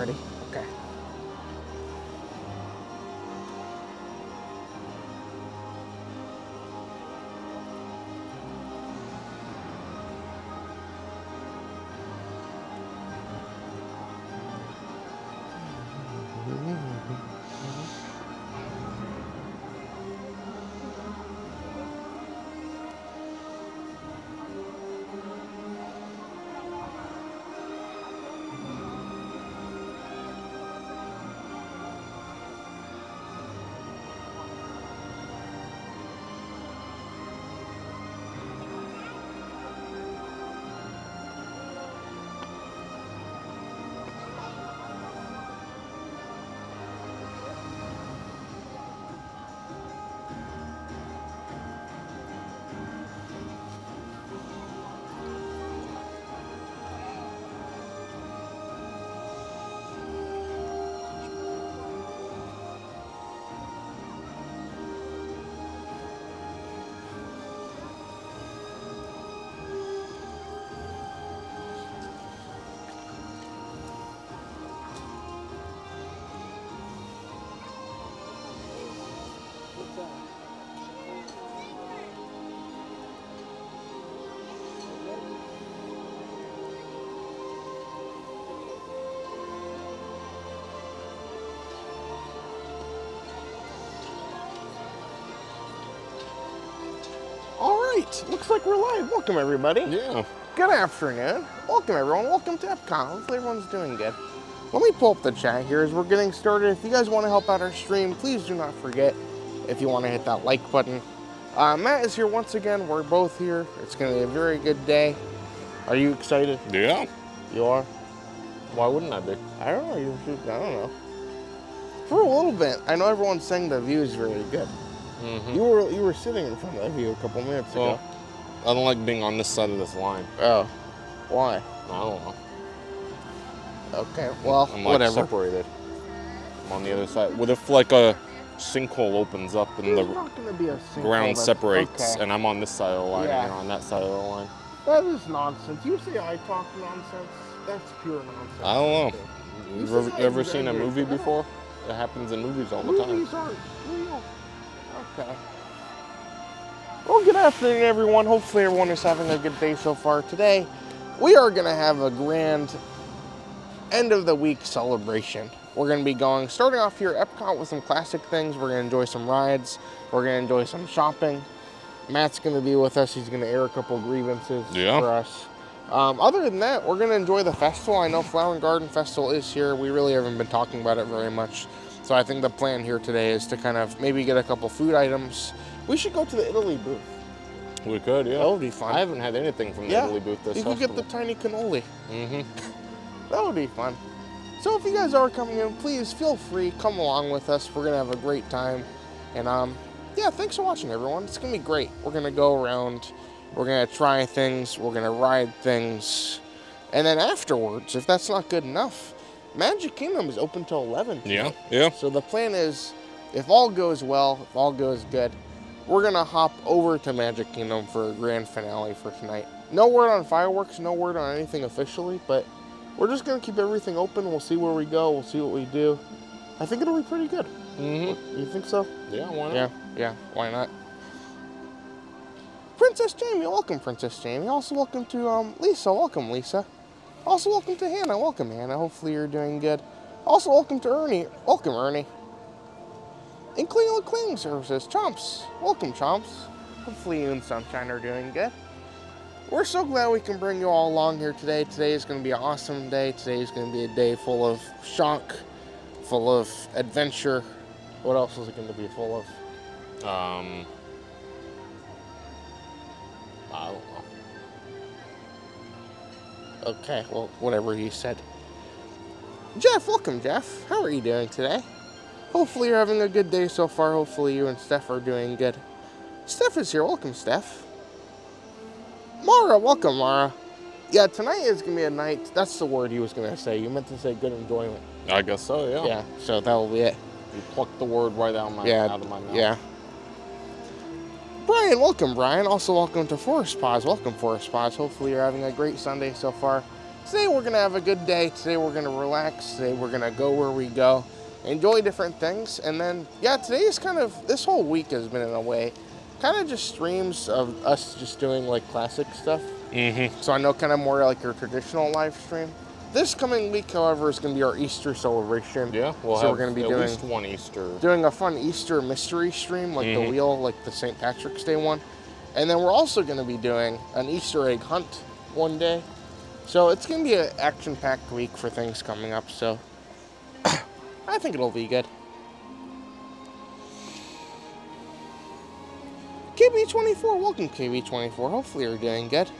ready. Okay. Right, looks like we're live. Welcome, everybody. Yeah. Good afternoon. Welcome, everyone. Welcome to Epcot. Hopefully, everyone's doing good. Let me pull up the chat here as we're getting started. If you guys want to help out our stream, please do not forget if you want to hit that like button. Uh, Matt is here once again. We're both here. It's going to be a very good day. Are you excited? Yeah. You are? Why wouldn't I be? I don't know. You should, I don't know. For a little bit, I know everyone's saying the view is really good. Mm-hmm. You were you were sitting in front of that view a couple minutes Well, ago. I don't like being on this side of this line. Oh, why? I don't know. Okay, well, I'm like whatever. separated. I'm on the other side. What if like a sinkhole opens up and There's the not gonna be a sinkhole ground separates okay. and I'm on this side of the line Yeah. and you're on that side of the line? That is nonsense. You say I talk nonsense. That's pure nonsense. I don't know. You You've ever, ever seen a movie before? It happens in movies all the time. Movies aren't. Okay. Well, good afternoon, everyone. Hopefully, everyone is having a good day so far. Today, we are going to have a grand end of the week celebration. We're going to be going, starting off here at Epcot with some classic things. We're going to enjoy some rides. We're going to enjoy some shopping. Matt's going to be with us. He's going to air a couple grievances Yeah. for us. Um, other than that, we're going to enjoy the festival. I know Flower and Garden Festival is here. We really haven't been talking about it very much. So I think the plan here today is to kind of maybe get a couple food items. We should go to the Italy booth. We could, yeah. That would be fun. I haven't had anything from the Yeah, Italy booth this you could get the tiny cannoli. Mm-hmm. That would be fun. So if you guys are coming in, please feel free, come along with us. We're gonna have a great time. And um, yeah, thanks for watching everyone. It's gonna be great. We're gonna go around, we're gonna try things, we're gonna ride things. And then afterwards, if that's not good enough, Magic Kingdom is open till 11. Yeah, yeah. So the plan is, if all goes well, if all goes good, we're gonna hop over to Magic Kingdom for a grand finale for tonight. No word on fireworks, no word on anything officially, but we're just gonna keep everything open. We'll see where we go. We'll see what we do. I think it'll be pretty good. Mm-hmm. You think so? Yeah, why not? Yeah, yeah. Why not? Princess Jamie, welcome, Princess Jamie. Also, welcome to um, Lisa. Welcome, Lisa. Also, welcome to Hannah. Welcome, Hannah. Hopefully, you're doing good. Also, welcome to Ernie. Welcome, Ernie. And Clean Cleaning Services, Chomps. Welcome, Chomps. Hopefully, you and Sunshine are doing good. We're so glad we can bring you all along here today. Today is going to be an awesome day. Today is going to be a day full of shock, full of adventure. What else is it going to be full of? Um, I don't. Okay, well, whatever you said. Jeff, welcome, Jeff. How are you doing today? Hopefully, you're having a good day so far. Hopefully, you and Steph are doing good. Steph is here. Welcome, Steph. Mara, welcome, Mara. Yeah, tonight is gonna be a night. That's the word he was gonna say. You meant to say good enjoyment. I guess so, yeah. Yeah, so that'll be it. You plucked the word right out of my, yeah, out of my mouth. yeah. Brian, welcome, Brian. Also, welcome to Forest Paws. Welcome, Forest Paws. Hopefully, you're having a great Sunday so far. today we're gonna have a good day. Today we're gonna relax. Today we're gonna go where we go, enjoy different things, and then yeah, today is kind of this whole week has been in a way, kind of just streams of us just doing like classic stuff. Mm-hmm. So I know kind of more like your traditional live stream. This coming week, however, is going to be our Easter celebration. Yeah, we'll so we're going to be at doing least one Easter. doing a fun Easter mystery stream, like the Mhm. wheel, like the St. Patrick's Day one, and then we're also going to be doing an Easter egg hunt one day. So it's going to be an action-packed week for things coming up. So I think it'll be good. KB24, welcome KB24. Hopefully you're doing good.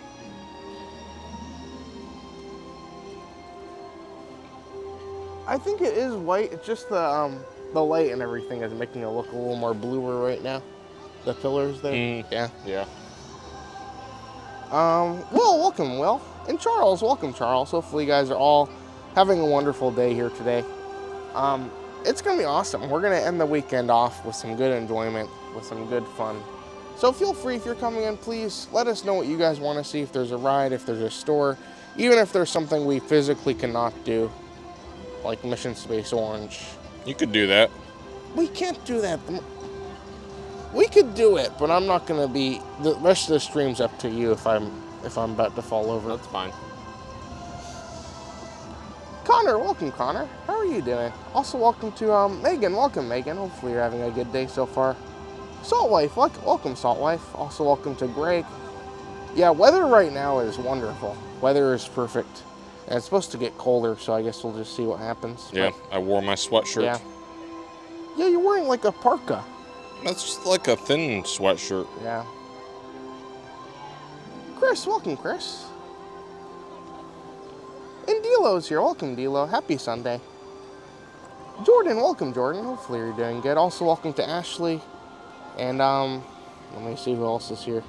I think it is white. It's just the um, the light and everything is making it look a little more bluer right now. The pillars there. Mm. Yeah. Yeah. Um, Will, welcome, Will. And Charles, welcome, Charles. Hopefully, you guys are all having a wonderful day here today. Um, it's going to be awesome. We're going to end the weekend off with some good enjoyment, with some good fun. So feel free if you're coming in, please let us know what you guys want to see. If there's a ride, if there's a store, even if there's something we physically cannot do, like Mission Space Orange. You could do that. We can't do that. We could do it, but I'm not gonna be. The rest of the stream's up to you if I'm if I'm about to fall over. That's fine. Connor, welcome, Connor. How are you doing? Also, welcome to um, Megan. Welcome, Megan. Hopefully, you're having a good day so far. Salt Wife, welcome, Salt Wife. Also, welcome to Greg. Yeah, weather right now is wonderful. Weather is perfect. And it's supposed to get colder, so I guess we'll just see what happens. Yeah, I wore my sweatshirt. Yeah. Yeah, you're wearing like a parka. That's just like a thin sweatshirt. Yeah. Chris, welcome, Chris. And Delo's here. Welcome, Delo. Happy Sunday. Jordan, welcome, Jordan. Hopefully you're doing good. Also, welcome to Ashley. And, um, let me see who else is here.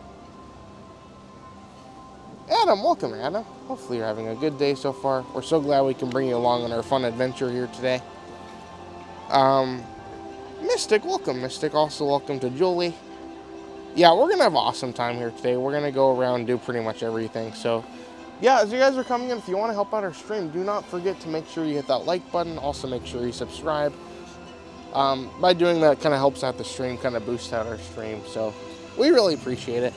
Adam, welcome, Adam. Hopefully you're having a good day so far. We're so glad we can bring you along on our fun adventure here today. Um, Mystic, welcome, Mystic. Also, welcome to Julie. Yeah, we're gonna have an awesome time here today. We're gonna go around do pretty much everything. So, yeah, as you guys are coming in, if you want to help out our stream, do not forget to make sure you hit that like button. Also, make sure you subscribe. Um, by doing that, kind of helps out the stream, kind of boosts out our stream. So, we really appreciate it.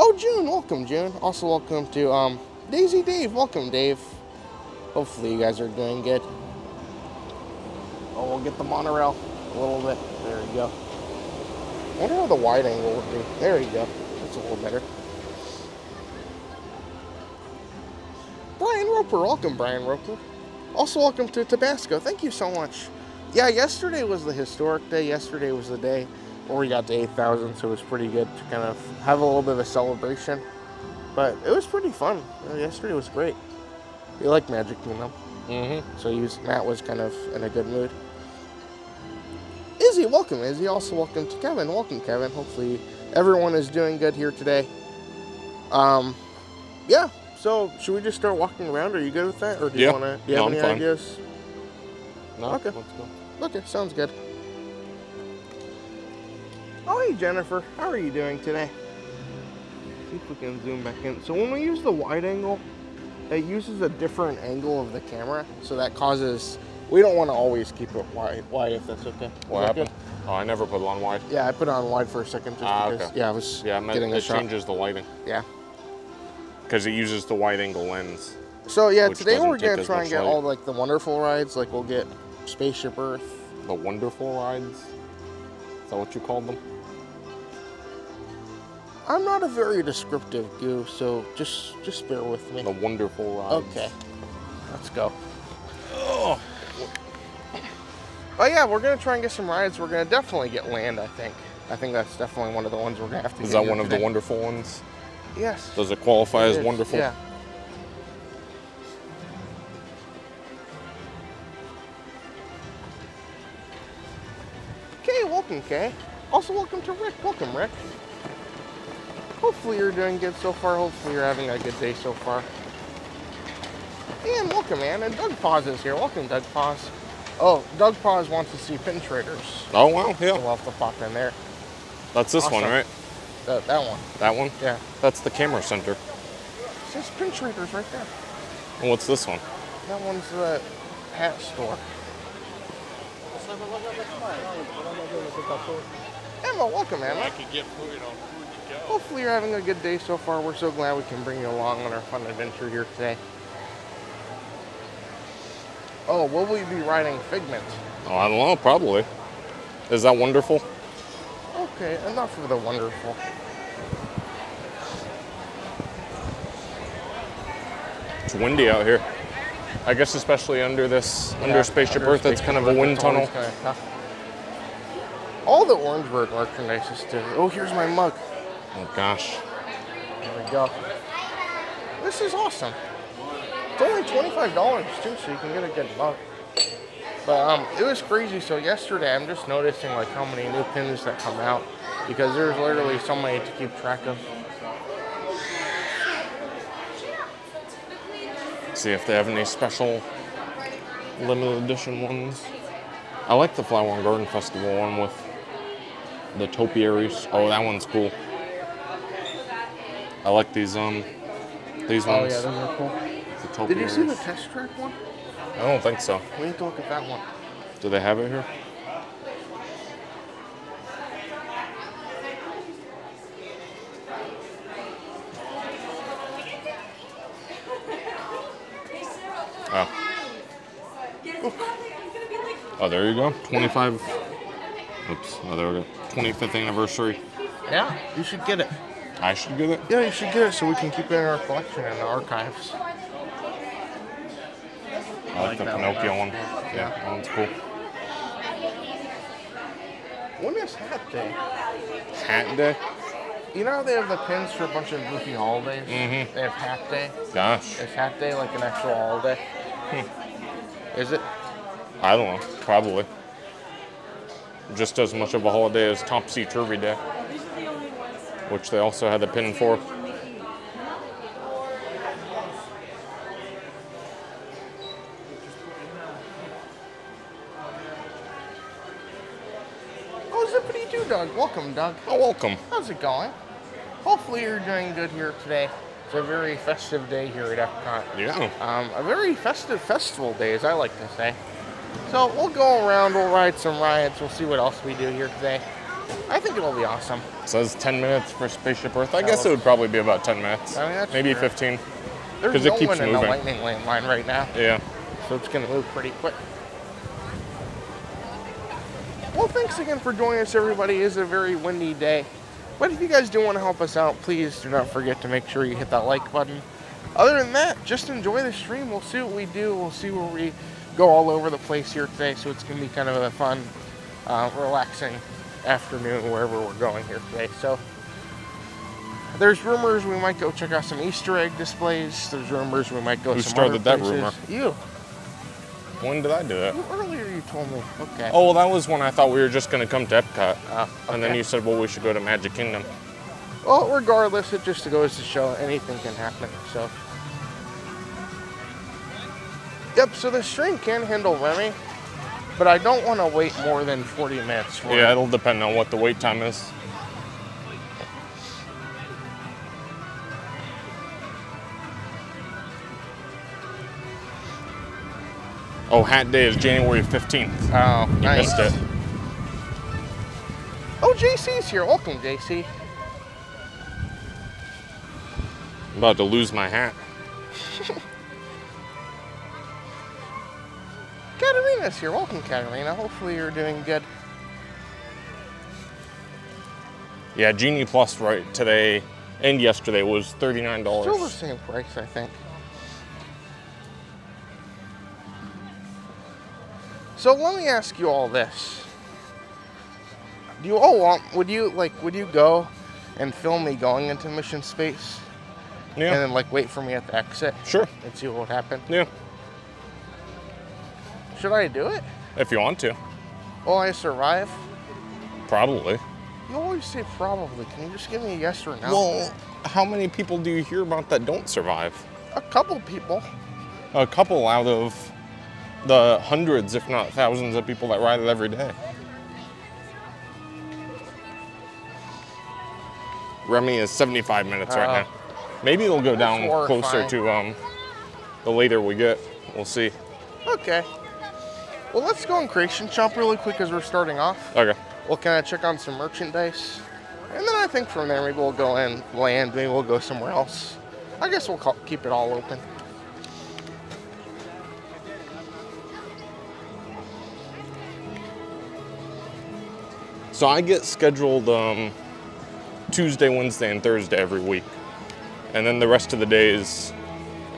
Oh, June, welcome, June. Also, welcome to um, Daisy Dave. Welcome, Dave. Hopefully, you guys are doing good. Oh, we'll get the monorail a little bit. There you go. I wonder how the wide angle would be. There you go. That's a little better. Brian Roper, welcome, Brian Roper. Also, welcome to Tabasco. Thank you so much. Yeah, yesterday was the historic day. Yesterday was the day we got to 8,000, so it was pretty good to kind of have a little bit of a celebration. But it was pretty fun. Uh, Yesterday was great. You like Magic Kingdom? Mm-hmm. So he was, Matt was kind of in a good mood. Izzy, welcome, Izzy. Also, welcome to Kevin. Welcome, Kevin. Hopefully, everyone is doing good here today. Um, yeah. So, should we just start walking around? Are you good with that, or do you want to? Do you No, have I'm any fine. ideas? No, Okay. let's go. Okay, sounds good. Oh, hey, Jennifer. How are you doing today? See if we can zoom back in. So when we use the wide angle, it uses a different angle of the camera, so that causes. We don't want to always keep it wide, wide if that's okay. What that happened? good? Oh, I never put it on wide. Yeah, I put it on wide for a second just Ah, because. okay. Yeah, I was Yeah, I meant getting a it shot. changes the lighting Yeah. because it uses the wide angle lens. So yeah, today we're gonna try and get light. all like the wonderful rides. Like we'll get Spaceship Earth. The wonderful rides. Is that what you called them? I'm not a very descriptive goo, so just just bear with me. The wonderful rides. Okay, let's go. Oh oh yeah, we're gonna try and get some rides. We're gonna definitely get land. I think. I think that's definitely one of the ones we're gonna have to. Is get that here one of the wonderful ones? Yes. Does it qualify it as is, wonderful? Yeah. Kay, welcome, Kay. Also, welcome to Rick. Welcome, Rick. Hopefully, you're doing good so far. Hopefully, you're having a good day so far. And welcome, man. And Doug Paws is here. Welcome, Doug Paws. Oh, Doug Paws wants to see pin traders. Oh wow, So yeah. we'll have to pop in there. That's this one, right? That, that one. That one? Yeah. That's the camera center. says Pin Traders right there. And what's this one? That one's the hat store. Emma, welcome, Emma. I could get food on food to go. Hopefully you're having a good day so far. We're so glad we can bring you along on our fun adventure here today. Oh, will we be riding Figment? Oh, I don't know, probably. Is that wonderful? Okay, enough of the wonderful. It's windy out here. I guess especially under this, under Spaceship under Earth, that's kind of a wind Earth, it's always tunnel. All the Orange Bird merchandise is still. Oh, here's my mug. Oh gosh. There we go. This is awesome. It's only twenty-five dollars too, so you can get a good mug. But um, it was crazy. So yesterday, I'm just noticing like how many new pins that come out because there's literally so many to keep track of. See if they have any special limited edition ones. I like the Flower and Garden Festival one with the topiaries. Oh, that one's cool. I like these um these Oh ones. yeah, those are cool. the. Did you see the test track one? I don't think so. We need to look at that one. Do they have it here? Oh. Oh, there you go. 25. Oops. Oh, there we go. 25th anniversary. Yeah, you should get it. I should get it. Yeah, you should get it so we can keep it in our collection in the archives. I like the that one. Pinocchio one. Yeah. Yeah, that one's cool. When is Hat Day? Hat Day? You know how they have the pins for a bunch of goofy holidays? Mm-hmm. They have Hat Day. Gosh. Is Hat Day like an actual holiday? Is it? I don't know. Probably. Just as much of a holiday as Topsy Turvy Day, which they also had the pin for. Oh, Zippity Doo Doug. Welcome, Doug. Oh, welcome. How's it going? Hopefully you're doing good here today. It's a very festive day here at Epcot. Yeah. Um, a very festive festival day, as I like to say. So we'll go around, we'll ride some rides, we'll see what else we do here today. I think it'll be awesome. It says 10 minutes for Spaceship Earth. I That guess it would probably be about 10 minutes. I mean, Maybe fair. 15. There's 'Cause it keeps one in the lightning lane line right now, Yeah. so it's gonna move pretty quick. Well, thanks again for joining us, everybody. It is a very windy day. But if you guys do want to help us out, please do not forget to make sure you hit that like button. Other than that, just enjoy the stream. We'll see what we do. We'll see where we go all over the place here today. So it's going to be kind of a fun, uh, relaxing afternoon wherever we're going here today. So there's rumors we might go check out some Easter egg displays. There's rumors we might go Who some started that places. rumor? You. When did I do it? Earlier you told me. Okay. Oh, well, that was when I thought we were just going to come to Epcot. Ah, And then you said, well, we should go to Magic Kingdom. Well, regardless, it just goes to show anything can happen. So, yep. So the stream can handle Remy, but I don't want to wait more than 40 minutes for Yeah, it. it'll depend on what the wait time is. Oh, Hat Day is January 15th. Oh, You nice. missed it. Oh, JC's here. Welcome, JC. I'm about to lose my hat. Katarina's here. Welcome, Katarina. Hopefully you're doing good. Yeah, Genie Plus right today and yesterday was $39. Still the same price, I think. So let me ask you all this. Do you all want, would you, like, would you go and film me going into mission space and then, like, wait for me at the exit sure. and see what would happen? Yeah, Should I do it? if you want to. Will I survive? Probably. You always say probably. Can you just give me a yes or no? Well, how many people do you hear about that don't survive? a couple people. A couple out of the hundreds, if not thousands, of people that ride it every day. Remy is 75 minutes right Oh. now. Maybe it'll go down horrifying. closer to um, the later we get. We'll see. Okay. Well, let's go in Creation Shop really quick as we're starting off. Okay. We'll kind of check on some merchandise. And then I think from there, maybe we'll go in, land, maybe we'll go somewhere else. I guess we'll keep it all open. So I get scheduled um, Tuesday, Wednesday, and Thursday every week, and then the rest of the days,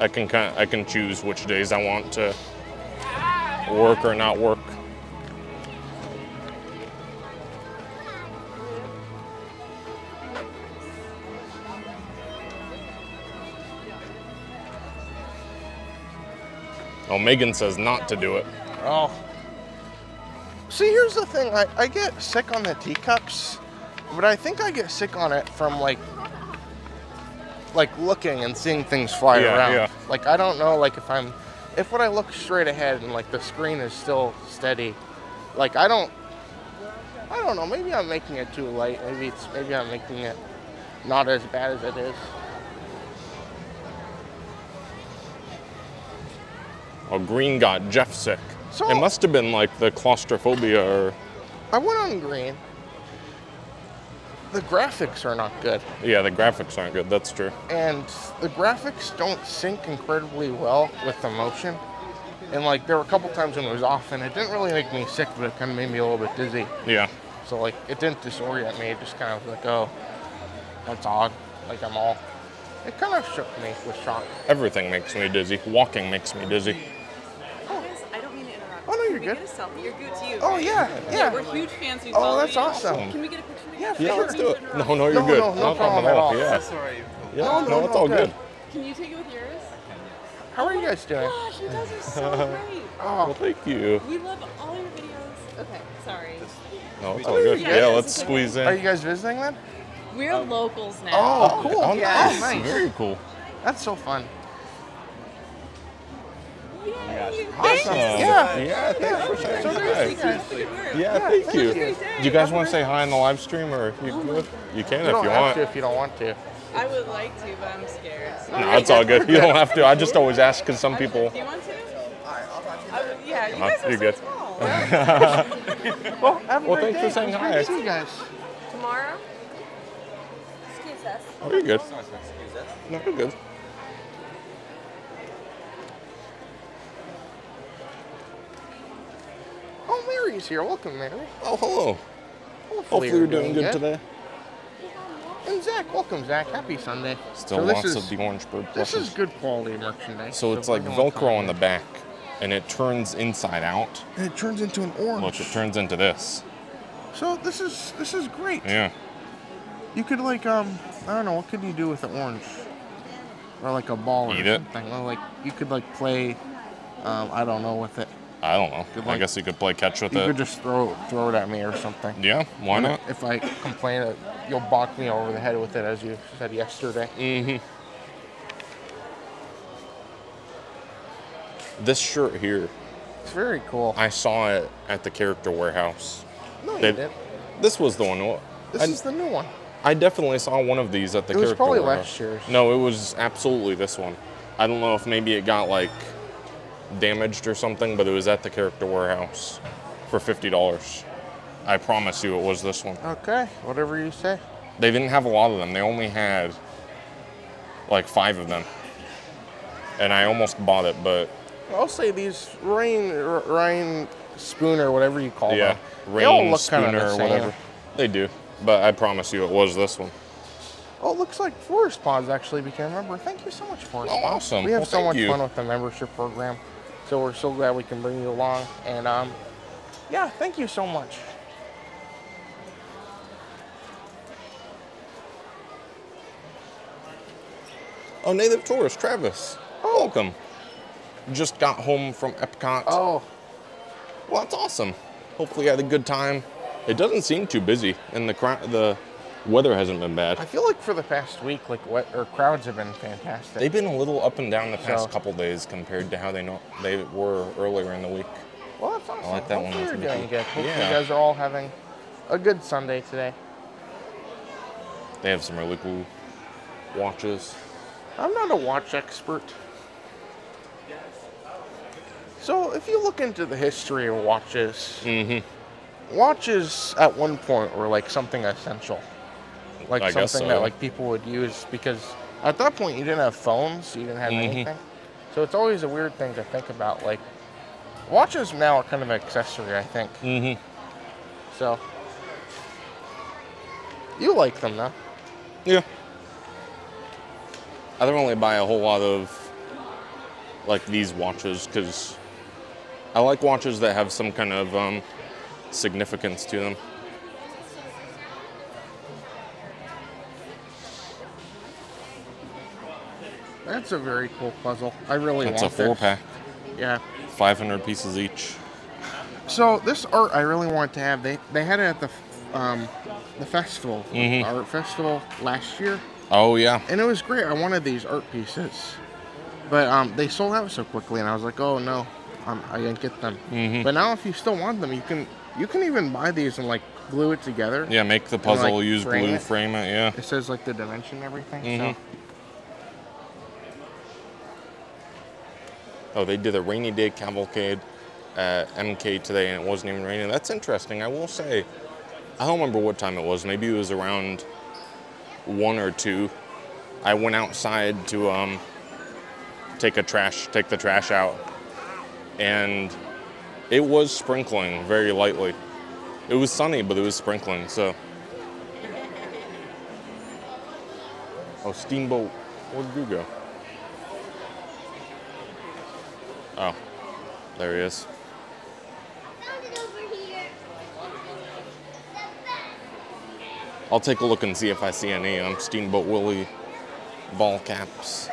I can kind I can choose which days I want to work or not work. Oh, Megan says not to do it. Oh. See, here's the thing. I, I get sick on the teacups, but I think I get sick on it from like like looking and seeing things fly Yeah, around. yeah. Like I don't know like if I'm if when I look straight ahead and like the screen is still steady, like I don't I don't know, maybe I'm making it too light. Maybe it's maybe I'm making it not as bad as it is. Oh, green got Jeff sick. So- it must have been like the claustrophobia or I went on green. The graphics are not good. yeah, the graphics aren't good. That's true. and the graphics don't sync incredibly well with the motion. And like there were a couple times when it was off, and it didn't really make me sick, but it kind of made me a little bit dizzy. Yeah. So like it didn't disorient me. It just kind of like, oh, that's odd. Like I'm all. It kind of shook me with shock. Everything makes me dizzy. Walking makes me dizzy. Guys, I don't mean to interrupt. Oh, no, you're Can good. Get a selfie. You're good too. Oh yeah, Yeah, yeah. we're huge fans. We Oh, that's you. awesome. Can we get a picture together? Yeah, Yeah, sure. let's do it. No, no, you're No, good. no, no problem at all. Yeah. Sorry. Yeah, No, no, no, it's all good. good. Can you take it with yours? How are you guys doing? Gosh, you guys are so great. Oh. Well, Oh, thank you. We love all your videos. Okay, sorry. No, it's Oh, all good. you Yeah, let's squeeze in. are you guys visiting then? We're um, locals now. Oh, cool. Oh, Yes. nice. Very cool. That's so fun. Yay. Awesome. Yeah. Yeah. Yeah, thanks for saying So there's hi. you guys. Yeah, thank thank you. you. Great day. Do you guys want to say hi in the live stream or you good? You can You if don't you have want. to if you don't want to. I would like to, but I'm scared. No, it's all good. You don't have to. I just always ask because some people. Do you want to? Alright, I would- yeah, you Uh, guys are you're so good. small. Well, have a Well, great thanks for saying hi. To see you guys. Tomorrow? Excuse us. Oh, you're good. No, you're good. Oh, Mary's here. Welcome, Mary. Oh, hello. Hopefully you're you're doing good today. And Zach, welcome, Zach. Happy Sunday. Still so this lots is, of the orange bird This is good quality merchandise. So it's like Velcro on the back, and it turns inside out. And it turns into an orange. Look, it turns into this. So this is this is great. Yeah. You could like um I don't know what could you do with an orange, or like a ball or Eat it. something. Or like you could like play, um I don't know with it. I don't know. Good I guess you could play catch with You it. You could just throw throw it at me or something. yeah, why And not? If I complain, uh, you'll bonk me over the head with it, as you said yesterday. Mm-hmm. This shirt here, It's very cool. I saw it at the Character Warehouse. no, you They- didn't. This was the one. This I, is the new one. I definitely saw one of these at the It was Character probably Warehouse. last year's. No, it was absolutely this one. I don't know if maybe it got like damaged or something, but it was at the Character Warehouse for fifty dollars. I promise you, it was this one. Okay, whatever you say. They didn't have a lot of them. They only had like five of them, and I almost bought it, but I'll say these rain, R- Ryan Spooner, whatever you call yeah, them. they all rain look kind of the or whatever. They do, but I promise you, it was this one. Oh, it looks like Forest Paws actually became a member. Thank you so much, Forest Oh, Pods. awesome. We have Well, so much you. fun with the membership program, so we're so glad we can bring you along. And um, yeah, thank you so much. Oh, native tourist Travis. Welcome. Just got home from Epcot. Oh, Well, that's awesome. Hopefully, you had a good time. It doesn't seem too busy, and the the weather hasn't been bad. I feel like for the past week, like what or crowds have been fantastic. They've been a little up and down the past So- couple days compared to how they know they were earlier in the week. well, that's awesome. I like that one Hopefully with you're doing good. Hopefully Yeah. you guys are all having a good Sunday today. They have some really cool watches. I'm not a watch expert. So if you look into the history of watches, Mm-hmm. watches at one point were like something essential, like I something so. that like people would use because at that point you didn't have phones, you didn't have Mhm. anything. So it's always a weird thing to think about. Like watches now are kind of an accessory, I think. Mm-hmm. So you like them though. Yeah. I don't really buy a whole lot of like these watches because I like watches that have some kind of um, significance to them. That's a very cool puzzle. I really want it. It's a four this. pack, Yeah. 500 pieces each. So this art I really wanted to have. They they had it at the um, the festival, Mhm. art festival last year, Oh yeah. and it was great. I wanted these art pieces, but um, they sold out so quickly, and I was like, oh no, um, I didn't get them. Mhm. But now, if you still want them, you can you can even buy these and like glue it together. Yeah, make the like, puzzle, use frame glue, it. frame it. Yeah. It says like the dimension and everything. Mhm. So Oh, they did a rainy day cavalcade at MK today, and it wasn't even raining. That's interesting. I will say, I don't remember what time it was. Maybe it was around one or two. I went outside to um, take a trash, take the trash out, and it was sprinkling very lightly. It was sunny, but it was sprinkling. So, oh, steamboat, where'd you go? Oh, there he is. Found it over here. I'll take a look and see if I see any um, Steamboat Willie ball caps.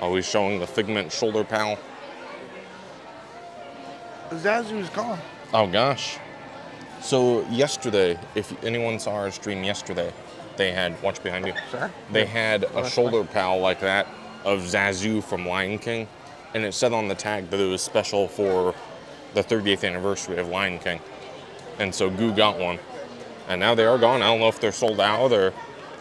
Always showing the Figment shoulder pal. Zazu's gone. Oh gosh. So yesterday, if anyone saw our stream yesterday, they had watch behind you. Sir? They had a shoulder pal like that of Zazu from Lion King, and it said on the tag that it was special for the 30th anniversary of Lion King. And so Goo got one, and now they are gone. I don't know if they're sold out or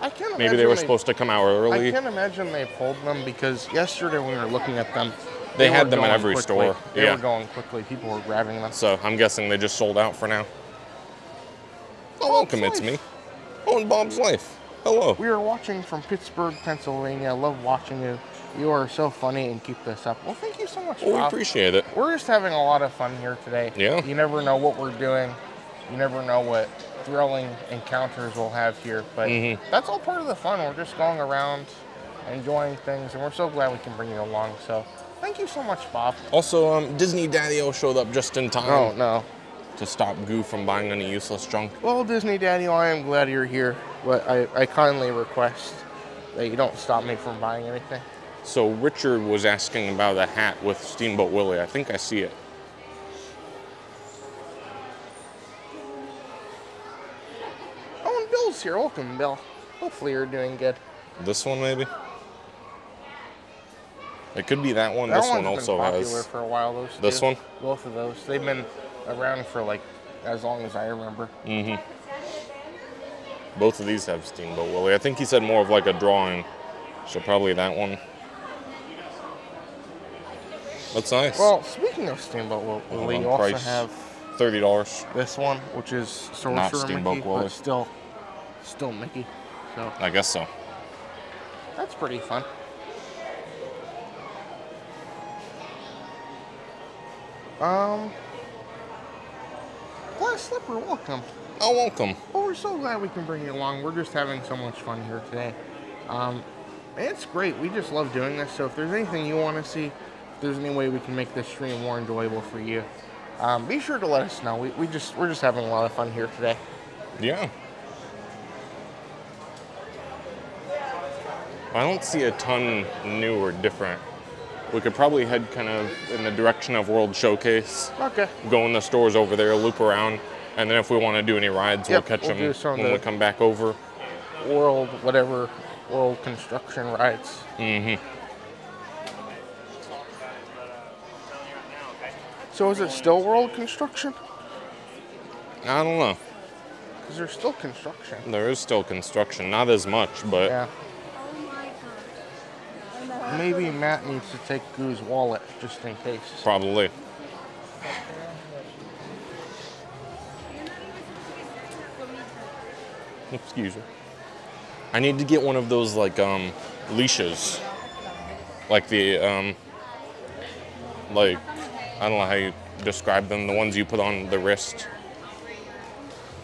I can't maybe they were imagine supposed to come out early. I can't imagine they pulled them because yesterday when we were looking at them, They were had them at every quickly. store, They yeah. were going quickly. People were grabbing them. So I'm guessing they just sold out for now. Oh, welcome, it's me. Oh, and Bob's Life. Hello. We are watching from Pittsburgh, Pennsylvania. Love watching you. You are so funny and keep this up. Well, thank you so much, Well, we appreciate it. We're just having a lot of fun here today. Yeah. You never know what we're doing. You never know what thrilling encounters we'll have here. But Mhm. that's all part of the fun. We're just going around, enjoying things, and we're so glad we can bring you along. So thank you so much, Bob. Also, um, Disney Daddy-O showed up just in time Oh, no. to stop Goo from buying any useless junk. Well, Disney Daddy, I am glad you're here, but I, I kindly request that you don't stop me from buying anything. So Richard was asking about a hat with Steamboat Willie. I think I see it. Oh, and Bill's here. Welcome, Bill. Hopefully you're doing good. This one maybe. It could be that one. That this one also been popular has. for a while. Those This two. one? Both of those. They've been around for like as long as I remember. Mm-hmm. Both of these have Steamboat Willie. I think he said more of like a drawing, so probably that one. That's nice. Well, speaking of Steamboat Willie, on, you also price. have thirty dollars. this one, which is Sorcerer Not Steamboat Mickey, Willie. but still, still Mickey. So I guess so. that's pretty fun. Um, Glass Slipper, welcome. Oh, welcome. Well, we're so glad we can bring you along. We're just having so much fun here today. Um, it's great. We just love doing this. So if there's anything you want to see, there's any way we can make this stream more enjoyable for you, um, be sure to let us know. We, we just we're just having a lot of fun here today. Yeah. I don't see a ton new or different. We could probably head kind of in the direction of World Showcase, Okay. go in the stores over there, loop around, and then if we want to do any rides, Yep, we'll catch we'll them when we come back over. World whatever world construction rides. Mm-hmm. So is it still world construction? I don't know. Because there's still construction. There is still construction, not as much, but Yeah. Oh my god. Maybe Matt needs to take Goo's wallet just in case. probably. Excuse me. I need to get one of those like um leashes. Like the um like I don't know how you describe them, the ones you put on the wrist.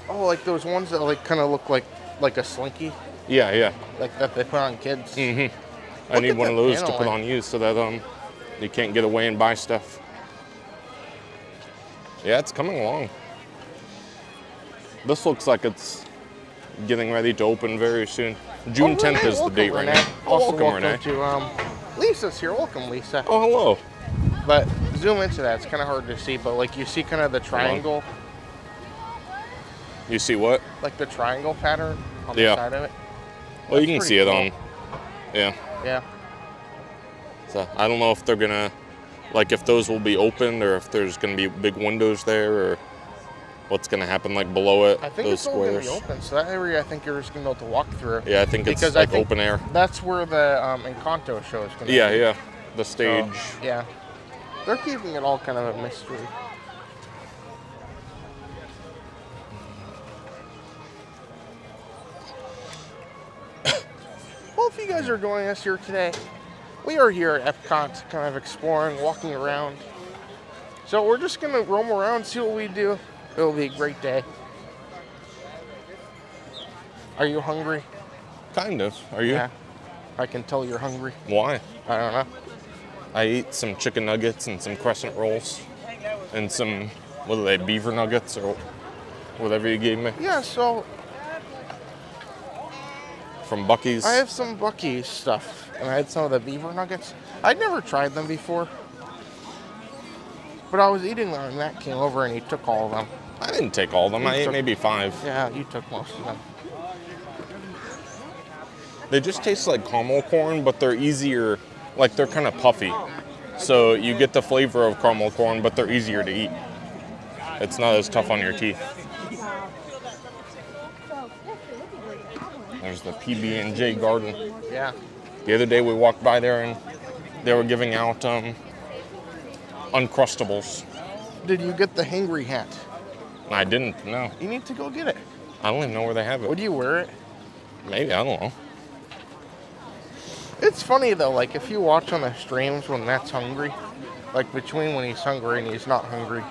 Oh, like those ones that like kind of look like like a slinky, Yeah, yeah. like that they put on kids. Mm-hmm. I need one of those to put on you so that um you can't get away and buy stuff. Yeah, it's coming along. This looks like it's getting ready to open very soon. June Oh, 10th Renee, is the date right Renee. now. Oh, Also welcome, Renee. to um, Lisa's here. Welcome, Lisa. Oh, hello. But zoom into that. It's kind of hard to see, but like you see kind of the triangle, You see what? like the triangle pattern on the side of it. Well, you can see it cool. on. Yeah. Yeah. So I don't know if they're gonna, like, if those will be open or if there's gonna be big windows there or what's gonna happen like below it. I think those it's all going to be open, so that area I think you're just going to be able to walk through. Yeah, I think it's Because I like think- open air. That's where the um, Encanto show is going to Yeah, be. yeah. The So, stage. yeah. They're keeping it all kind of a mystery. well, if you guys are joining us here today, we are here at Epcot, kind of exploring, walking around. So we're just going to roam around, see what we do. It'll be a great day. Are you hungry? Kind of. Are you? Yeah. I can tell you're hungry. Why? I don't know. I ate some chicken nuggets and some crescent rolls and some, what are they, beaver nuggets or whatever you gave me Yeah, so from Buc-ee's. I have some Bucky stuff, and I had some of the beaver nuggets. I'd never tried them before, but I was eating them, and Matt came over and he took all of them. I didn't take all of them. I ate maybe five. Yeah, you took most of them. They just taste like caramel corn, but they're easier, like they're kind of puffy. So you get the flavor of caramel corn, but they're easier to eat. It's not as tough on your teeth. There's the PB and J Garden. Yeah. The other day we walked by there and they were giving out um, Uncrustables. Did you get the hangry hat? I didn't no. You need to go get it. I don't even know where they have it. Would you wear it? Maybe I don't know. It's funny though, like if you watch on the streams when Matt's hungry, like between when he's hungry and he's not hungry,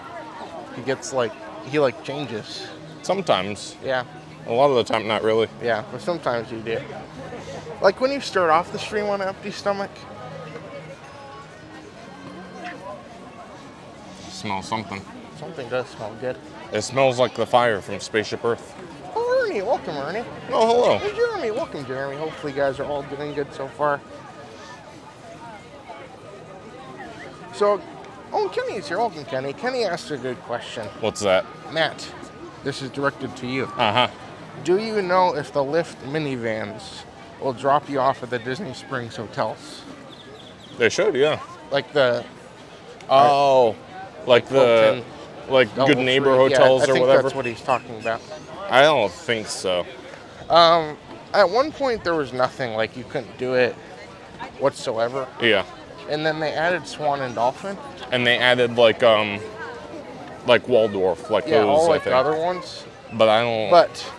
he gets like he like changes. Sometimes. Yeah. A lot of the time, not really. Yeah, but sometimes you do. Like when you start off the stream on an empty stomach. Smell something. Something does smell good. It smells like the fire from Spaceship Earth. Ernie, welcome, Ernie. Oh, hello. Hey, Jeremy, welcome, Jeremy. Hopefully, you guys are all doing good so far. So, oh, Kenny's here. Welcome, Kenny. Kenny asked a good question. What's that? Matt, this is directed to you. Uh huh. Do you know if the Lyft minivans will drop you off at the Disney Springs hotels? They should, yeah. Like the Oh, like the like Double good neighbor yeah, hotels I or think whatever. that's what he's talking about. I don't think so. Um, at one point there was nothing like you couldn't do it whatsoever, Yeah, and then they added Swan and Dolphin. and they added like um like Waldorf, like Yeah, those. all I like think. the other ones. But I don't. But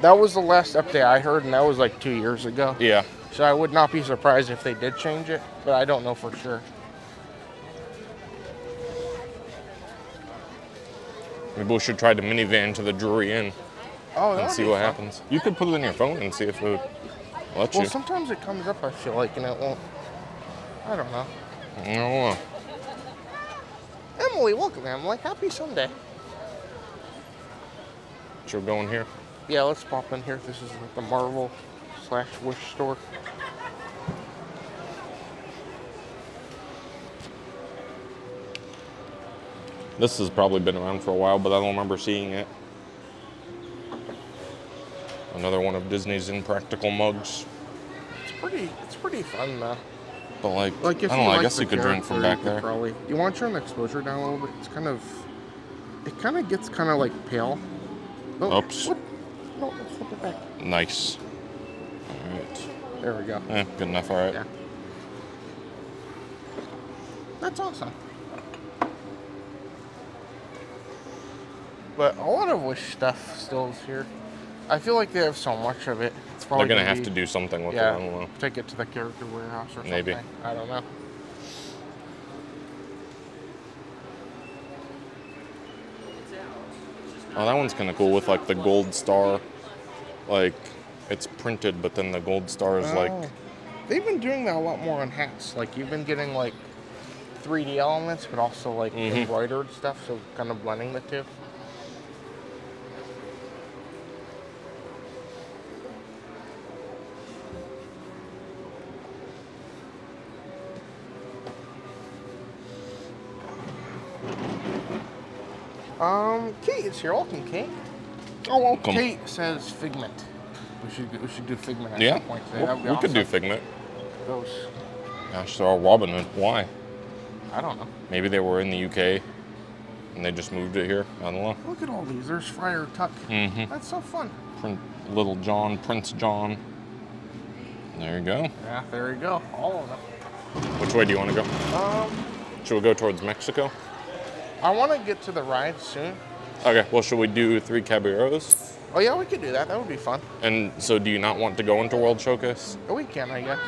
that was the last update I heard, and that was like two years ago. yeah, So I would not be surprised if they did change it, but I don't know for sure. Maybe we should try the minivan to the Drury Inn Oh, and see what fun. happens. You could put it in your phone and see if it would let Well, you. sometimes it comes up. I feel like, and it won't. I don't know. I don't know. Emily, welcome, Emily. Happy Sunday. Should we going here? Yeah, let's pop in here. This is like the Marvel slash Wish store. This has probably been around for a while, but I don't remember seeing it. Another one of Disney's impractical mugs. It's pretty. It's pretty fun though. But like, Like if I don't know. I guess you could drink from character, back there. Probably. You want to turn the exposure down a little bit? It's kind of. It kind of gets kind of like pale. No, Oops. what? No, let's flip it back. Nice. All right. There we go. Eh, good enough. All right. Yeah. That's awesome. But a lot of Wish stuff still is here. I feel like they have so much of it. It's They're probably gonna have be- to do something with yeah, it. I don't know. take it to the character warehouse or something. Maybe. I don't know. Oh, that one's kind of cool with like the gold star. Like it's printed, but then the gold star is like Oh. They've been doing that a lot more on hats. Like you've been getting like 3D elements, but also like Mhm. embroidered stuff. So kind of blending the two. Um, Kate is here. Welcome, Kate. oh welcome. Kate says Figment. We should we should do Figment at Yeah, some point today. we, could do. Figment. those. Gosh, they're all Robin Hood. Why? I don't know. Maybe they were in the UK and they just moved it here. I don't know. Look at all these. There's Friar Tuck. Mm-hmm. That's so fun. Prin- Little John, Prince John. There you go. Yeah, there you go. All of them. Which way do you want to go? Um, Should we go towards Mexico? I want to get to the ride soon. Okay. Well, should we do three caballeros? Oh yeah, we could do that. That would be fun. And so, do you not want to go into World Showcase? We can, I guess.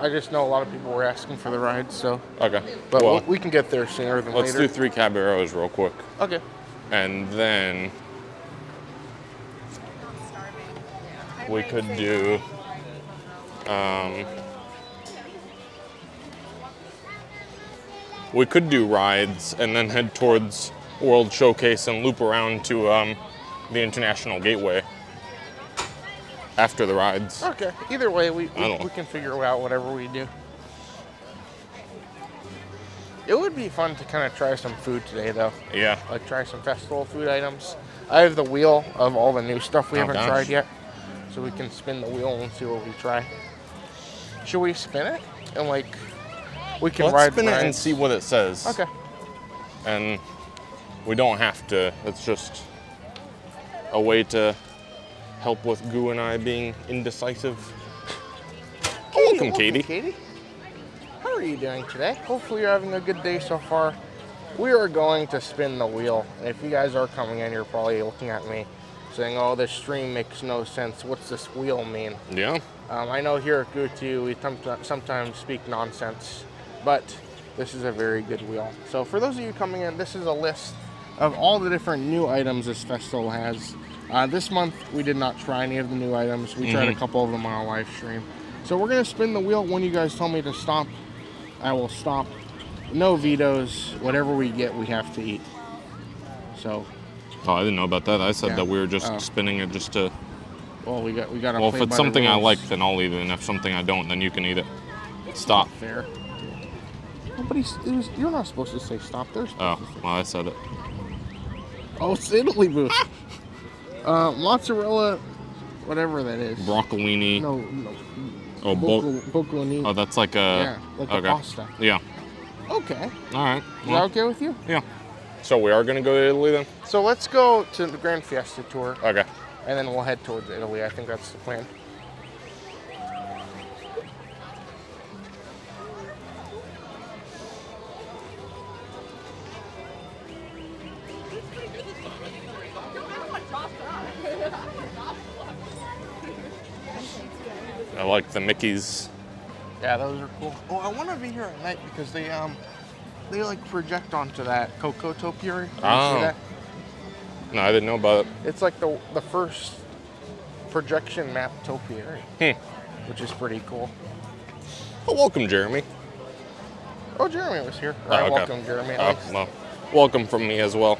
I just know a lot of people were asking for the ride, so. Okay. But well, we can get there sooner than let's later. do three caballeros real quick, okay. and then we could do. Um, we could do rides and then head towards World Showcase and loop around to um, the International Gateway after the rides. Okay. Either way, we, we, we can figure out whatever we do. It would be fun to kind of try some food today, though. Yeah. Like try some festival food items. I have the wheel of all the new stuff we Oh, haven't gosh. tried yet, so we can spin the wheel and see what we try. Should we spin it and like we can Let's ride spin it and see what it says. Okay. and we don't have to. It's just a way to help with Goo and I being indecisive. Oh, welcome, Katie. Katie. How are you doing today? Hopefully you're having a good day so far. We are going to spin the wheel, and if you guys are coming in, you're probably looking at me saying, "Oh, this stream makes no sense. What's this wheel mean?" Yeah. Um, I know here at GooToYou we sometimes speak nonsense, but this is a very good wheel. So for those of you coming in, this is a list of all the different new items this festival has. Uh, this month we did not try any of the new items. We tried a Mhm. couple of them on a live stream. So we're gonna spin the wheel when you guys tell me to stop. I will stop. No vetoes. Whatever we get, we have to eat. So, Oh, I didn't know about that. I said Yeah. that we were just Oh. spinning it just to. well, we got we got to. Well, if it's something I like, then I'll eat it, and if something I don't, then you can eat it. Stop. fair. Nobody's. It was, you're not supposed to say stop. There's. Oh, well, I said it. Oh, it's Italy booth. uh, mozzarella, whatever that is. Broccolini. No, no. Oh, bo- boccolini. oh, that's like a. yeah, like okay. a pasta. Yeah. Okay. All right. Is Well, that okay with you? yeah. So we are gonna go to Italy then. So let's go to the Grand Fiesta tour, Okay. and then we'll head towards Italy. I think that's the plan. I like the Mickey's. Yeah, those are cool. Oh, I want to be here at night because they um they like project onto that Coco Topiary. Did you see Oh. that? No, I didn't know about it. It's like the the first projection map topiary, Hmm. which is pretty cool. Oh, welcome, Jeremy. Oh, Jeremy was here. Oh, okay. welcome, Jeremy. Oh, well, welcome from me as well.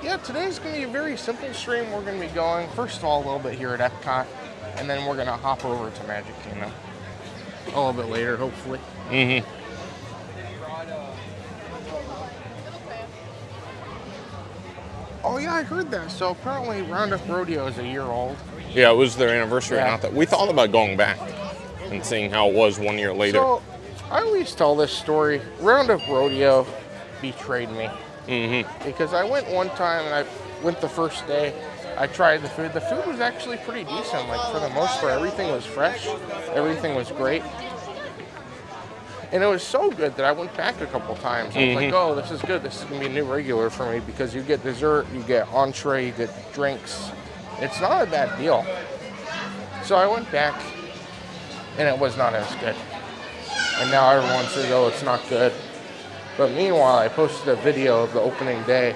Yeah, today's going to be a very simple stream. We're going to be going, first of all, a little bit here at Epcot, and then we're going to hop over to Magic Kingdom a little bit later, hopefully. Mm-hmm. Oh, yeah, I heard that. So apparently, Roundup Rodeo is a year old. Yeah, it was their anniversary. Yeah. Not that we thought about going back and seeing how it was one year later. So I always tell this story. Roundup Rodeo betrayed me. Mm-hmm. because I went one time and I went the first day. I tried the food. The food was actually pretty decent. Like for the most part, everything was fresh. Everything was great. And it was so good that I went back a couple times. I was like, oh, this is good. This is gonna be a new regular for me because you get dessert, you get entree, you get drinks. It's not a bad deal. So I went back and it was not as good. And now everyone says, oh, it's not good. But meanwhile, I posted a video of the opening day,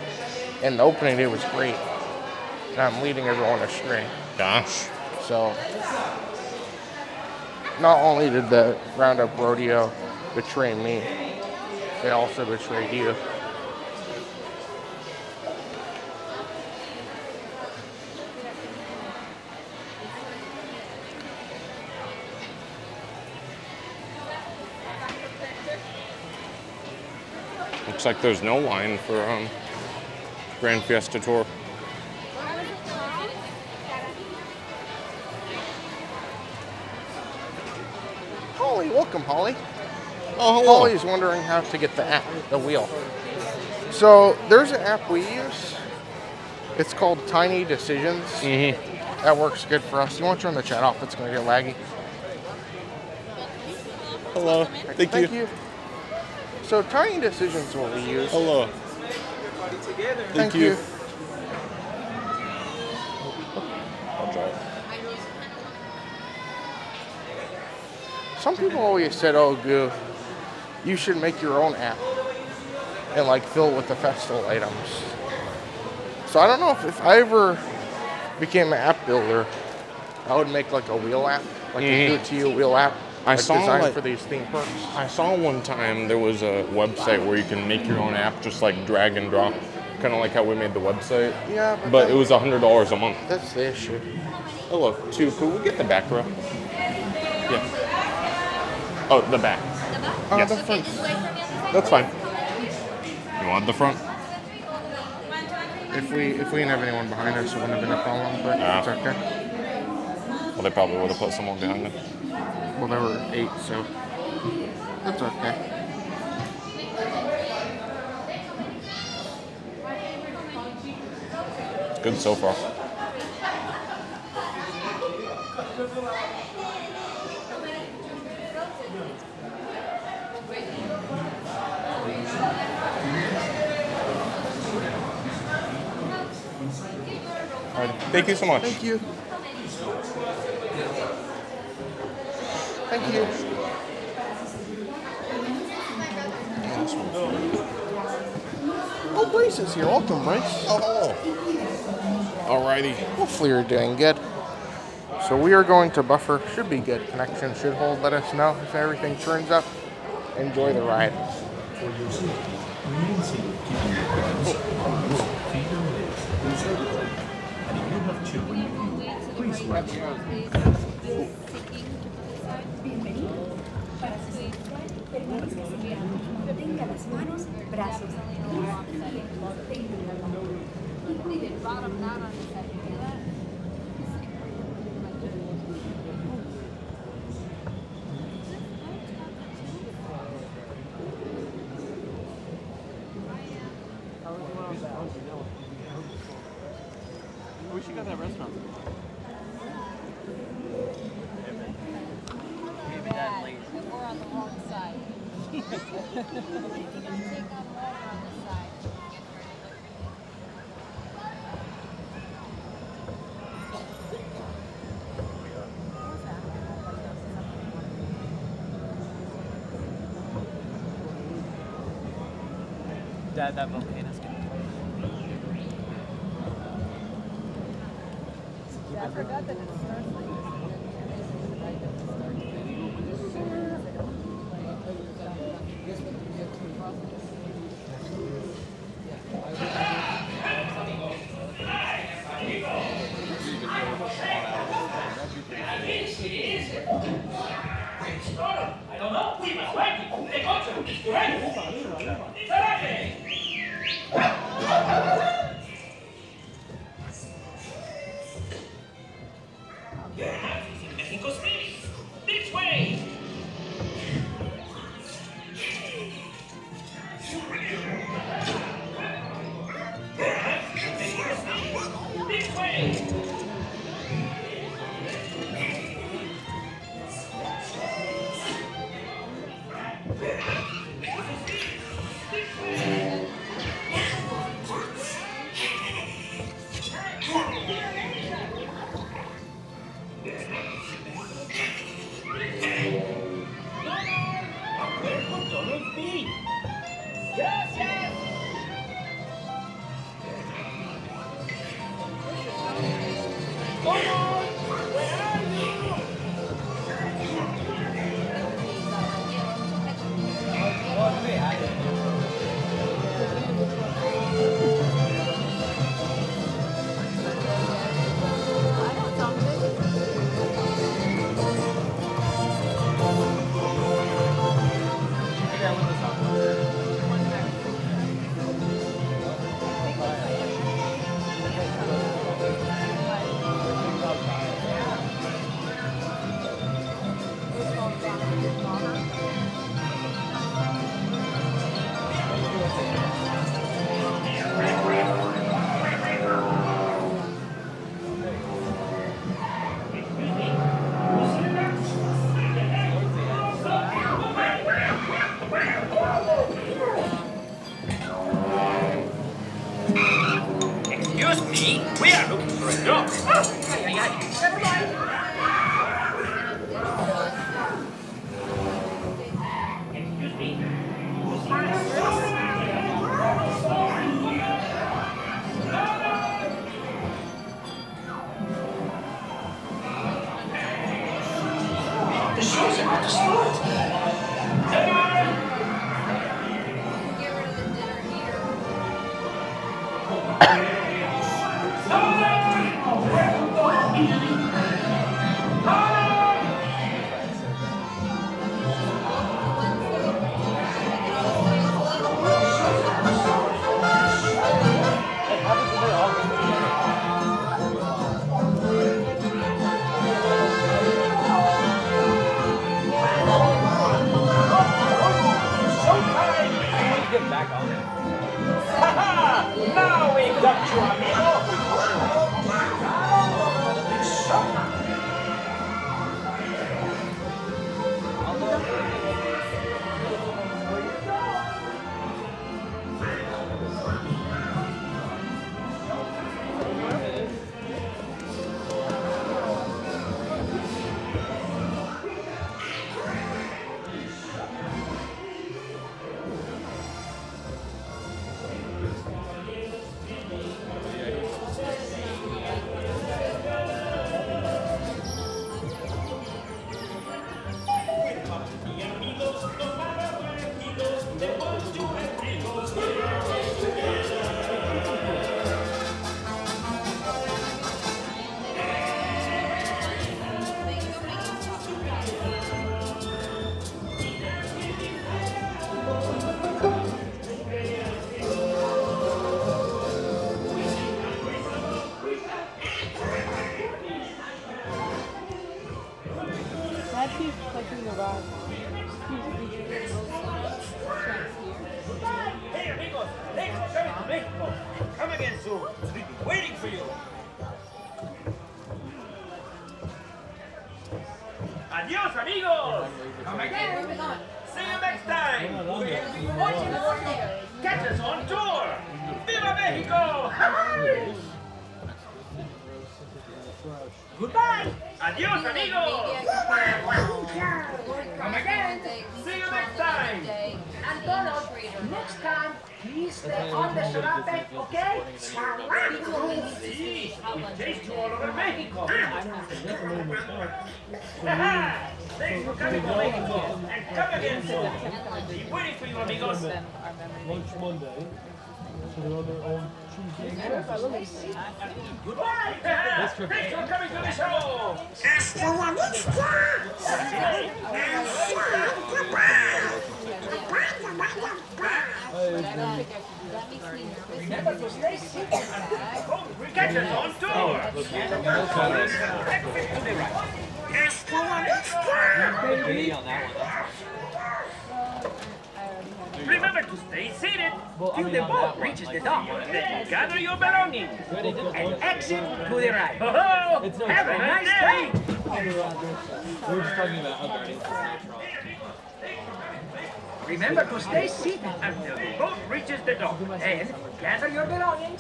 and the opening day was great. And I'm leading everyone astray. Gosh. So, not only did the Roundup Rodeo betray me, they also betrayed you. Looks like there's no line for um, Grand Fiesta Tour. Holly, welcome, Holly. Oh, hello. Holly's wondering how to get the app, the wheel. So there's an app we use. It's called Tiny Decisions. Mm-hmm. That works good for us. You want to turn the chat off? It's going to get laggy. Hello. Thank, Thank you. you. So Tiny Decisions is what we use. Hello. Thank, you. you. I'll try it. Some people always said, "Oh, Goo, you should make your own app and like fill it with the festival items." So I don't know if, if I ever became an app builder, I would make like a wheel app, like a Mhm. do it to you wheel app. I like, saw, designed like- for these theme parks. I saw one time there was a website where you can make your own app, just like drag and drop, kind of like how we made the website. Yeah, but, But that- it was hundred dollars a month. that's the issue. Hello. Two. Could we get the back row? Yeah. Oh, the back. Uh, Yes. the front. That's fine. You want the front? If we if we didn't have anyone behind us, it wouldn't have been a problem. But Yeah. it's okay. Well, they probably would have put someone behind them. Well, there were eight, so that's okay. Good so far. All right. Thank you so much. Thank you. Thank you. Oh, Bryce is here. Welcome, Bryce. Oh, Alrighty. Hopefully you're doing good. So we are going to buffer. Should be good. Connection should hold. Let us know if everything turns up. Enjoy the ride. Tenga las manos, brazos. We should go to that restaurant. Maybe that late. We're on the wrong side. Take on water on this side. Dad, that volcano's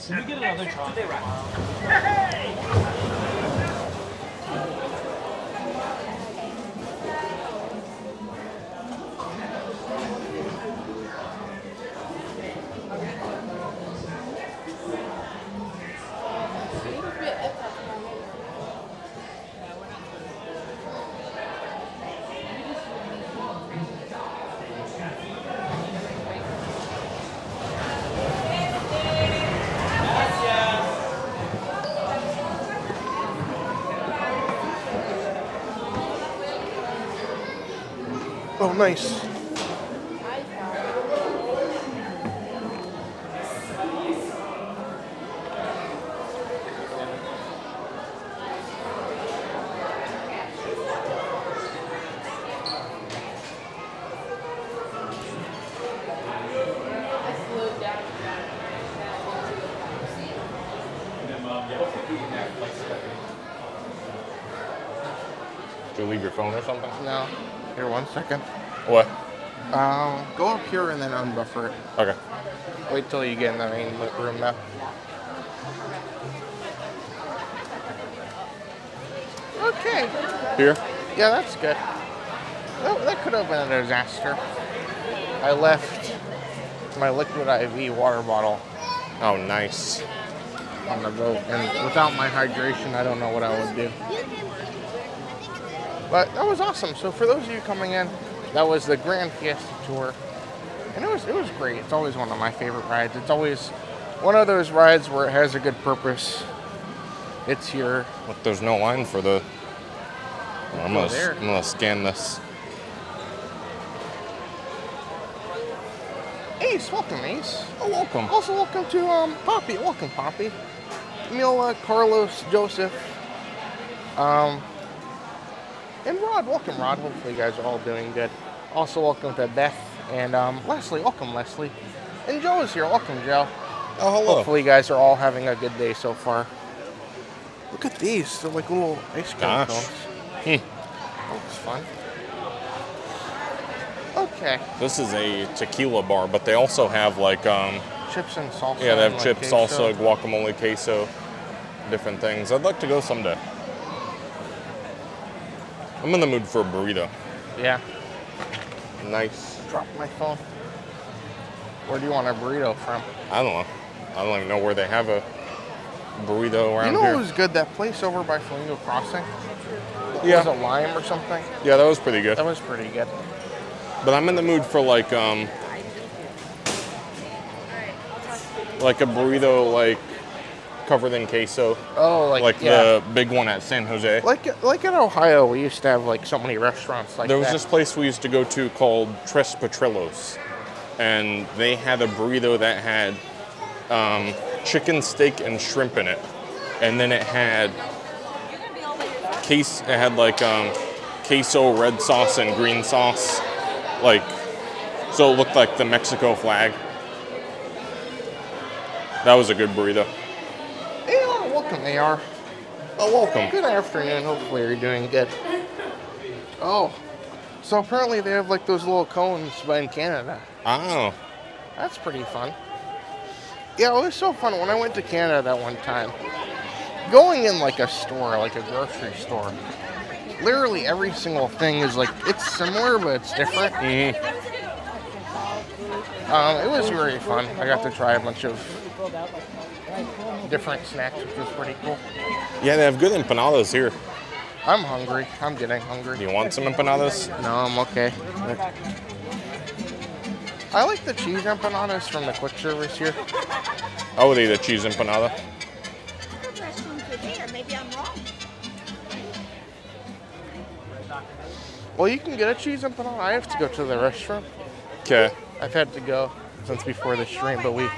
Can we get another try? Oh, nice. Did you leave your phone or something? No. Here, one second. What? Um, go up here and then unbuffer it. Okay. Wait till you get in the main room now. Okay. Here? Yeah, that's good. That, that could have been a disaster. I left my liquid IV water bottle Oh, nice. on the boat, and without my hydration, I don't know what I would do. But that was awesome. So for those of you coming in, that was the Grand Fiesta Tour, and it was it was great. It's always one of my favorite rides. It's always one of those rides where it has a good purpose. It's here. Look, there's no line for the. I'm gonna, there. I'm gonna scan this. Ace, welcome, Ace. Oh, welcome. Also, welcome to um, Poppy. Welcome, Poppy. Mila, Carlos, Joseph, um, and Rod. Welcome, Rod. Hopefully, you guys are all doing good. Also, welcome to Beth and um, Leslie. Welcome, Leslie. And Joe is here. Welcome, Joe. Oh, hello. Hopefully, you guys are all having a good day so far. Look at these. They're like little ice cream Gosh. cones. Hmm. That looks fun. Okay. This is a tequila bar, but they also have like, um, Chips and salsa. yeah, they and, have like, chips, queso. salsa, guacamole, queso, different things. I'd like to go someday. I'm in the mood for a burrito. Yeah. Nice. Drop my phone. Where do you want a burrito from? I don't know. I don't even know where they have a burrito around here. you know here. what was good? That place over by Flamingo Crossing? Yeah. Was it Lime or something? yeah, that was pretty good. That was pretty good. But I'm in the mood for like um like a burrito like covered in queso. Oh, like, Like, yeah. the big one at San Jose. like like in Ohio, we used to have like so many restaurants like there was that. this place we used to go to called Tres Potrillos. And they had a burrito that had um, chicken, steak, and shrimp in it. And then it had case. It had like um, queso, red sauce, and green sauce. Like, so it looked like the Mexico flag. That was a good burrito. Welcome, AR. Oh, welcome. Good afternoon. Hopefully, you're doing good. Oh, so apparently they have like those little cones, but in Canada. Oh, That's pretty fun. Yeah, it was so fun when I went to Canada that one time. Going in like a store, like a grocery store, literally every single thing is like it's similar but it's different. Um, it was very fun. I got to try a bunch of different snacks, which was pretty cool. yeah, they have good empanadas here. I'm hungry. I'm getting hungry. Do you want some empanadas? No, I'm okay. I like the cheese empanadas from the quick service here. I would eat a cheese empanada. Maybe I'm wrong. Well, you can get a cheese empanada. I have to go to the restaurant. Okay. I've had to go since before the stream, but we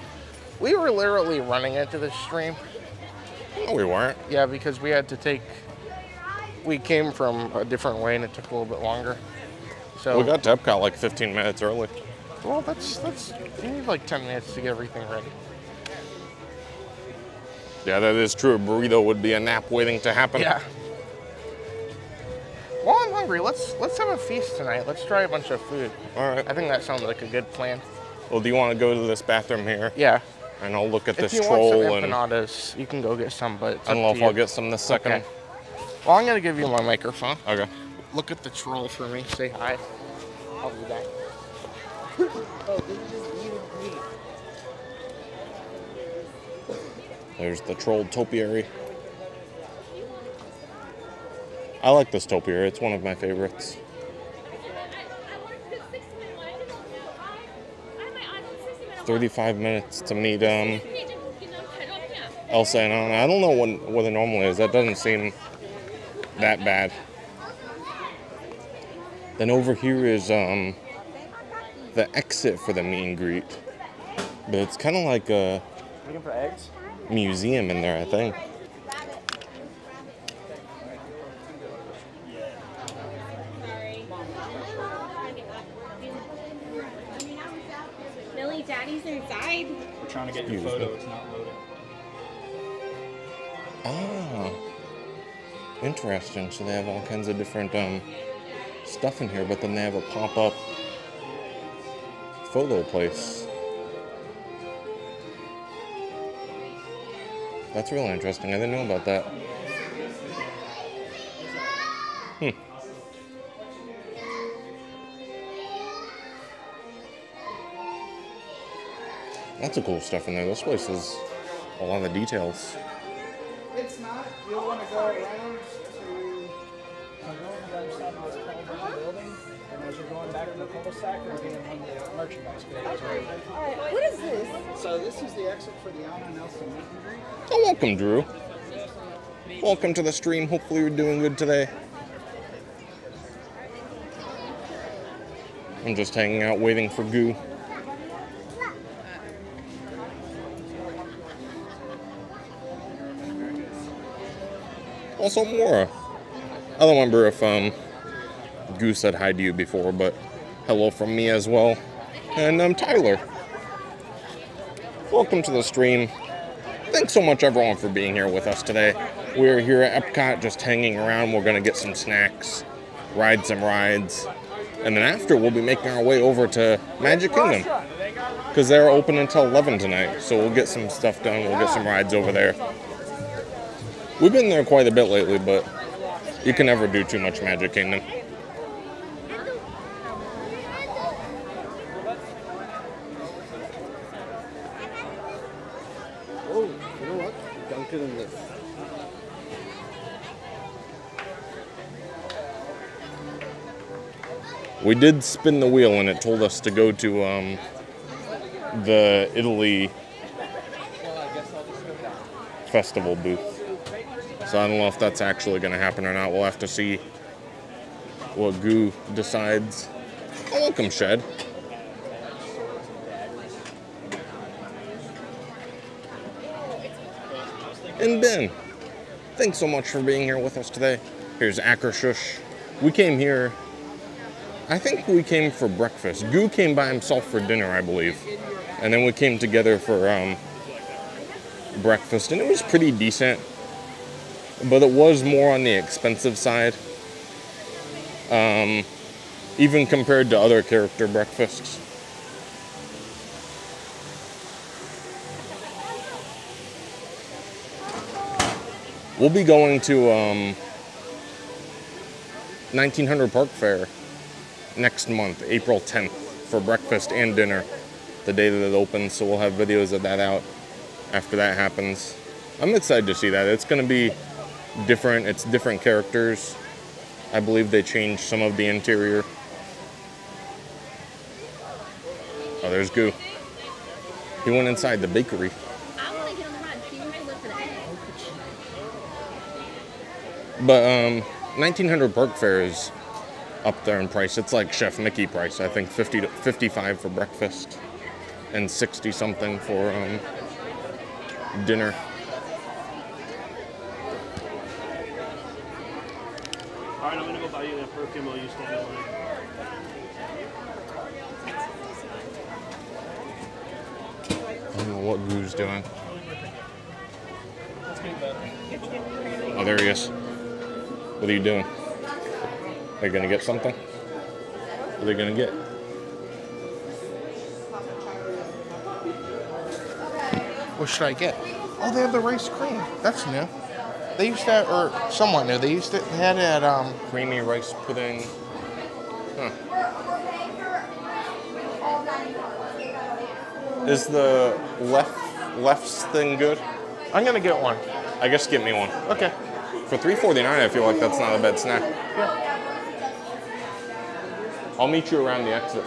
we were literally running into the stream. No, we weren't. Yeah, because we had to take. We came from a different way, and it took a little bit longer. So We got to Epcot like 15 minutes early. well, that's that's you need like 10 minutes to get everything ready. Yeah, that is true. A burrito would be a nap waiting to happen. Yeah. Well, I'm hungry. Let's let's have a feast tonight. Let's try a bunch of food. All right. I think that sounds like a good plan. Well, do you want to go to this bathroom here? Yeah. And I'll look at If this you troll want some and empanadas, you can go get some, but I don't know if I'll get some this second. Okay. Well, I'm gonna give you my microphone. Okay. Look at the troll for me. Say hi. I'll be back. There's the troll topiary. I like this topiary. It's one of my favorites. 35 minutes to meet um, Elsa and Anna. I don't know what, what it normally is. That doesn't seem that bad. Then over here is um, the exit for the meet and greet. But it's kind of like a Looking for eggs? museum in there, I think. Millie, Daddy's inside. We're trying to get your photo. me. It's not loading. Ah, interesting. So they have all kinds of different um, stuff in here, but then they have a pop-up photo place. That's really interesting. I didn't know about that. Hmm. Lots of cool stuff in there. This place is a lot of details. It's not. You'll want to go around to. So go over the other side of this cul-de-sac building, and as you're going back to the cul-de-sac, there'll be one of the merchandise bays right What is this? So this is the exit for the Alma Nelson meet and greet. Oh, welcome, Drew. Welcome to the stream. Hopefully, you're doing good today. I'm just hanging out waiting for Goo. Also, Mora. I don't remember if um, Goo said hi to you before, but hello from me as well. And I'm Tyler. Welcome to the stream. Thanks so much, everyone, for being here with us today. We're here at Epcot just hanging around. We're going to get some snacks, ride some rides, and then after, we'll be making our way over to Magic Kingdom because they're open until 11 tonight. So we'll get some stuff done. We'll get some rides over there. We've been there quite a bit lately, but you can never do too much Magic Kingdom. Oh, you know what? In. We did spin the wheel and it told us to go to um, the Italy festival booth. So I don't know if that's actually going to happen or not. We'll have to see what Goo decides. Welcome, Shed. And Ben, thanks so much for being here with us today. Here's Akershus. We came here I think we came for breakfast. Goo came by himself for dinner, I believe. And then we came together for um, breakfast, and it was pretty decent. But it was more on the expensive side. Um, even compared to other character breakfasts. We'll be going to um, 1900 Park Fare next month, April 10th, for breakfast and dinner, the day that it opens. So we'll have videos of that out after that happens. I'm excited to see that. It's going to be different. It's different characters. I believe they changed some of the interior. Oh, there's Goo. He went inside the bakery. I want to get on the ride. She wants to look for egg. But um, 1900 Park Fare is up there in price. It's like Chef Mickey price. I think 50 to 55 for breakfast and 60 something for um, dinner. All right, I'm gonna go buy you that perfume while you stand in line. I don't know what Goo's doing. Oh, there he is. What are you doing? Are you gonna get something? What are they gonna get? What should I get? Oh, they have the rice cream. That's new. They used to, or somewhat new. They used to they had it at um. Creamy rice pudding. Huh. Is the left left's thing good? I'm gonna get one. I guess get me one. Okay. For three forty nine, I feel like that's not a bad snack. Yeah. I'll meet you around the exit.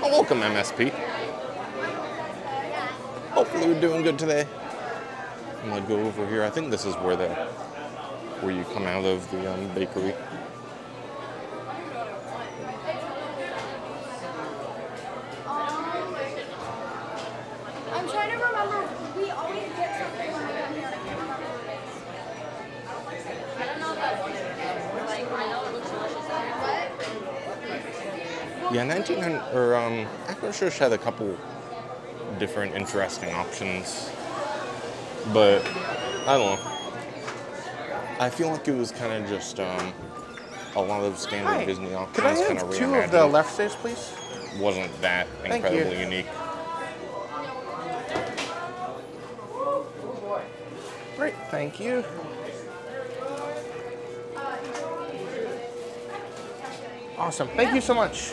Oh, welcome, MSP. Hopefully, we're doing good today. I'm gonna go over here. I think this is where the where you come out of the um, bakery. I'm trying to remember. We always get something when we come here. and I can't remember what. I don't know if that's like I know it looks delicious. Yeah, 1900 or um, Akershus had a couple different interesting options, but I don't know. I feel like it was kind of just um, a lot of standard Hi. Disney. Could I kind have of two of the lefses, please? Wasn't that incredibly unique? Great, thank you. Awesome, thank you so much.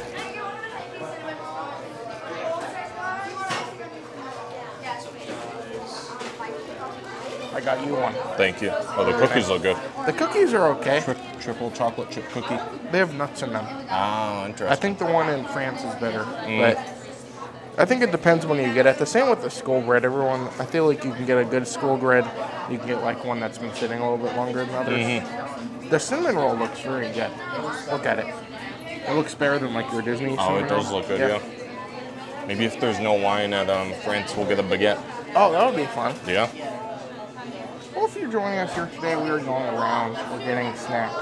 Got you one. Thank you. Oh, the cookies look good. The cookies are okay. Tri- triple chocolate chip cookie. They have nuts in them. Ah, interesting. I think the one in France is better, Mm. but I think it depends when you get it. The same with the school bread. Everyone, I feel like you can get a good school bread. You can get like one that's been sitting a little bit longer than others. Mm-hmm. The cinnamon roll looks very good. Look at it. It looks better than like your Disney. Oh, cinnamon it does roll. look good, yeah. Maybe if there's no wine at um, France, we'll get a baguette. Oh, that would be fun. Yeah. Well, if you're joining us here today, we are going around. We're getting snacks.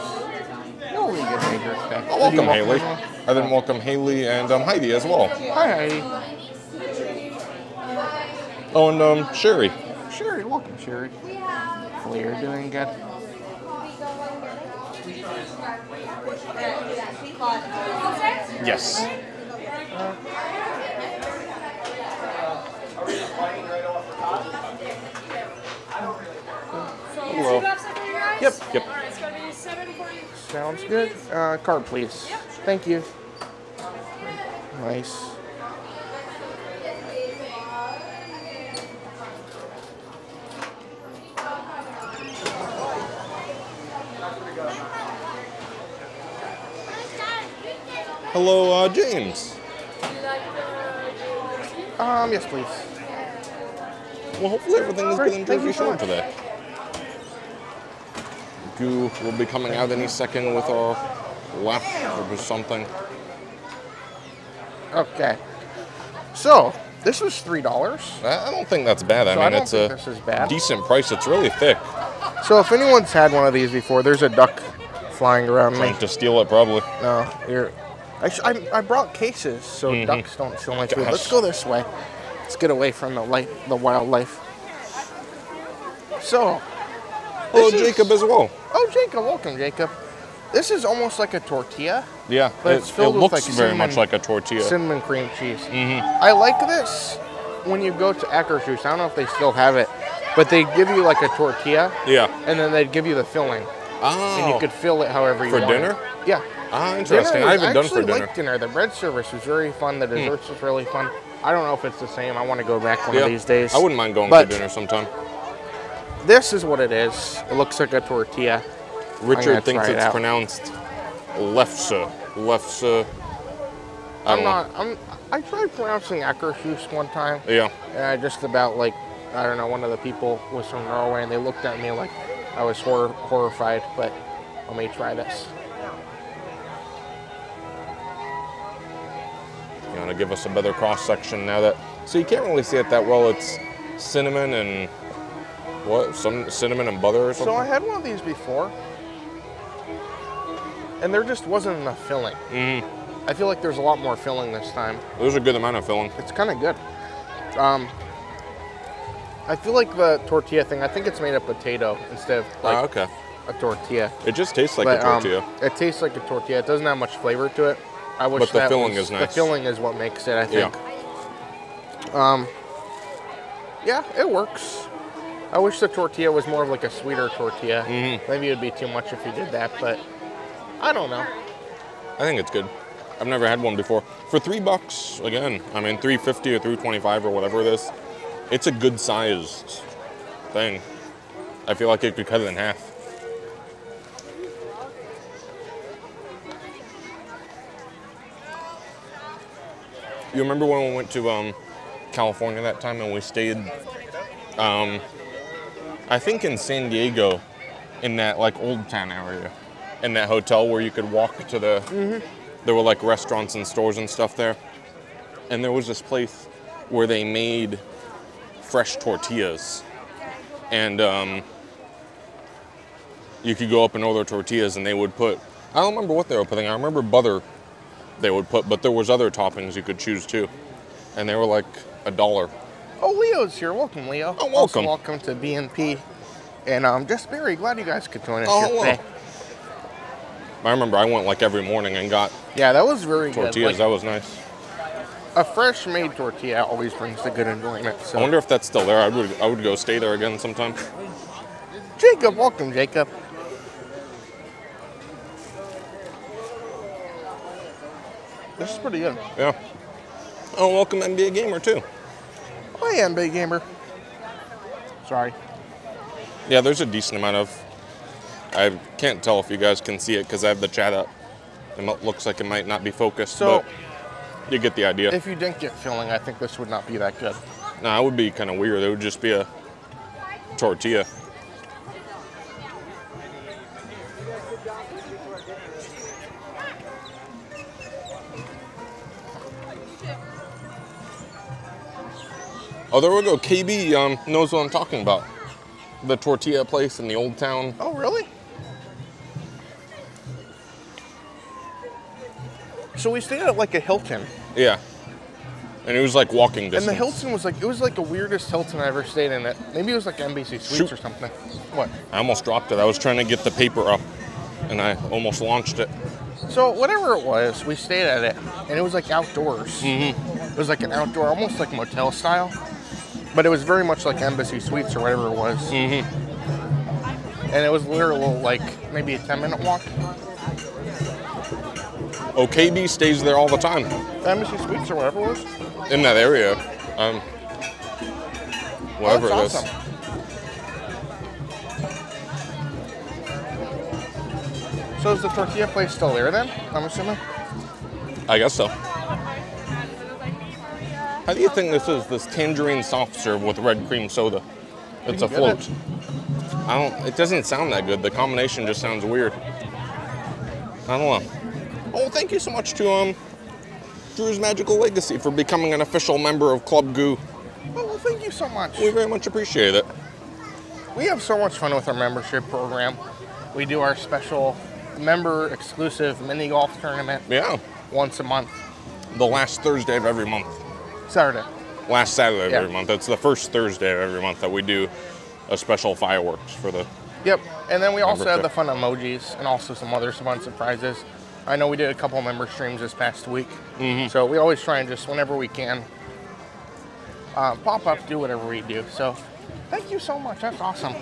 No, we get major snacks. Oh, welcome, Did Haley. welcome And then welcome Haley and um, Heidi as well. Hi, Heidi. Oh, and um, Sherry. Sherry, welcome, Sherry. Hopefully you're doing good. Yes. Hello. Yep. Yep. Alright, it's gonna be seven forty. Sounds good. Uh, card, please. Thank you. Nice. Hello, uh, James. Um, yes, please. Well, hopefully everything is Great, good and thank you so short today. Goo will be coming out any second with our lefse or something. Okay. So, this was $3. I I don't think that's bad. I So mean, I it's a is decent price. It's really thick. So, if anyone's had one of these before, there's a duck flying around me. Trying to steal it, probably. No, you're. I, I, I brought cases so Mhm. ducks don't steal my food. Let's go this way. Let's get away from the light, the wildlife. So. Hello, is- Jacob, as well. Oh, Jacob, welcome, Jacob. This is almost like a tortilla. Yeah, But it, it's filled it with, looks like, very cinnamon- much like a tortilla. Cinnamon cream cheese. Mhm. I like this when you go to Akershus. I don't know if they still have it, but they give you like a tortilla. Yeah. And then they'd give you the filling. Oh. And you could fill it however you For want. For dinner? Yeah. Ah, interesting. Dinner I haven't done for dinner. liked dinner. The bread service was very fun. The desserts was really fun. I don't know if it's the same. I want to go back one Yeah. of these days. I wouldn't mind going But for dinner sometime. This is what it is. It looks like a tortilla. Richard thinks it it's out. pronounced lefse. Lefse. I I'm don't not. I'm. I tried pronouncing Akershus one time. Yeah. And I just about like, I don't know. One of the people was from Norway, and they looked at me like I was hor- horrified. But let me try this. You want to give us a better cross section now that. So you can't really see it that well. It's cinnamon and what? Some cinnamon and butter or something. So I had one of these before, and there just wasn't enough filling. Mhm. I feel like there's a lot more filling this time. There's a good amount of filling. It's kind of good. Um, I feel like the tortilla thing. I think it's made of potato instead of like Ah, okay. a tortilla. It just tastes like But, a tortilla. Um, it tastes like a tortilla. It doesn't have much flavor to it. I wish But the that filling was- is The filling is what makes it. I think. Yeah. Um. Yeah, it works. I wish the tortilla was more of like a sweeter tortilla. Mm-hmm. Maybe it would be too much if you did that, but I don't know. I think it's good. I've never had one before. For three bucks, again, I mean, three fifty or three twenty-five or whatever it is. It's a good sized thing. I feel like it could cut it in half. You remember when we went to um, California that time and we stayed, um, I think in San Diego, in that like old town area, in that hotel where you could walk to the. There were like restaurants and stores and stuff there, and there was this place where they made fresh tortillas, and um, you could go up and order tortillas, and they would put. I don't remember what they were putting. I remember butter they would put, but there was other toppings you could choose too, and they were like a dollar. Oh, Leo's here. Welcome, Leo. Oh, Also, welcome. welcome to BNP. And I'm um, just very glad you guys could join us Oh, here today. I remember I went like every morning and got Yeah, that was very tortillas. good. Like, that was nice. a fresh made tortilla always brings the good enjoyment. So, I wonder if that's still there. I would I would go stay there again sometime. Jacob, welcome, Jacob. This is pretty good. Yeah. Oh, welcome NBA gamer too. I am Big Gamer. Sorry. Yeah, there's a decent amount of. I can't tell if you guys can see it because I have the chat up. It looks like it might not be focused, So- but you get the idea. If you didn't get filling, I think this would not be that good. Nah, it would be kind of weird. It would just be a tortilla. Oh, there we go. KB um, knows what I'm talking about. The tortilla place in the old town. Oh, really? So we stayed at like a Hilton, Yeah. And it was like walking distance. and the Hilton was like it was like the weirdest Hilton I ever stayed in. It maybe it was like Embassy Suites Shoot. or something. What? I almost dropped it. I was trying to get the paper up, and I almost launched it. So whatever it was, we stayed at it, and it was like outdoors. Mm-hmm. It was like an outdoor, almost like motel style, but it was very much like Embassy Suites or whatever it was. Mm-hmm. And it was literally like maybe a ten minute walk. Oh, KB stays there all the time Embassy Suites or whatever it was. in that area. Um, whatever oh, it that's is. awesome. So is the tortilla place still there then? I'm assuming. I guess so. How do you think this is? This tangerine soft serve with red cream soda. It's a float. I don't. It doesn't sound that good. The combination just sounds weird. I don't know. Oh, thank you so much to um, Drew's Magical Legacy for becoming an official member of Club Goo. Oh well, thank you so much. We very much appreciate it. We have so much fun with our membership program. We do our special member exclusive mini golf tournament Yeah. once a month, The last Thursday of every month. Saturday. Last Saturday of Yeah. every month. It's the first Thursday of every month that we do a special fireworks for the. Yep. And then we also have the fun emojis and also some other fun surprises. I know we did a couple member streams this past week, so we always try and just whenever we can uh, pop up, do whatever we do. So thank you so much. That's awesome.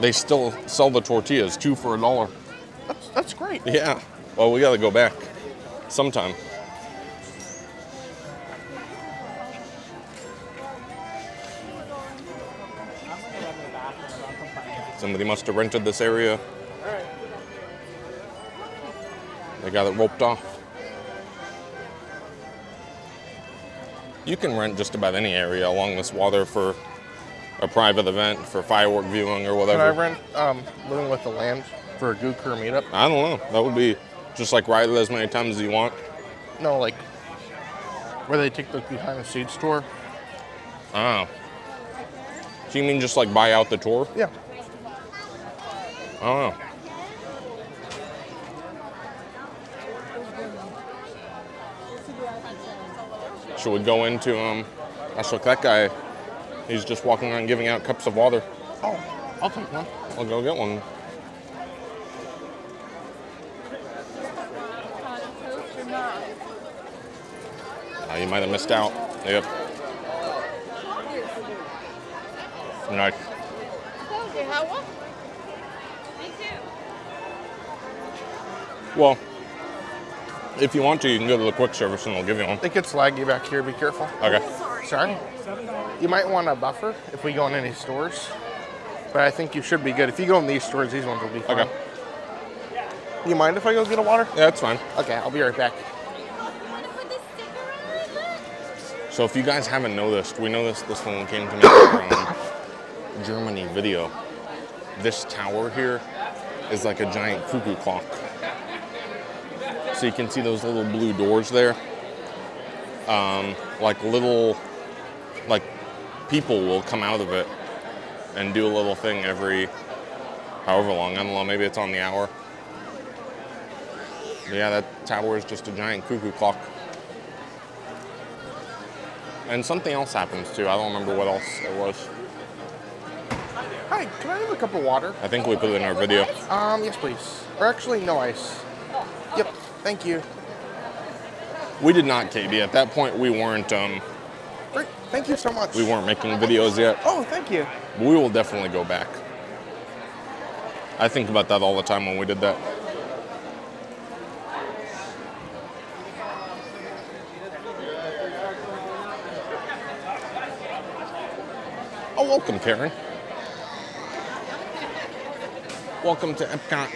They still sell the tortillas, two for a dollar. That's that's great. Yeah. Well, we got to go back sometime. Somebody must have rented this area. They got it roped off. You can rent just about any area along this water for a private event, for firework viewing or whatever. Can. I rent um, Living with the Land for a Goo Crew meetup? I don't know. That would be just like ride it as many times as you want. No, like where they take the behind the scenes tour. Oh. So you mean just like buy out the tour? Yeah. I don't know. Should we go into um? That's what that guy. He's just walking around giving out cups of water. Oh, I'll take one. I'll go get one. Uh, you might have missed out. Yep. Nice. Okay, how what? Me too. Well, if you want to, you can go to the quick service and they'll give you one. It gets laggy back here. Be careful. Okay. Sorry. You might want a buffer if we go in any stores, but I think you should be good. If you go in these stores, these ones will be fine. Okay. You mind if I go get a water? Yeah, that's fine. Okay, I'll be right back. So if you guys haven't noticed, we noticed this this one came to me from Germany video. This tower here is like a giant cuckoo clock. So you can see those little blue doors there. Um, like little, like people will come out of it and do a little thing every however long. I don't know, maybe it's on the hour. Yeah, that tower is just a giant cuckoo clock. And something else happens too. I don't remember what else it was. Hi, can I have a cup of water? I think we put it in our video. Um, yes, please. Or actually, no ice. Yep, thank you. We did not, Katie. At that point, we weren't um, Great, thank you so much. we weren't making videos yet. Oh, thank you. But we will definitely go back. I think about that all the time when we did that. Oh, welcome, Karen. Welcome to Epcot.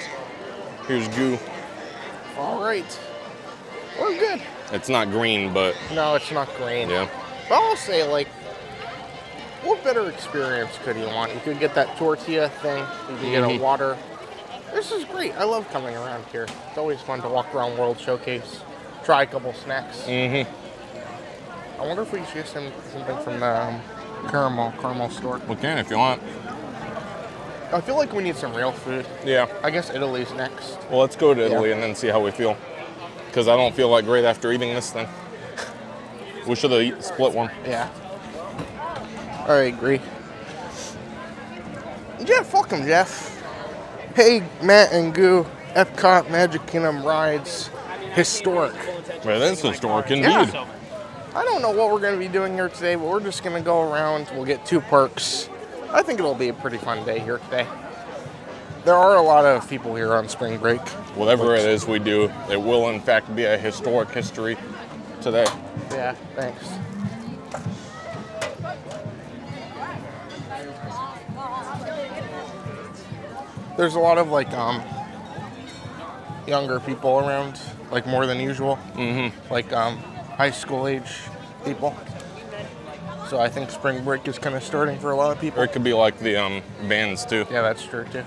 Here's Goo. All right. We're good. It's not green, but No, it's not green. yeah. But I'll say, like, what better experience could you want? You could get that tortilla thing. You could get a Mhm. water. This is great. I love coming around here. It's always fun to walk around World Showcase, try a couple snacks. Mm-hmm. I wonder if we should get some, something from the um, caramel caramel store. We can if you want. I feel like we need some real food. Yeah. I guess Italy's next. Well, let's go to Yeah. Italy and then see how we feel. Because I don't feel like great after eating this thing. We should have split one. Yeah. I agree. Yeah, fuck welcome, Jeff. Hey, Matt and Goo, Epcot Magic Kingdom rides, historic. Well, that's historic Yeah. indeed. I don't know what we're going to be doing here today, but we're just going to go around. We'll get two perks. I think it'll be a pretty fun day here today. There are a lot of people here on spring break. Whatever it is we do, it will in fact be a historic history today. Yeah, thanks. There's a lot of like um younger people around, like more than usual. Mm-hmm. Like um high school age people. So I think spring break is kind of starting for a lot of people. Or it could be like the um, bands too. Yeah, that's true too.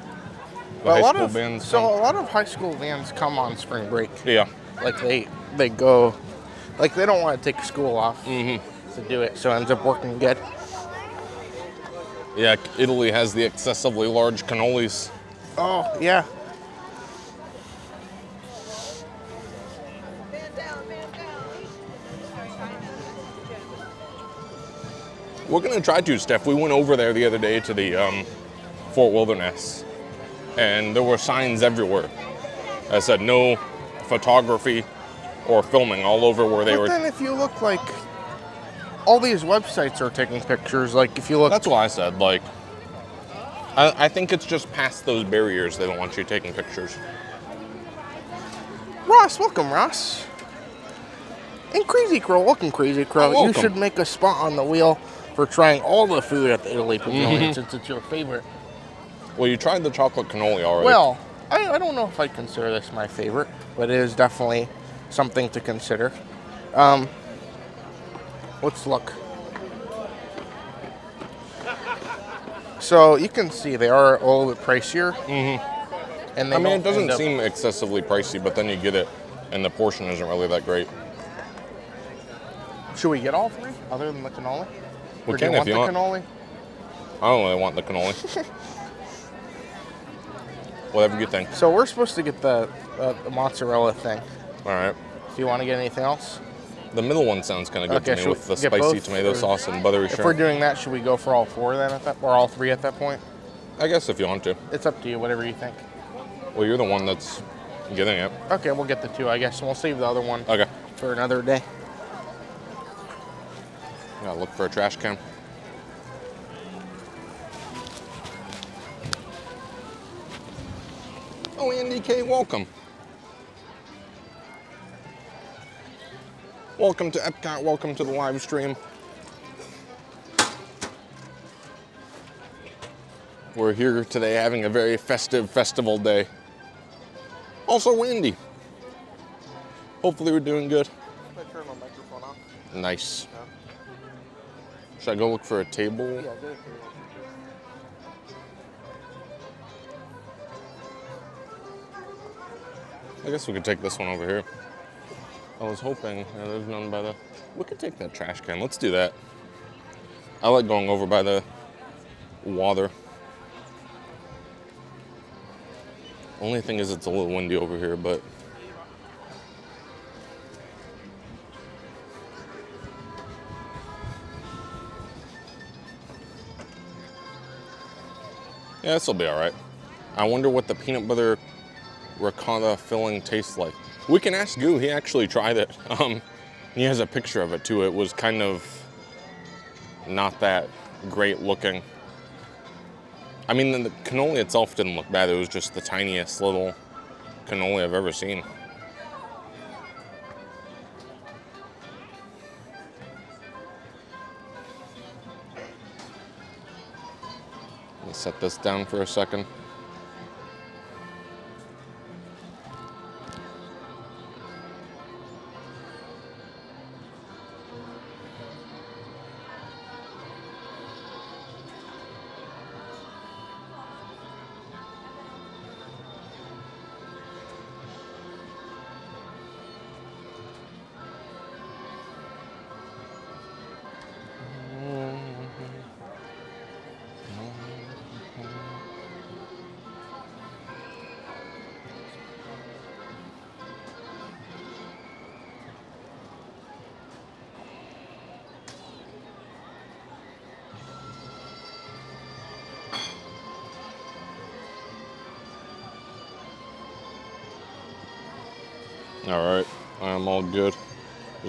The high a lot school of bands. so come. a lot of high school bands come on spring break. yeah. Like they they go, like they don't want to take school off Mm-hmm. to do it, so it ends up working good. Yeah, Italy has the excessively large cannolis. Oh yeah, We're gonna try to, Steph. We went over there the other day to the um, Fort Wilderness, and there were signs everywhere that said no photography or filming all over where they but were. then if you look like all these websites are taking pictures. Like if you look, That's what I said. Like, I, I think it's just past those barriers. They don't want you taking pictures. Ross, welcome, Ross. And Crazy Crow, welcome, Crazy Crow. Oh, you should make a spot on the wheel for trying all the food at the Italy Pavilion Mhm. since it's your favorite. Well, you tried the chocolate cannoli already. Well, I, I don't know if I consider this my favorite, but it is definitely something to consider. Um, let's look. So you can see they are a little bit pricier. Mm -hmm. And they I mean, it doesn't seem excessively pricey, but then you get it, and the portion isn't really that great. Should we get all three other than the cannoli? We Or do can you if want you the want. cannoli? I don't really want the cannoli. Whatever you think. So we're supposed to get the, uh, the mozzarella thing. All right. Do you want to get anything else? The middle one sounds kind of good Okay, to me with the spicy both, tomato sauce and buttery If we're doing that, should we go for all four then at that, or all three at that point? I guess if you want to. It's up to you, whatever you think. Well, you're the one that's getting it. Okay, we'll get the two, I guess, and we'll save the other one Okay. for another day. Gotta look for a trash can. Oh, Andy K, welcome. Welcome to Epcot. Welcome to the live stream. We're here today having a very festive festival day. Also windy. Hopefully we're doing good. I turn my microphone off. Nice. Should I go look for a table? I guess we could take this one over here. I was hoping uh, there's none by the. We could take that trash can. Let's do that. I like going over by the water. Only thing is, it's a little windy over here, but. Yeah, this will be all right. I wonder what the peanut butter ricotta filling tastes like. We can ask Goo. He actually tried it. Um, he has a picture of it too. It was kind of not that great looking. I mean, the cannoli itself didn't look bad. It was just the tiniest little cannoli I've ever seen. Let me set this down for a second.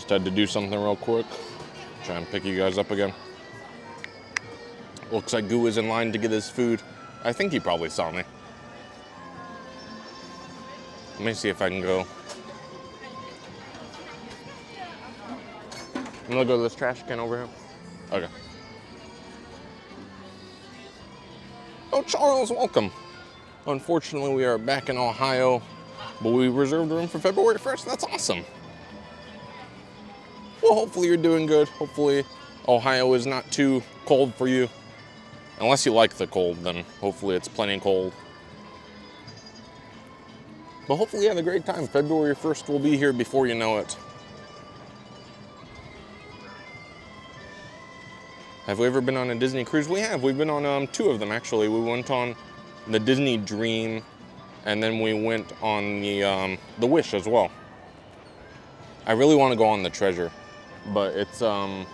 Just had to do something real quick. Try and pick you guys up again. Looks like Goo is in line to get his food. I think he probably saw me. Let me see if I can go. I'm gonna go to this trash can over here. Okay. Oh, Charles, welcome. Unfortunately, we are back in Ohio, but we reserved a room for February 1st. That's awesome. Well, hopefully you're doing good. Hopefully Ohio is not too cold for you. Unless you like the cold, then hopefully it's plenty cold. But hopefully you have a great time. February 1st will be here before you know it. Have we ever been on a Disney cruise? We have. We've been on um, two of them actually. We went on the Disney Dream, and then we went on the um, the Wish as well. I really want to go on the Treasure, but it's um,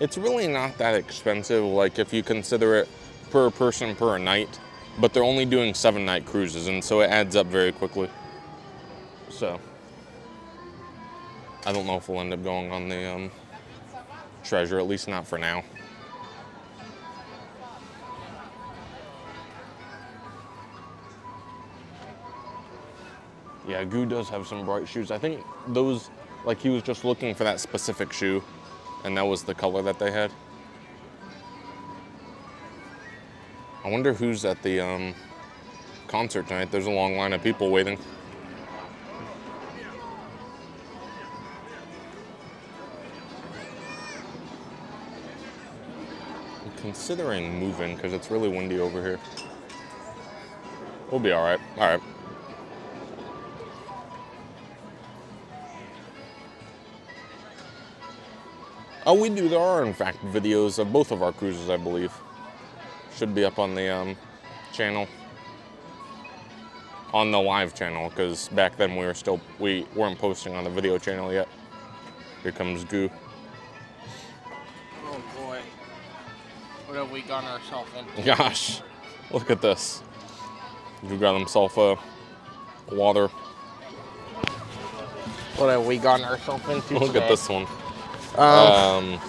it's really not that expensive. Like if you consider it per person per night, but they're only doing seven night cruises, and so it adds up very quickly. So I don't know if we'll end up going on the um, Treasure, at least not for now. Yeah, Goo does have some bright shoes. I think those, like he was just looking for that specific shoe, and that was the color that they had. I wonder who's at the um, concert tonight. There's a long line of people waiting. I'm considering moving because it's really windy over here. We'll be all right. All right. Oh, we do. There are, in fact, videos of both of our cruises, I believe. Should be up on the um, channel, on the live channel, because back then we were still we weren't posting on the video channel yet. Here comes Goo. Oh boy. What have we gotten ourselves into? Gosh, look at this. Goo got himself a water. What have we gotten ourselves into Look today? at this one. Um, Um,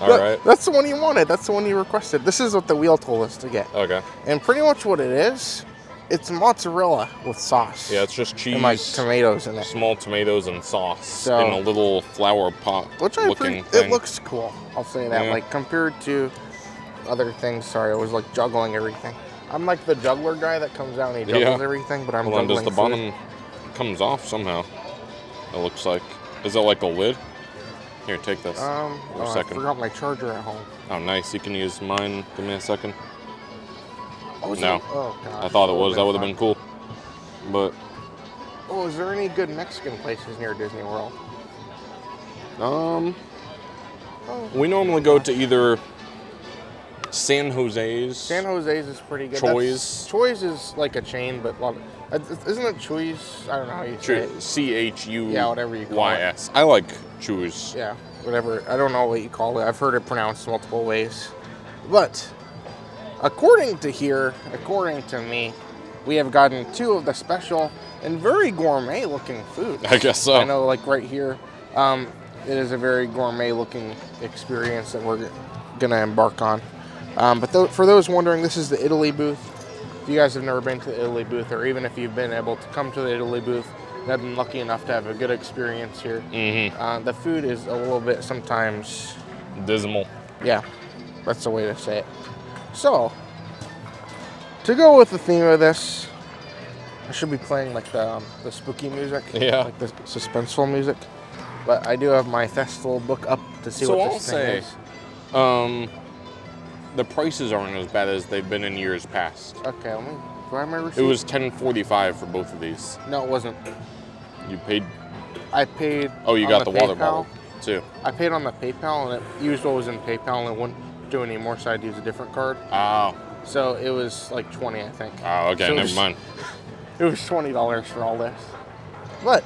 all that- right. That's the one you wanted. That's the one you requested. This is what the wheel told us to get. Okay. And pretty much what it is, it's mozzarella with sauce. Yeah, it's just cheese. And like tomatoes in it. small tomatoes and sauce So- in a little flower pot Which I looking thing. it looks cool. I'll say that. Yeah. Like compared to other things, sorry, I was like juggling everything. I'm like the juggler guy that comes out and he juggles Yeah. everything, but I'm on, juggling does the food. bottom comes off somehow? It looks like. Is it like a lid? Here, take this. Um, oh, I second. forgot my charger at home. Oh, nice. You can use mine. Give me a second. Oh, No. it? Oh, gosh. I thought it was. That would have been cool. But Oh, is there any good Mexican places near Disney World? Um, Oh. we normally go to either San Jose's. San Jose's is pretty good. Choi's. Choi's is like a chain, but a lot of, uh, isn't it Choi's? I don't know how you say it. C H U Yeah, whatever you call it. Y S. I like Chuy's. Yeah, whatever. I don't know what you call it. I've heard it pronounced multiple ways. But according to here, according to me, we have gotten two of the special and very gourmet looking food. I guess so. I know, like right here, um, it is a very gourmet looking experience that we're going to embark on. Um, but th- for those wondering, this is the Italy booth. If you guys have never been to the Italy booth, or even if you've been able to come to the Italy booth have been lucky enough to have a good experience here, Mm-hmm. uh, the food is a little bit sometimes, Dismal. yeah, that's the way to say it. So, to go with the theme of this, I should be playing like the, um, the spooky music, Yeah. like the suspenseful music. But I do have my festival book up to see So what I'll this thing say- is. Um, the prices aren't as bad as they've been in years past. Okay, let me. Do I have my receipt? It was ten forty five for both of these. No, it wasn't. You paid. I paid. Oh, you got the, water bottle too. I paid on the PayPal and it used what was in PayPal and it wouldn't do anymore, so I had to use a different card. Oh, So it was like 20, I think. oh, okay, So it never was- mind. It was twenty dollars for all this. But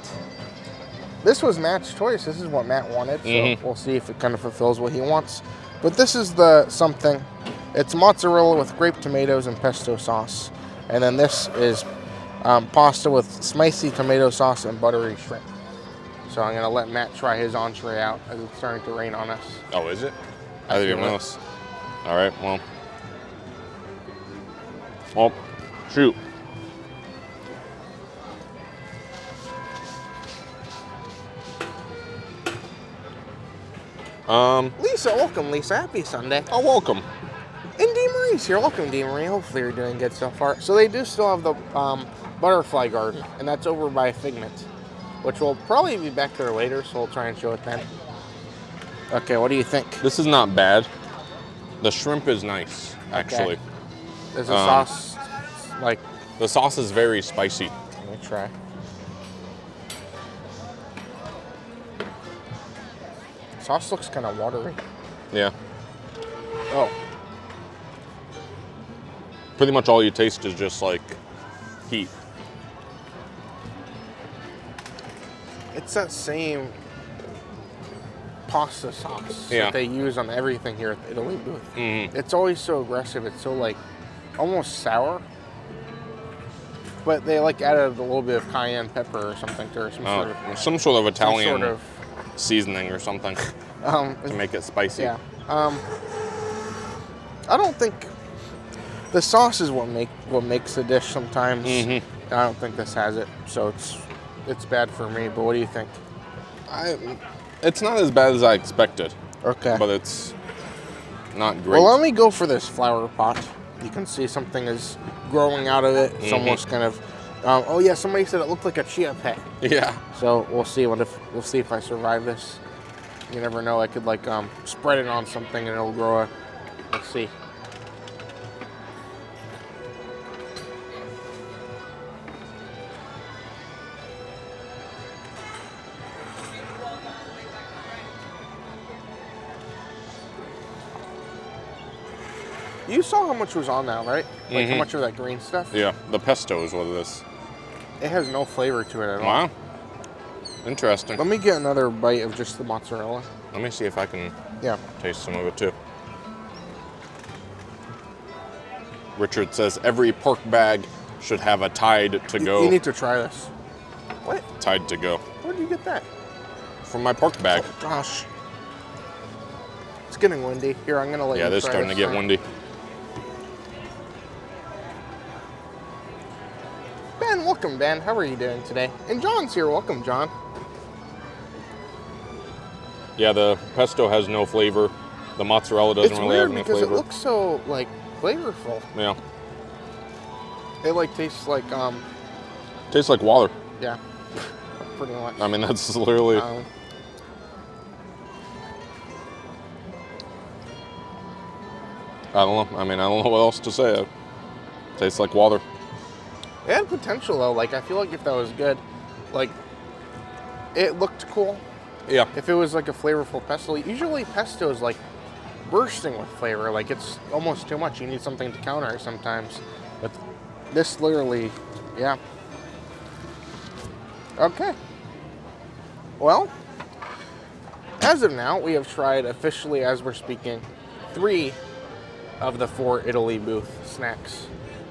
this was Matt's choice. This is what Matt wanted, so Mhm. we'll see if it kind of fulfills what he wants. But this is the something. It's mozzarella with grape tomatoes and pesto sauce, and then this is um, pasta with spicy tomato sauce and buttery shrimp. So I'm gonna let Matt try his entree out as it's starting to rain on us. Oh, is it? I didn't it. know. All right, well. Well, shoot. Um, Lisa, welcome, Lisa. Happy Sunday. oh, welcome. And Dee Marie's here. Welcome, Dee Marie. Hopefully you're doing good so far. So they do still have the um, butterfly garden, and that's over by Figment, which will probably be back there later, so we'll try and show it then. Okay, what do you think? This is not bad. The shrimp is nice, actually. Is the Um, sauce like? The sauce is very spicy. Let me try. Sauce looks kind of watery. Yeah. Oh, Pretty much all you taste is just like heat. it's that same pasta sauce Yeah. that they use on everything here at the Italy booth. Mhm. It's always so aggressive. It's so like almost sour. But they like added a little bit of cayenne pepper or something to some Oh, sort of some sort of Italian sort of seasoning or something um, to make it spicy. yeah. Um, I don't think the sauce is what make what makes the dish sometimes. Mhm. I don't think this has it, so it's it's bad for me. But what do you think? I, it's not as bad as I expected, Okay. but it's not great. Well, let me go for this flower pot. You can see something is growing out of it. It's Mhm. almost kind of. Um, oh yeah, somebody said it looked like a chia pet. yeah. So we'll see what if we'll see if I survive this. You never know. I could like um, spread it on something and it'll grow a. Let's see. You saw how much was on that, right? Like how Mhm. much of that green stuff? Yeah, the pesto is what it is. It has no flavor to it at all. Wow. Interesting. Let me get another bite of just the mozzarella. Let me see if I can Yeah. taste some of it too. Richard says every pork bag should have a tide to go. You need to try this. What? tide to go Where did you get that? from my pork bag. Oh, gosh. It's getting windy. Here, I'm gonna let yeah, you they're try starting to get thing. windy. Ben, welcome, Ben. How are you doing today? And John's here. Welcome, John. Yeah, the pesto has no flavor. The mozzarella doesn't it's really weird have any because flavor. it looks so like flavorful. yeah, It like tastes like um tastes like water. yeah, pretty much. I mean, that's literally. Um, I don't know. I mean, I don't know what else to say. It tastes like water. It had potential though. Like I feel like if that was good, like it looked cool. Yeah. If it was like a flavorful pesto, usually pesto is like bursting with flavor. Like it's almost too much. You need something to counter it sometimes. But this literally, yeah. Okay. Well, as of now, we have tried officially, as we're speaking, three of the four Italy booth snacks.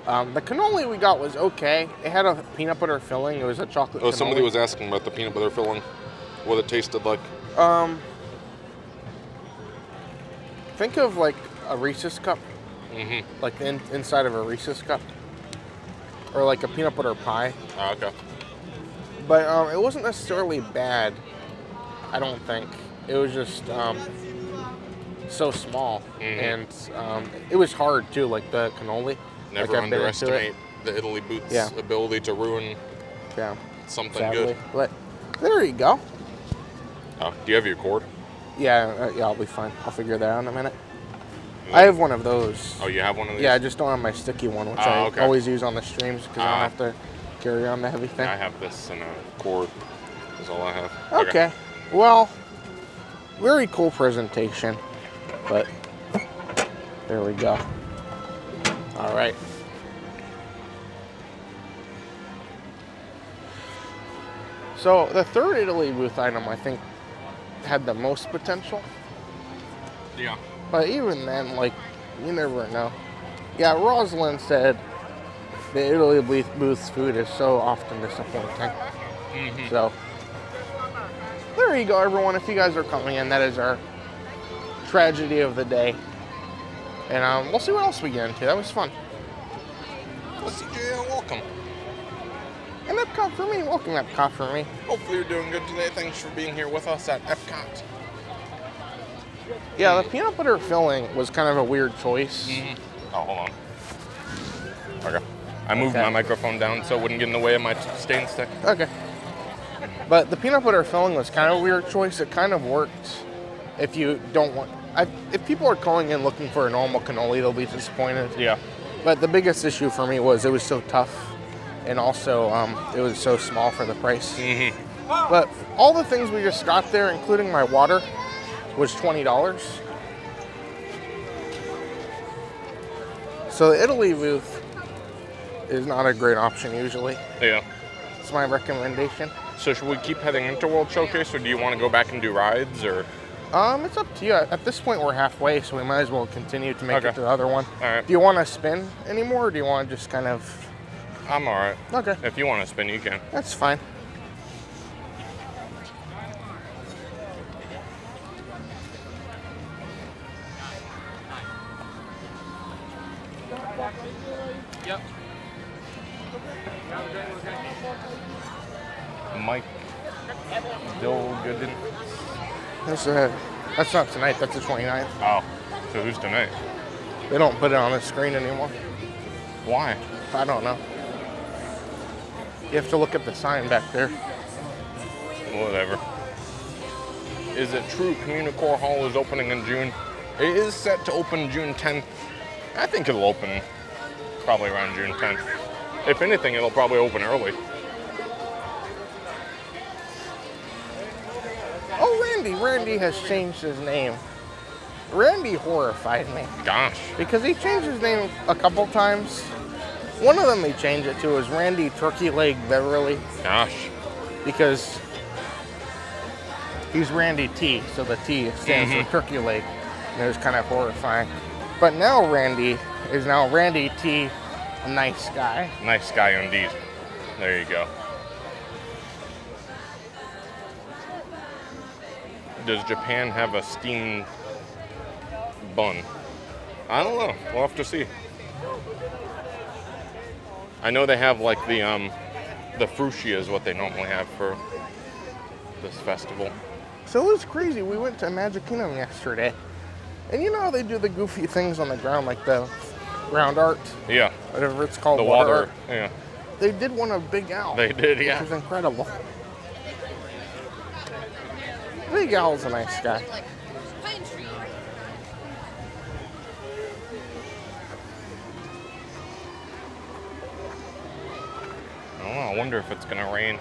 Um, the cannoli we got was okay. It had a peanut butter filling. It was a chocolate. Oh, somebody was asking about the peanut butter filling, what it tasted like. Um, think of like a Reese's cup, Mm-hmm. like the in, inside of a Reese's cup, or like a peanut butter pie. Ah, okay. But um, it wasn't necessarily bad. I don't think it was just um, so small, Mhm. and um, it was hard too. Like the cannoli. Never like I've been into underestimate it. the Italy Boots' Yeah. ability to ruin Yeah, something sadly. good. But there you go. Oh, do you have your cord? Yeah, uh, yeah, I'll be fine. I'll figure that out in a minute. I have one of those. Oh, you have one of these? Yeah, I just don't have my sticky one, which Oh, I okay. always use on the streams because I Ah. don't have to carry on the heavy thing. I have this in a cord. Is all I have. Okay. Well, very cool presentation, but there we go. All right. So the third Italy booth item, I think, had the most potential. Yeah. But even then, like, you never know. Yeah, Rosalind said the Italy booth- booth's food is so often disappointing. Mhm. So, there you go, everyone. If you guys are coming in, that is our tragedy of the day. And um, we'll see what else we get into. That was fun. Well, CJ, welcome. And Epcot for me. Welcome, Epcot for me. Hopefully you're doing good today. Thanks for being here with us at Epcot. Yeah, the peanut butter filling was kind of a weird choice. Oh, hold on. Okay. I moved Okay. my microphone down so it wouldn't get in the way of my stain stick. Okay. But the peanut butter filling was kind of a weird choice. It kind of worked if you don't want. I, if people are calling in looking for a normal cannoli, they'll be disappointed. Yeah. But the biggest issue for me was it was so tough, and also um, it was so small for the price. Mm-hmm. But all the things we just got there, including my water, was twenty dollars. So the Italy booth is not a great option usually. Yeah. It's my recommendation. So should we keep heading into World Showcase or do you want to go back and do rides or? Um, it's up to you. At this point, we're halfway, so we might as well continue to make Okay. it to the other one. All right. Do you want to spin anymore, or do you want to just kind of? I'm all right. Okay, If you want to spin, you can. that's fine. Yep. Mike Dill Gooden. That's uh, that's not tonight. That's the 29th. Oh, so who's tonight? They don't put it on the screen anymore. Why? I don't know. You have to look at the sign back there. Whatever. Is it true Communicore Hall is opening in June? It is set to open June 10th. I think it'll open probably around June 10th. If anything, it'll probably open early. Oh, Randy. Randy has changed his name. Randy horrified me Gosh. because he changed his name a couple times. One of them he changed it to was Randy Turkey Leg Beverly. Gosh. because he's Randy T, so the T stands Mhm. for turkey leg. And it was kind of horrifying. But now Randy is now Randy T, a nice guy. Nice guy indeed. There you go. Does Japan have a steamed bun? I don't know. We'll have to see. I know they have like the um the frushia is what they normally have for this festival. So it was crazy. We went to Magic Kingdom yesterday. And you know how they do the goofy things on the ground, like the ground art, Yeah, whatever it's called, the water, water. Yeah, They did one of Big Al. they did. Yeah. Which Yeah. is incredible. Big Al's a nice guy. I. I wonder if it's gonna rain.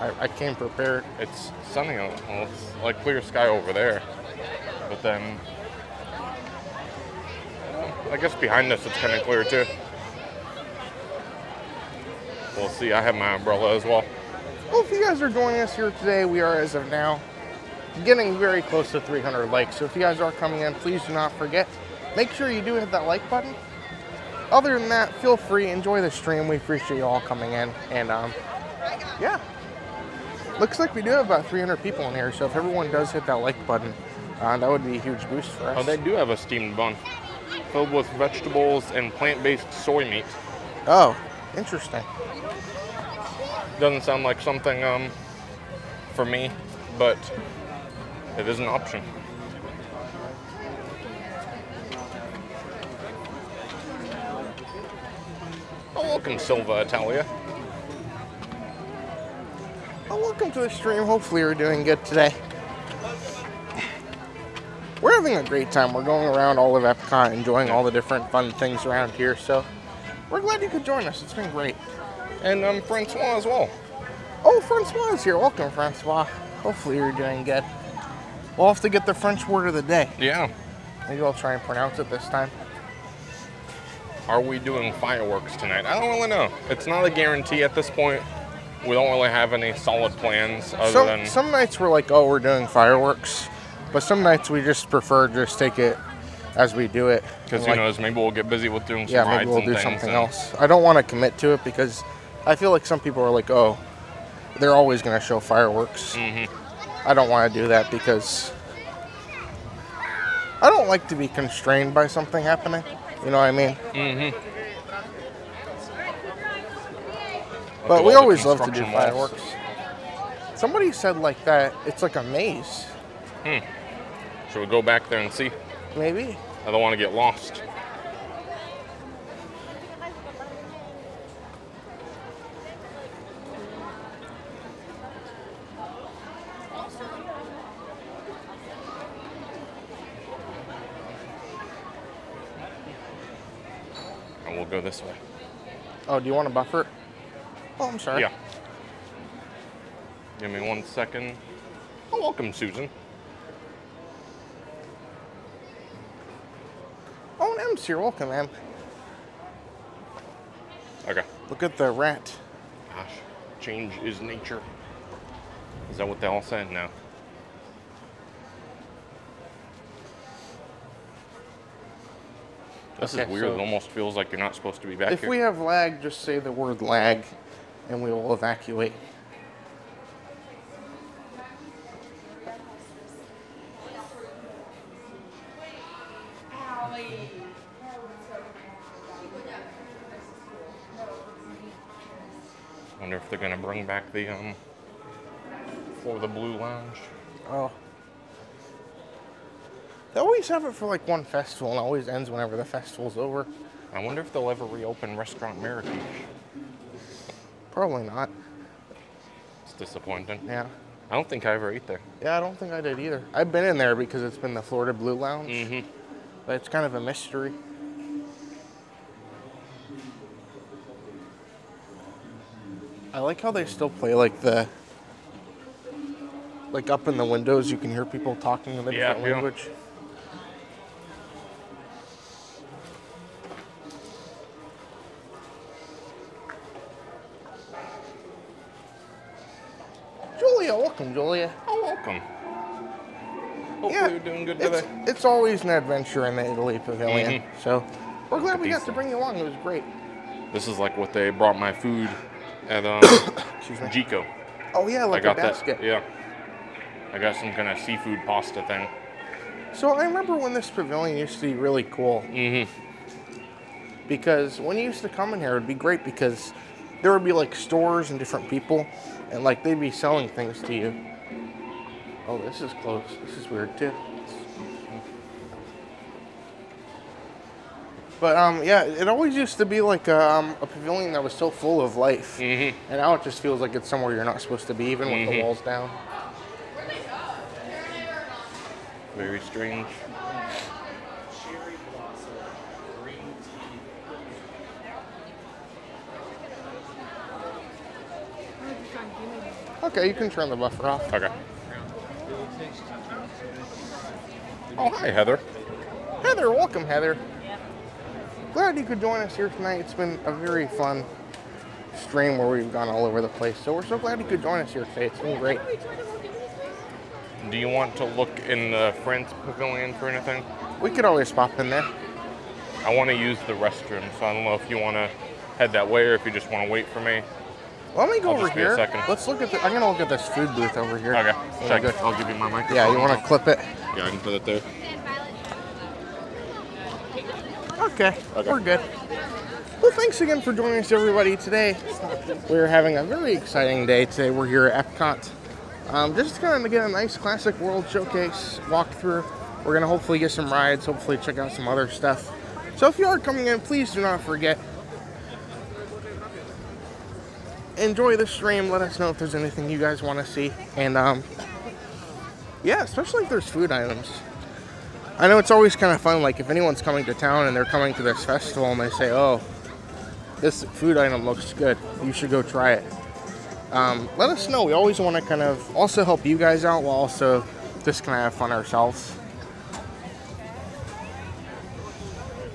I, I came prepared. It's sunny. Uh, well, it's like clear sky over there, but then I guess behind us it's kind of clear too. We'll see. I have my umbrella as well. Well, if you guys are joining us here today, we are as of now getting very close to 300 likes. So if you guys are coming in, please do not forget. Make sure you do hit that like button. Other than that, feel free, enjoy the stream. We appreciate you all coming in. And um, yeah, looks like we do have about 300 people in here. So if everyone does hit that like button, uh, that would be a huge boost for us. Oh, they do have a steamed bun filled with vegetables and plant-based soy meat. Oh, interesting. Doesn't sound like something um, for me, but it is an option. Oh, welcome, Silva Italia. Well, welcome to the stream. Hopefully, you're doing good today. We're having a great time. We're going around all of Epcot, enjoying all the different fun things around here. So, we're glad you could join us. It's been great. And um, Francois as well. Oh, Francois is here. Welcome, Francois. Hopefully, you're doing good. We'll have to get the French word of the day. Yeah. Maybe I'll try and pronounce it this time. Are we doing fireworks tonight? I don't really know. It's not a guarantee at this point. We don't really have any solid plans other Some, than some nights we're like, oh, we're doing fireworks. But some nights we just prefer just take it as we do it. because who like, knows, maybe we'll get busy with doing some yeah, maybe we'll do something else. I don't want to commit to it because I feel like some people are like, oh, they're always going to show fireworks. Mm-hmm. I don't want to do that because I don't like to be constrained by something happening. You know what I mean? Mm-hmm. But we always love to do fireworks. Somebody said like that it's like a maze. Hmm. Should we go back there and see? Maybe. I don't want to get lost. We'll go this way. Oh, do you want a buffer? Oh, I'm sorry. Yeah. Give me one second. Oh, welcome, Susan. Oh, and M's here. Welcome, man. Okay. Look at the rat. Gosh, change is nature. Is that what they all said? No. This Okay, is weird. so- it almost feels like you're not supposed to be back If here. we have lag, just say the word lag and we will evacuate. Wonder if they're gonna bring back the um for the blue lounge. Oh. They always have it for like one festival and it always ends whenever the festival's over. I wonder if they'll ever reopen Restaurant Marrakech. Probably not. It's disappointing. Yeah. I don't think I ever ate there. Yeah, I don't think I did either. I've been in there because it's been the Florida Blue Lounge, Mm-hmm. but it's kind of a mystery. I like how they still play like the like up in the windows you can hear people talking in a Yeah, different yeah. Julia, welcome, Julia. Oh, welcome. Hopefully Yeah, you're doing good It's, today. it's always an adventure in the Italy Pavilion. Mhm. So we're glad we got to bring you along. It was great. This is like what they brought my food at um. Jiko. Oh yeah, like I got a basket. that. Yeah. I got some kind of seafood pasta thing. So I remember when this pavilion used to be really cool Mm-hmm. because when you used to come in here, it'd be great because there would be like stores and different people, and like they'd be selling things to you. Oh, this is close. This is weird too. But um, yeah, it always used to be like a, um, a pavilion that was so full of life, Mhm. and now it just feels like it's somewhere you're not supposed to be, even with the Mhm. walls down. Very strange. Okay, you can turn the buffer off. Okay. Oh, hi, Heather. Heather, welcome, Heather. Glad you could join us here tonight. It's been a very fun stream where we've gone all over the place. So we're so glad you could join us here today. It's been great. Do you want to look in the Friends Pavilion for anything? We could always pop in there. I want to use the restroom, so I don't know if you want to head that way or if you just want to wait for me. Let me go I'll over just be a here. second. Let's look at the. I'm gonna look at this food booth over here. Okay. Check. good. I'll give you my microphone. Yeah, you want to clip it? Yeah, I can put it there. Okay, Okay. we're good. Well, thanks again for joining us, everybody. Today, we're having a very exciting day. Today, we're here at Epcot. Um, just kind of get a nice classic world showcase walkthrough. We're gonna hopefully get some rides, hopefully check out some other stuff. So if you are coming in, please do not forget. Enjoy the stream. Let us know if there's anything you guys want to see, and um, yeah, especially if there's food items. I know it's always kind of fun, like if anyone's coming to town and they're coming to this festival and they say, oh, this food item looks good, you should go try it. Um, let us know. We always want to kind of also help you guys out while also just kind of have fun ourselves.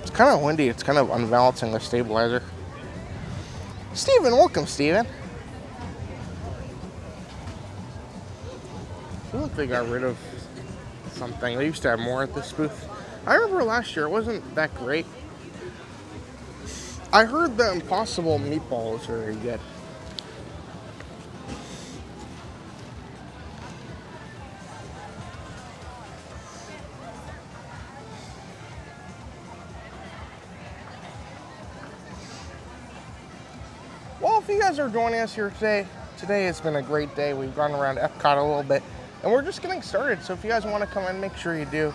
It's kind of windy. It's kind of unbalancing the stabilizer. Steven, welcome, Steven. I feel like they got rid of something. They used to have more at this booth. I remember last year it wasn't that great. I heard the Impossible meatball was very good. Are joining us here today, today has been a great day. We've gone around Epcot a little bit, and we're just getting started. So if you guys want to come in, make sure you do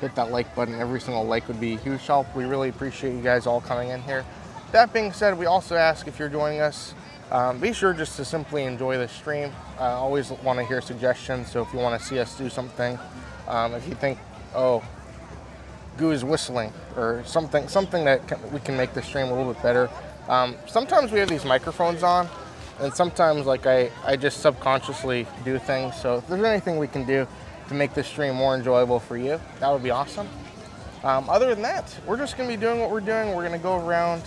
hit that like button. Every single like would be a huge help. We really appreciate you guys all coming in here. That being said, we also ask if you're joining us, um, be sure just to simply enjoy the stream. I always want to hear suggestions. So if you want to see us do something, um, if you think, oh, Goo is whistling or something something that can, we can make the stream a little bit better. Um, sometimes we have these microphones on, and sometimes like I, I just subconsciously do things. So if there's anything we can do to make this stream more enjoyable for you, that would be awesome. Um, other than that, we're just gonna be doing what we're doing. We're gonna go around.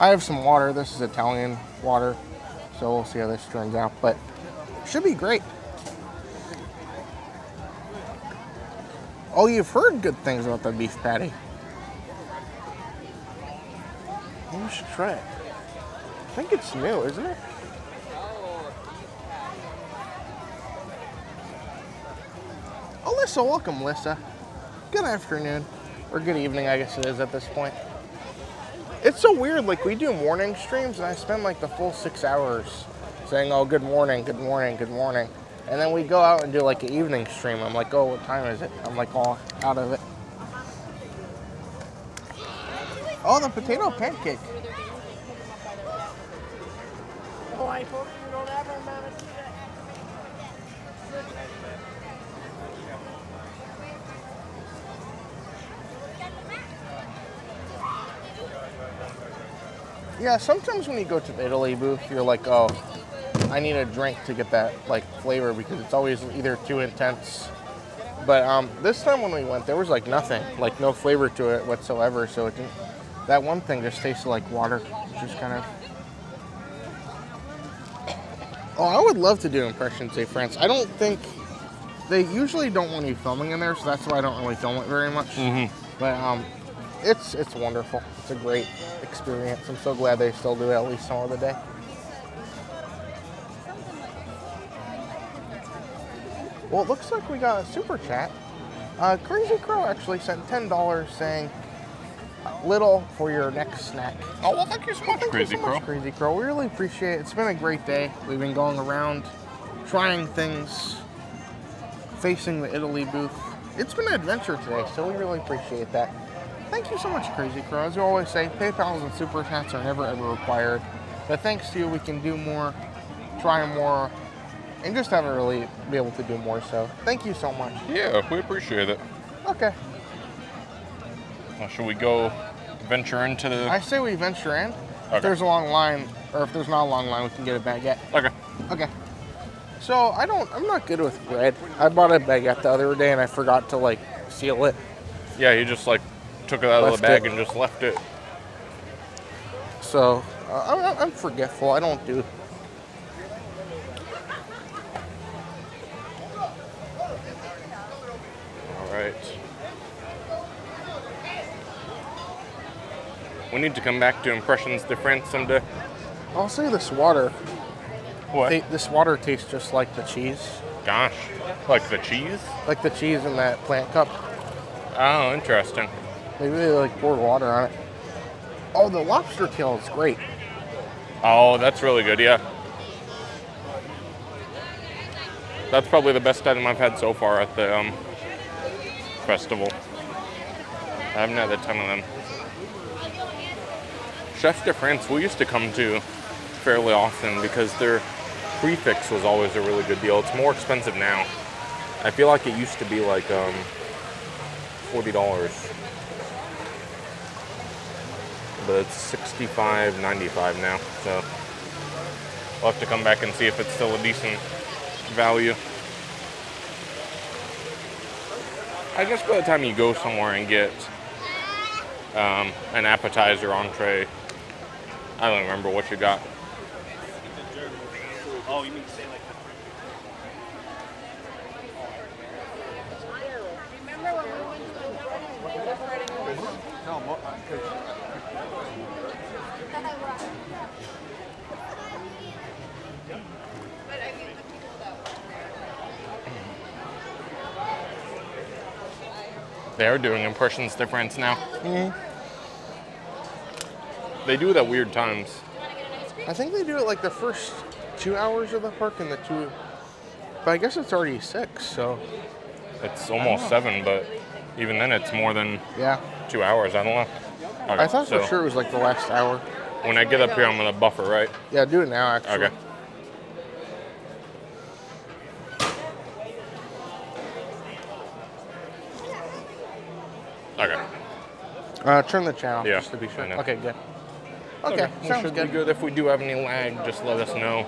I have some water. This is Italian water, so we'll see how this turns out. But should be great. Oh, you've heard good things about the beef patty. Maybe should try it. I think it's new, isn't it? Alyssa, welcome, Alyssa. Good afternoon. Or good evening, I guess it is at this point. It's so weird, like we do morning streams and I spend like the full six hours saying, oh, good morning, good morning, good morning. And then we go out and do like an evening stream. I'm like, oh, what time is it? I'm like all out of it. Oh, the potato pancake. Yeah, sometimes when you go to the Italy booth, you're like, oh, I need a drink to get that like flavor because it's always either too intense. But um, this time when we went, there was like nothing, like no flavor to it whatsoever. So it didn't, that one thing just tasted like water, is kind of. Oh, I would love to do Impressions de France. I don't think they usually don't want you filming in there, so that's why I don't really film it very much. But um, it's it's wonderful. It's a great experience. I'm so glad they still do it at least some of the day. Well, it looks like we got a super chat. Uh, Crazy Crow actually sent ten dollars saying, "Little for your next snack." Oh, well, thank you so much, Thank Crazy so much, Crow. Crazy Crow. We really appreciate it. It's been a great day. We've been going around, trying things, facing the Italy booth. It's been an adventure today, so we really appreciate that. Thank you so much, Crazy Crow. As we always say, PayPal's and Super Chats are never ever required. But thanks to you, we can do more, try more, and just have it really be able to do more. So thank you so much. Yeah, we appreciate it. Okay. Now, should we go venture into the? I say we venture in. Okay. If there's a long line, or if there's not a long line, we can get back yet. Okay. Okay. So I don't. I'm not good with bread. I bought a baguette the other day and I forgot to like seal it. Yeah, he just like took it out of the bag it. and just left it. So uh, I'm, I'm forgetful. I don't do. All right. We need to come back to Impressions de France someday. I'll say this water. What? ta- this water tastes just like the cheese, Gosh, like the cheese? like the cheese in that plant cup. Oh, interesting. They really like poured water on it. Oh, the lobster tail is great. Oh, that's really good. Yeah. That's probably the best item I've had so far at the um, festival. I haven't had a ton of them. Chef de France, we used to come to fairly often because their prix fixe was always a really good deal. It's more expensive now. I feel like it used to be like um, forty dollars, but it's $65.95 now. So we'll have to come back and see if it's still a decent value. I guess by the time you go somewhere and get um, an appetizer, entree, I don't remember what you got. Oh, you mean say like Remember when we went to the we were riding over But I mean, the people that They are doing Impressions de France now. Mm-hmm. They do it at weird times. I think they do it like the first two hours of the park and the two. But I guess it's already six, so It's almost seven, but even then, it's more than yeah. two hours. I don't know. Okay, I thought so for sure it was like the last hour. When I get up here, I'm gonna buffer, right? Yeah, do it now actually. Okay. Okay. Uh, turn the channel Yeah, just to be sure. Okay, good. Okay, we sounds good. be good. If we do have any lag, just let us know.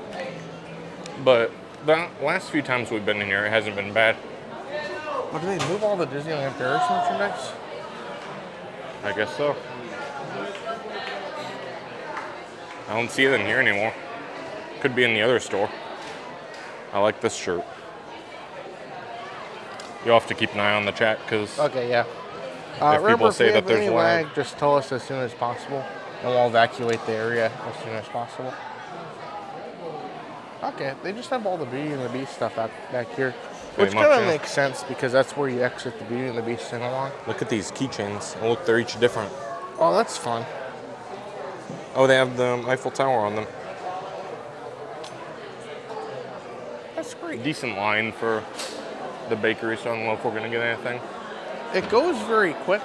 But the last few times we've been in here, it hasn't been bad. What do they move all the Disneyland Paris merchandise? I guess so. I don't see it in here anymore. Could be in the other store. I like this shirt. You'll have to keep an eye on the chat because Okay, yeah. Uh, If people say that there's lag. lag, just tell us as soon as possible, and we'll evacuate the area as soon as possible. Okay, they just have all the Beauty and the Beast stuff out back here, which kind of yeah. makes sense because that's where you exit the Beauty and the Beast sing along. look at these keychains. Oh, look, they're each different. Oh, that's fun. Oh, they have the Eiffel Tower on them. That's great. Decent line for the bakery, so I don't know if we're gonna get anything. It goes very quick.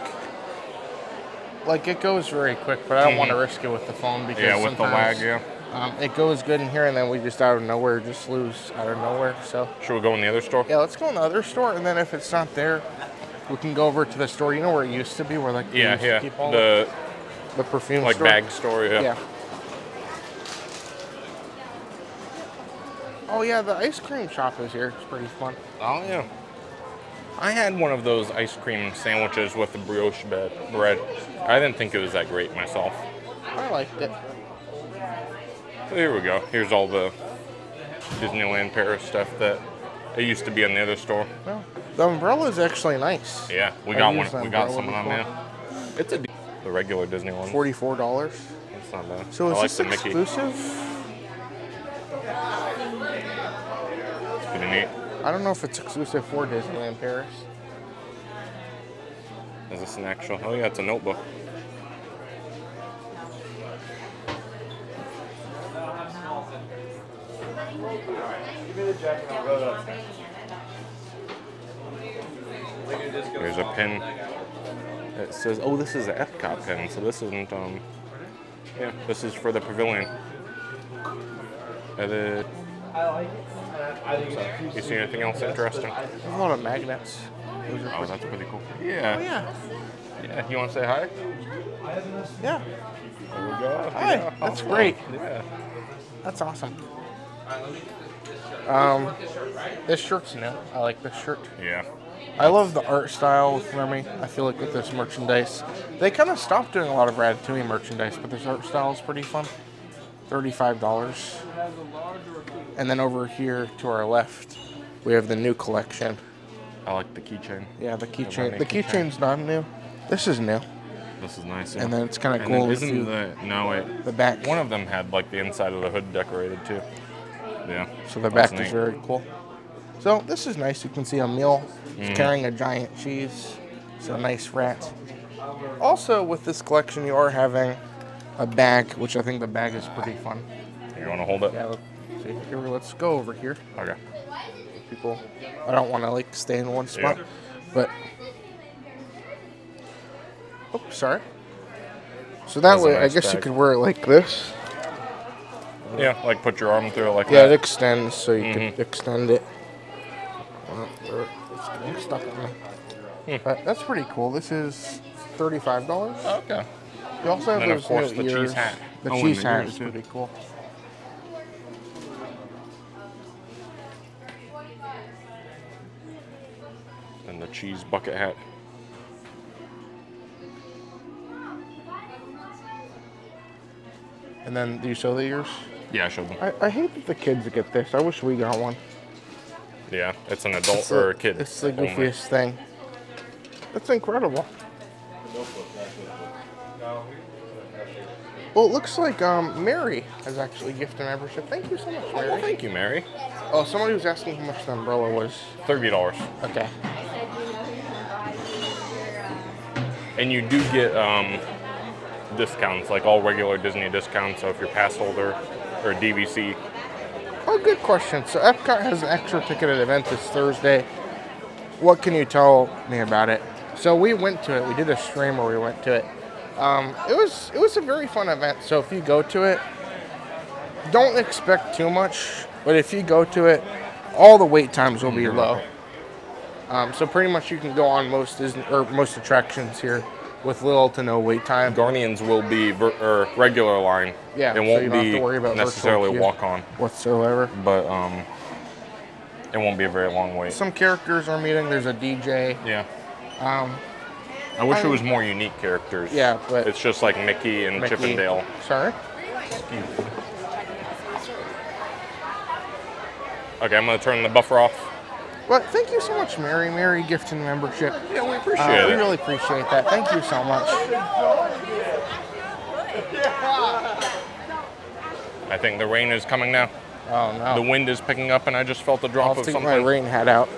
Like it goes very quick, but I don't want to risk it with the phone because Mm-hmm. Yeah, with the lag, yeah. Um, it goes good in here, and then we just out of nowhere just lose out of nowhere. So Should we go in the other store? yeah, let's go in the other store, and then if it's not there, we can go over to the store. You know where it used to be, where like Yeah, used to yeah. keep all The the perfume like store. bag store, yeah. Yeah. Oh yeah, the ice cream shop is here. It's pretty fun. Oh yeah. I had one of those ice cream sandwiches with the brioche bread. I didn't think it was that great myself. I liked it. So here we go. Here's all the Disneyland Paris stuff that it used to be in the other store. Well, the umbrella is actually nice. Yeah, we got one. We got some of them. Yeah, it's a the regular Disney one. Forty-four dollars. It's not bad. So is this exclusive? It's pretty neat. I don't know if it's exclusive for Disneyland Paris. Is this an actual? Oh yeah, it's a notebook. There's a pin. It says, "Oh, this is an Epcot pin." So this isn't. Um, yeah, this is for the pavilion. Edit. You see anything else interesting? There's a lot of magnets. Those are Oh, that's pretty cool. Yeah. Oh, yeah. Yeah. You want to say hi? Yeah. There we go. Hi, Yeah, that's awesome. great. Yeah. That's awesome. Um, this shirt's new. I like this shirt. Yeah. I love the art style with Remy. I feel like with this merchandise, they kind of stopped doing a lot of Ratatouille merchandise, but this art style is pretty fun. Thirty-five dollars. And then over here to our left, we have the new collection. I like the keychain. Yeah, the keychain. The keychain. keychain's not new. This is new. This is nice. And then it's kind of cool. Isn't the no wait? the back. One of them had like the inside of the hood decorated too. Yeah. So the back is very cool. So this is nice. You can see Emil is Mhm. carrying a giant cheese. A nice rat. Also, with this collection, you are having a bag, which I think the bag is pretty fun. You want to hold it? Yeah. Let's see. Here, let's go over here. Okay. People, I don't want to like stay in one spot, Yeah. but. Oh, sorry. So that That's way, I nice guess you could wear it like this. Yeah, like put your arm through it like that. Yeah, it extends, so you Mhm. could extend it. It's getting stuck in me. But that's pretty cool. This is thirty-five dollars. Okay. You also have And then, of those uh, course, the cheese hat. The Oh, cheese the hat is too. pretty cool. The cheese bucket hat. And then, do you show the ears? Yeah, I showed them. I, I hate that the kids get this. I wish we got one. Yeah, it's an adult It's or the- a kid. It's the only. goofiest thing. That's incredible. Well, it looks like um, Mary has actually gifted a membership. Thank you so much, Well, Mary. thank you, Mary. Oh, somebody was asking how much the umbrella was. Thirty dollars. Okay. And you do get um, discounts, like all regular Disney discounts. So if you're pass holder or DVC, Oh, good question. So Epcot has an extra ticketed event this Thursday. What can you tell me about it? So we went to it. We did a stream where we went to it. Um, it was it was a very fun event. So if you go to it, don't expect too much. But if you go to it, all the wait times will be low. Um, so pretty much you can go on most Disney or most attractions here with little to no wait time. Guardians will be ver- or regular line. Yeah, it won't you don't have be to worry about necessarily walk on, whatsoever. but um, it won't be a very long wait. Some characters are meeting. There's a DJ. Yeah. Um, I wish it was more unique characters. Yeah, but- it's just like Mickey and Mickey. Chip and Dale. Sorry. Okay, I'm gonna turn the buffer off. But thank you so much, Mary. Mary gifting membership. Yeah, we Uh, it. we really appreciate that. Thank you so much. I think the rain is coming now. Oh no. The wind is picking up, and I just felt a drop I'll of take something. my rain hat out.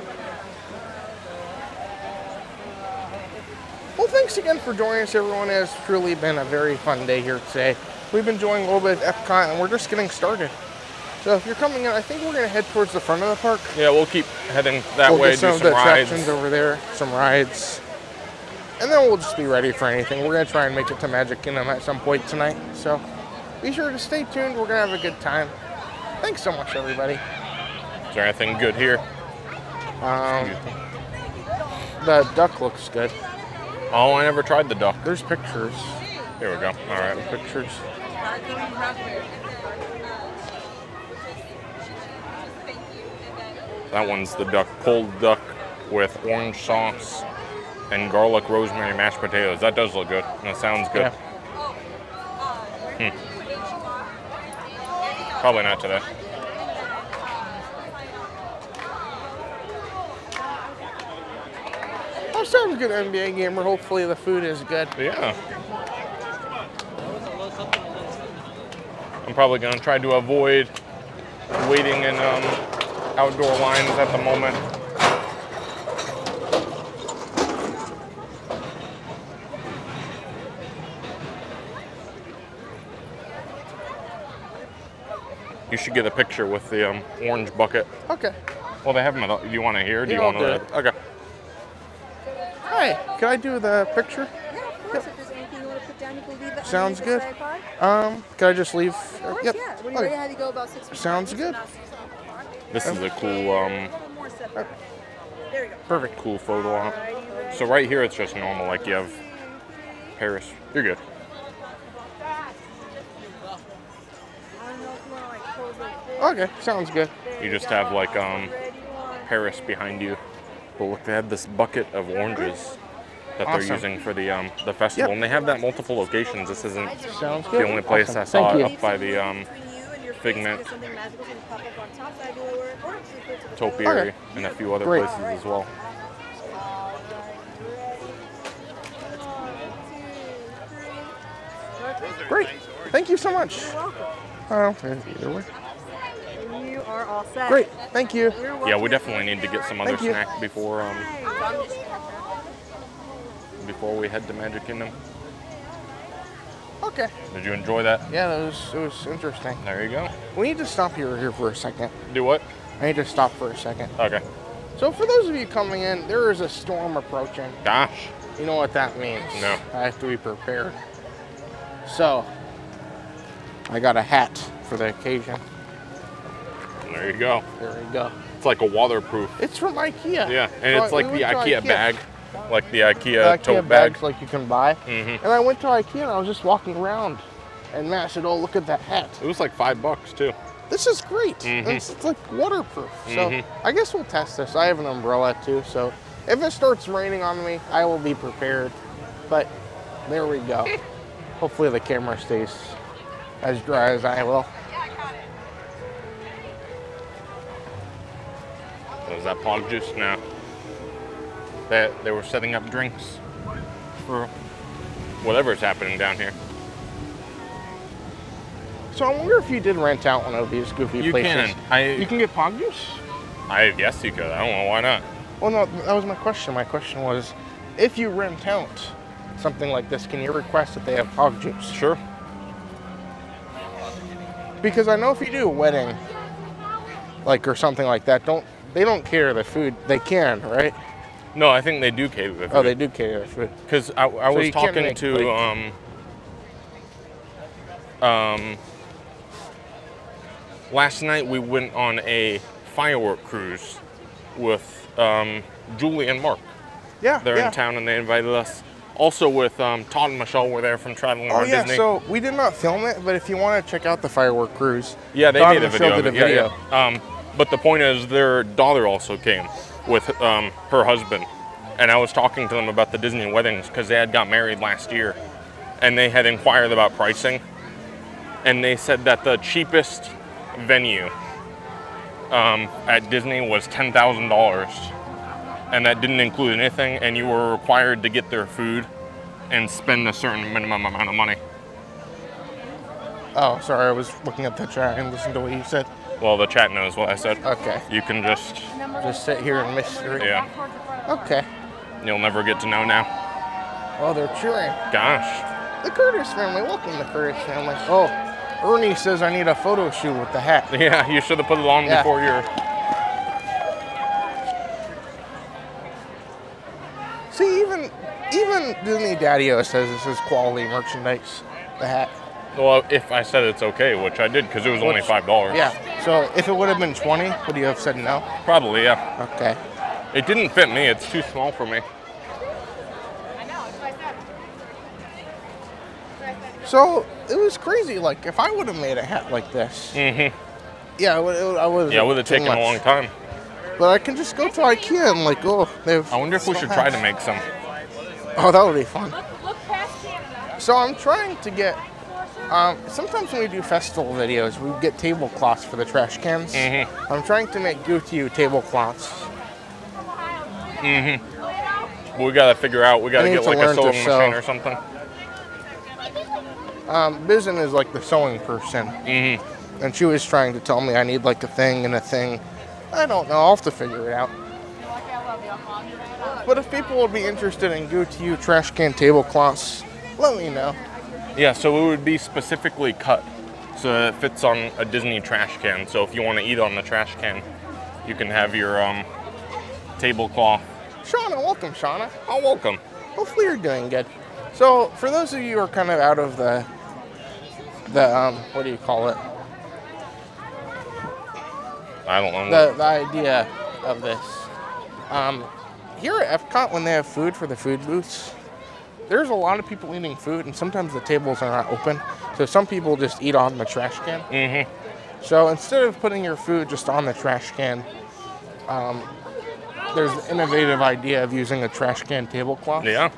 Well, thanks again for joining us, everyone. It has truly been a very fun day here today. We've been enjoying a little bit of Epcot, and we're just getting started. So if you're coming in, I think we're gonna head towards the front of the park. Yeah, we'll keep heading that we'll way. some do of the rides. attractions over there, some rides, and then we'll just be ready for anything. We're gonna try and make it to Magic Kingdom at some point tonight. So be sure to stay tuned. We're gonna have a good time. Thanks so much, everybody. Is there anything good here? Um, the duck looks good. Oh, I never tried the duck. There's pictures. Here we go. All right. Pictures. That one's the duck, pulled duck with orange sauce and garlic rosemary mashed potatoes. That does look good. That sounds good. Yeah. Hmm. Probably not today. Starting a good NBA gamer. Hopefully the food is good. Yeah. I'm probably gonna try to avoid waiting in um, outdoor lines at the moment. You should get a picture with the um, orange bucket. Okay. Well, they have them. At, do you want to hear? Do Yeah, you want to? Okay. Hi. Can I do the picture? Yeah, of course. If there's anything you want to put down, you can leave it Sounds good. the. Um, can I just leave? Of course, yep. yeah. When you're Okay. ready, how to go about six feet Sounds good. so not six feet apart. This is a cool, um, more setback. There we go. Perfect. cool photo op. Alrighty. So right here, it's just normal. Like you have Paris. You're good. I don't know if you want to like pose like this Okay, sounds good. You just have like um, Paris behind you. But look, they have this bucket of oranges that Awesome. they're using for the um, the festival, Yep. and they have that multiple locations. This isn't Sounds good. the only place Awesome. I saw Thank it you. up by the um, Figment, Topiary, and a few other Great. places as well. Great. Thank you so much. Oh, either way. You are all set. Great. Thank you. Yeah, we definitely need to get some other Thank you. snack before um, before we head to Magic Kingdom. Okay. Did you enjoy that? Yeah, that was it was interesting. There you go. We need to stop here here for a second. Do what? I need to stop for a second. Okay. So for those of you coming in, there is a storm approaching. Gosh. You know what that means? No. I have to be prepared. So, I got a hat for the occasion. There you go. There you go. It's like a waterproof. It's from IKEA. Yeah, and So it's we like the went to IKEA, bag, like the IKEA, The IKEA tote bag. bags like you can buy. Mhm. And I went to IKEA and I was just walking around, and Matt said, "Oh, look at that hat. It was like five bucks too. This is great. Mhm. It's, it's like waterproof. So Mhm. I guess we'll test this. I have an umbrella too, so if it starts raining on me, I will be prepared. But there we go. Hopefully the camera stays as dry as I will. Was that pog juice? No. They, they were setting up drinks for whatever's happening down here. So I wonder if you did rent out one of these goofy You places. can. I- you can get pog juice. I guess you could. I don't know why not. Well, no, that was my question. My question was, if you rent out something like this, can you request that they have hog juice? Sure. Because I know if you do a wedding, like or something like that, don't they don't cater the food? They can, right? No, I think they do cater the food. Oh, they do cater the food. Because I, I So was talking make, to like- um um last night we went on a firework cruise with um, Julie and Mark. Yeah, They're yeah. in town and they invited us. Also with um, Todd and Michelle were there from Traveling Oh yeah, Disney. so we did not film it, but if you want to check out the firework cruise, Yeah, they Todd made a video. did a it. Yeah, yeah. Um, but the point is, their daughter also came with um, her husband, and I was talking to them about the Disney weddings because they had got married last year, and they had inquired about pricing, and they said that the cheapest venue um, at Disney was ten thousand dollars, and that didn't include anything, and you were required to get their food and spend a certain minimum amount of money. Oh, sorry, I was looking at the chat and listened to what you said. Well, the chat knows what I said. Okay. You can just Just sit here in mystery. Yeah. Okay. You'll never get to know now. Oh, they're cheering. Gosh. The Curtis family, welcome the Curtis family. Oh, Ernie says I need a photo shoot with the hat. Yeah, you should have put it on Yeah. before your. See, even even Disney Daddy-O says this is quality merchandise. The hat. Well, if I said it's okay, which I did because it was only five dollars. Yeah. So if it would have been 20, would you have said no? Probably, yeah. Okay. It didn't fit me. It's too small for me. I know, it's like that. So it was crazy. Like if I would have made a hat like this, Mm-hmm. yeah, I would. I would. Yeah, it would have taken a long time. But I can just go to IKEA and like, oh, they have. I wonder if we still should try to make some. Oh, that would be fun. Look past Canada. So I'm trying to get. Um, sometimes when we do festival videos, we get tablecloths for the trash cans. Mm-hmm. I'm trying to make GooToYou tablecloths. Mm-hmm. We gotta figure out. We gotta get to like a sewing sew. machine or something. Um, Bizen is like the sewing person, Mm-hmm. and she was trying to tell me I need like a thing and a thing. I don't know. I'll have to figure it out. But if people would be interested in GooToYou trash can tablecloths, let me know. Yeah, so it would be specifically cut so that it fits on a Disney trash can. So if you want to eat on the trash can, you can have your um, tablecloth. Shauna, welcome, Shauna. Oh, welcome. Hopefully you're doing good. So, for those of you who are kind of out of the, the um, what do you call it? I don't know. The, the idea of this. Um, here at Epcot, when they have food for the food booths, there's a lot of people eating food, and sometimes the tables are not open. So some people just eat on the trash can. Mm-hmm. So instead of putting your food just on the trash can, um, there's an innovative idea of using a trash can tablecloth. Yeah.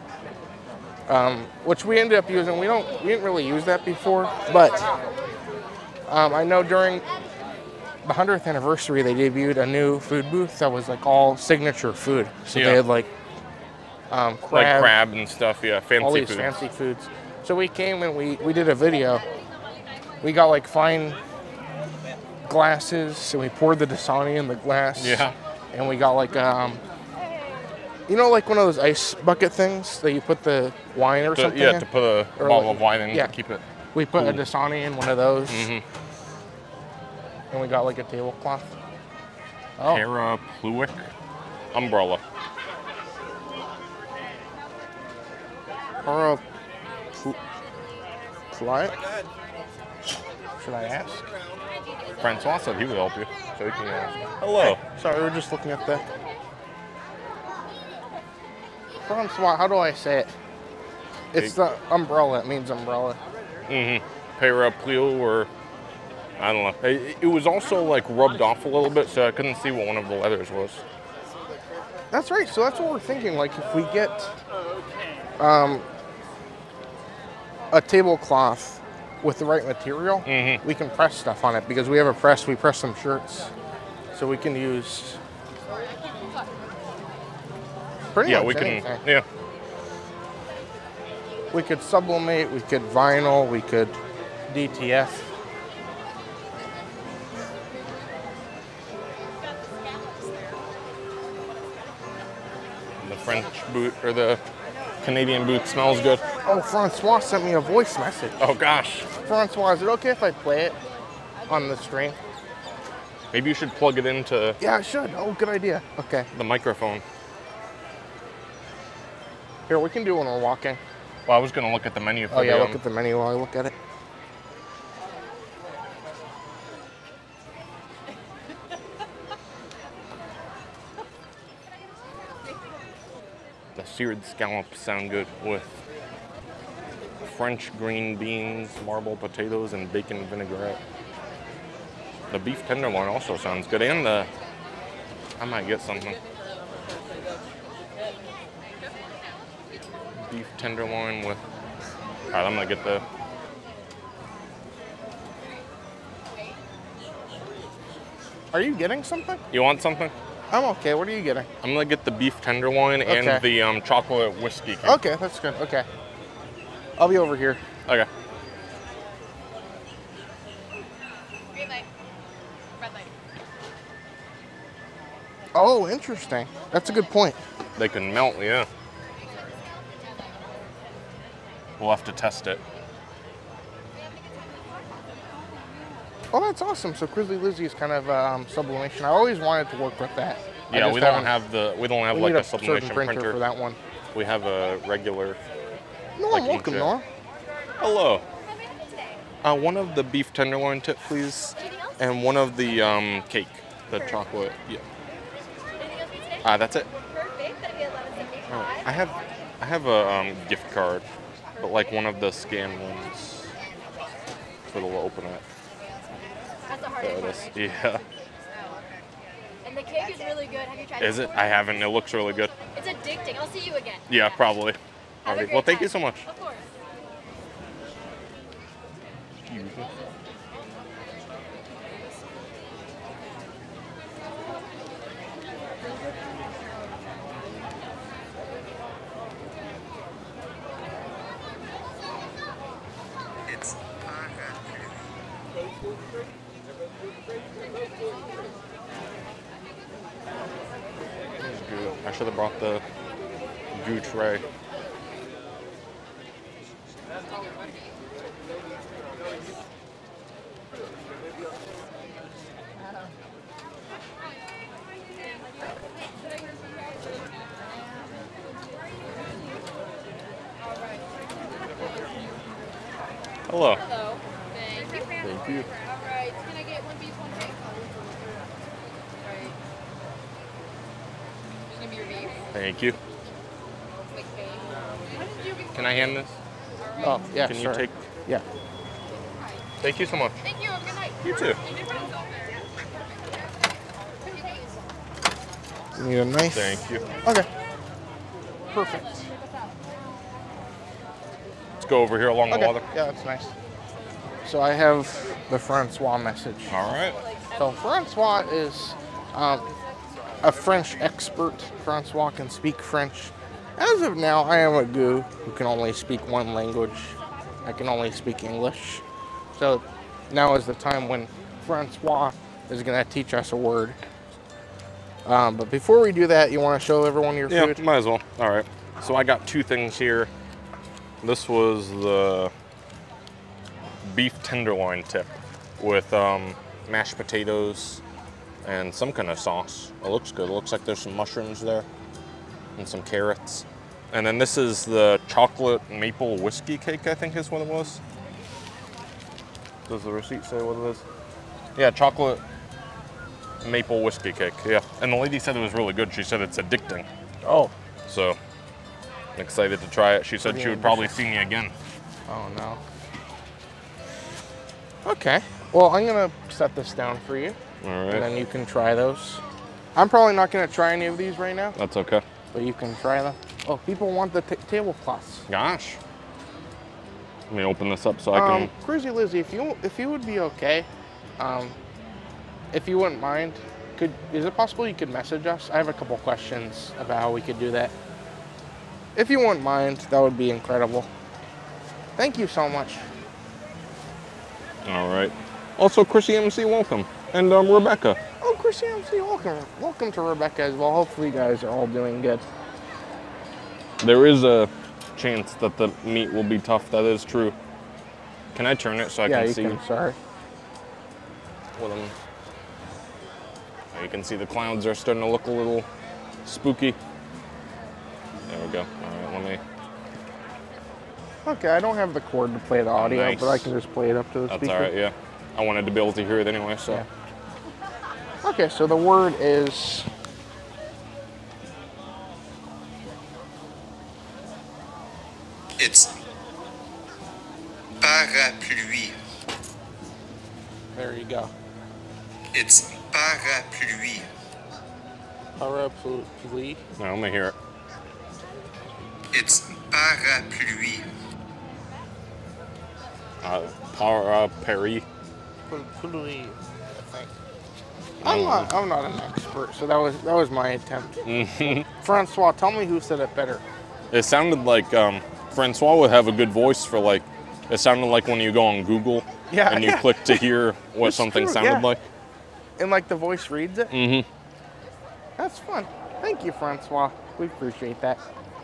which we ended up using. We don't, we didn't really use that before, but um, I know during the hundredth anniversary they debuted a new food booth that was like all signature food. So Yeah. they had like um, crab, Like crab and stuff. Yeah. Fancy all these food. fancy foods. So we came and we we did a video. We got like fine glasses, and we poured the Dasani in the glass. Yeah. And we got like um, you know, like one of those ice bucket things that you put the wine or To- something. yeah, in? to put a Or bottle like- of wine in yeah. to keep it. We put a Cool. Dasani in one of those, Mm -hmm. and we got like a tablecloth. Oh, Parapluie umbrella. Or a Should I ask? Francois said he would help you, so he can ask. Hello. Sorry, we're just looking at the. Francois, how do I say it? It's the umbrella. It means umbrella. Mm-hmm. Parapluie or I don't know. It, it was also like rubbed off a little bit, so I couldn't see what one of the leathers was. That's right. So that's what we're thinking. Like if we get um, a tablecloth with the right material, Mhm. we can press stuff on it because we have a press. We press some shirts, so we can use. Pretty yeah, much we can. Yeah. We could sublimate. We could vinyl. We could DTF. The French boot or the Canadian booth. smells good. Oh, Francois sent me a voice message. Oh gosh. Francois, is it okay if I play it on the stream? Maybe you should plug it into Yeah, I should. Oh, good idea. Okay. the microphone. Here, we can do it when we're walking. Well, I was gonna look at the menu for Oh, yeah, look um, at the menu while I look at it. The seared scallops sound good with French green beans, marble potatoes, and bacon vinaigrette. The beef tenderloin also sounds good, and the I might get something. Beef tenderloin with. All right, I'm gonna get the. Are you getting something? You want something? I'm okay. What are you getting? I'm gonna get the beef tenderloin Okay. and the um, chocolate whiskey cake. Okay, that's good. Okay. I'll be over here. Okay. Green light. Red light. Oh, interesting. That's a good point. They can melt, yeah. We'll have to test it. Oh, that's awesome. So Grizzly Lizzie is kind of um, sublimation. I always wanted to work with that. Yeah, we don't haven't- the we don't have we like a a sublimation printer, printer. for that one. We have a regular. No, Like welcome, inkjet. Nora. Hello. How? Uh, one of the beef tenderloin tip, please, and one of the um, cake, the chocolate. Yeah. Anything else for today? Uh, that's it. Perfect. That'd be eleven seventy Oh, five. I have I have a um, gift card, but like one of the scan ones. So it'll open it. That's a hard There it one, is. right? Yeah. Oh, and the cake is really good. Have you tried Is it? it? before? I haven't. It looks really good. It's addicting. I'll see you again. Yeah, probably. Have a Alrighty. great Well, thank you so much. Of course. Goo. I should have brought the goo tray. Hello. Hello. Thank you. Thank you. All right. Can I get one beef, one cake? All right. Just give me your beef. Thank you. Like cake. How did you be- Can I hand this? Oh, yeah, Can you sure. take? Yeah. Thank you so much. Thank you. Have a good night. You too. You need a knife? Thank you. Okay. Perfect. Go over here along the water. Yeah, that's nice. So I have the Francois message. All right. So Francois is um, a French expert. Francois can speak French. As of now, I am a goo who can only speak one language. I can only speak English. So now is the time when Francois is going to teach us a word. Um, but before we do that, you want to show everyone your Yeah, food? might as well. All right. So I got two things here. This was the beef tenderloin tip with um, mashed potatoes and some kind of sauce. It looks good. It looks like there's some mushrooms there and some carrots. And then this is the chocolate maple whiskey cake, I think is what it was. Does the receipt say what it is? Yeah, chocolate maple whiskey cake. Yeah. And the lady said it was really good. She said it's addicting. Oh, So excited to try it. She said she would probably see me again. oh no. Okay. Well, I'm going to set this down for you, All and then you can try those. I'm probably not going to try any of these right now. That's okay. but you can try them. Oh, people want the t- tablecloths. Gosh. Let me open this up so I can. Um, Cruzy Lizzie, if you if you would be okay, um, if you wouldn't mind, could is it possible you could message us? I have a couple questions about how we could do that. If you wouldn't mind, that would be incredible. Thank you so much. All right. Also, Chrissy MC, welcome. And um, Rebecca. Oh, Chrissy MC, welcome. Welcome to Rebecca as well. Hopefully, you guys are all doing good. There is a chance that the meat will be tough. That is true. Can I turn it so I yeah, can you see can. Sorry. I'm. Oh, You can see the clouds are starting to look a little spooky. There we go. All right, let me. Okay, I don't have the cord to play the audio, Nice. but I can just play it up to the That's speaker. all right. Yeah. I wanted to be able to hear it anyway. So. Yeah. Okay, so the word is It's parapluie. there you go. It's parapluie. Parapluie. Now let me hear it. It's parapluie. Uh, para peri. Parapluie. I think. I'm not. I'm not an expert, so that was that was my attempt. Francois, tell me who said it better. It sounded like um, Francois would have a good voice for like. It sounded like when you go on Google Yeah, and you yeah. click to hear what It's something true, sounded yeah. like. And like the voice reads it. Mm-hmm. That's fun. Thank you, Francois. We appreciate that.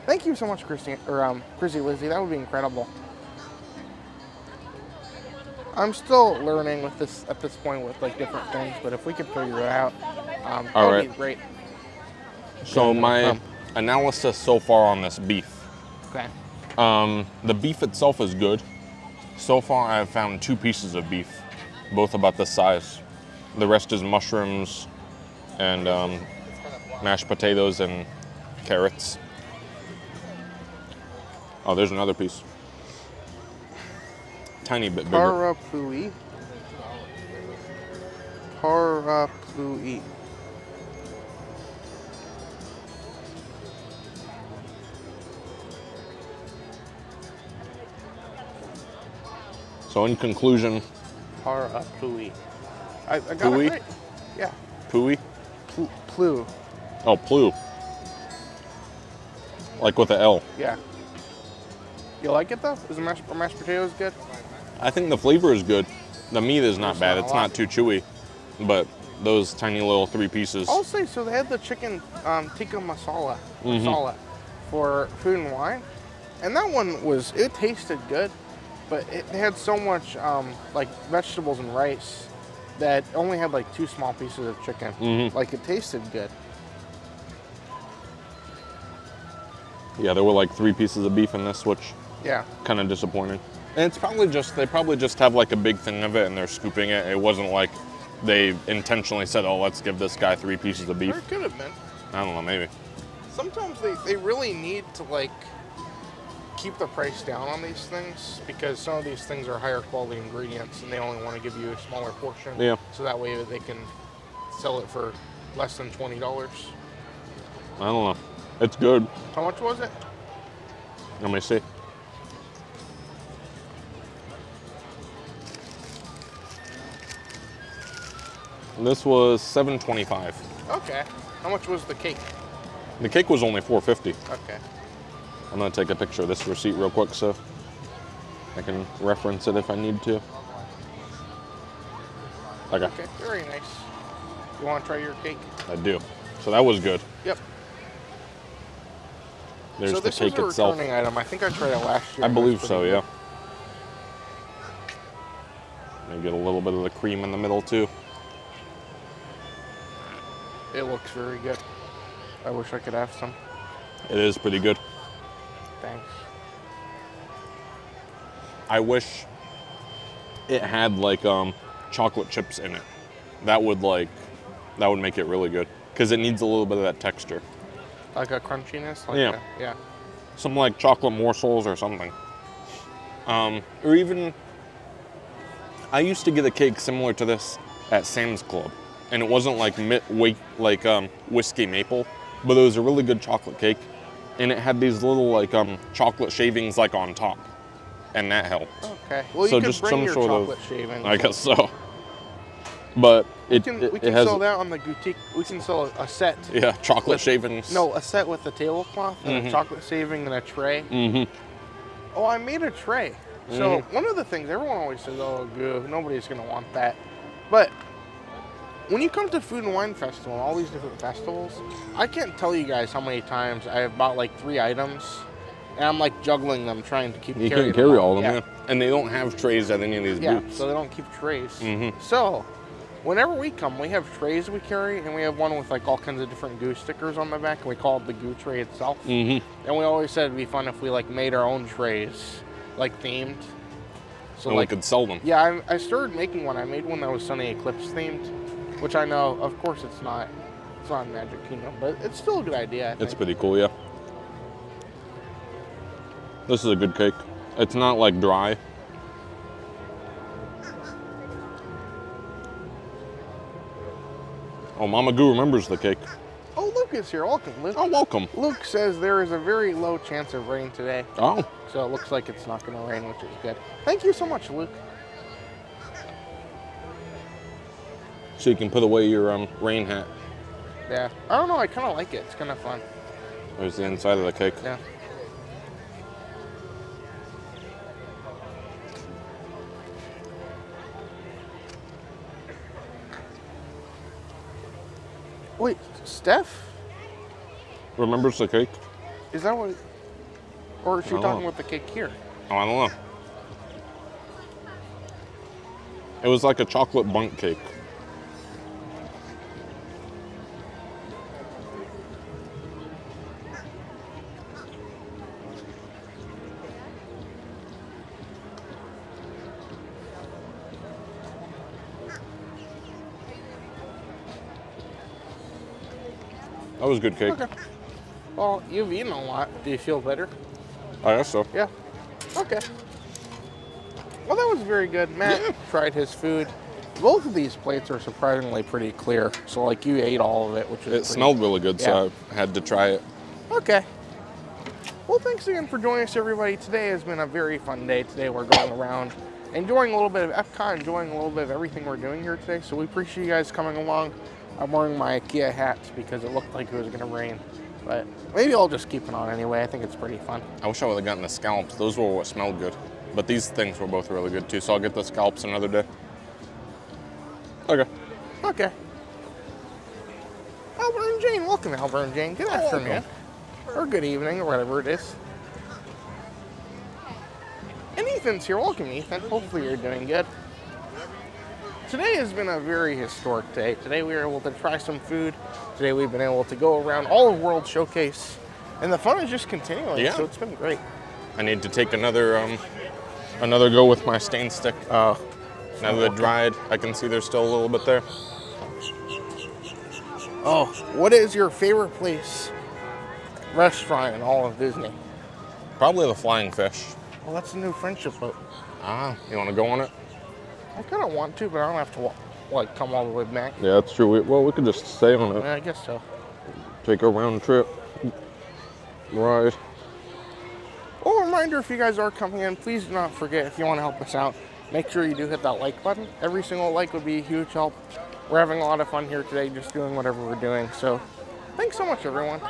Thank you so much, Christine or um, Chrissy Lizzie. That would be incredible. I'm still learning with this at this point with like different things, but if we could figure it out, um, right. be great. So my Um, analysis so far on this beef. Okay. Um, the beef itself is good. So far, I've found two pieces of beef, both about this size. The rest is mushrooms and um, mashed potatoes and carrots. Oh, there's another piece. Tiny bit bigger. Parapluie. Parapluie. So in conclusion, Parapluie. I, I got Pluie? it right. Yeah. Plu. Plu. Oh, plu. Like with the L. Yeah. You like it though? Is the mashed, mashed potatoes good? I think the flavor is good. The meat is not There's bad. not It's not too chewy, but those tiny little three pieces. I'll say so. They had the chicken um, tikka masala, Mhm. masala for food and wine, and that one was it tasted good, but it had so much um, like vegetables and rice that only had like two small pieces of chicken. Mhm. Like it tasted good. Yeah, there were like three pieces of beef in this, which Yeah. kind of disappointing. And it's probably just they probably just have like a big thing of it and they're scooping it. It wasn't like they intentionally said, "Oh, let's give this guy three pieces of beef." Or it could have been. I don't know, maybe. Sometimes they, they really need to like keep the price down on these things because some of these things are higher quality ingredients and they only want to give you a smaller portion. Yeah. So that way they can sell it for less than twenty dollars. I don't know. It's good. How much was it? Let me see. This was 7.25. Okay. How much was the cake? The cake was only 4.50. Okay. I'm gonna take a picture of this receipt real quick so I can reference it if I need to. Okay, Okay. Very nice. You want to try your cake? I do. So that was good. Yep. There's so the this cake is a itself. returning item. I think I tried it last year. I and it was believe so, pretty yeah. good. Maybe get a little bit of the cream in the middle too. It looks very good. I wish I could have some. It is pretty good. Thanks. I wish it had like um, chocolate chips in it. That would like that would make it really good because it needs a little bit of that texture. Like a crunchiness? Like Yeah. A, yeah. Some like chocolate morsels or something. Um, or even I used to get a cake similar to this at Sam's Club, and it wasn't like like um, whiskey maple, but it was a really good chocolate cake, and it had these little like um, chocolate shavings like on top, and that helped. Okay. Well, So you just bring some your sort of- chocolate shavings. I guess so. But We it, can, it, we it can has sell that on the Gootique. We can sell a, set. yeah chocolate with- shavings. No, a set with a tablecloth and a chocolate shaving and a tray. Mm-hmm. Oh, I made a tray. So one of the things everyone always says, "Oh, good, nobody's gonna want that," but when you come to Food and Wine Festival and all these different festivals, I can't tell you guys how many times I have bought like three items, and I'm like juggling them, trying to keep. You can't carry all of them, Yeah. yeah. And they don't have trays at any of these Yeah, booths. so they don't keep trays. Mm -hmm. So, whenever we come, we have trays we carry, and we have one with like all kinds of different goo stickers on the back, and we call it the goo tray itself. Mm-hmm. And we always said it'd be fun if we like made our own trays, like themed. So So like, we could sell them. yeah, I, I started making one. I made one that was Sonny Eclipse themed, which I know, of course, it's not. It's not Magic Kingdom, but it's still a good idea. It's pretty cool, yeah. This is a good cake. It's not like dry. Oh, Mama Goo remembers the cake. Oh, Luke is here. Welcome, Luke. Oh, welcome. Luke says there is a very low chance of rain today. Oh, So it looks like it's not going to rain, which is good. Thank you so much, Luke. So you can put away your um, rain hat. Yeah. I don't know. I kind of like it. It's kind of fun. There's the inside of the cake. Yeah. Wait, Steph? Remembers the cake? Is that what? Or is she talking know. about the cake here? Oh, I don't know. It was like a chocolate bundt cake. That was good cake. Okay. Well, you've eaten a lot. Do you feel better? I guess so. Yeah. Okay. Well, that was very good. Matt tried his food. Both of these plates are surprisingly pretty clear. So, like, you ate all of it, which is It pretty- smelled really good, so I had to try it. Okay. Well, thanks again for joining us, everybody. Today has been a very fun day. Today we're going around, enjoying a little bit of Epcot, enjoying a little bit of everything we're doing here today. So we appreciate you guys coming along. I'm wearing my IKEA hat because it looked like it was going to rain, but maybe I'll just keep it on anyway. I think it's pretty fun. I wish I would have gotten the scallops. Those were what smelled good. But these things were both really good too, so I'll get the scallops another day. Okay. Okay. Albert and Jane, welcome, Albert and Jane. Good afternoon, or good evening, or whatever it is. And Ethan's here. Welcome, Ethan. Hopefully, you're doing good. Today has been a very historic day. Today, we were able to try some food. Today, we've been able to go around all of World Showcase, and the fun is just continuing. Yeah. So it's been great. I need to take another um another go with my stain stick. Uh, Now that it dried, I can see there's still a little bit there. oh, what is your favorite place, restaurant in all of Disney? Probably the flying fish. Well, that's a new friendship boat. Ah, you want to go on it? I kind of want to, but I don't have to wa- like come all the way back. Yeah, that's true. We, well, we could just stay on it. Yeah, I guess so. Take a round trip ride. Well, oh, a reminder if you guys are coming in, please do not forget if you want to help us out, make sure you do hit that like button. Every single like would be a huge help. We're having a lot of fun here today, just doing whatever we're doing. So, thanks so much, everyone.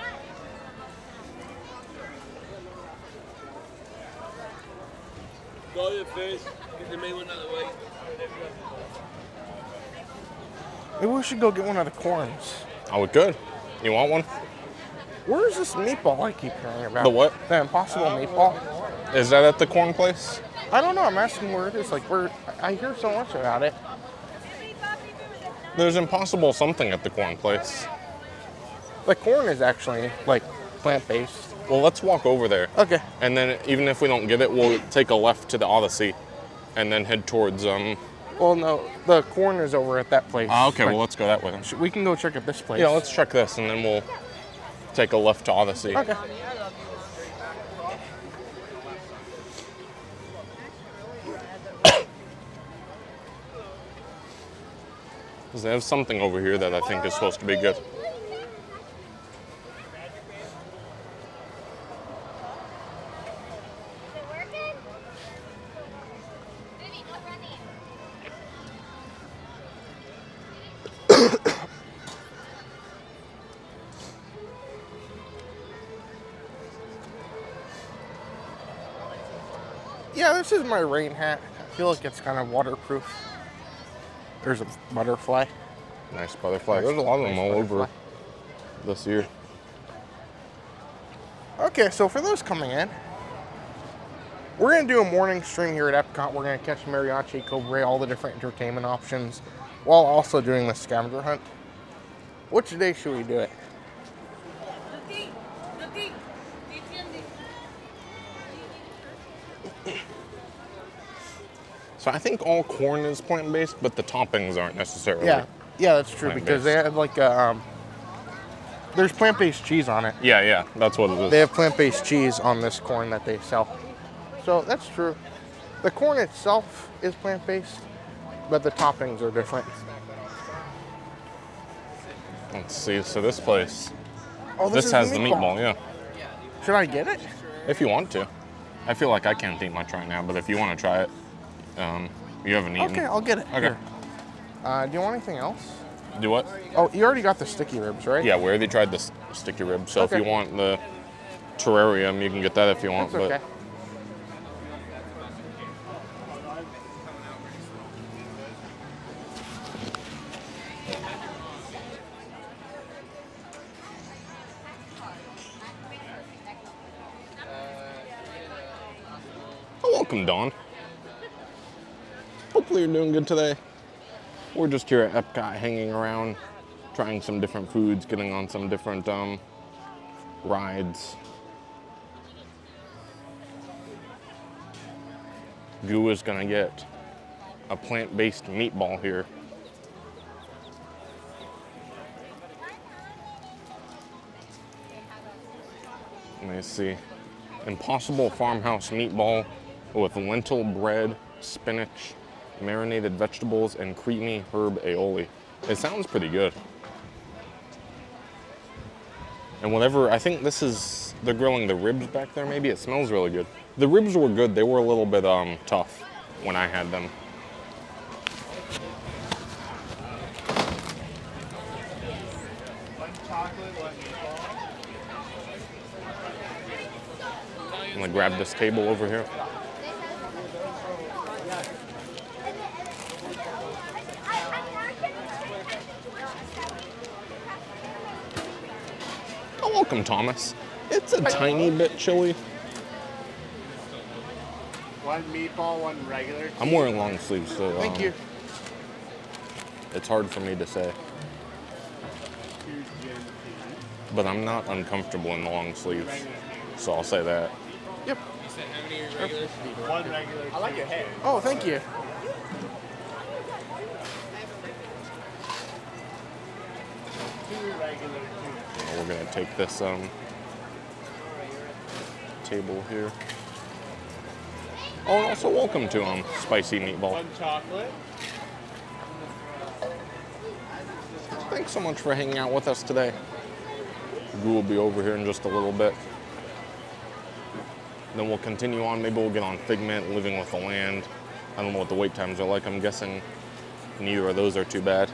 Go your face. Get the main one out of the way. Maybe we should go get one of the corns. Oh, we could. You want one? Where's this meatball I keep hearing about? The what? The impossible meatball. Is that at the corn place? I don't know. I'm asking where it is. Like, where I hear so much about it. There's impossible something at the corn place. The corn is actually like plant-based. Well, let's walk over there. Okay. And then even if we don't get it, we'll take a left to the Odyssey and then head towards um Well, no, the corn is over at that place. Ah, okay, Like, well let's go that way then. we can go check out this place. Yeah, let's check this and then we'll take a left to Odyssey. Okay. Because they have something over here that I think is supposed to be good. Is my rain hat. I feel like it's kind of waterproof. There's a butterfly. Nice butterfly. There's a lot of them all over this year. Okay, so for those coming in, we're gonna do a morning stream here at Epcot. We're gonna catch mariachi, Cobre, all the different entertainment options, while also doing the scavenger hunt. Which day should we do it? So I think all corn is plant-based, but the toppings aren't necessarily. Yeah, yeah, that's true because they have like a, um, there's plant-based cheese on it. Yeah, yeah, that's what it is. They have plant-based cheese on this corn that they sell. So that's true. The corn itself is plant-based, but the toppings are different. Let's see. So this place, Oh, this, is has the meatball. Yeah, Should I get it? if you want to. I feel like I can't eat much right now, but if you want to try it, um, you haven't eaten. Okay, I'll get it. Okay. Uh, do you want anything else? Do what? Oh, you already got the sticky ribs, right? Yeah, we already tried the sticky ribs. So Okay. if you want the terrarium, you can get that if you want. That's okay. Oh, You're doing good today. We're just here at Epcot hanging around, trying some different foods, getting on some different um, rides. Goo is gonna get a plant-based meatball here. Let me see. Impossible farmhouse meatball with lentil bread, spinach, marinated vegetables, and creamy herb aioli. It sounds pretty good. And whatever, I think this is, they're grilling the ribs back there maybe. It smells really good. The ribs were good. They were a little bit um, tough when I had them. I'm gonna grab this table over here. Welcome, Thomas. It's a tiny bit chilly. One meatball, one regular. I'm wearing long sleeves, so Thank um, you. it's hard for me to say. But I'm not uncomfortable in the long sleeves, so I'll say that. Yep. One regular. I like your hair. Oh, thank you. Two regular. We're gonna take this um table here. Oh, and also welcome to um spicy meatball. One chocolate. Thanks so much for hanging out with us today. We will be over here in just a little bit. Then we'll continue on. Maybe we'll get on Figment, Living with the Land. I don't know what the wait times are like. I'm guessing neither of those are too bad.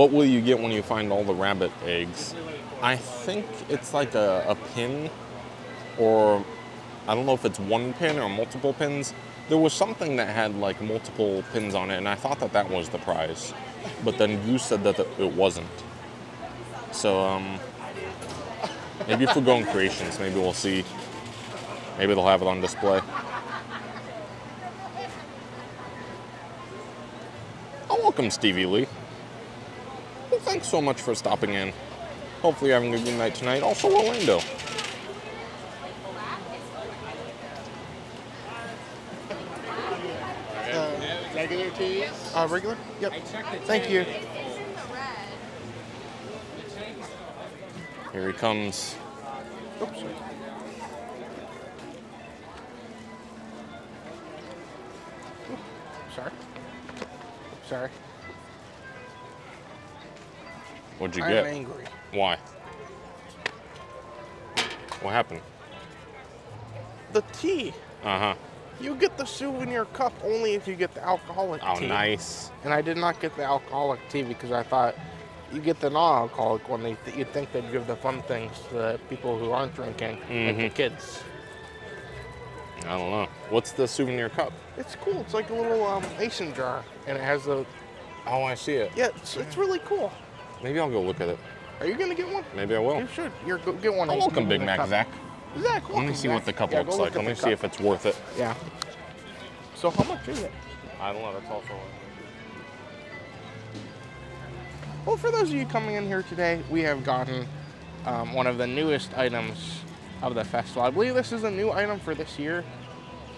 What will you get when you find all the rabbit eggs? I think it's like a, a pin, or I don't know if it's one pin or multiple pins. There was something that had like multiple pins on it, and I thought that that was the prize. But then you said that it wasn't. So, um, maybe if we go in creations, maybe we'll see. Maybe they'll have it on display. Oh, welcome, Stevie Lee. Thanks so much for stopping in. Hopefully, you're having a good night tonight. Also, Orlando. regular teas? Uh, regular? Yep. Thank you. Here he comes. Oops. sorry. Sorry. What'd you I'm get? angry. Why? What happened? The tea. Uh huh. You get the souvenir cup only if you get the alcoholic Oh, tea. nice. And I did not get the alcoholic tea because I thought you get the non-alcoholic one. They, you'd think they'd give the fun things to the people who aren't drinking, like the Mhm. kids. I don't know. What's the souvenir cup? It's cool. It's like a little um, mason jar, and it has a Oh, I see it. yeah. It's, it's really cool. Maybe I'll go look at it. Are you gonna get one? Maybe I will. You should. You're go, get one. And welcome, Big Mac cup. Zach. Zach, Let me welcome, see what the cup Yeah, looks like. Let me see if it's worth it. Yeah. So how much is it? I don't know. That's also. Well, for those of you coming in here today, we have gotten um, one of the newest items of the festival. I believe this is a new item for this year.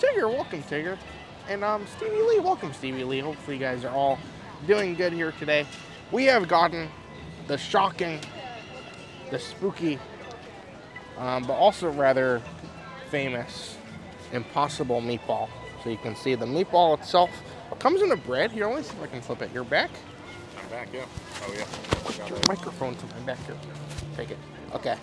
Tigger, welcome, Tigger. And um, Stevie Lee, welcome, Stevie Lee. Hopefully, you guys are all doing good here today. We have gotten the shocking, the spooky, um, but also rather famous Impossible Meatball. So you can see the meatball itself comes in a bread. Here, let me see if I can flip it. You're back. I'm back. Yeah. Oh yeah. Put your microphone to my back here. Take it. Okay.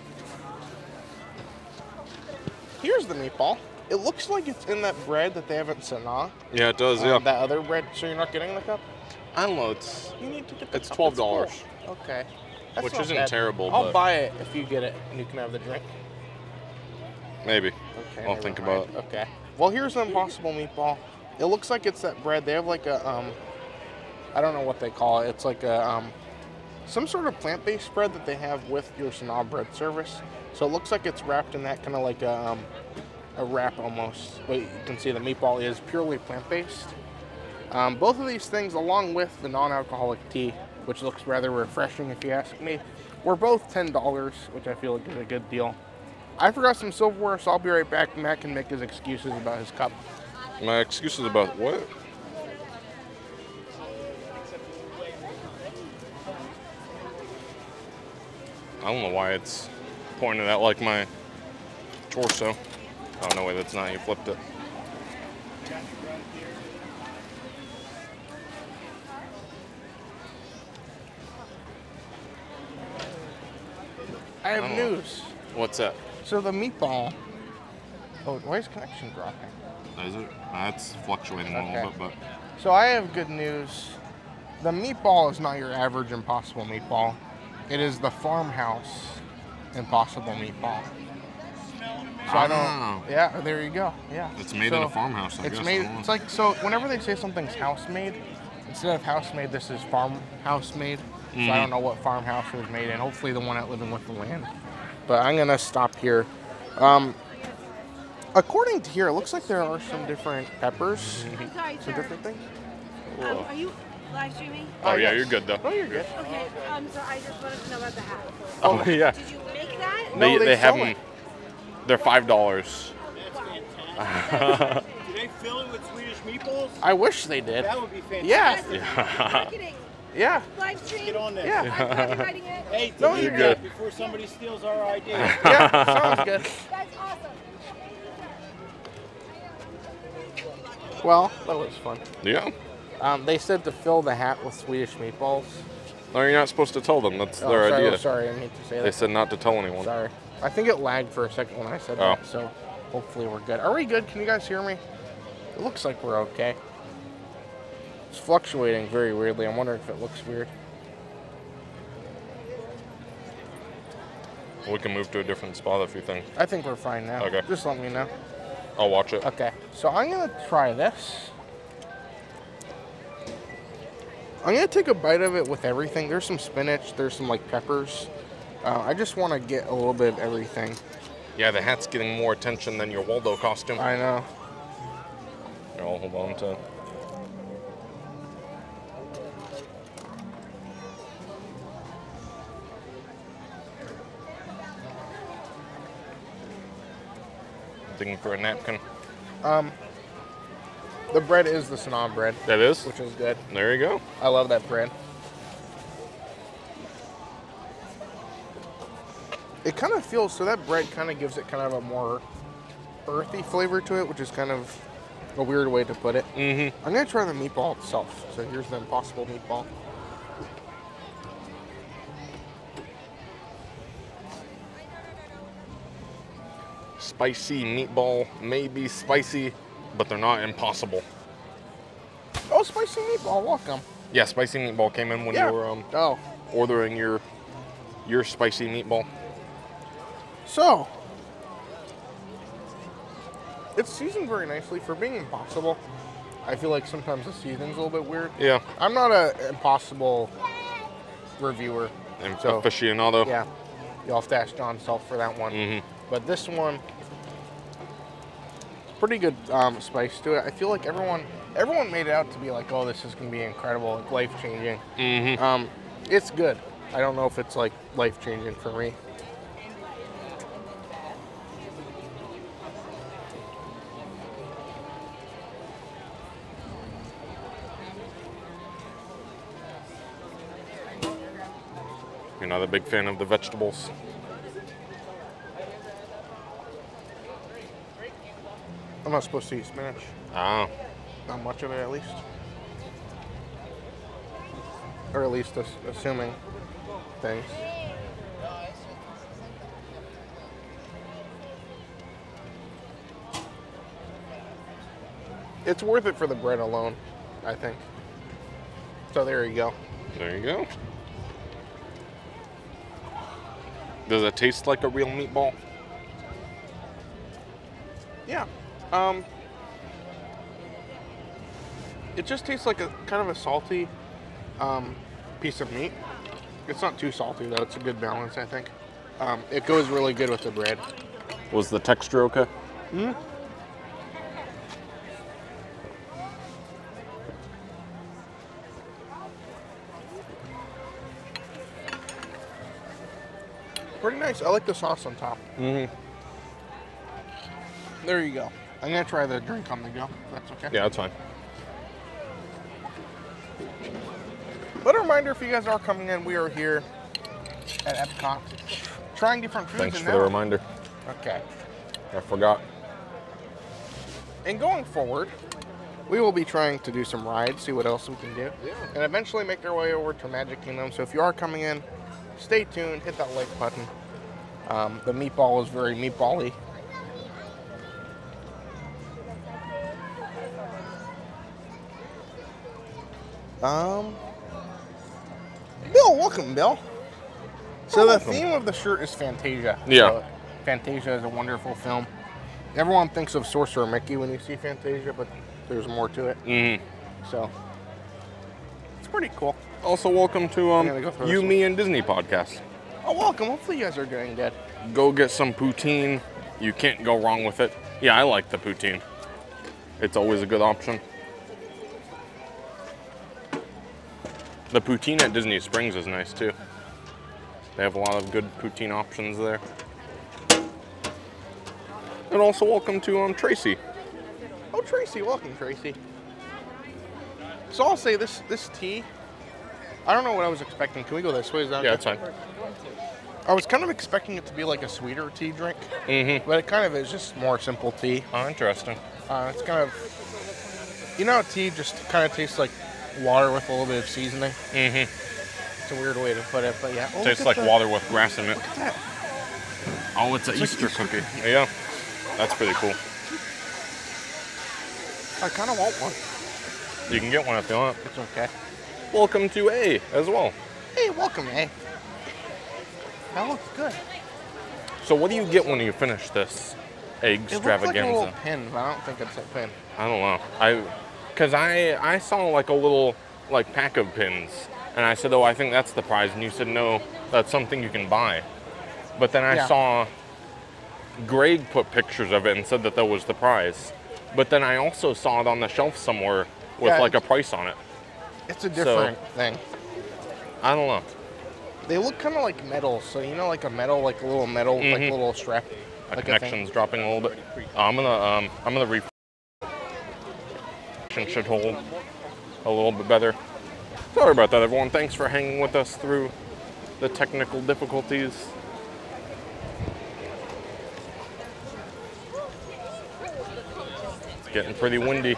Here's the meatball. It looks like it's in that bread that they have at Sanaa. Yeah, it does. Um, Yeah. that other bread. So you're not getting the cup? I don't know. It's You need to get the It's cup. $12. cool. Okay. That's Which isn't bad. terrible, I'll buy it if you get it and you can have the drink. maybe. Okay. I'll think mind. about it. Okay. Well, here's an Impossible Meatball. It looks like it's that bread. They have like a um, I don't know what they call it. It's like a um, some sort of plant-based bread that they have with your Sanaa bread service. So it looks like it's wrapped in that kind of like a um, a wrap almost. But you can see the meatball is purely plant-based. Um, both of these things, along with the non-alcoholic tea, which looks rather refreshing if you ask me, We're both ten dollars, which I feel like is a good deal. I forgot some silverware, so I'll be right back. Matt can make his excuses about his cup. My excuses about what? I don't know why it's pointed out like my torso. Oh no, wait, that's not. You flipped it. I have know. news. What's up? So the meatball. Oh, why is connection dropping? Is it? That's fluctuating a little bit, but So I have good news. The meatball is not your average Impossible meatball. It is the farmhouse Impossible meatball. So I Ah. don't. Yeah, there you go. Yeah. It's made at a farmhouse, I it's guess. made. It's like so. Whenever they say something's house made, instead of house made, this is farmhouse made. So I Mhm. don't know what farmhouse it was made in. Hopefully the one at Living with the Land. But I'm gonna stop here. Um, according to here, it looks like there are some different peppers, Mm-hmm. I'm sorry, some sir. different things. Um, are you live streaming? Oh, yeah, yes. you're good though. Oh, you're good. Okay, um, so I just wanted to know about the hat. Oh yeah. Did you make that? They, No, they they have sell them. it. They're five dollars. Do they fill it with Swedish meatballs? I wish they did. That would be fantastic. Yeah, Yeah. Marketing. yeah. Live stream. Get on there. Yeah. I'm copywriting it. Hey, No, you're good. before somebody steals our idea. Yeah, sounds good. That's awesome. Well, that was fun. yeah. Um, they said to fill the hat with Swedish meatballs. No, you're not supposed to tell them. That's Oh, their sorry, idea. sorry, I didn't mean to say that. They said not to tell anyone. Sorry. I think it lagged for a second when I said Oh. that, so hopefully we're good. Are we good? Can you guys hear me? It looks like we're okay. It's fluctuating very weirdly. I'm wondering if it looks weird. We can move to a different spot if you think. I think we're fine now. Okay. Just let me know. I'll watch it. Okay, so I'm gonna try this. I'm gonna take a bite of it with everything. There's some spinach, there's some like peppers. Uh, I just want to get a little bit of everything. Yeah, the hat's getting more attention than your Waldo costume. I know. Here, I'll hold on to. Thinking for a napkin. Um, the bread is the Sanaa bread, That is. which is good. There you go. I love that bread. It kind of feels so that bread kind of gives it kind of a more earthy flavor to it, which is kind of a weird way to put it. Mm-hmm. I'm gonna try the meatball itself. So here's the impossible meatball. Spicy meatball may be spicy, but they're not impossible. Oh, spicy meatball, welcome. Yeah, spicy meatball came in when yeah. you were um, oh, ordering your your spicy meatball. so it's seasoned very nicely for being impossible. I feel like sometimes the seasoning's a little bit weird. Yeah, I'm not a impossible reviewer. and So- aficionado. Yeah, you'll have to ask John Self for that one. Mhm. But this one, pretty good um, spice to it. I feel like everyone everyone made it out to be like, oh, this is gonna be incredible, like life changing. Mm-hmm. Um, it's good. I don't know if it's like life changing for me. You're not a big fan of the vegetables. I'm not supposed to eat spinach. Ah, Not much of it, at least. Or at least as- assuming things. It's worth it for the bread alone, I think. So there you go. there you go. Does it taste like a real meatball? Yeah. Um. It just tastes like a kind of a salty um, piece of meat. It's not too salty though. It's a good balance, I think. Um, it goes really good with the bread. Was the texture okay? Pretty nice. I like the sauce on top. Mm-hmm. There you go. I'm gonna try the drink on the go. That's okay. Yeah, that's fine. But a reminder, if you guys are coming in, we are here at Epcot, trying different foods. Thanks and for the reminder. Okay. I forgot. And going forward, we will be trying to do some rides, see what else we can do, and eventually make our way over to Magic Kingdom. So if you are coming in, stay tuned, hit that like button. Um, the meatball is very meatball-y. Um, Bill, welcome, Bill. So the theme of the shirt is Fantasia. Yeah. So Fantasia is a wonderful film. Everyone thinks of Sorcerer Mickey when you see Fantasia, but there's more to it. Mm-hmm. So it's pretty cool. Also, welcome to um, go You, Me, and Disney podcast. Oh, welcome. Hopefully you guys are doing good. Go get some poutine. You can't go wrong with it. Yeah, I like the poutine. It's always a good option. The poutine at Disney Springs is nice too. They have a lot of good poutine options there. And also welcome to um, Tracy. Oh, Tracy, welcome, Tracy. So I'll say this this tea. I don't know what I was expecting. Can we go this way? Is that Yeah, okay? it's fine. I was kind of expecting it to be like a sweeter tea drink, Mm-hmm. but it kind of is just more simple tea. Oh, interesting. Uh, it's kind of, you know, how tea just kind of tastes like water with a little bit of seasoning. Mm-hmm. It's a weird way to put it, but yeah. Oh, Tastes like the- water with grass in it. Look at that. Oh, it's an It's like Easter Easter cookie. Yeah, that's pretty cool. I kind of want one. You can get one if you want. It's okay. Welcome to A as well. Hey, welcome, A. That looks good. So what do you get when you finish this egg extravaganza? It looks like a extravaganza? little pin, but I don't think it's a pin. I don't know. I, cause I I saw like a little like pack of pins, and I said, oh, I think that's the prize, and you said no, that's something you can buy. But then I Yeah. saw Greg put pictures of it and said that that was the prize. But then I also saw it on the shelf somewhere with Yeah, like a price on it. It's a different thing. I don't know. They look kind of like metal, so you know, like a metal, like a little metal, like Mhm. a little strap. My like a connection's dropping a little bit. Uh, I'm gonna um I'm gonna re should hold a little bit better. Sorry about that, everyone. Thanks for hanging with us through the technical difficulties. It's getting pretty windy.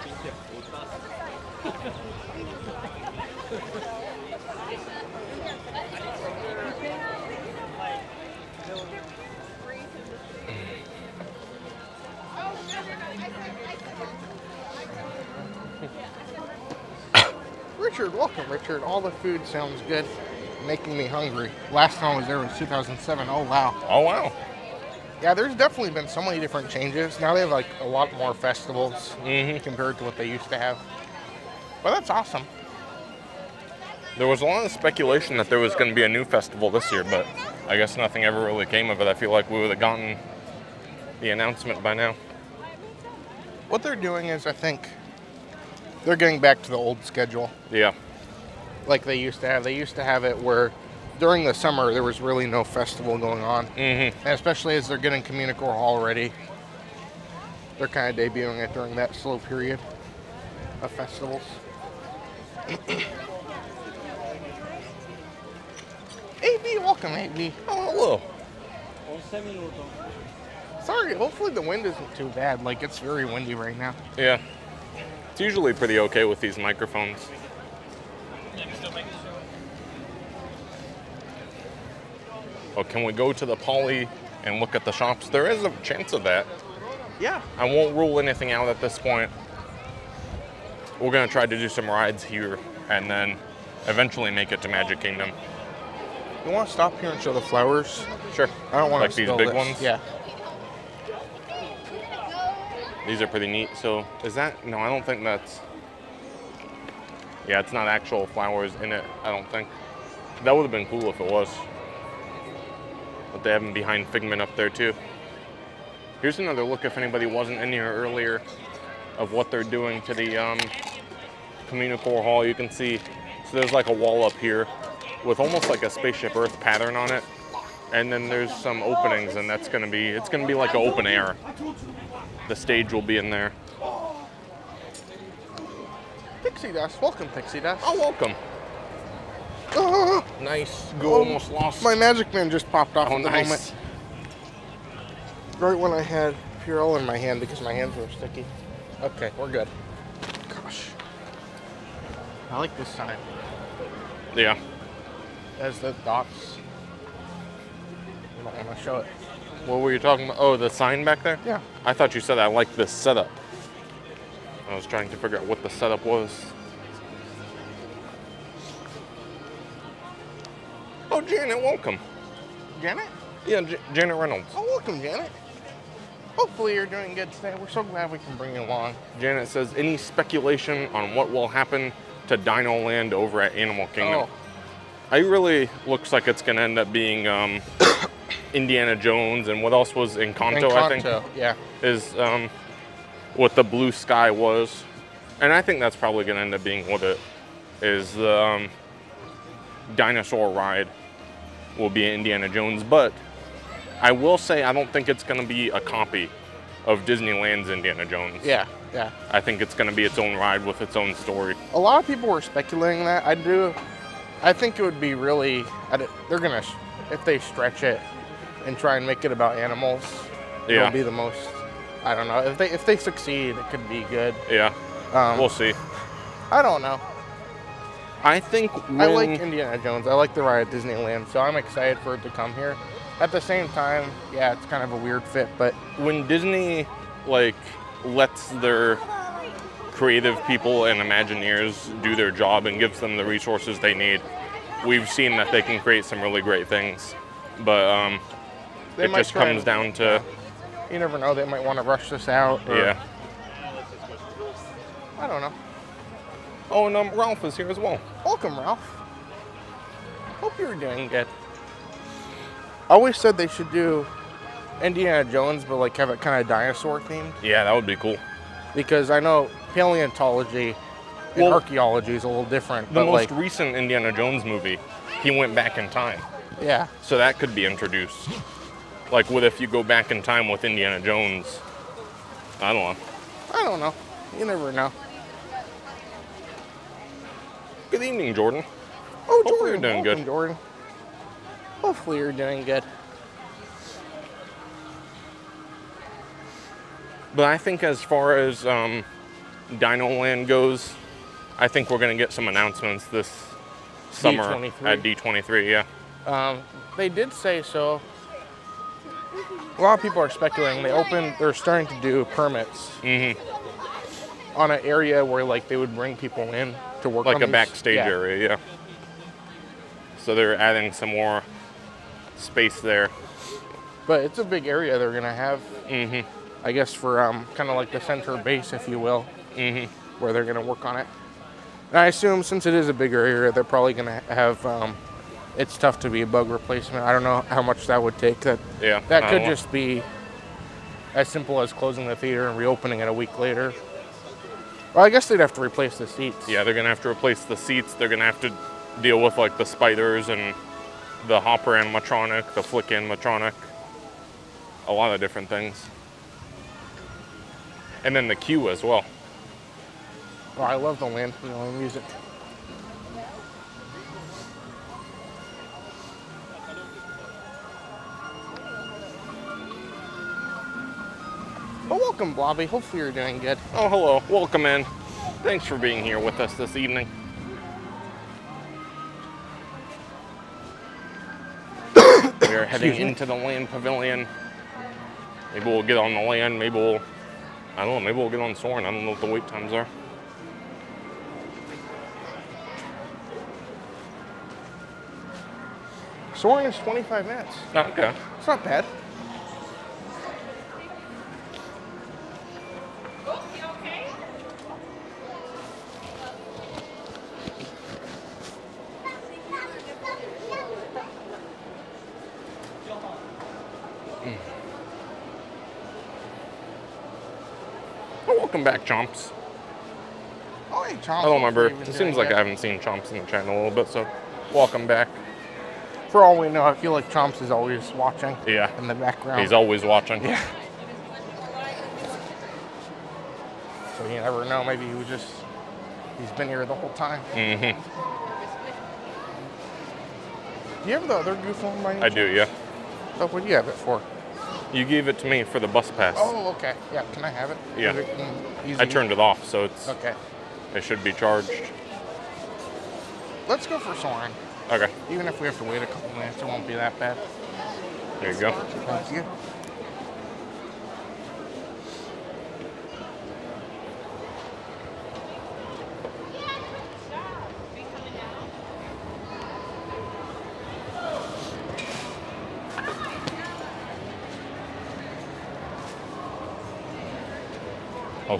Richard, welcome, Richard. All the food sounds good, making me hungry. Last time I was there was 2007. Oh wow. Oh wow. Yeah, there's definitely been so many different changes. Now they have like a lot more festivals Mhm. compared to what they used to have. But that's awesome. There was a lot of speculation that there was going to be a new festival this year, but I guess nothing ever really came of it. I feel like we would have gotten the announcement by now. What they're doing is, I think, they're getting back to the old schedule Yeah. like they used to have. They used to have it where during the summer there was really no festival going on. Mm-hmm. And especially as they're getting Communicore Hall ready, they're kind of debuting it during that slow period of festivals. AB, welcome, AB. Oh, hello. Sorry, hopefully the wind isn't too bad. Like, it's very windy right now. Yeah. Usually pretty okay with these microphones. Oh, can we go to the Poly and look at the shops? There is a chance of that. Yeah. I won't rule anything out at this point. We're gonna try to do some rides here and then eventually make it to Magic Kingdom. You want to stop here and show the flowers? Sure. I don't want Like to these big this. ones? Yeah. These are pretty neat. So is that no? I don't think that's. Yeah, it's not actual flowers in it. I don't think. That would have been cool if it was. But they have them behind Figment up there too. Here's another look if anybody wasn't in here earlier of what they're doing to the um, Communicore Hall. You can see, so there's like a wall up here with almost like a Spaceship Earth pattern on it. And then there's some openings and that's gonna be, it's gonna be like an open air. The stage will be in there. Pixie Dust, welcome, Pixie Dust. Oh, welcome. Ah, Nice. Go Oh, almost lost. my Magic Man just popped off Oh, at the nice. moment. Right when I had Purell in my hand because my hands were sticky. Okay, we're good. Gosh. I like this sign. Yeah. Has the dots. I don't want to show it. What were you talking about? Oh, the sign back there? Yeah. I thought you said I like this setup. I was trying to figure out what the setup was. Oh, Janet, welcome. Janet? Yeah, J- Janet Reynolds. Oh, welcome, Janet. Hopefully you're doing good today. We're so glad we can bring you along. Janet says, any speculation on what will happen to Dino Land over at Animal Kingdom? Oh. I really looks like it's gonna end up being um, Indiana Jones and what else was Encanto, I think, Encanto, yeah. is um, what the blue sky was. And I think that's probably gonna end up being what it is. Um, dinosaur ride will be Indiana Jones, but I will say I don't think it's going to be a copy of Disneyland's Indiana Jones. Yeah, yeah. I think it's going to be its own ride with its own story. A lot of people were speculating that. I do. I think it would be really. They're gonna, if they stretch it and try and make it about animals, Yeah. it'll be the most. I don't know. If they if they succeed, it could be good. Yeah, Um, we'll see. I don't know. I think I like Indiana Jones. I like the ride at Disneyland, so I'm excited for it to come here. At the same time, yeah, it's kind of a weird fit, but when Disney like lets their creative people and Imagineers do their job and gives them the resources they need, we've seen that they can create some really great things. But um, They it just comes and- down to you never know. They might want to rush this out. Or, yeah. I don't know. Oh, and um, Ralph is here as well. Welcome, Ralph. Hope you're doing good. I always said they should do Indiana Jones, but like have it kind of dinosaur themed Yeah, that would be cool. because I know paleontology and Well- archaeology is a little different. The most like, recent Indiana Jones movie, he went back in time, yeah, so that could be introduced. Like, what if you go back in time with Indiana Jones? I don't know. I don't know. You never know. Good evening, Jordan. Oh, Hopefully Jordan, you're doing welcome, good. Jordan. Hopefully you're doing good. But I think as far as um, Dino Land goes, I think we're going to get some announcements this summer D23. at D23. Yeah. Um, they did say so. A lot of people are speculating. They open, They're starting to do permits hmm on an area where like they would bring people in to work Like a these- backstage yeah. area. Yeah. So they're adding some more space there. But it's a big area they're gonna have. hmm I guess for um, kind of like the center base, if you will, hmm where they're gonna work on it. And I assume since it is a bigger area, they're probably gonna have. Um, it's tough to be a bug replacement. I don't know how much that would take. That Yeah. that could just be as simple as closing the theater and reopening it a week later. Well, I guess they'd have to replace the seats. Yeah, they're gonna have to replace the seats. They're gonna have to deal with like the spiders and the hopper animatronic, the Flik animatronic, a lot of different things. And then the queue as well. Oh, I love the land music. Well, welcome, Blobby. Hopefully you're doing good. Oh, hello. Welcome in. Thanks for being here with us this evening. we are heading into the land pavilion. Maybe we'll get on the land. Maybe we'll, I don't know, maybe we'll get on Soarin'. I don't know what the wait times are. Soarin' is 25 minutes. Okay. It's not bad. Welcome back, Chomps. Oh, hey, Chomp. I don't remember. It seems like I haven't seen Chomps in the channel a little bit, so welcome back. For all we know, I feel like Chomps is always watching Yeah. in the background. He's always watching. Yeah. So you never know. Maybe he was just, he's been here the whole time. Mm hmm Do you have the other goof on by any I do, yeah. Oh, what do you have it for? You gave it to me for the bus pass. Oh, okay. Yeah, can I have it? Yeah. It, mm. I turned it off, so it's Okay. it should be charged. Let's go for Soarin'. Okay, Even if we have to wait a couple minutes, it won't be that bad. there you go. Thank you.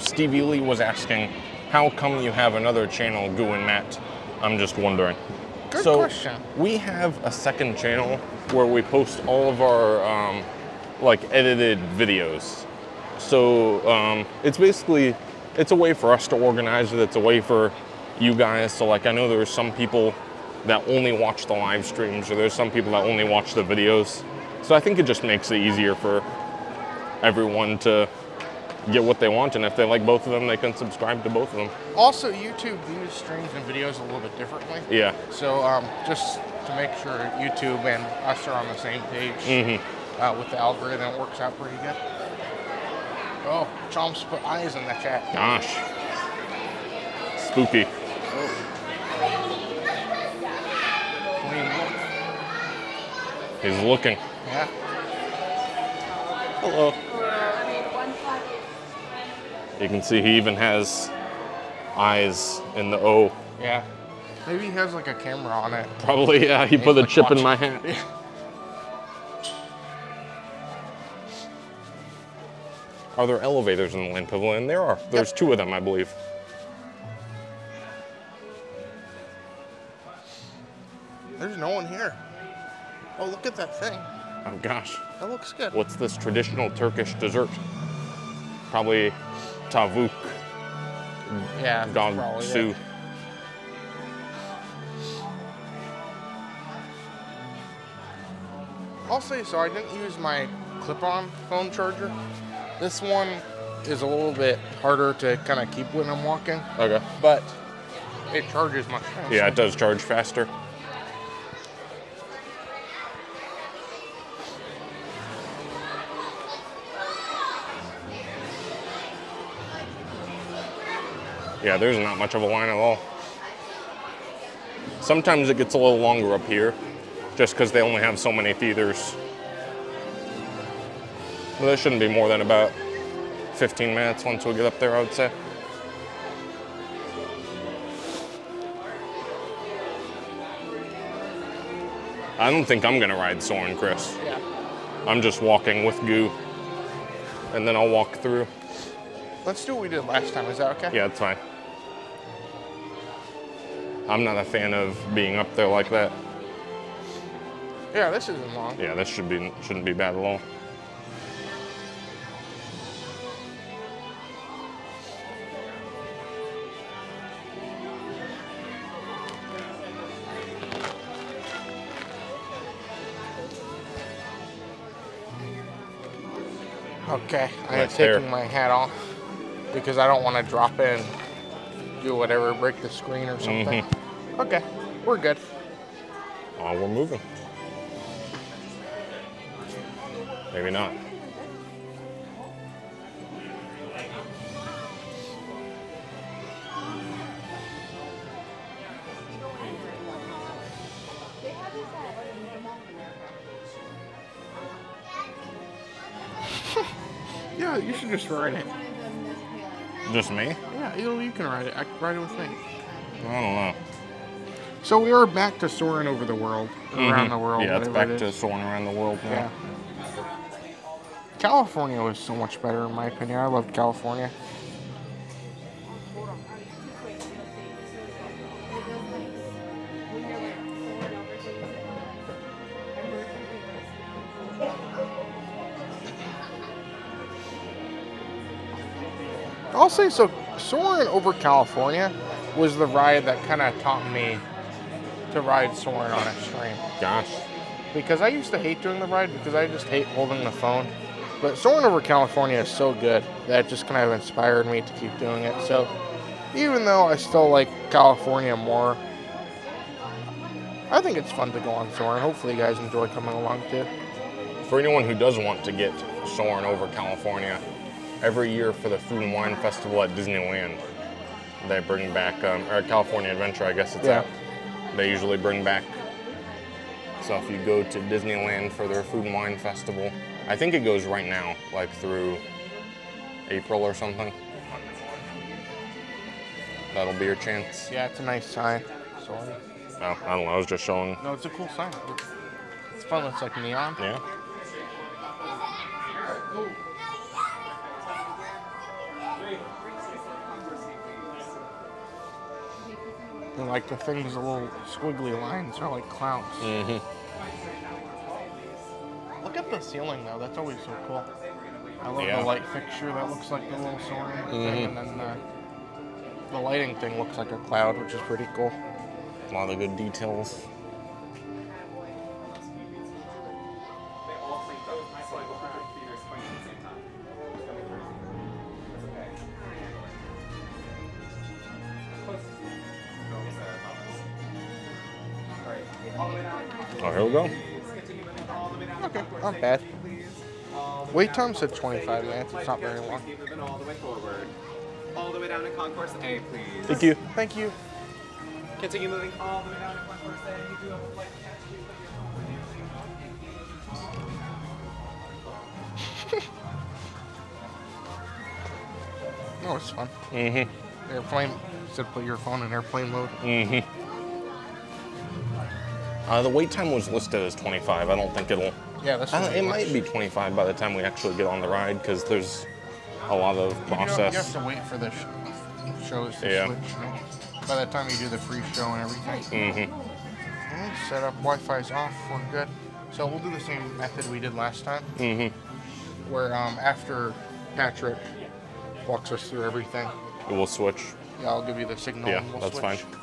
Stevie Lee was asking, how come you have another channel, Goo and Matt? I'm just wondering. Good so question. we have a second channel where we post all of our um, like edited videos. So um, it's basically it's a way for us to organize it. It's a way for you guys. So like I know there's some people that only watch the live streams, or there's some people that only watch the videos. So I think it just makes it easier for everyone to get what they want, and if they like both of them, they can subscribe to both of them. Also, YouTube views streams and videos a little bit differently. Yeah. So um, just to make sure YouTube and us are on the same page Mm-hmm. uh, with the algorithm, it works out pretty good. Oh, Chomps put eyes in the chat. Gosh. Spooky. I mean, look. He's looking. Yeah. Hello. You can see he even has eyes in the O. Yeah. Maybe he has like a camera on it. Probably, yeah. He He's, put a like, chip in my hat. Yeah. Are there elevators in the land pavilion? There are. There's two of them, I believe. There's no one here. Oh, look at that thing. Oh gosh. That looks good. What's this traditional Turkish dessert? Probably tavuk Yeah. dog probably, yeah. su. I'll say so. I didn't use my clip-on phone charger. This one is a little bit harder to kind of keep when I'm walking, Okay. but it charges much faster. Yeah, it does charge faster. Yeah, there's not much of a line at all. Sometimes it gets a little longer up here, just because they only have so many theaters. But there shouldn't be more than about 15 minutes once we get up there, I would say. I don't think I'm gonna ride Soarin', Chris. Yeah. I'm just walking with Goo, and then I'll walk through. Let's do what we did last time. Is that okay? Yeah, it's fine. I'm not a fan of being up there like that. Yeah, this isn't long. Yeah, this should be shouldn't be bad at all. Okay. I am Nice taking hair. my hat off because I don't want to drop in, do whatever, break the screen or something. Mm-hmm. Okay. We're good. Oh, we're moving. Maybe not. Yeah, you should just write it. Just me? Yeah, you, you can ride it. I can ride it with me. I don't know. So we are back to soaring over the world, around the world. Mm-hmm. Yeah, it's back it to soaring around the world now. Yeah. California was so much better in my opinion. I loved California. I'll say so. Soaring over California was the ride that kind of taught me to ride soaring on extreme Gosh. because I used to hate doing the ride because I just hate holding the phone. But soaring over California is so good that it just kind of inspired me to keep doing it. So even though I still like California more, I think it's fun to go on soaring. Hopefully, you guys enjoy coming along too. For anyone who does want to get soaring over California, every year for the Food and Wine Festival at Disneyland, they bring back, um, or California Adventure, I guess it's Yeah. at. They usually bring back. So if you go to Disneyland for their Food and Wine Festival, I think it goes right now, like through April or something. That'll be your chance. Yeah, it's a nice sign. Sorry. Oh, I don't know. I was just showing. No, it's a cool sign. It's fun. It's like neon. Yeah. And like the things, the little squiggly lines are like clouds. Mm-hmm. Look at the ceiling though. That's always so cool. I love Yeah. the light fixture that looks like the little soaring Mhm. thing, and then the, the lighting thing looks like a cloud, which is pretty cool. A lot of good details. Oh, here we go. Okay, not bad. Wait time said 25 minutes. It's not very long. All the way forward. All the way down to concourse A, please. Thank you. Thank you. Continue moving all the way down to concourse A. You do have a flight to catch you, No, it's fun. Mm-hmm. Airplane. Said put your phone in airplane mode. Mm-hmm. Uh, the wait time was listed as 25. I don't think it'll. Yeah, that's. What it was. might be 25 by the time we actually get on the ride because there's a lot of You process. You have to wait for the sh- shows to Yeah. switch. You? By the time you do the free show and everything. Mm-hmm. Okay, set up Wi-Fi's off. We're good. So we'll do the same method we did last time, Mm-hmm. where um, after Patrick walks us through everything, We'll switch. yeah, I'll give you the signal. Yeah, and we'll that's switch. fine.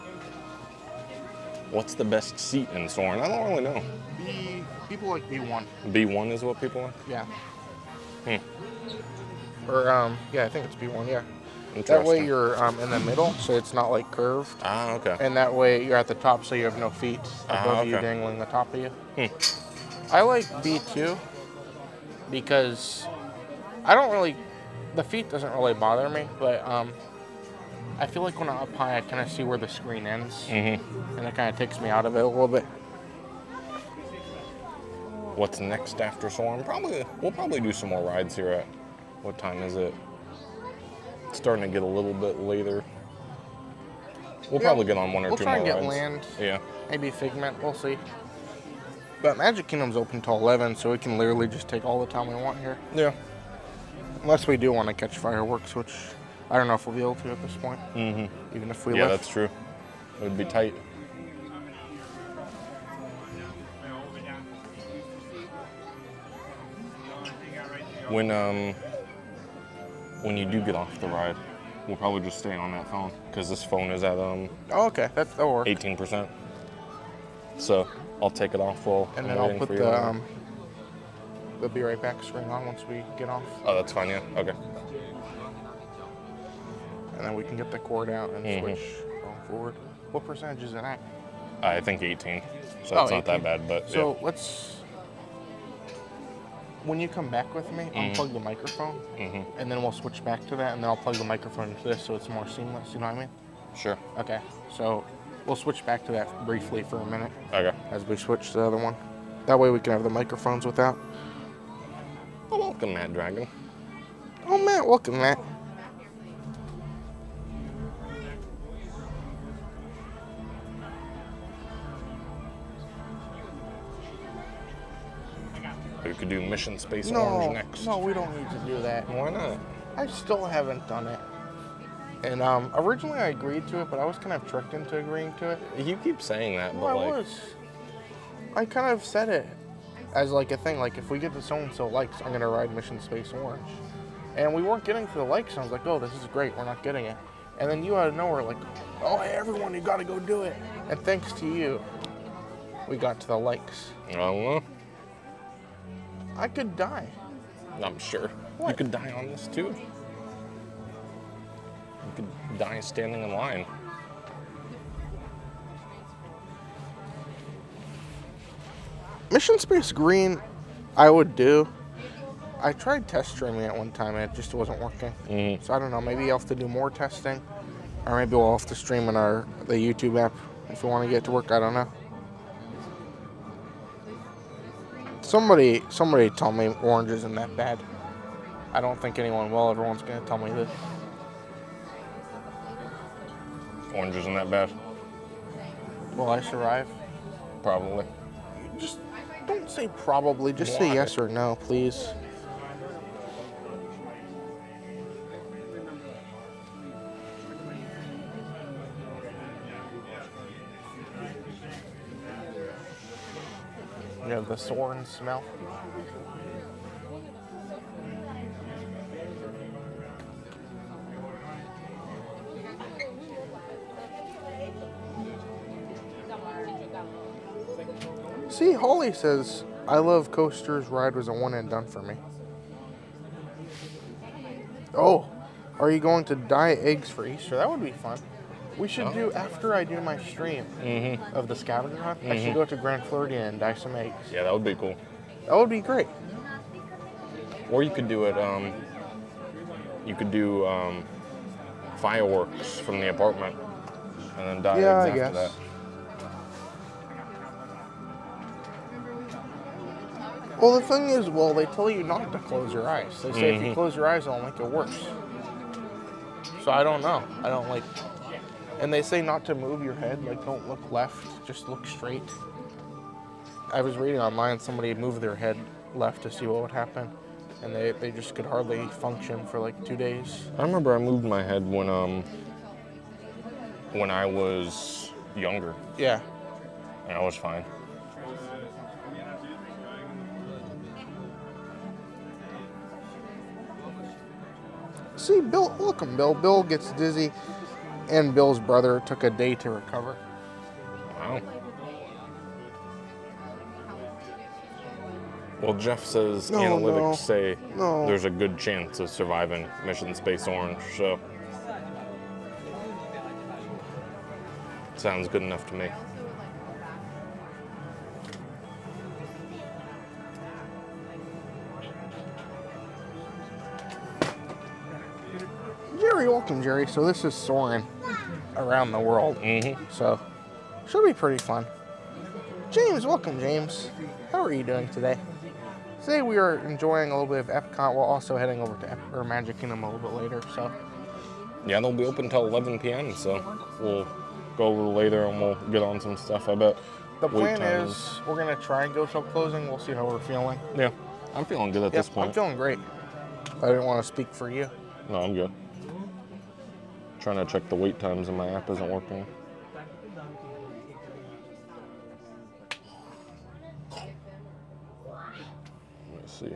What's the best seat in Soarin'? I don't really know. B, people like B1. B1 is what people like. Yeah. Hmm. Or um, yeah, I think it's B1. Yeah. That way you're um, in the middle, so it's not like curved. Ah, okay. And that way you're at the top, so you have no feet Ah, above you dangling the top of you. Hmm. I like B2 because I don't really, the feet doesn't really bother me, but um, I feel like when I'm up high, I kind of see where the screen ends, Mm-hmm. and it kind of takes me out of it a little bit. What's next after Soarin'? Probably we'll probably do some more rides here at what time is it? It's starting to get a little bit later. We'll Yeah, probably get on one or we'll two try more and get rides. land. Yeah. Maybe Figment, we'll see. But Magic Kingdom's open till 11, so we can literally just take all the time we want here. Yeah. Unless we do want to catch fireworks, which I don't know if we'll be able to at this point, Mm-hmm. even if we Yeah, left. that's true. It would be tight. When um when you do get off the ride, we'll probably just stay on that phone because this phone is at um Oh, okay, that, that'll work. 18%. So I'll take it off while And I'm then I'll put the um, the be right back screen on once we get off, oh, that's fine. Yeah. Okay. And then we can get the cord out and Mhm. switch going forward. What percentage is it at? I think 18. So Oh, it's not that bad, but So let's. When you come back with me, Mhm. unplug the microphone, yeah. hmm and then we'll switch back to that, and then I'll plug the microphone into this so it's more seamless. You know what I mean? Sure. Okay. So we'll switch back to that briefly for a minute Okay. as we switch to the other one. That way we can have the microphones without. Oh, welcome, Matt Dragon. Oh, Matt, welcome, Matt. We could do Mission Space No, Orange next. no, we don't need to do that. Why not? I still haven't done it. And um, originally I agreed to it, but I was kind of tricked into agreeing to it. You keep saying that, Well, but I like, was. I kind of said it as like a thing, like if we get to so and so likes, I'm gonna ride Mission Space Orange. And we weren't getting to the likes. and I was like, oh, this is great. We're not getting it. And then you out of nowhere, like, oh, hey, everyone, you gotta go do it. And thanks to you, we got to the likes. I don't know. I could die. I'm sure. You could die on this too. You could die standing in line. Mission Space Green, I would do. I tried test streaming at one time and it just wasn't working. Mhm. So I don't know. Maybe I'll have to do more testing, or maybe we'll have to stream in our the YouTube app if we want to get it to work. I don't know. Somebody, somebody tell me orange isn't that bad. I don't think anyone will. Everyone's gonna tell me this. Orange isn't that bad. Will I survive? Probably. Just don't say probably. Just say yes or no, please. You have the Soarin' smell. See, Holly says, I love coasters. Ride was a one and done for me. Oh, are you going to dye eggs for Easter? That would be fun. We should do after I do my stream Mm-hmm. of the scavenger hunt. I should Mhm. go to Grand Floridian and dye some eggs. Yeah, that would be cool. That would be great. Or you could do it. Um, you could do um, fireworks from the apartment, and then dye Yeah, eggs I after guess. that. Well, the thing is, well, they tell you not to close your eyes. They say if you Mhm. close your eyes, it'll make it worse. So I don't know. I don't like. And they say not to move your head. Like, don't look left. Just look straight. I was reading online somebody moved their head left to see what would happen, and they, they just could hardly function for like two days. I remember I moved my head when um when I was younger, Yeah. and I was fine. See, Bill, welcome, Bill. Bill gets dizzy, and Bill's brother took a day to recover. Wow. Well, Jeff says No, analytics no, say no. there's a good chance of surviving Mission Space Orange, so sounds good enough to me. Jerry, welcome, Jerry. So this is Soren around the world. Mm-hmm. So should be pretty fun. James, welcome, James. How are you doing today? Today we are enjoying a little bit of Epcot while also heading over to Ep- or Magic Kingdom a little bit later. So Yeah, they'll be open until 11 p.m., so we'll go a little later and we'll get on some stuff. I bet. the plan is we're gonna try and go till closing. We'll see how we're feeling. Yeah, I'm feeling good at Yep, this point. I'm feeling great. I didn't want to speak for you. No, I'm good. Trying to check the wait times and my app isn't working. Let's see.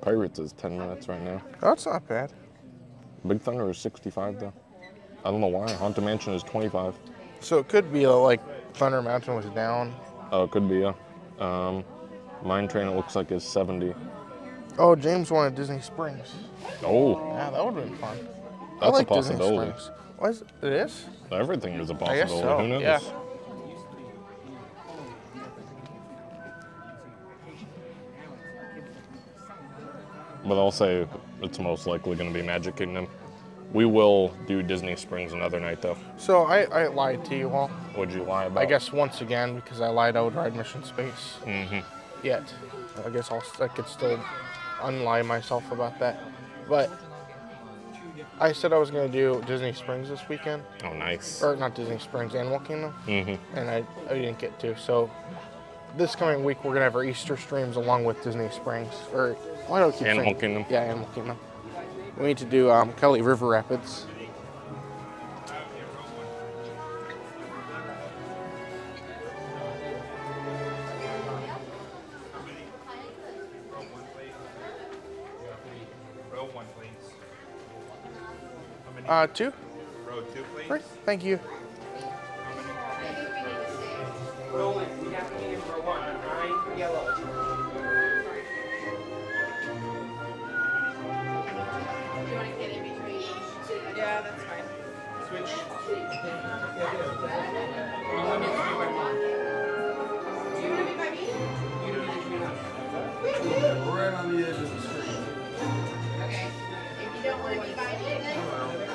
Pirates is 10 minutes right now. That's not bad. Big Thunder is 65 though. I don't know why. Haunted Mansion is 25. So it could be uh, like Thunder Mountain was down. Oh, it could be, yeah. Um, Mine Train, it looks like is 70. Oh, James wanted Disney Springs. Oh, Yeah, that would have been fun. I That's a like Disney possibility. What is it? Is? everything is a I guess possibility. so, Who knows? yeah. But I'll say it's most likely going to be Magic Kingdom. We will do Disney Springs another night, though. So I, I lied to you all. Would you lie about? I guess once again because I lied I would ride Mission Space. Mm-hmm. Yet, I guess I'll I could still unlie myself about that. But I said I was gonna do Disney Springs this weekend, Oh, nice. or not Disney Springs, Animal Kingdom, Mm-hmm. and I, I didn't get to. So this coming week we're gonna have our Easter streams along with Disney Springs. Or why do I keep Animal saying- Kingdom. Yeah, Animal Kingdom. We need to do um, Kali River Rapids. Uh, two. Row two, please. Great. Thank you. Rolling. We have to be in for one. Nine yellow. Yeah, that's fine. Switch. Right on the edge of the screen. Okay. If you don't want to be by me, then.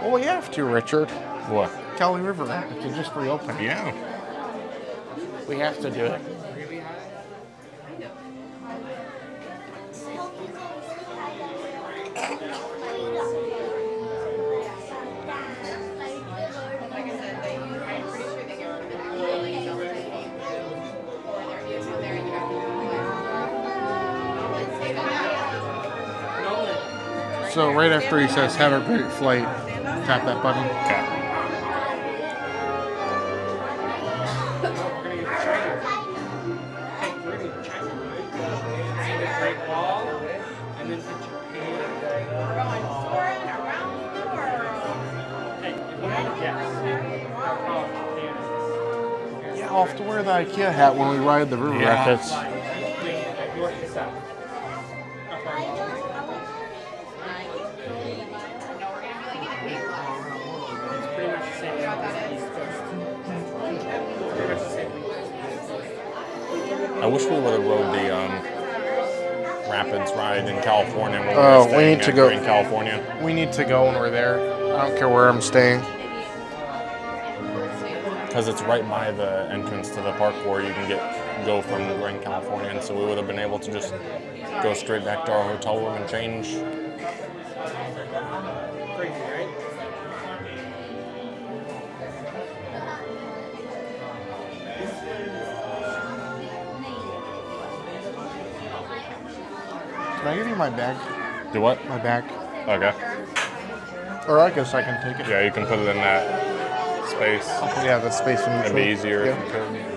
Well, we have to, Richard. What? Kali River Rapids it just reopened. Yeah. We have to do it. So right after he says, have a great flight, tap that button. Okay. I'll have to wear the IKEA hat when we ride the river yeah. rapids. Ride in California when oh, we Oh, were we need to go- in California. We need to go when we're there. I don't care where I'm staying. Because it's right by the entrance to the park where you can get go from Grand California, and so we would have been able to just go straight back to our hotel room and change. Can I give you my bag? Do what? My bag. Okay. Or I guess I can take it. Yeah, you can put it in that space. Yeah, the space in It'd be easier Yeah.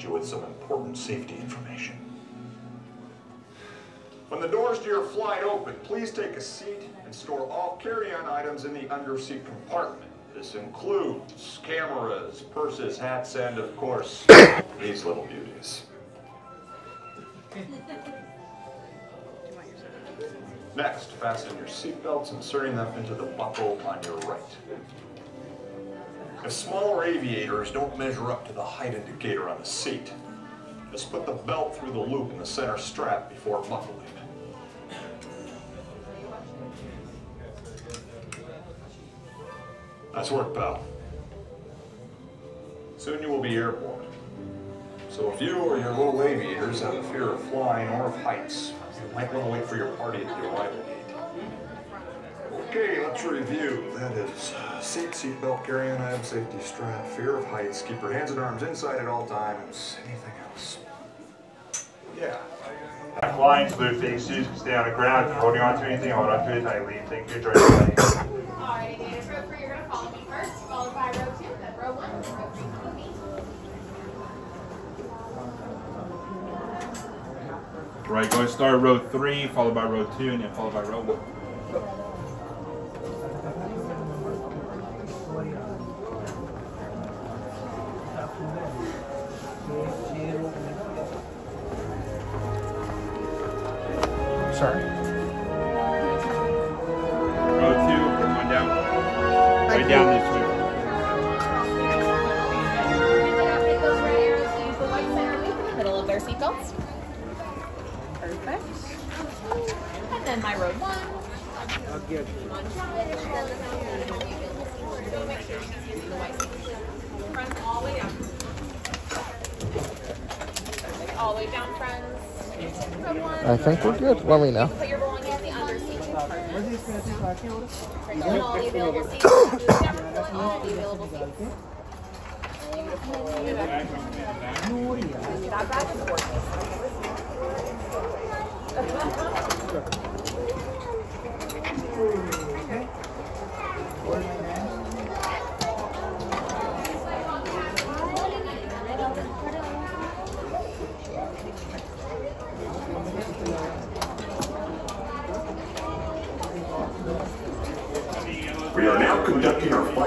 Acquaint you with some important safety information. When the doors to your flight open, please take a seat and store all carry-on items in the underseat compartment. This includes cameras, purses, hats, and of course, these little beauties. Next, fasten your seatbelts, inserting them into the buckle on your right. If smaller aviators don't measure up to the height indicator on the seat, just put the belt through the loop in the center strap before buckling. Nice work, pal. Soon you will be airborne. So if you or your little aviators have a fear of flying or of heights, you might want to wait for your party at the arrival gate. Okay, let's review. That is uh, seat, belt, carry-on item, safety strap, fear of heights, keep your hands and arms inside at all times. Anything else? Yeah. I'm flying smooth things, shoes can stay on the ground. If you're holding on to anything, hold on to it tightly. Thank you, George. Alrighty, Dana, row three, you're gonna follow me first, followed by row two, then row one, row three, follow me. Right, going to start row three, followed by row two, and then followed by row one. Sorry. I think we're good. Let me know.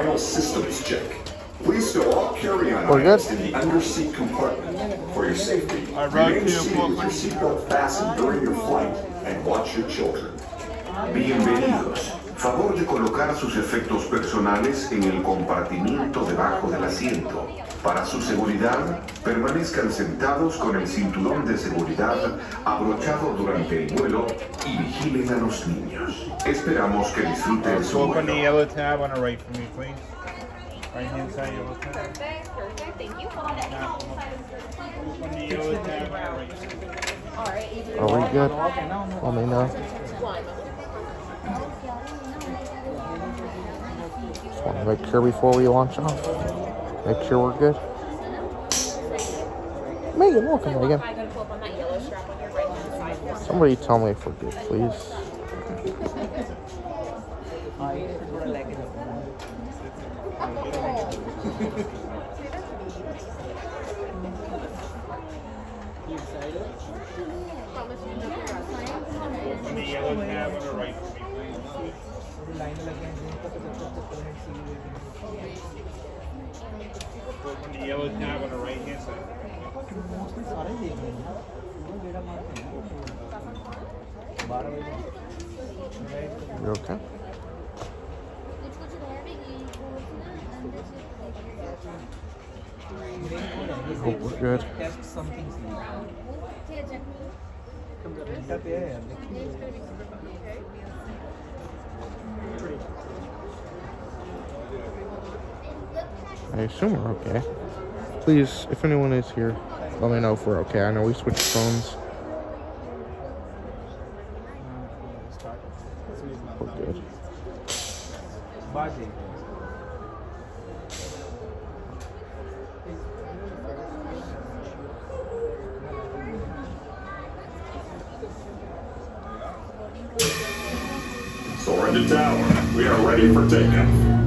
Final systems check. Please stow all carry-on items in the underseat compartment. For your safety, remain seated with your seatbelt fastened during your flight and watch your children. Bienvenidos. Favor de colocar sus efectos personales en el compartimiento debajo del asiento. Para su seguridad, permanezcan sentados con el cinturón de seguridad abrochado durante el vuelo y vigilen a los niños. Esperamos que disfruten su Open the vuelo. yellow tab on the right for me, please. Right hand side yellow tab. Perfect, perfect, thank you. Open the yellow tab on the right. Alright, Adrian. Are we good? Let me know. One. Just want to make sure before we launch off. Make sure we're good. Megan, welcome, Megan. I gotta pull up on that yellow strap on your right hand side. Somebody tell me if we're good, please. Yellow tab on the right hand side. You okay? Hope we're good. I assume we're okay. Please, if anyone is here, let me know if we're okay. I know we switched phones. We're good. To tower. We are ready for takeoff.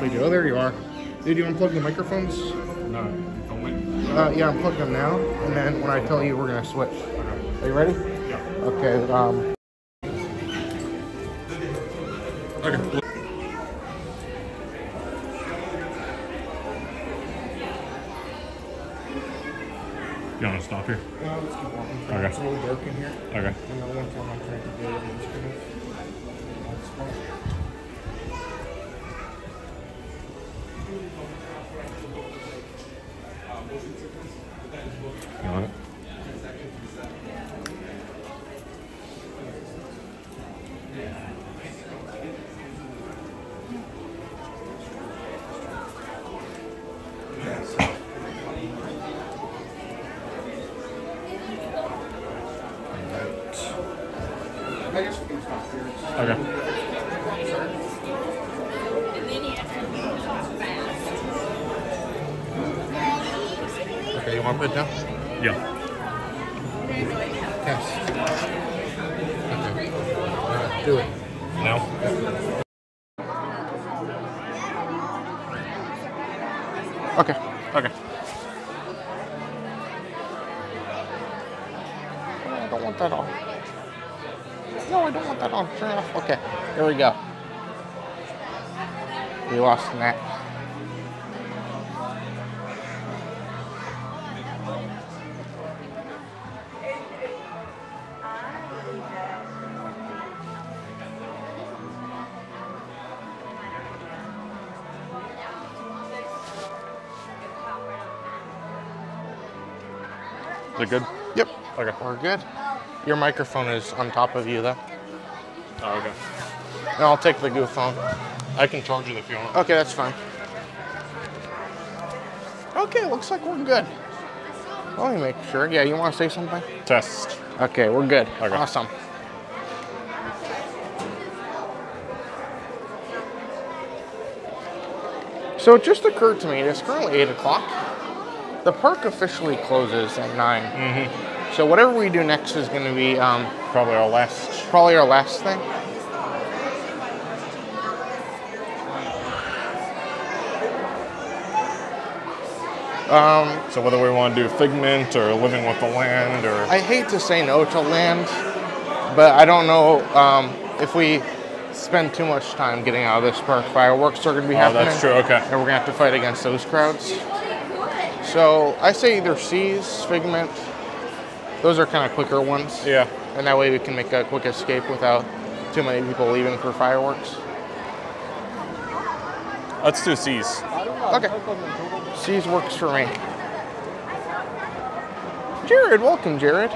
We do. Oh, there you are. Dude, you unplug the microphones? No. Uh, yeah, unplug them now, and then when I tell you, we're gonna switch. Are you ready? Yeah. Okay. Um. Okay. You want to stop here? No, let's keep walking. Okay. It's a little dark in here. Okay. Thank you. Okay, you Okay. We're good. Your microphone is on top of you, though. Oh, okay. And I'll take the goof phone. I can charge it if you want. Okay, that's fine. Okay, looks like we're good. Let me make sure. Yeah, you want to say something? Test. Okay, we're good. Okay. Awesome. So it just occurred to me, it's currently 8 o'clock. The park officially closes at 9. Mm-hmm. So whatever we do next is going to be um, Probably our last. probably our last thing. Um, So whether we want to do Figment or Living with the Land or I hate to say no to land, but I don't know um, if we spend too much time getting out of this park. Fireworks are going to be Oh, happening. that's true, okay. And we're going to have to fight against those crowds. So I say either Seas, Figment. Those are kind of quicker ones. Yeah. And that way we can make a quick escape without too many people leaving for fireworks. let's do Seas. Okay. Seas works for me. Jared, welcome, Jared.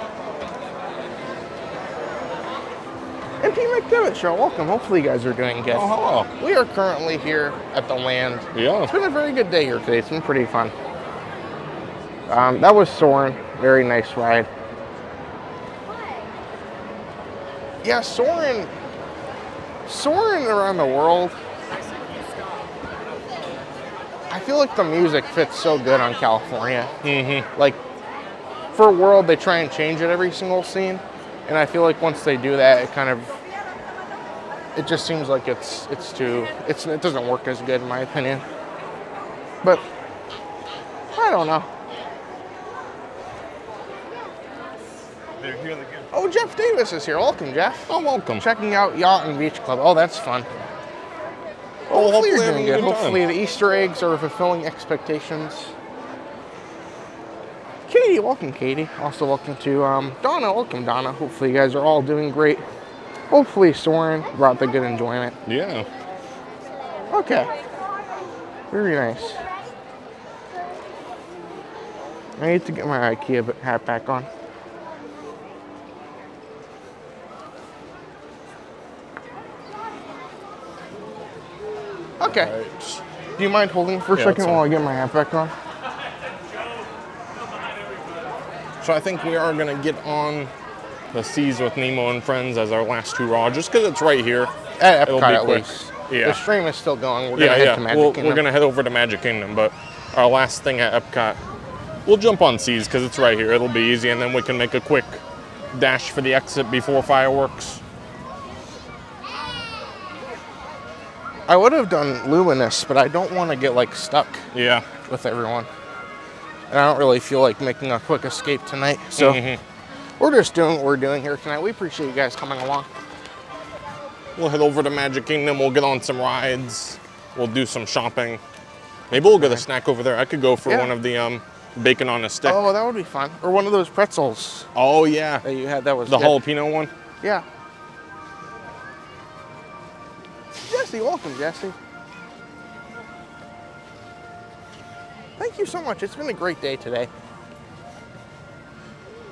And P. McDevitt Show, welcome. Hopefully you guys are doing good. Oh, hello. We are currently here at the land. Yeah. It's been a very good day here today. It's been pretty fun. Um, that was Soarin'. Very nice ride. Yeah, Soarin'. Soarin' around the world. I feel like the music fits so good on California. Mm-hmm. Like for World, they try and change it every single scene, and I feel like once they do that, it kind of it just seems like it's it's too it's it doesn't work as good in my opinion. But I don't know. They're here again. Oh, Jeff Davis is here. Welcome, Jeff. Oh, welcome. Checking out Yacht and Beach Club. Oh, that's fun. Oh, hopefully you're doing good. good time. Hopefully the Easter eggs are fulfilling expectations. Katie, welcome, Katie. Also, welcome to um, Donna. Welcome, Donna. Hopefully you guys are all doing great. Hopefully Soarin' brought the good enjoyment. Yeah. Okay. Very nice. I need to get my IKEA hat back on. Okay. Do you mind holding for a Yeah, second while I get my hat back on? So I think we are gonna get on the Seas with Nemo and Friends as our last hurrah, just because it's right here. At It'll Epcot be at quick. least. Yeah. The stream is still going. We're gonna yeah, head yeah. to Magic We'll- Kingdom. we're gonna head over to Magic Kingdom, but our last thing at Epcot, we'll jump on Seas because it's right here. It'll be easy, and then we can make a quick dash for the exit before fireworks. I would have done Luminous, but I don't want to get like stuck. Yeah. With everyone. And I don't really feel like making a quick escape tonight. So Mhm. we're just doing what we're doing here tonight. We appreciate you guys coming along. We'll head over to Magic Kingdom. We'll get on some rides. We'll do some shopping. Maybe we'll get a snack over there. I could go for Yeah. one of the um, bacon on a stick. Oh, that would be fun. Or one of those pretzels. Oh yeah. That you had that was the good. jalapeno one. Yeah. Jesse, welcome, Jesse. Thank you so much. It's been a great day today.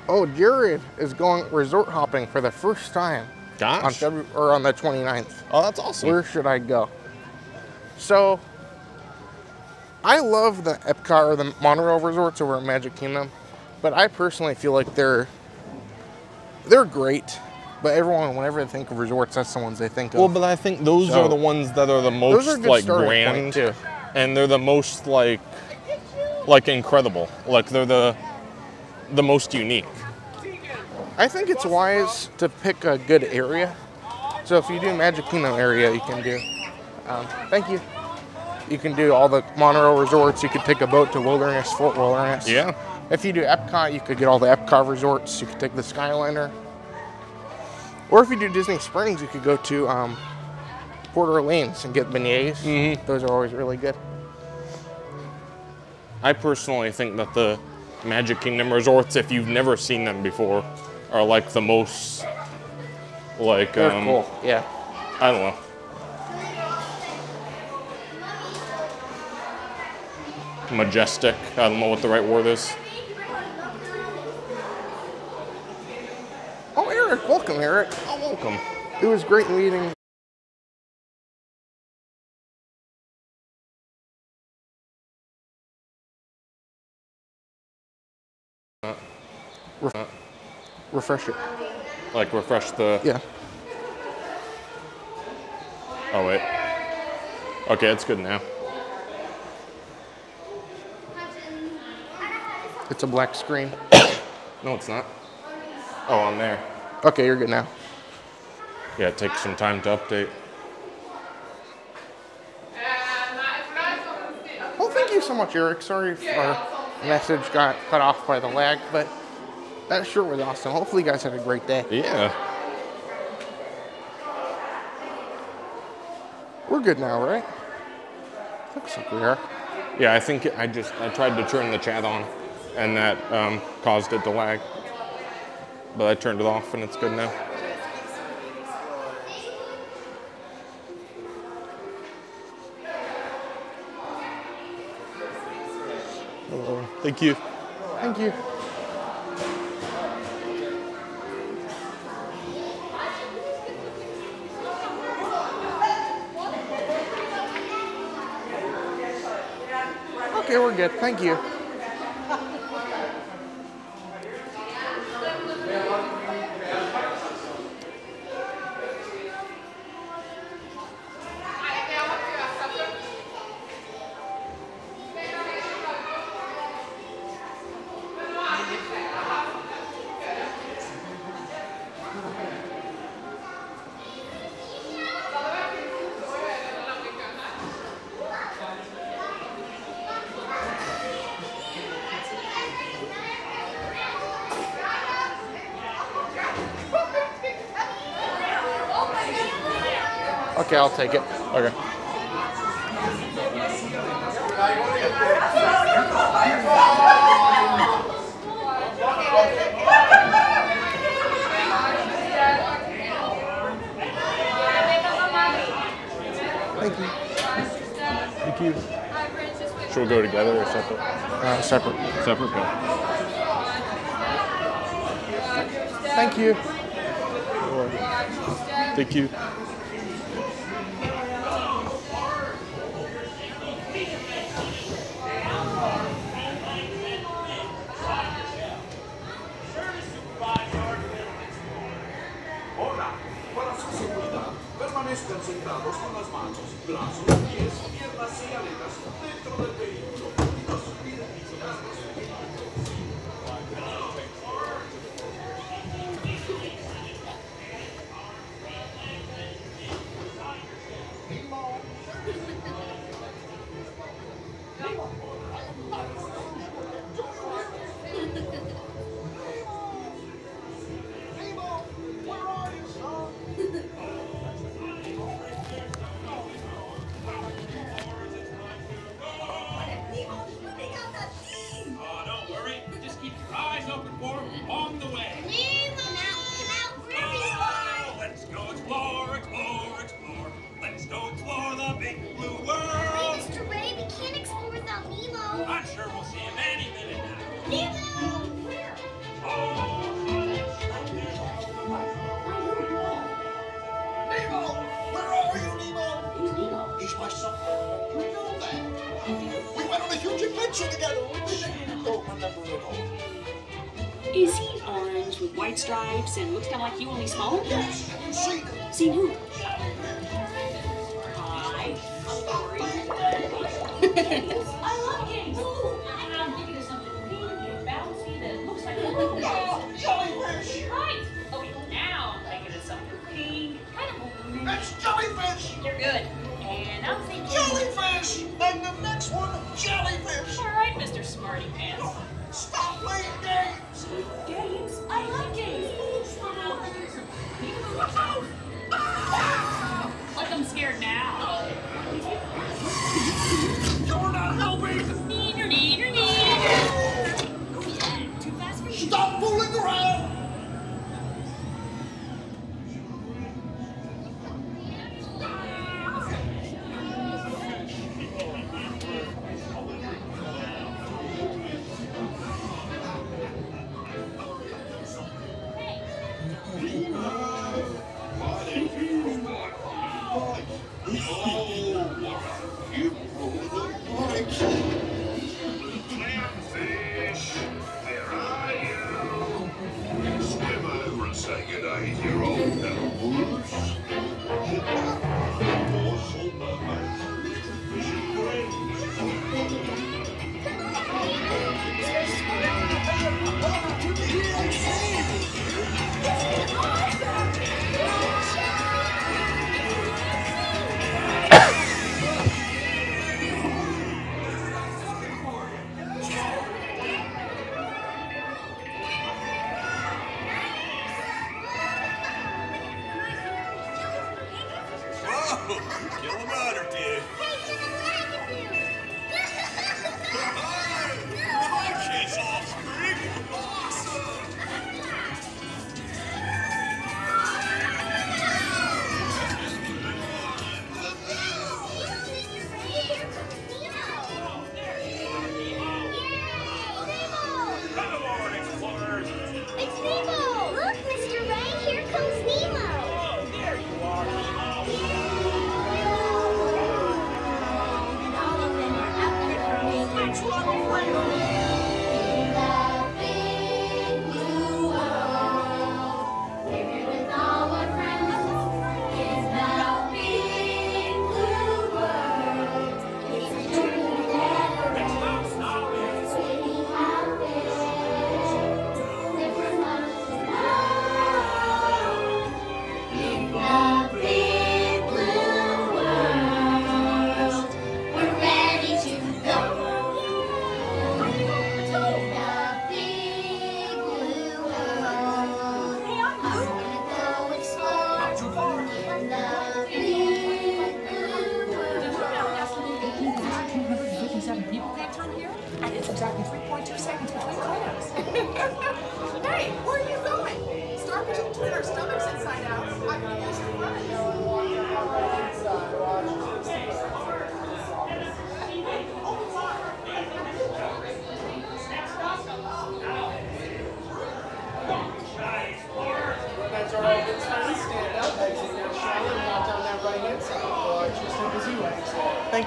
Oh, Jared is going resort hopping for the first time. Gosh. On February or on the 29th. Oh, that's awesome. Where should I go? So, I love the Epcot or the monorail resorts over at Magic Kingdom, but I personally feel like they're they're great. But everyone, whenever they think of resorts, that's the ones they think of. Well, but I think those So- are the ones that are the most are like grand too. and they're the most like like incredible. Like they're the the most unique. I think it's wise to pick a good area. So if you do Magic Kingdom area, you can do. Um, thank you. You can do all the monorail resorts. You could take a boat to Wilderness, Fort Wilderness. Yeah. If you do Epcot, you could get all the Epcot resorts. You could take the Skyliner. Or if you do Disney Springs, you could go to um, Port Orleans and get beignets. Mm-hmm. Those are always really good. I personally think that the Magic Kingdom resorts, if you've never seen them before, are like the most like They're um, cool. Yeah. I don't know. Majestic. I don't know what the right word is. Oh, Eric, welcome, Eric. Welcome. It was great meeting. Uh, uh, refresh it. like refresh the. Yeah. Oh wait. Okay, it's good now. It's a black screen. No, it's not. Oh, on there. Okay, you're good now. Yeah, it takes some time to update. Well, thank you so much, Eric. Sorry if our message got cut off by the lag, but that sure was awesome. Hopefully, you guys had a great day. Yeah. We're good now, right? Looks like we are. Yeah, I think I just I tried to turn the chat on, and that um, caused it to lag. But I turned it off, and it's good now. Thank you. Thank you. Okay, we're good. Thank you. I'll take it. Okay. Thank you. Thank you. Should we go together or separate? Uh, separate. Separate. Go. Thank you. Thank you.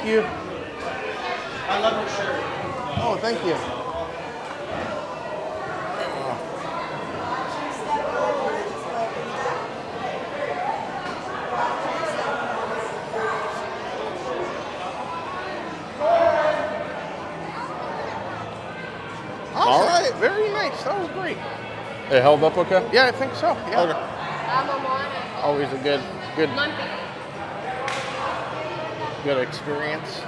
Thank you. I love your shirt. Oh, thank you. All right, very nice. That was great. It held up okay? Yeah, I think so. Yeah. Okay. Always a good, good good experience.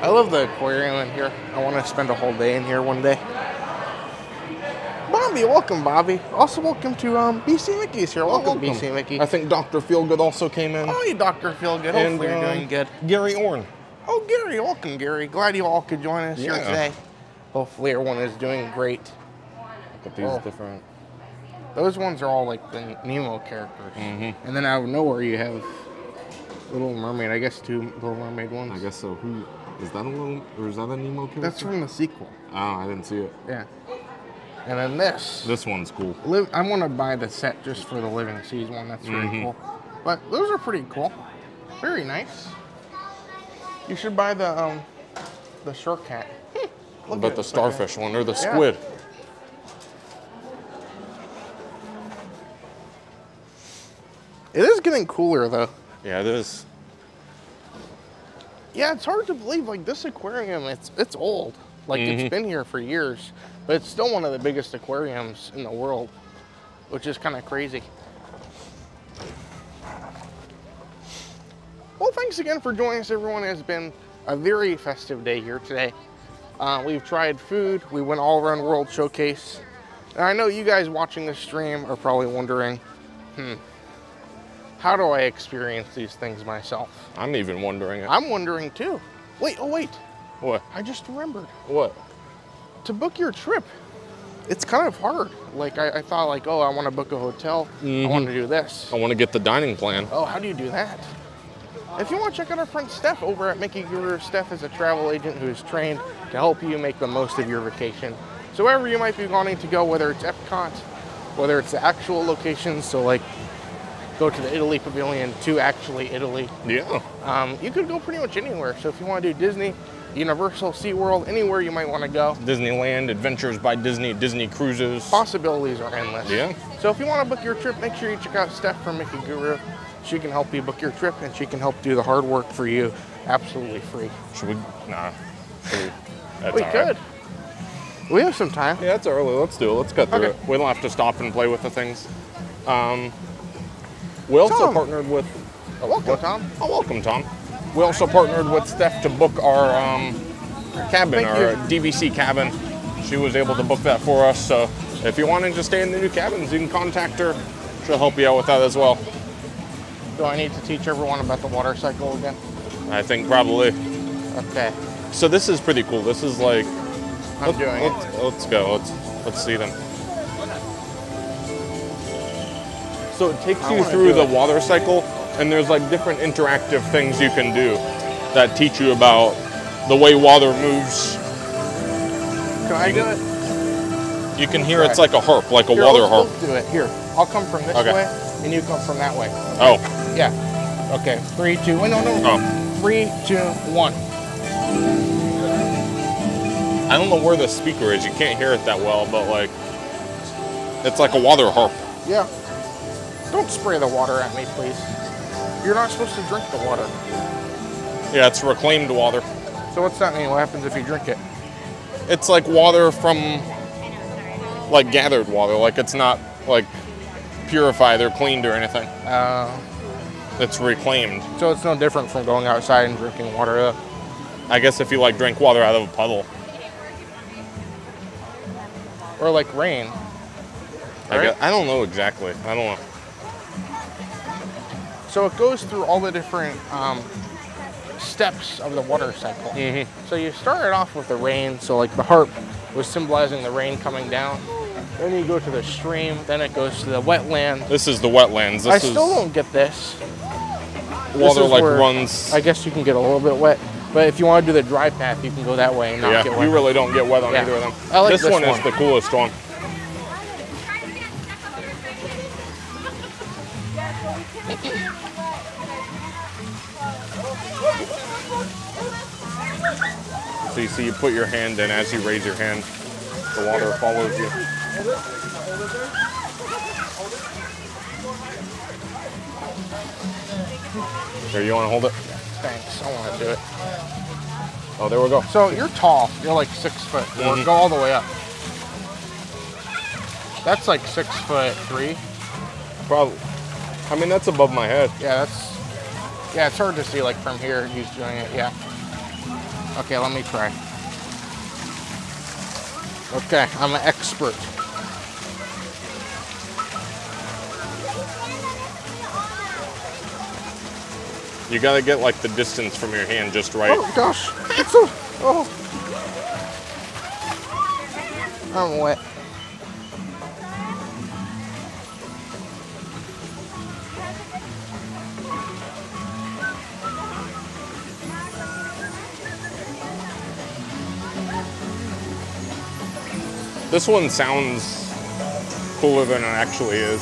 I love the aquarium in here. I want to spend a whole day in here one day. Bobby, welcome, Bobby. Also, welcome to um, BC Mickey's here. Welcome, BC Mickey. I think Dr. Feelgood also came in. Oh, you Dr. Feelgood. And, Hopefully you're uh, doing good. Gary Orn. Oh, Gary, welcome, Gary. Glad you all could join us here today. Hopefully everyone is doing great. Look at these Oh. different. Those ones are all like the Nemo characters. Mhm. And then out of nowhere, you have Little Mermaid. I guess two Little Mermaid ones. I guess so. Who is that a little or is that a Nemo character? That's from the sequel. Oh, I didn't see it. Yeah. And then this. This one's cool. Live, I'm gonna buy the set just for the Living Seas one. That's really Mhm. cool. But those are pretty cool. Very nice. You should buy the um the shark cat. What Look about the it, it's like starfish one or the Yeah. squid? It is getting cooler though. Yeah, it is. Yeah, it's hard to believe. Like this aquarium, it's it's old. Like Mhm. it's been here for years, but it's still one of the biggest aquariums in the world, which is kind of crazy. Well, thanks again for joining us, everyone. It's been a very festive day here today. Uh, we've tried food. We went all around World Showcase. And I know you guys watching this stream are probably wondering, hmm, how do I experience these things myself? I'm even wondering. I'm wondering too. Wait, oh wait, What? I just remembered. What? To book your trip, it's kind of hard. Like I, I thought, like, oh, I want to book a hotel. I Mhm. want to do this. I want to get the dining plan. Oh, how do you do that? If you want to check out our friend Steph over at Mickey Guru, Steph is a travel agent who is trained to help you make the most of your vacation. So wherever you might be wanting to go, whether it's Epcot, whether it's the actual locations, so like go to the Italy Pavilion to actually Italy. Yeah. Um, you could go pretty much anywhere. So if you want to do Disney, Universal, SeaWorld, anywhere you might want to go, Disneyland, Adventures by Disney, Disney Cruises. possibilities are endless. Yeah. So if you want to book your trip, make sure you check out Steph from Mickey Guru. She can help you book your trip and she can help do the hard work for you absolutely free. Should we? Nah. Should we? All right. could. We have some time. Yeah, it's early. Let's do it. Let's cut through Okay. it. We don't have to stop and play with the things. Um, we also Tom. partnered with. Oh, welcome, Tom. Oh, welcome, Tom. We also partnered with Steph to book our um, cabin, Thank our you. DVC cabin. She was able to book that for us. So if you wanted to stay in the new cabins, you can contact her. She'll help you out with that as well. Do I need to teach everyone about the water cycle again? I think probably. Okay. So this is pretty cool. This is like. I'm let- doing let's, Let's go. Let's let's see them. So it takes you through the it. water cycle, and there's like different interactive things you can do that teach you about the way water moves. Can I do it? You can hear it's like a harp, like a Here, water let's harp. do it. Here, I'll come from this Okay. way and you come from that way. Oh, Yeah. Okay. Three, two. Wait, no, no. oh. Three, two, one. I don't know where the speaker is. You can't hear it that well, but like, it's like a water harp. Yeah. Don't spray the water at me, please. You're not supposed to drink the water. Yeah, it's reclaimed water. So what's that mean? What happens if you drink it? It's like water from like gathered water. Like it's not like purified or cleaned or anything. Uh, It's reclaimed. so it's no different from going outside and drinking water. Uh, I guess if you like drink water out of a puddle. or like rain. I, Right? guess, I don't know exactly. I don't know. So it goes through all the different um, steps of the water cycle. Mhm. So you started off with the rain. So like the harp was symbolizing the rain coming down. Then you go to the stream. Then it goes to the wetland. This is the wetlands. This I is still don't get this. This water is like where runs. I guess you can get a little bit wet, but if you want to do the dry path, you can go that way and not yeah, get wet. you really don't get wet on Yeah. either of them. I like this, this one, is the coolest one. So you see, you put your hand in. As you raise your hand, the water follows you. Here, you want to hold it? Thanks. I want to do it. Oh, there we go. So you're tall. You're like six foot four. Mhm. Go all the way up. That's like six foot three. Probably. I mean, that's above my head. Yeah, that's. Yeah, it's hard to see like from here. He's doing it. Yeah. Okay, let me try. Okay, I'm an expert. You gotta get like the distance from your hand just right. Oh gosh, it's so. Oh. I'm wet. This one sounds cooler than it actually is.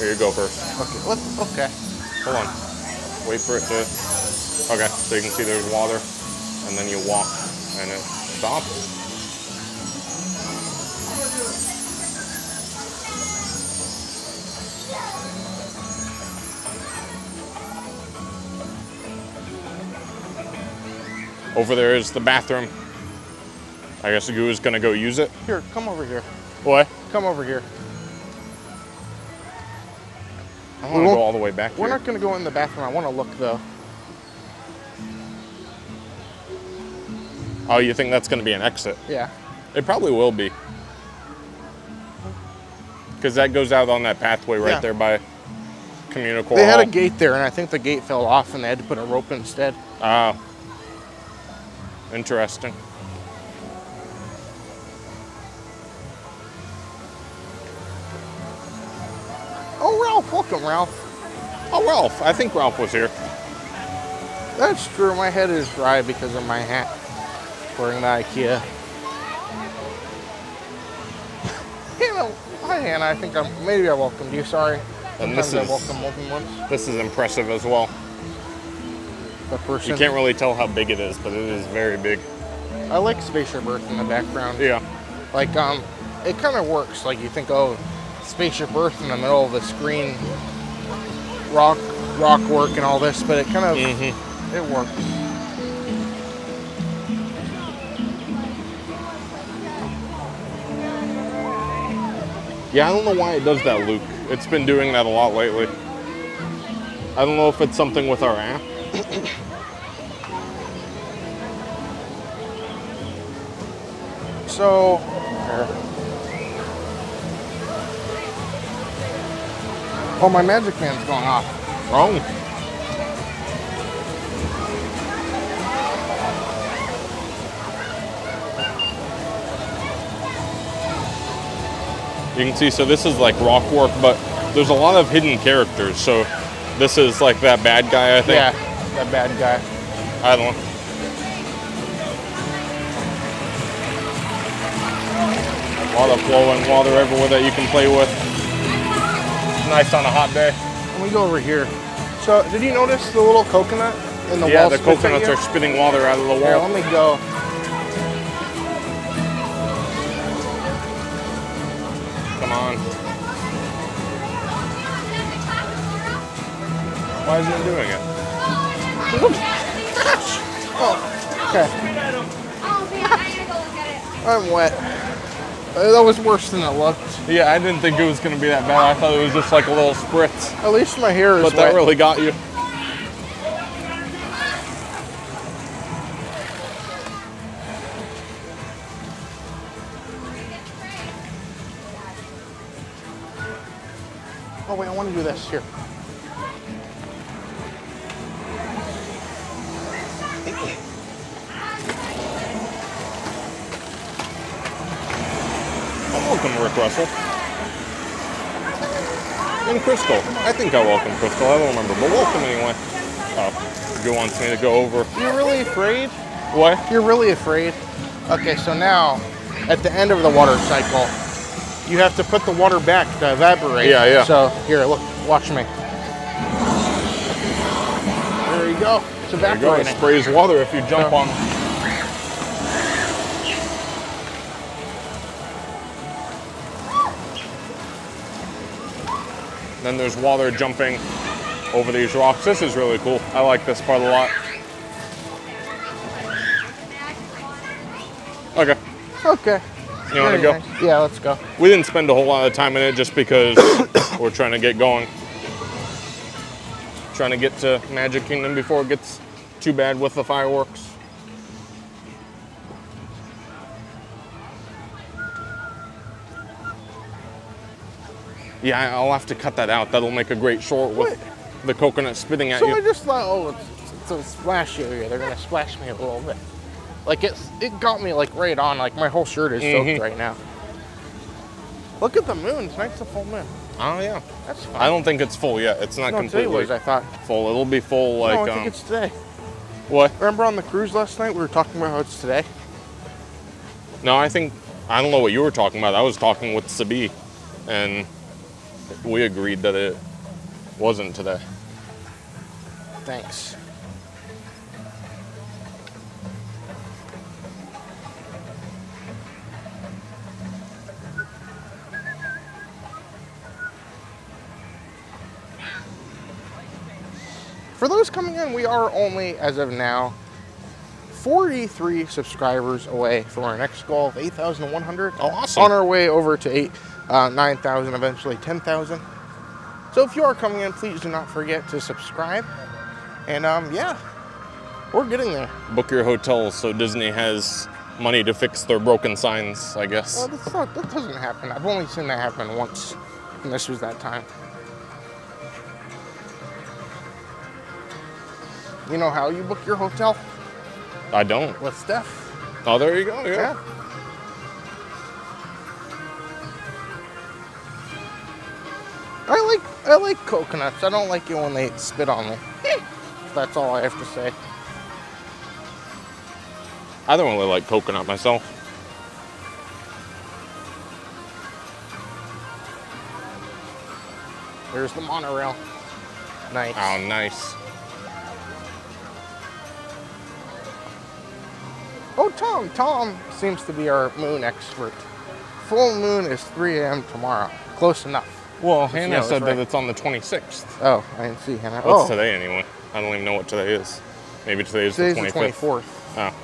Here you go first. Okay. What? Okay. Hold on. Wait for it to. Okay, so you can see there's water, and then you walk, and it stops. Over there is the bathroom. I guess Goo is gonna go use it. Here, come over here. What? Come over here. I want to won't- go all the way back We're here. not gonna go in the bathroom. I want to look though. Oh, you think that's gonna be an exit? Yeah. It probably will be. Because that goes out on that pathway right Yeah. there by Communicore They had a gate there, and I think the gate fell off, and they had to put a rope instead. Ah. Interesting. Oh, Ralph, welcome, Ralph. Oh, Ralph. I think Ralph was here. That's true. My head is dry because of my hat. Wearing the IKEA. Hannah, hi Hannah. I think I'm maybe I welcomed you. Sorry. And this is- I welcome once. This is impressive as well. The person. You can't really tell how big it is, but it is very big. I like Spaceship Earth in the background. Yeah. Like um, it kind of works. Like you think, oh, Spaceship Earth in the middle of the screen, rock, rock work and all this, but it kind of Mm-hmm. it works. Yeah, I don't know why it does that, Luke. It's been doing that a lot lately. I don't know if it's something with our app. So, here. oh, my MagicBand's going off. Wrong. You can see, so this is like rock work, but there's a lot of hidden characters. So this is like that bad guy, I think. Yeah, that bad guy. I don't know. A lot of flowing water everywhere that you can play with. Nice on a hot day. Let me go over here. So, did you notice the little coconut in the yeah, wall? the spits at coconuts you? are spitting water out of the Here, wall. let me go. Come on. Why isn't it doing it? Oh, okay. I'm wet. Uh, that was worse than it looked. Yeah, I didn't think it was going to be that bad. I thought it was just like a little spritz. At least my hair is But wet. that really got you. Oh wait, I want to do this here. Welcome, Russell. And Crystal. I think I welcome Crystal. I don't remember, but welcome anyway. Oh, Goo wants me to go over. You're really afraid? What? You're really afraid? Okay, so now, at the end of the water cycle, you have to put the water back to evaporate. Yeah, yeah. So, here, look, watch me. There you go. It's There you go. It evaporating. sprays water if you jump Yeah. on. Then there's water jumping over these rocks. This is really cool. I like this part a lot. Okay. Okay. You want to go? nice. Yeah, let's go. We didn't spend a whole lot of time in it just because we're trying to get going. Trying to get to Magic Kingdom before it gets too bad with the fireworks. Yeah, I'll have to cut that out. That'll make a great short with the coconut spitting at So you. So I just thought, oh, it's, it's a splash area. They're gonna splash me a little bit. Like it's it got me like right on. Like my whole shirt is soaked right now. Look at the moon. It's nice to full moon. Oh yeah. That's fine. I don't think it's full yet. It's not No, completely was, I thought. full. It'll be full like no, I um, think it's today. what? Remember on the cruise last night we were talking about how it's today. No, I think I don't know what you were talking about. I was talking with Sabi, and we agreed that it wasn't today. Thanks. For those coming in, we are only, as of now, 43 subscribers away from our next goal of 8,100. Oh, awesome. On our way over to eight, uh, 9,000, eventually 10,000. So if you are coming in, please do not forget to subscribe. And um, yeah, we're getting there. Book your hotels so Disney has money to fix their broken signs. I guess. Well, that's not, that doesn't happen. I've only seen that happen once, and this was that time. You know how you book your hotel? I don't. With Steph. Oh, there you go. Yeah. Yeah. I like I like coconuts. I don't like it when they spit on me. That's all I have to say. I don't really like coconut myself. There's the monorail. Nice. Oh, nice. Oh, Tom. Tom seems to be our moon expert. Full moon is 3 a.m. tomorrow. Close enough. Well, Hannah said right. that it's on the 26th. Oh, I didn't see Hannah. What's oh, today anyway? I don't even know what today is. Maybe today is today's the the 25th. 24th. Oh,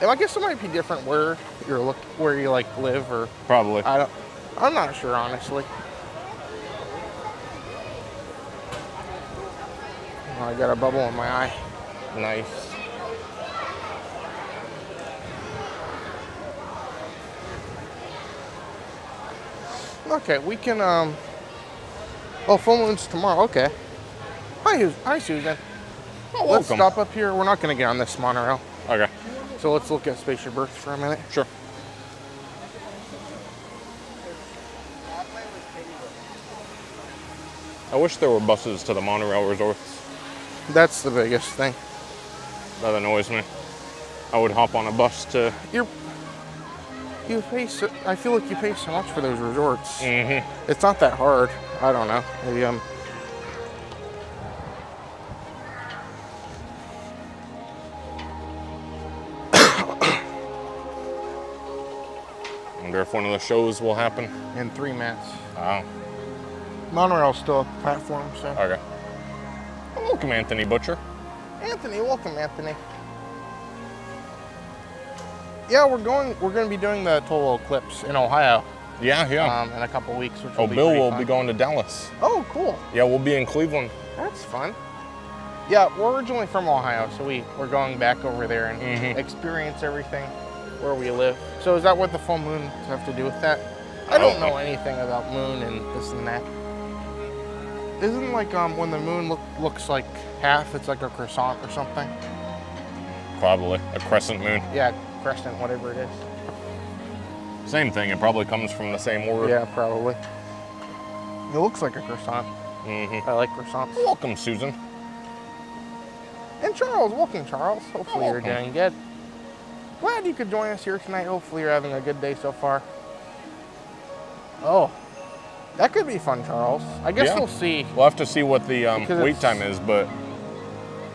And I guess it might be different where you're look where you like live or probably. I don't. I'm not sure honestly. Oh, I got a bubble in my eye. Nice. Okay, we can. um Oh, full moon's tomorrow. Okay. Hi, hi, Susan. Oh, let's welcome. stop up here. We're not going to get on this monorail. Okay. So let's look at Spaceship Earth for a minute. Sure. I wish there were buses to the monorail resorts. That's the biggest thing. That annoys me. I would hop on a bus to. You're. You pay. So, I feel like you pay so much for those resorts. Mm-hmm. It's not that hard. I don't know. Maybe um, Wonder if one of the shows will happen. in three mats. Oh, Monorail's still a platform, so. okay. Welcome, Anthony Butcher. Anthony, welcome, Anthony. Yeah, we're going. We're going to be doing the total eclipse in Ohio Yeah, yeah. um, in a couple weeks. Which oh, will be Bill will fun. be going to Dallas. Oh, cool. Yeah, we'll be in Cleveland. That's fun. Yeah, we're originally from Ohio, so we we're going back over there and Mhm. experience everything where we live. So is that what the full moon have to do with that? I don't know anything about moon and this and that. Isn't like um when the moon look, looks like half, it's like a croissant or something? Probably a crescent moon. Yeah, crescent, whatever it is. Same thing. It probably comes from the same order. Yeah, probably. It looks like a croissant. Mm-hmm. I like croissants. Welcome, Susan. And Charles, welcome, Charles. Hopefully you're doing good. Glad you could join us here tonight. Hopefully you're having a good day so far. Oh, that could be fun, Charles. I guess Yeah. we'll see. We'll have to see what the um, wait time is, but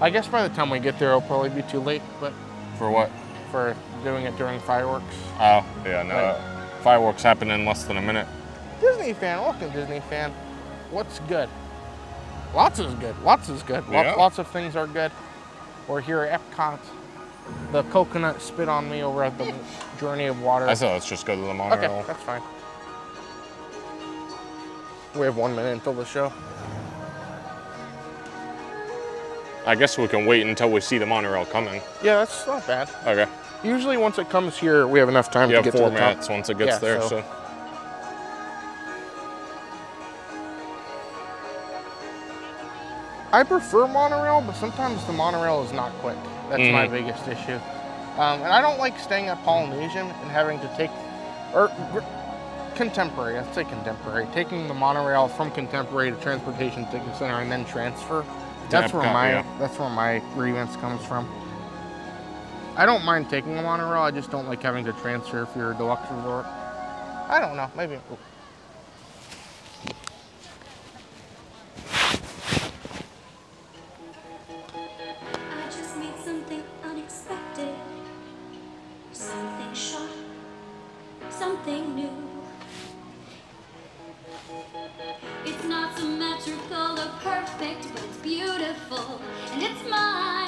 I guess by the time we get there, it'll probably be too late. But for what? For doing it during fireworks. Oh, yeah, no. Right. Fireworks happen in less than a minute. Disney fan, welcome, Disney fan. What's good? Lots is good. Lots is good. Yeah. Lots of things are good. We're here at Epcot. The coconut spit on me over at the Journey of Water. I said let's just go to the monorail. Okay, that's fine. We have one minute until the show. I guess we can wait until we see the monorail coming. Yeah, that's not bad. Okay. Usually, once it comes here, we have enough time You to get to the top. four minutes once it gets Yeah, there, so. I prefer monorail, but sometimes the monorail is not quick. That's my Mhm. biggest issue. Um, and I don't like staying at Polynesian and having to take, or contemporary, let's say contemporary, taking the monorail from contemporary to transportation ticket center and then transfer. That's where my yeah. that's where my grievance comes from. I don't mind taking them on a monorail. I just don't like having to transfer if you're a deluxe resort. I don't know. Maybe. New. It's not symmetrical or perfect, but it's beautiful and it's mine.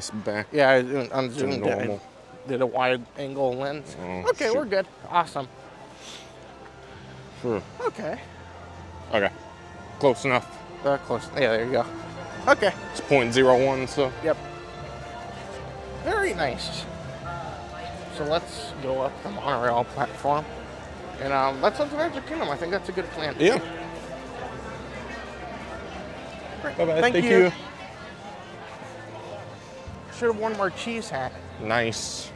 Me this back. Yeah, I zoomed- unzoomed it. normal. I Did a wide angle lens. Oh, okay, shoot. we're good. Awesome. Sure. Okay. Okay. Close enough. Uh, close. Yeah, there you go. Okay. It's 0.01, so. Yep. Very nice. So let's go up the monorail platform. And um, let's head to Magic Kingdom. I think that's a good plan. Yeah. Great. Bye-bye. Thank, Thank you. you. Should have worn more cheese hat. Nice.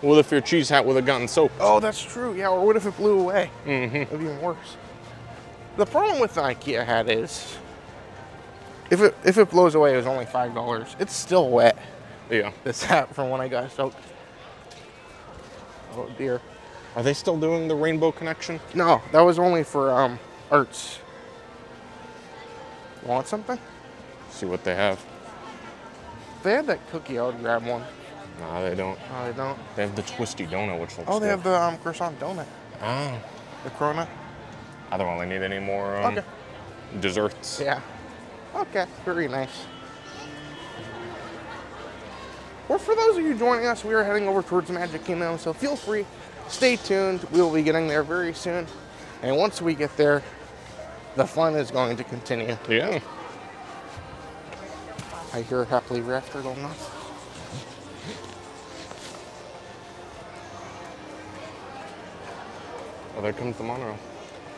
What if your cheese hat would have gotten soaked? Oh, that's true. Yeah, or what if it blew away? Mm-hmm. It'd be even worse. The problem with the IKEA hat is, if it if it blows away, it was only five dollars. It's still wet. Yeah. This hat from when I got soaked. Oh dear. Are they still doing the Rainbow Connection? No, that was only for um arts. Want something? See what they have. If they have that cookie, I would grab one. No, they don't. No, they don't. They have the twisty donut, which looks Oh, they good. have the um, croissant donut. Ah. The Corona. I don't really need any more um, Okay. desserts. Yeah. Okay, very nice. Well, for those of you joining us, we are heading over towards Magic Kingdom, so feel free, stay tuned. We will be getting there very soon. And once we get there, the fun is going to continue. Yeah. I hear happily ever after going on. Oh, there comes the monorail.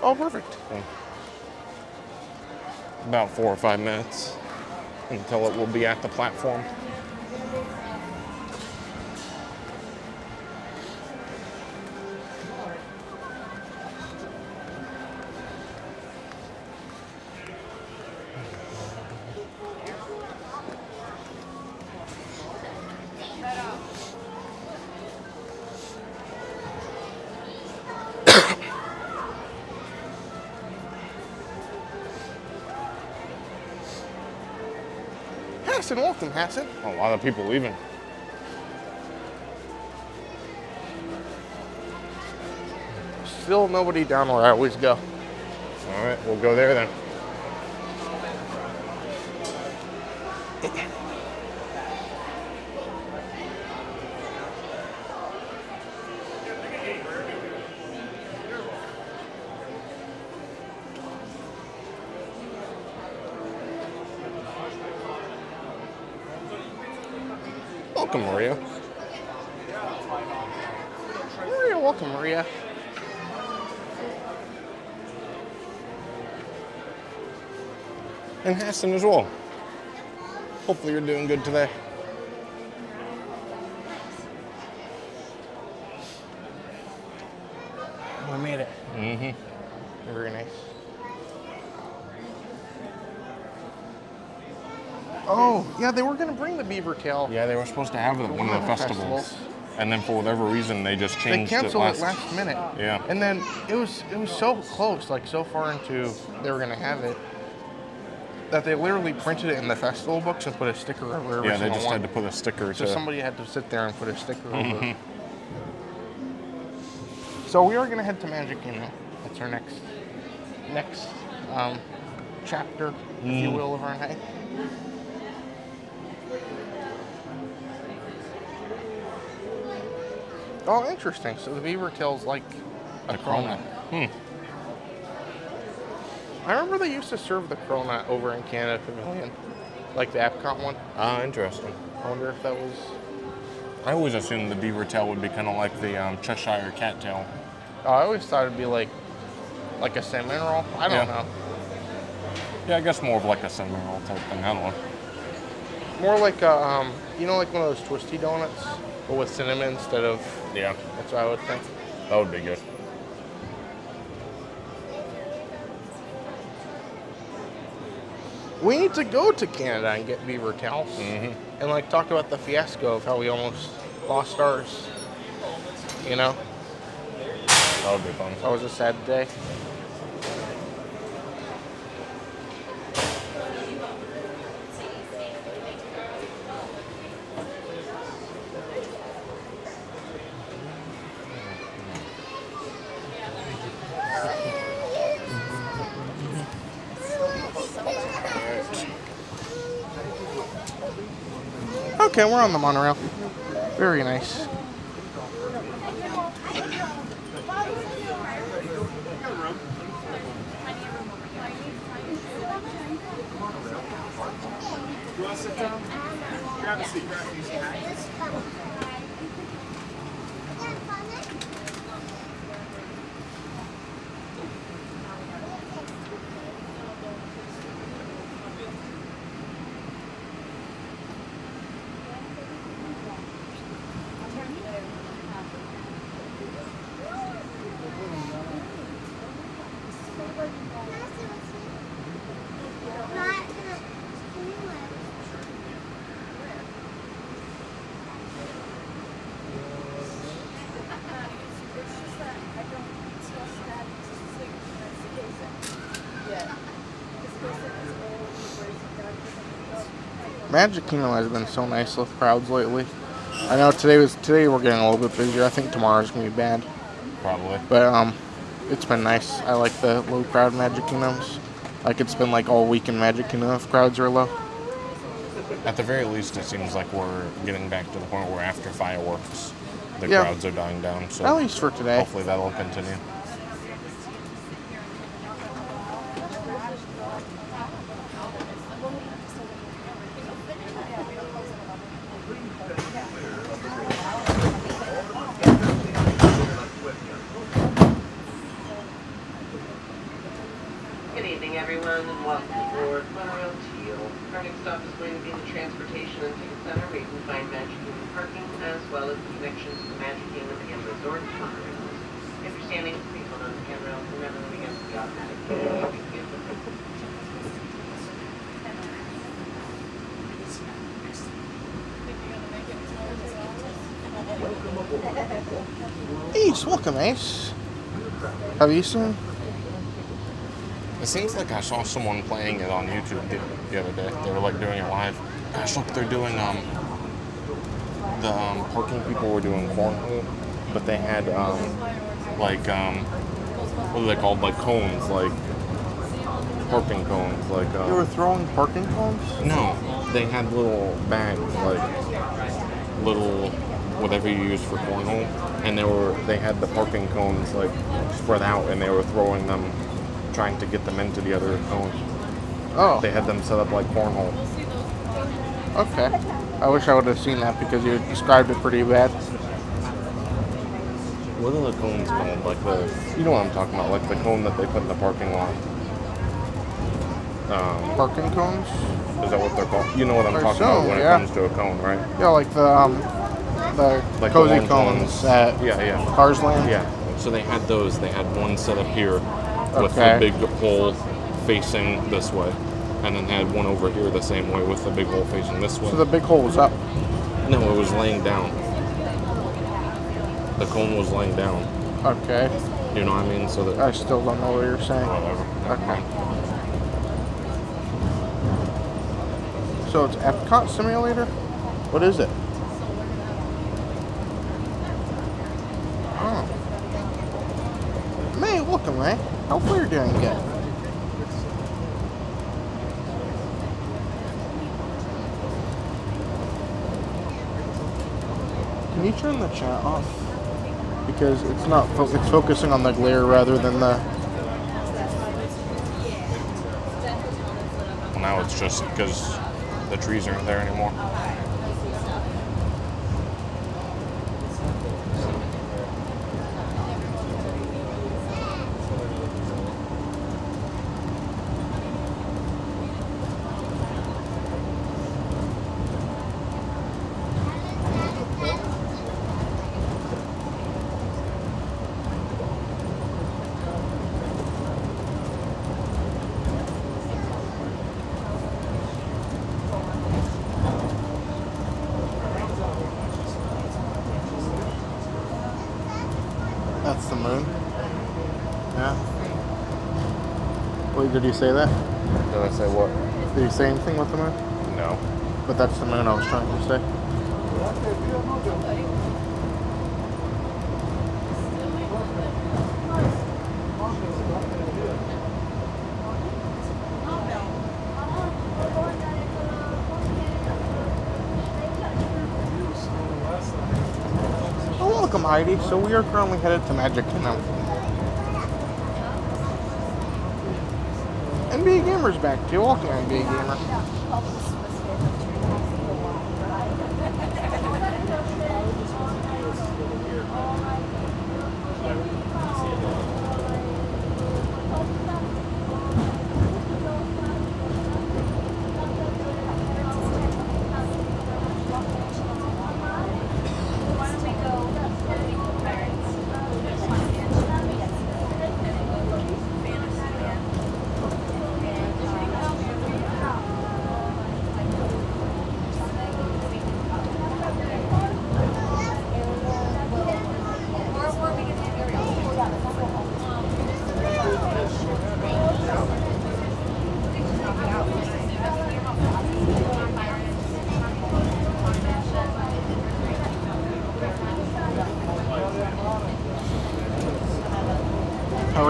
Oh, perfect. So, about four or five minutes until it will be at the platform. Hassan, welcome, Hassan. A lot of people leaving. Still nobody down where I always go. All right, we'll go there then. Welcome, Maria. Maria, welcome, Maria. And as well. Hopefully you're doing good today. We made it. Mm-hmm. Very nice. Oh, yeah, they were gonna bring the beaver tail. Yeah, they were supposed to have it at one of the festivals. And then for whatever reason, they just They changed it last. it last minute. Yeah. And then it was it was so close, like so far into they were gonna have it, that they literally printed it in the festival books and put a sticker over every Yeah, they just one. had to put a sticker So to. somebody had to sit there and put a sticker over. Mhm. So we are gonna head to Magic Kingdom. That's our next next um, chapter, if you Mm. will, of our night. Oh, interesting. So the beaver tail's like a A. Hmm. I remember they used to serve the cronut over in Canada Pavilion, like the Epcot one. Ah, interesting. I wonder if that was. I always assumed the beaver tail would be kind of like the um, Cheshire cat tail. Oh, I always thought it'd be like, like a cinnamon roll. I don't Yeah. know. Yeah, I guess more of like a cinnamon roll type thing. I don't know. More like a, um, you know, like one of those twisty donuts, but with cinnamon instead of. Yeah, That's what I would think. that would be good. We need to go to Canada and get beaver tails, Mhm. and like talk about the fiasco of how we almost lost ours. You know, That would be fun. that was a sad day. Okay, we're on the monorail. Very nice. Magic Kingdom has been so nice with crowds lately. I know today was today we're getting a little bit busier. I think tomorrow's gonna be bad. Probably. But um, it's been nice. I like the low crowd Magic Kingdoms. Like it's been like all week in Magic Kingdom if crowds are low. At the very least, it seems like we're getting back to the point where after fireworks, the Yeah. crowds are dying down. So At least for today. Hopefully that'll continue. Good evening, everyone, and welcome aboard Monorail Teal. Our next stop is going to be the Transportation and Ticket Center, where you can find Magic Kingdom parking, as well as the connections to the Magic Kingdom and Resort monorails. If you're standing, please hold on to the handrails. Remember that against the automatic key. Ace. Have you seen? It seems like I saw someone playing it on YouTube the, the other day. They were like doing it live. Gosh, look, they're doing um the um, parking people were doing cornhole, but they had um like um what are they called? Like cones, like parking cones, like uh, You were throwing parking cones? No, they had little bags, like little whatever you use for cornhole, and they were they had the parking cones like spread out, and they were throwing them, trying to get them into the other cones. Oh. They had them set up like cornhole. Okay. I wish I would have seen that because you described it pretty bad. What are the cones called? Like the you know what I'm talking about? Like the cone that they put in the parking lot. Um, Parking cones? is that what they're called? You know what I'm talking about when yeah. it comes to a cone, right? Yeah, like the um, the Like cozy orange cones ones. at yeah, yeah. Cars Land. Yeah. So they had those. They had one set up here with Okay. the big hole facing this way, and then had one over here the same way with the big hole facing this way. So the big hole was up. no, it was laying down. The cone was laying down. Okay. You know what I mean? So that I still don't know what you're saying. Whatever. Okay. So it's Epcot Simulator? What is it? Oh. May, welcome, May. Hopefully you're doing good. Can you turn the chat off? Because it's not, fo- it's focusing on the glare rather than the Well, now it's just because the trees aren't there anymore. That's the moon. Yeah. Wait, did you say that? Did I say what? Did you say anything with the moon? No. But that's the moon I was trying to say. Oh, welcome, Heidi. So we are currently headed to Magic Kingdom. NBA Gamer's back too. Welcome, NBA Gamer.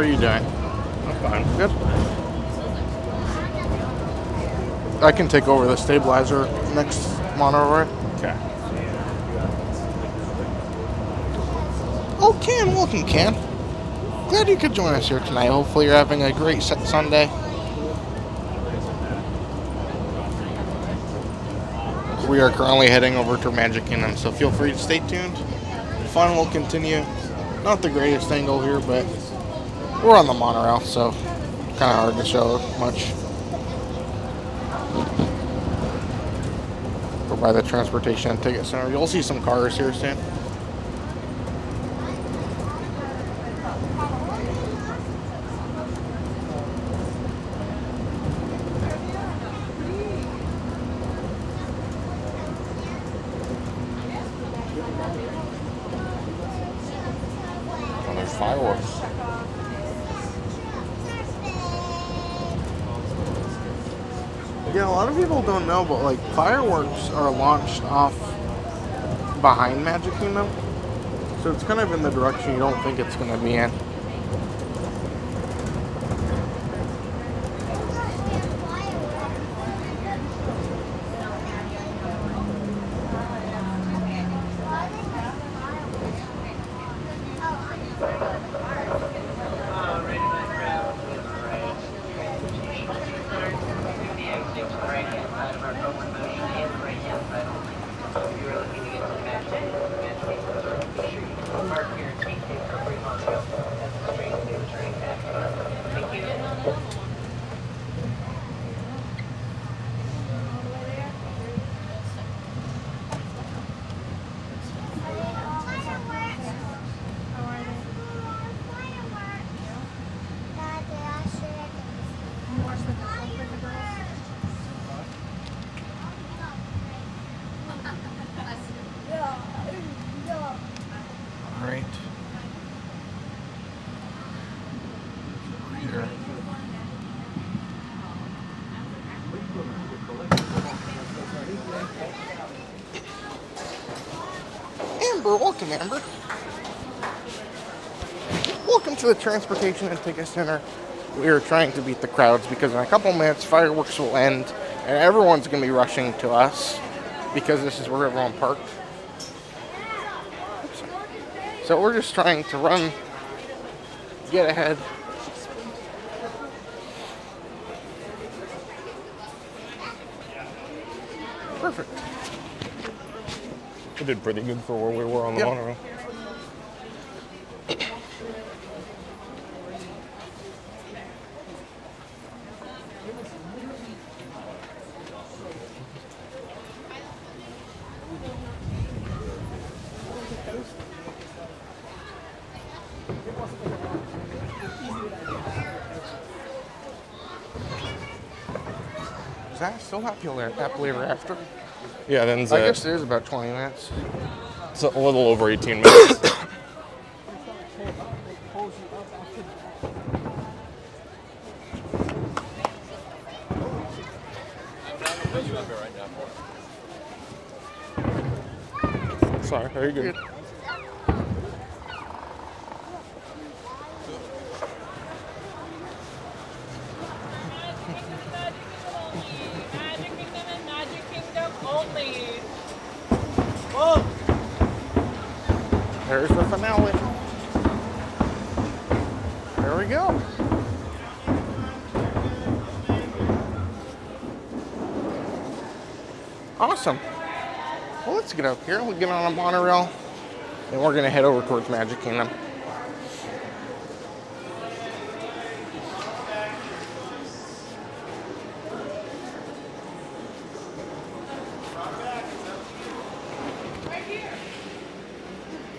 Are you doing? I'm fine. Good. I can take over the stabilizer next monorail. Okay. Oh, Ken, welcome, Ken. Glad you could join us here tonight. Hopefully, you're having a great Sunday. We are currently heading over to Magic Kingdom, so feel free to stay tuned. Fun will continue. Not the greatest angle here, but we're on the monorail, so kind of hard to show much. We're by the transportation ticket center. You'll see some cars here soon. Oh, there's fireworks. Yeah, a lot of people don't know, but like fireworks are launched off behind Magic Kingdom. So it's kind of in the direction you don't think it's going to be in. All right. Here. Welcome, Welcome to the Transportation and Ticket Center. We are trying to beat the crowds because in a couple minutes fireworks will end and everyone's going to be rushing to us because this is where everyone parked. So we're just trying to run, get ahead. Perfect. We did pretty good for where we were on the Yep. monorail. Is that still happily, happily ever after? Yeah, then I guess it is about 20 minutes. It's a little over 18 minutes. Sorry, very good. There's the finale. There we go. Awesome. Well, let's get up here. We'll get on a monorail, and we're gonna head over towards Magic Kingdom.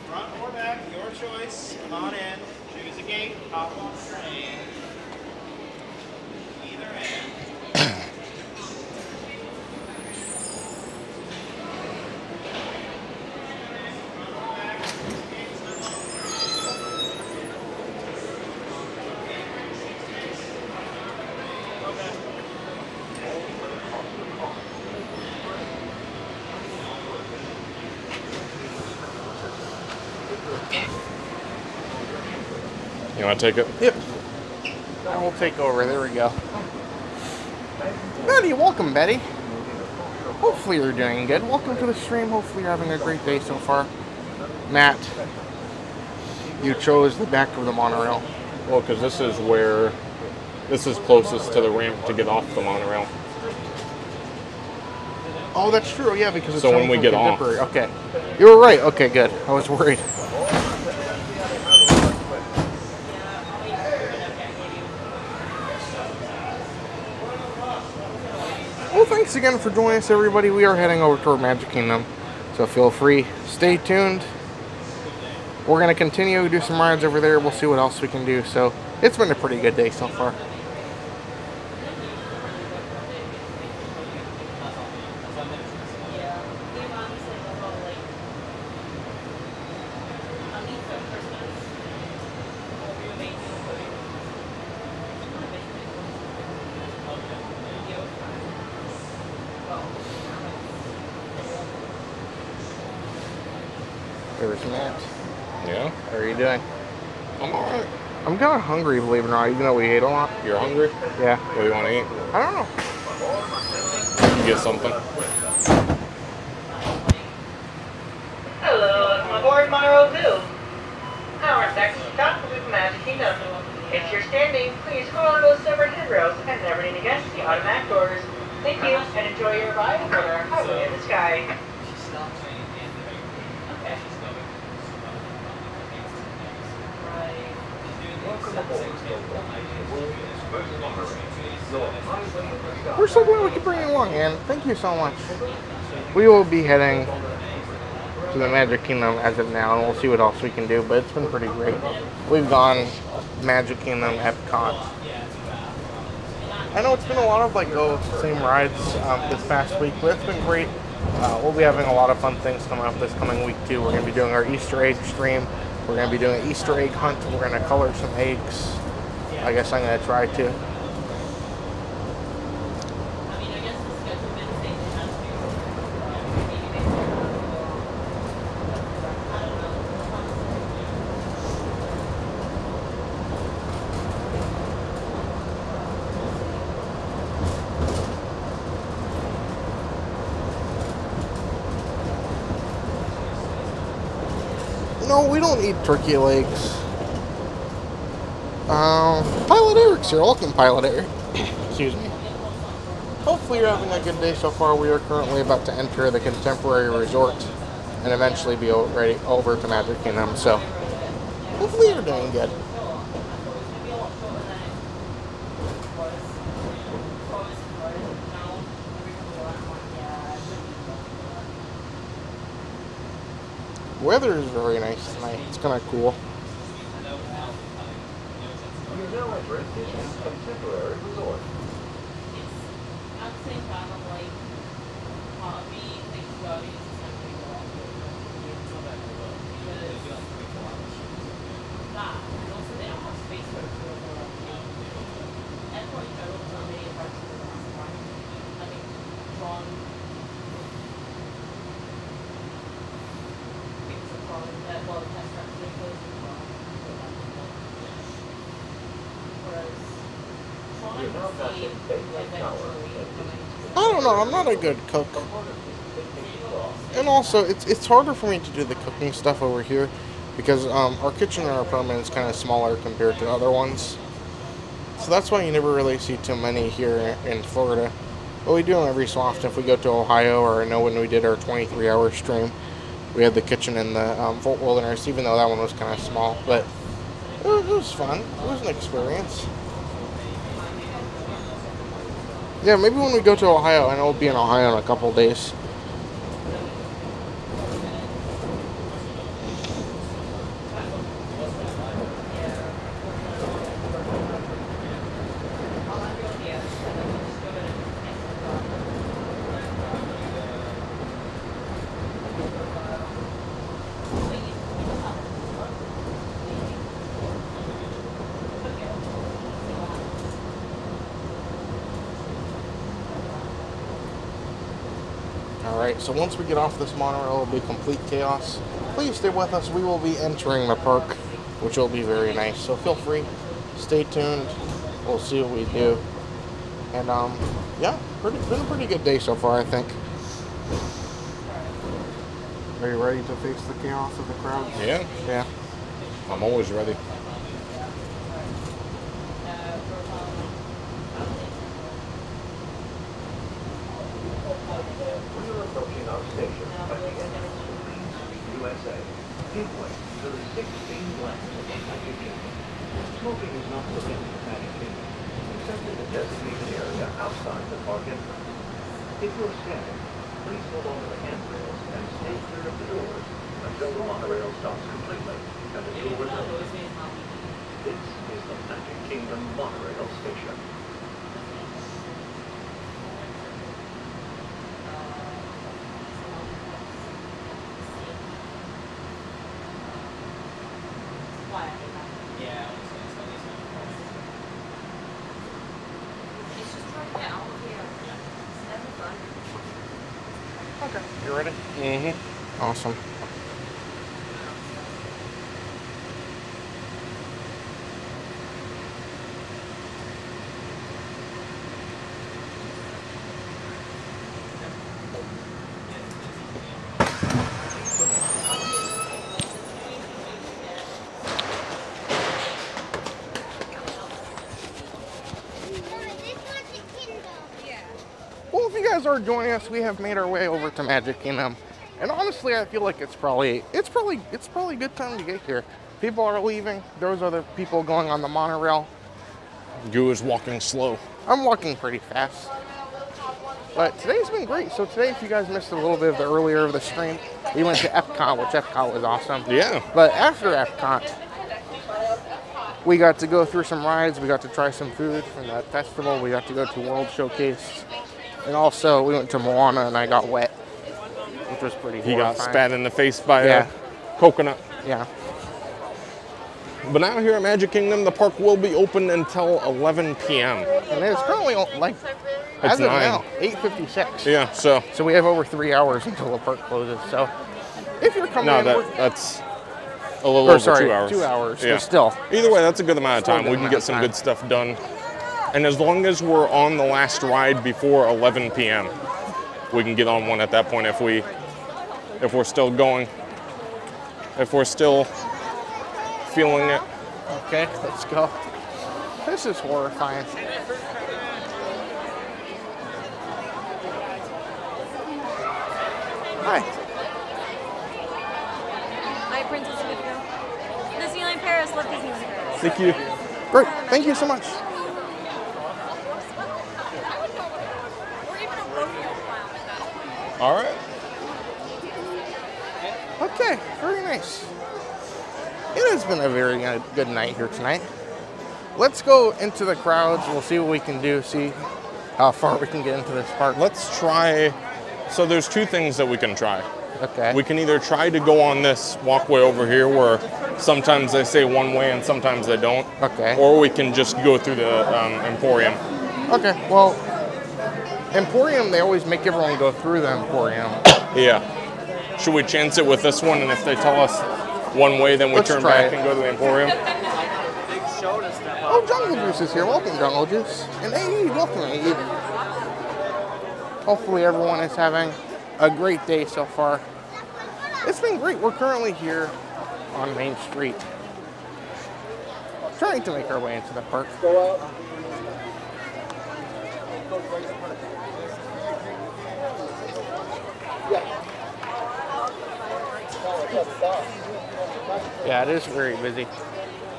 Front or back, your choice. Come on in. Choose a gate. Hop on the train. Either end. You want to take it? Yep. we'll take over. There we go. Betty, welcome, Betty. Hopefully you're doing good. Welcome to the stream. Hopefully you're having a great day so far. Matt, you chose the back of the monorail. Well, because this is where this is closest to the ramp to get off the monorail. Oh, that's true. Yeah, because it's So when we get off-. Okay, you were right. Okay, good. I was worried. Well, thanks again for joining us, everybody. We are heading over toward Magic Kingdom, so feel free. Stay tuned. We're continue to do some rides over there. We'll see what else we can do. So it's been a pretty good day so far. There's Matt. Yeah. How are you doing? I'm alright. I'm kind of hungry, believe it or not, even though we ate a lot. You're hungry? Yeah. What do you want to eat? I don't know. Get something. Hello, welcome aboard Monroe Zoo. Our next stop will be Magic Kingdom. If you're standing, please go on those separate handrails and never need to guess the automatic doors. Thank you, and enjoy your ride on our highway in the sky. We're so glad we could bring you along, and thank you so much. We will be heading to the Magic Kingdom as of now, and we'll see what else we can do. But it's been pretty great. We've gone Magic Kingdom, Epcot. I know it's been a lot of like those same rides um, this past week, but it's been great. Uh, we'll be having a lot of fun things coming up this coming week too. We're going to be doing our Easter egg stream. We're going to be doing an Easter egg hunt. We're going to color some eggs. I guess I'm going to try to. No, we don't eat turkey legs. Um, Pilot Eric's here. Welcome, Pilot Eric. Excuse me. Hopefully you're having a good day so far. We are currently about to enter the Contemporary Resort and eventually be ready over to Magic Kingdom. So hopefully you're doing good. Weather is very nice tonight. It's kind of cool. Now enter Disney's Contemporary Resort. You're I'm not a good cook. And also, it's it's harder for me to do the cooking stuff over here because um, our kitchen in our apartment is kind of smaller compared to other ones. So that's why you never really see too many here in Florida. But we do them every so often. If we go to Ohio, or I know when we did our 23-hour stream, we had the kitchen in the um, Fort Wilderness, even though that one was kind of small. But it was, it was fun. It was an experience. Yeah, maybe when we go to Ohio, I know we'll be in Ohio in a couple days. Alright, so once we get off this monorail, it'll be complete chaos. Please stay with us. We will be entering the park, which will be very nice. So feel free, stay tuned. we'll see what we do. And um, yeah, pretty, been a pretty good day so far, I think. Are you ready to face the chaos of the crowd? Yeah. Yeah. I'm always ready. We are approaching our station at the entrance to Main Street, USA. Give way to the 16 blends of the Magic Kingdom. Smoking is not permitted in Magic Kingdom, except in the designated area outside the park entrance. If you're scanning, please hold on to the handrails and stay clear of the doors until the monorail stops completely and the doors open. This is the Magic Kingdom monorail station. Yeah. It's just right now here. That's fun. Okay. You ready? Mm-hmm. Awesome. Well, if you guys are joining us, we have made our way over to Magic Kingdom, and honestly, I feel like it's probably it's probably it's probably a good time to get here. People are leaving. Those are the people going on the monorail. Goo is walking slow. I'm walking pretty fast. But today's been great. So today, if you guys missed a little bit of the earlier of the stream, we went to Epcot, which Epcot was awesome. Yeah. But after Epcot, we got to go through some rides. We got to try some food from that festival. We got to go to World Showcase. And also, we went to Moana and I got wet, was pretty He got spat in the face by Yeah. a coconut. Yeah. But now here at Magic Kingdom, the park will be open until 11 p.m. And it's currently like, It's as of now, 8.56. Yeah, so. So we have over three hours until the park closes. So if you're coming No, in, that we're- that's a little Or, over sorry, two hours. two hours, but Yeah. still. Either way, that's a good amount of time. We can get some good stuff done. And as long as we're on the last ride before 11 p.m., we can get on one at that point if we if we're still going. If we're still feeling it. Okay, let's go. This is horrifying. Hi. Hi, Princess Olivia. Disneyland Paris, love Disneyland Paris. Thank you. Great. Thank you so much. All right. Okay, very nice. It has been a very good- night here tonight. Let's go into the crowds. We'll see what we can do. See how far we can get into this park. Let's try. So there's two things that we can try. Okay. We can either try to go on this walkway over here where sometimes they say one way and sometimes they don't. Okay. Or we can just go through the um, Emporium. Okay. Well, Emporium. They always make everyone go through the Emporium. Yeah. Should we chance it with this one and if they tell us one way, then we Let's turn back it. and go to the Emporium? Oh, Jungle Juice is here. Welcome, Jungle Juice. And AE, welcome, AE. Hopefully, everyone is having a great day so far. It's been great. We're currently here on Main Street, trying to make our way into the park. Go out. Yeah, it is very busy.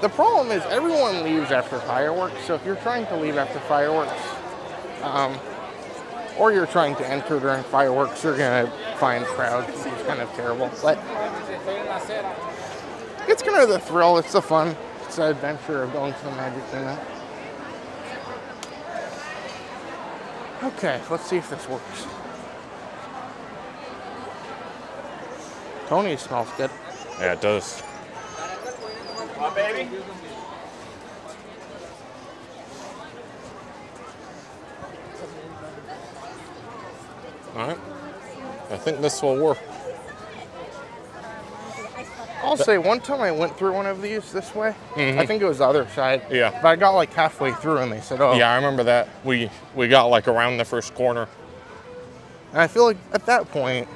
The problem is everyone leaves after fireworks. So if you're trying to leave after fireworks, um, or you're trying to enter during fireworks, you're gonna find crowds. It's kind of terrible, but it's kind of the thrill. It's the fun. It's the adventure of going to the Magic Kingdom. Okay, let's see if this works. Tony smells good. Yeah, it does. Come on, baby. All right. I think this will work. I'll say one time I went through one of these this way. Mhm. I think it was the other side. Yeah. But I got like halfway through and they said, "Oh." Yeah, I remember that. We we got like around the first corner. And I feel like at that point,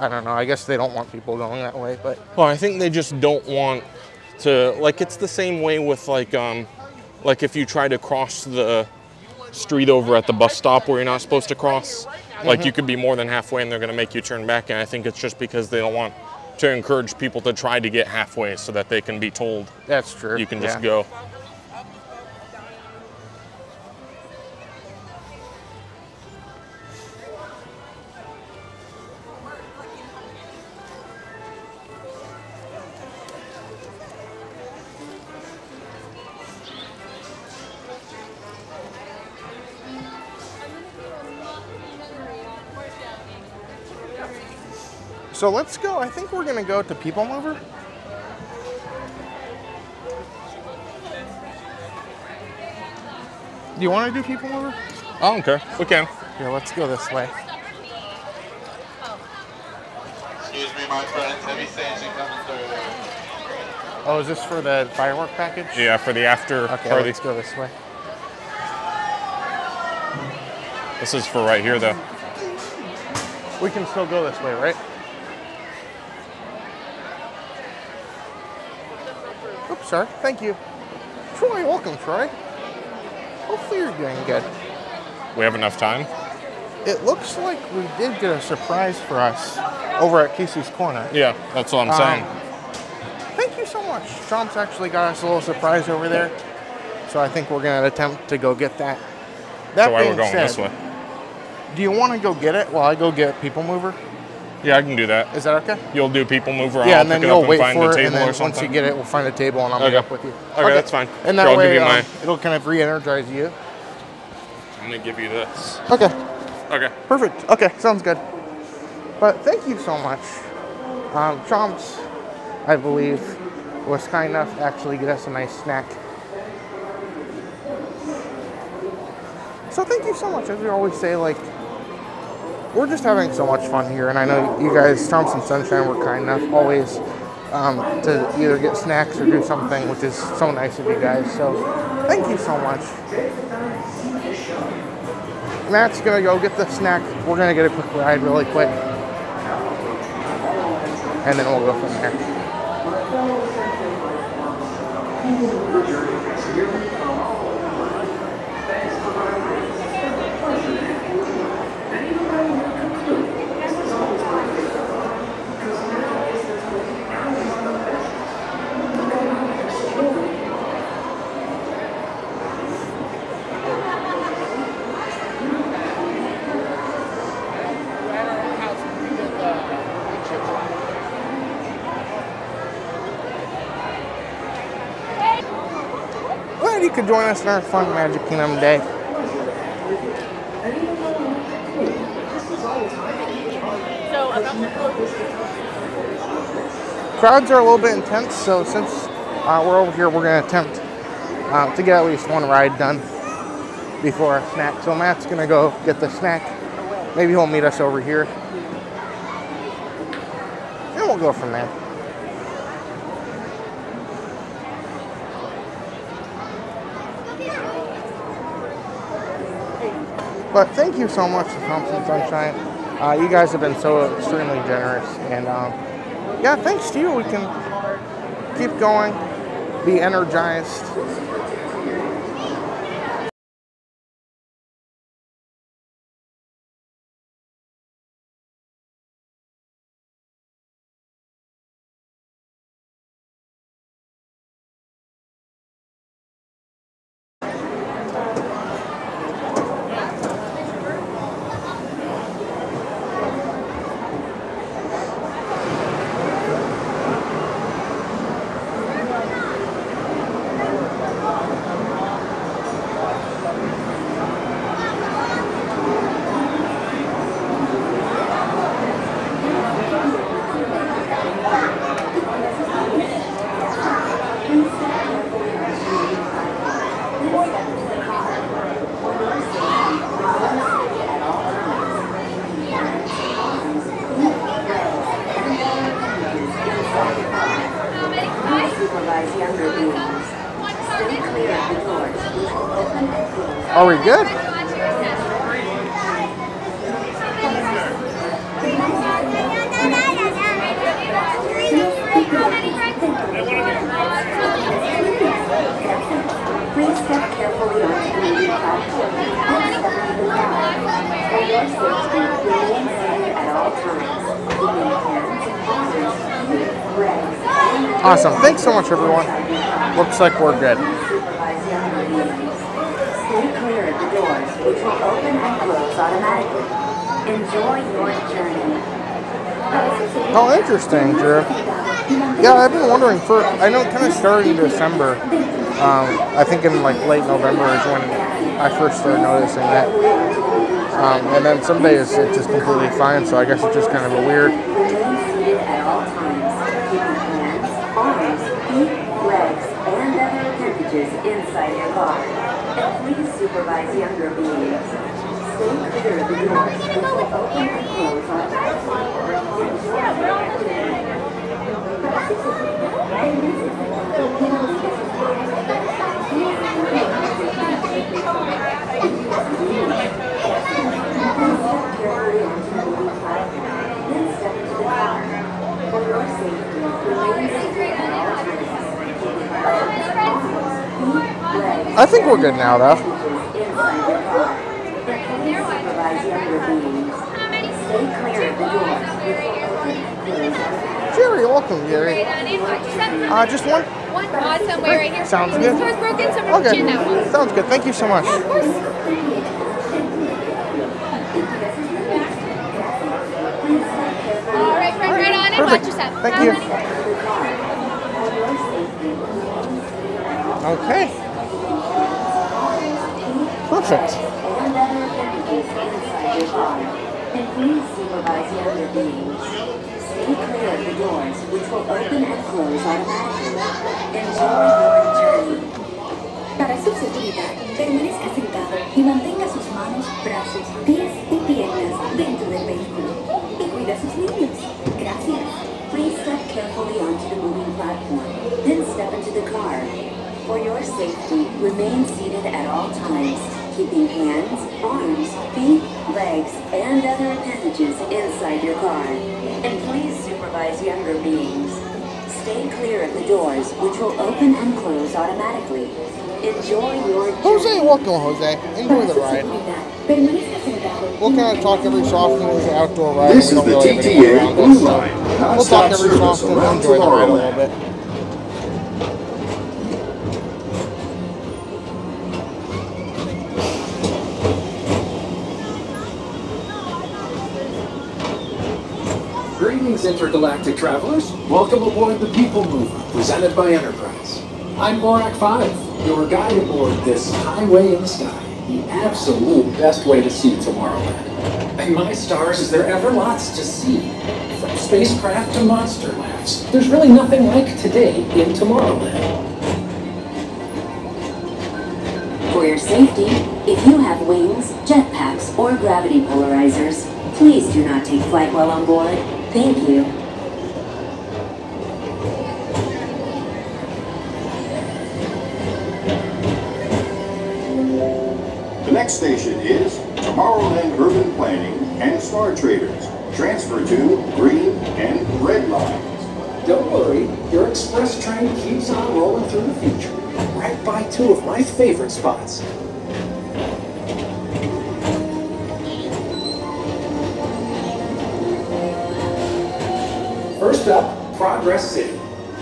I don't know. I guess they don't want people going that way, but Well, I think they just don't want to like it's the same way with like um like if you try to cross the street over at the bus stop where you're not supposed to cross, like Mhm. you could be more than halfway and they're going to make you turn back and I think it's just because they don't want to encourage people to try to get halfway so that they can be told that's true. you can just yeah. go. So let's go. I think we're gonna go to People Mover. Do you want to do People Mover? I don't care. We can. Yeah, let's go this way. Excuse me, my friends. Heavy staging coming through. Oh, is this for the firework package? Yeah, for the after Okay, party. let's go this way. This is for right here though. We can still go this way, right? Sorry. Thank you. Troy, welcome, Troy. Hopefully you're doing good. We have enough time. It looks like we did get a surprise for us over at Casey's Corner. Yeah, that's what I'm Um, saying. Thank you so much. Chomps actually got us a little surprise over there. So I think we're going to attempt to go get that. That So why we're going said, this way. Do you want to go get it while I go get People Mover? Yeah, I can do that. Is that okay? You'll do people mover. yeah, I'll and then pick it you'll and wait find for the it, table and then or something. once you get it, we'll find a table and I'll meet up with you. Okay, that's fine. And that Here, I'll way, give you um, my- it'll kind of re-energize you. I'm gonna give you this. Okay. Okay. Perfect. Okay, sounds good. But thank you so much. Um, Chomps, I believe, was kind enough to actually get us a nice snack. So thank you so much. As we always say, like, we're just having so much fun here, and I know you guys, Chomps and Sunshine, were kind enough always um, to either get snacks or do something, which is so nice of you guys. So thank you so much. Matt's gonna go get the snack. We're gonna get a quick ride really quick. And then we'll go from there. Join us in our fun Magic Kingdom day. Crowds are a little bit intense, so since uh, we're over here, we're going to attempt uh, to get at least one ride done before our snack. So Matt's going to go get the snack. Maybe he'll meet us over here. And we'll go from there. But thank you so much to Chomps and Sunshine. Uh, you guys have been so extremely generous. And um, yeah, thanks to you, we can keep going, be energized. Feet, we good? Awesome. Thanks so much, everyone. Looks like we're good. supervise young ladies. Stay clear of the doors, which will open and close automatically. Enjoy your journey. Oh, interesting, Drew. Yeah, I've been wondering for. I know it kind of started in December. Um, I think in like late November is when I first started noticing that. Um, and then some days it's just completely fine. So I guess it's just kind of a weird. Younger beings. Stay clear of the open and close Carefully I think we're good now, though. Jerry, welcome, Gary. Uh, just one. One right here. Sounds This good. car's broken, so gonna Okay. Sounds good. Thank you so much. Of course. All right, friend, right on and watch Perfect. yourself. Thank you. Okay. Perfect. Supervise younger beings. Stay clear of the doors, which will open and close automatically. Enjoy your journey. Para su seguridad, permanezca sentado y mantenga sus manos, brazos, pies y piernas dentro del vehículo. Y cuida sus niños. Gracias. Please step carefully onto the moving platform, then step into the car. For your safety, remain seated at all times, keeping hands, arms, feet, legs, and other appendages inside your car. And please supervise younger beings. Stay clear of the doors, which will open and close automatically. Enjoy your Jose, welcome, Jose. Enjoy the ride. We'll kind of talk every so often as an outdoor ride. This is the really TTA Blue Line, We'll talk every so service often and enjoy the ride a little bit. Intergalactic travelers. Welcome aboard the People Mover, presented by Enterprise. I'm ORAC 5, your guide aboard this highway in the sky, the absolute best way to see Tomorrowland. And my stars, is there ever lots to see? From spacecraft to monster labs, there's really nothing like today in Tomorrowland. For your safety, if you have wings, jetpacks, or gravity polarizers, please do not take flight while on board. Thank you. The next station is Tomorrowland Urban Planning and Star Traders. Transfer to green and red lines. Don't worry, your express train keeps on rolling through the future, right by two of my favorite spots. Up, Progress City,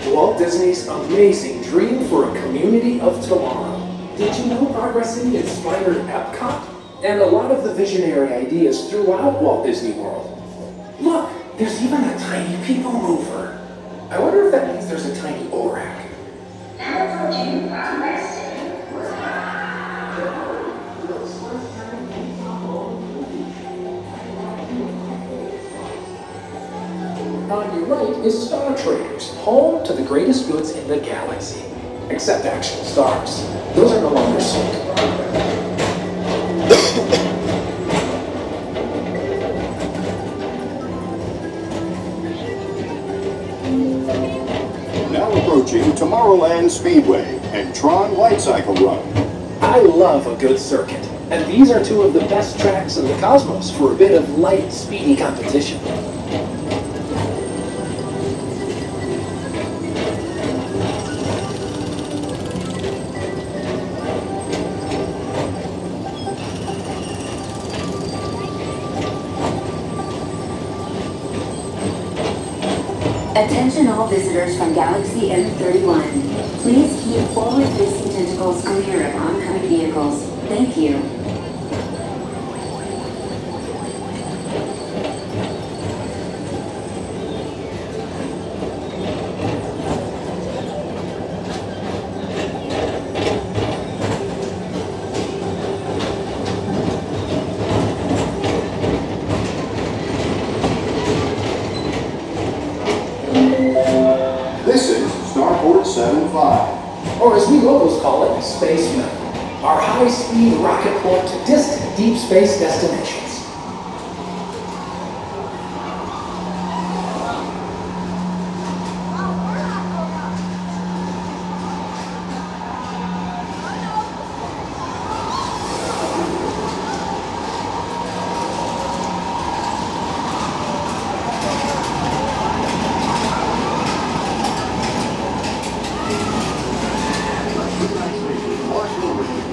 Walt Disney's amazing dream for a community of tomorrow. Did you know Progress City inspired Epcot? And a lot of the visionary ideas throughout Walt Disney World. Look, there's even a tiny people mover. I wonder if that means there's a tiny ORAC. On your right is Star Traders, home to the greatest goods in the galaxy. Except actual stars. Those are no longer sold. Now approaching Tomorrowland Speedway and Tron Light Cycle Run. I love a good circuit. And these are two of the best tracks in the cosmos for a bit of light, speedy competition. From Galaxy M31. Please keep forward-facing tentacles clear of oncoming vehicles. Thank you. This is Starport 75. Or as we locals call it, Space Mountain. Our high-speed rocket port to distant deep space destinations.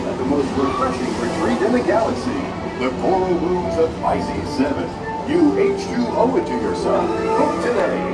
At the most refreshing retreat in the galaxy, the coral moons of Pisces 7. You H2 owe it to yourself. Book today.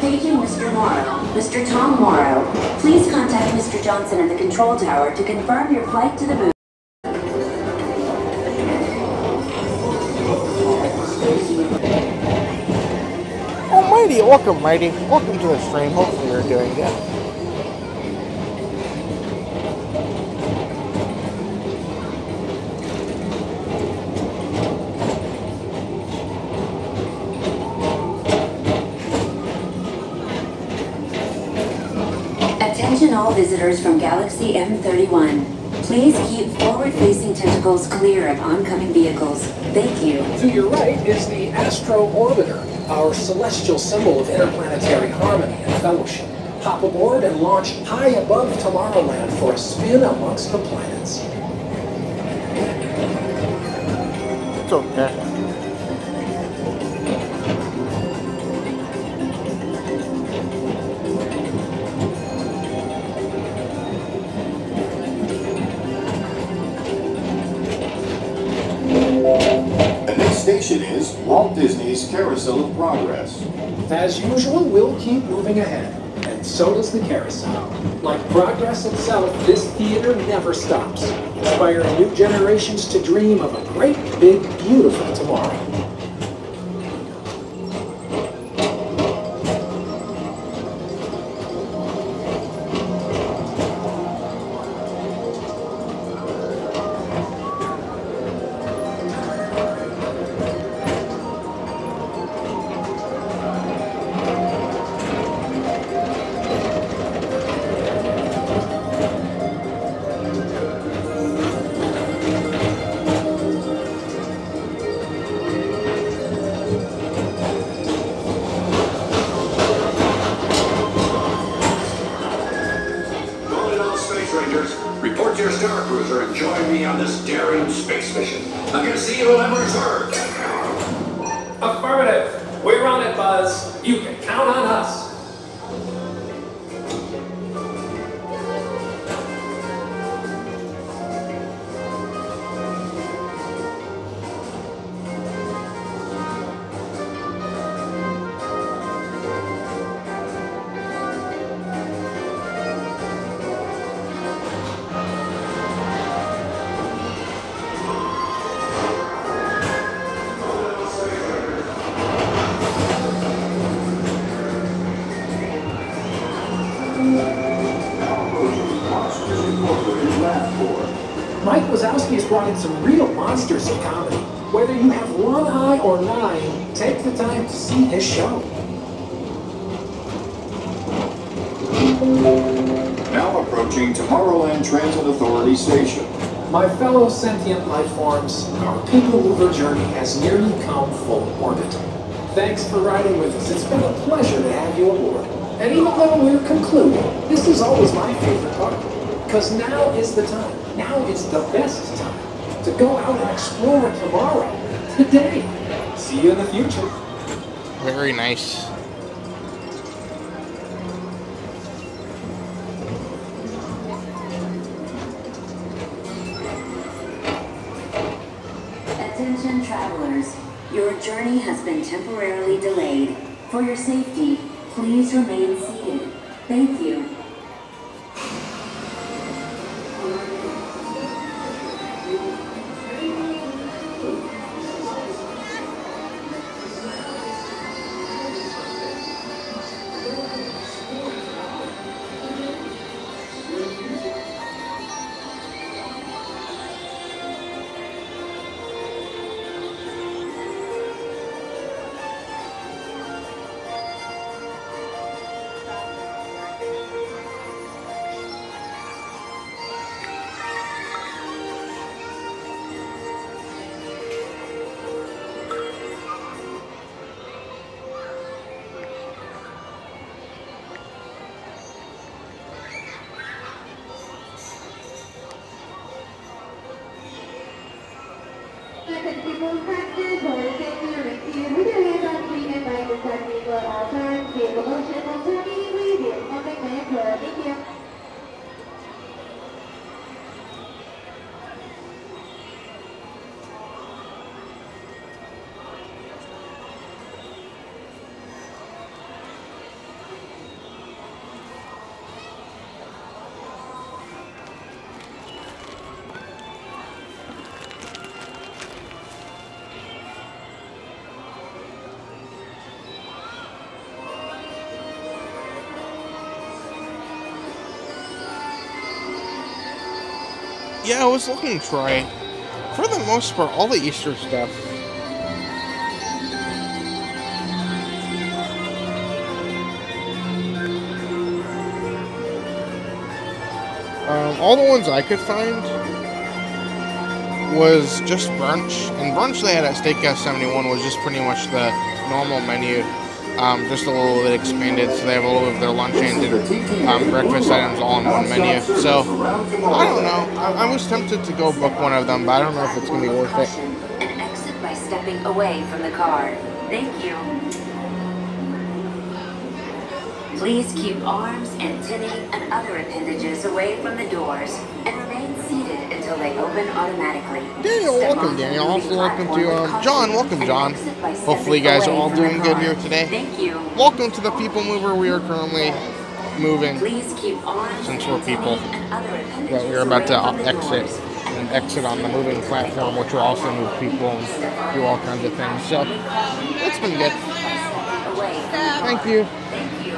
Paging Mr. Morrow. Mr. Tom Morrow, please contact Mr. Johnson at the control tower to confirm your flight to the moon. Almighty, welcome, Mighty. Welcome to the stream. Hopefully you're doing good. Attention all visitors from Galaxy M31. Please keep forward-facing tentacles clear of oncoming vehicles. Thank you. To your right is the Astro Orbiter, our celestial symbol of interplanetary harmony and fellowship. Hop aboard and launch high above Tomorrowland for a spin amongst the planets. It's okay. Progress. As usual, we'll keep moving ahead, and so does the carousel. Like progress itself, this theater never stops, inspiring new generations to dream of a great, big, Mike Wazowski has brought in some real monsters of comedy. Whether you have one eye or nine, take the time to see his show. Now approaching Tomorrowland Transit Authority Station. My fellow sentient life forms, our people mover journey has nearly come full orbit. Thanks for riding with us. It's been a pleasure to have you aboard. And even though we're concluding, this is always my favorite part. Because now is the time. Now is the best time to go out and explore tomorrow. Today. See you in the future. Very nice. Attention travelers, your journey has been temporarily delayed. For your safety, please remain seated. Thank you. Yeah, I was looking to try, for the most part, all the Easter stuff. Um, all the ones I could find was just brunch, and brunch they had at Steakhouse 71 was just pretty much the normal menu, um, just a little bit expanded. So they have a little bit of their lunch and dinner, um, breakfast items all in one menu. So I don't know. I, I was tempted to go book one of them, but I don't know if it's gonna be worth it. And exit by stepping away from the car. Thank you. Please keep arms, antennae, and other appendages away from the doors and remain seated until they open automatically. Daniel, Step welcome, Daniel. Also, welcome to um, John. Welcome, John. Hopefully, you guys are all doing good here today. Thank you. Welcome to the People Mover. We are currently moving Please keep arms, since we're people. and other appendages But we're about to away from the exit and exit on the moving platform, which will also move people and do all kinds of things. So it's been good. Thank you. Thank you.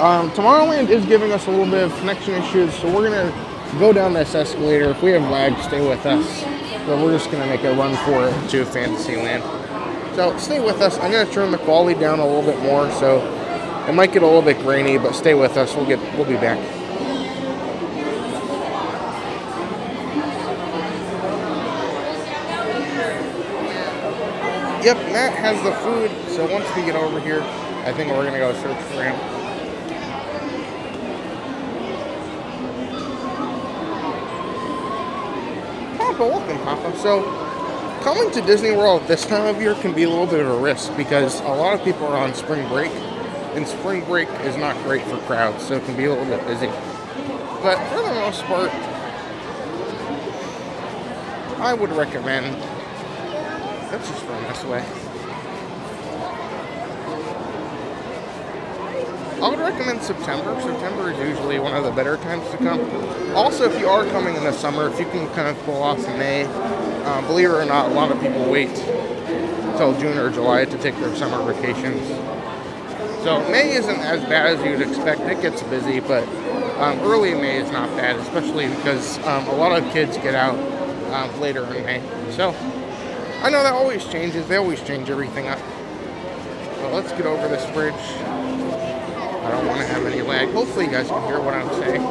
Um, Tomorrowland is giving us a little bit of connection issues, so we're gonna go down this escalator. If we have lag, stay with us. But we're just gonna make a run for it to Fantasyland. So stay with us. I'm gonna turn the quality down a little bit more, so it might get a little bit grainy, but stay with us. We'll get we'll be back. Yep, Matt has the food, so once we get over here, I think we're gonna go search for him. Welcome, Papa. So, coming to Disney World this time of year can be a little bit of a risk because a lot of people are on spring break, and spring break is not great for crowds, so it can be a little bit busy. But for the most part, I would recommend. Let's just run this way. I would recommend September. September is usually one of the better times to come. Also, if you are coming in the summer, if you can kind of pull off May, um, believe it or not, a lot of people wait until June or July to take their summer vacations. So May isn't as bad as you'd expect. It gets busy, but um, early May is not bad, especially because um, a lot of kids get out um, later in May. So I know that always changes. They always change everything up. But let's get over this bridge. I don't want to have any lag. Hopefully you guys can hear what I'm saying.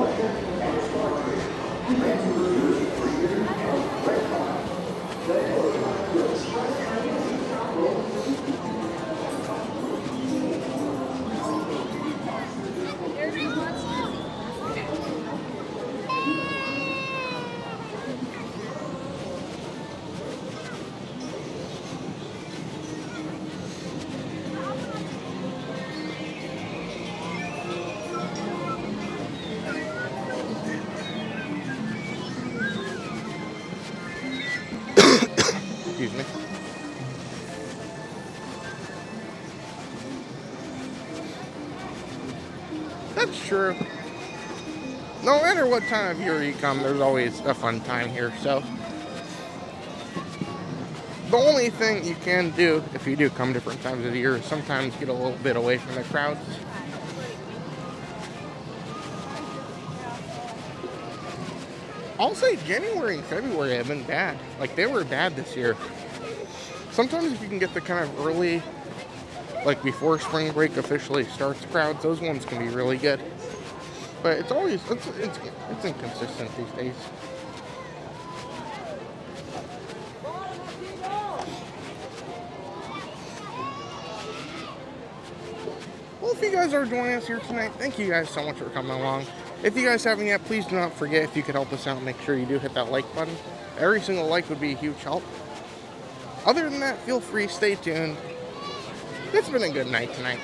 What time of year you come, there's always a fun time here. So, the only thing you can do if you do come different times of the year is sometimes get a little bit away from the crowds. I'll say January and February have been bad. Like they were bad this year. Sometimes if you can get the kind of early, like before spring break officially starts crowds, those ones can be really good. But it's always it's it's, it's inconsistent these days. Well, if you guys are joining us here tonight, thank you guys so much for coming along. If you guys haven't yet, please do not forget if you could help us out, make sure you do hit that like button. Every single like would be a huge help. Other than that, feel free, stay tuned. It's been a good night tonight.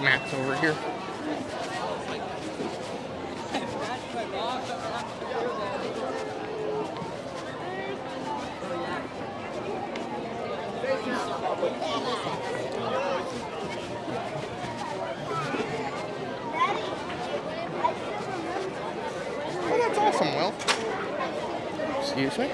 Matt's over here. Oh, that's awesome, Will. Excuse me.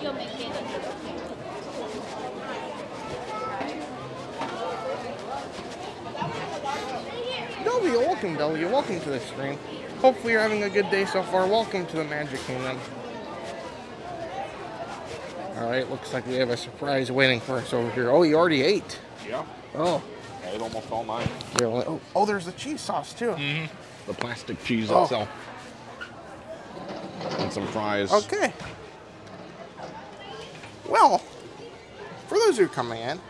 Yo me quedo. Dolby, you're welcome, Dolby. You're welcome to the stream. Hopefully, you're having a good day so far. Welcome to the Magic Kingdom. All right, looks like we have a surprise waiting for us over here. Oh, you already ate. Yeah. Oh. I ate almost all mine. Really? Oh, oh, there's the cheese sauce too. Mm-hmm. The plastic cheese Oh. itself. And some fries. Okay. Well, for those who are coming in,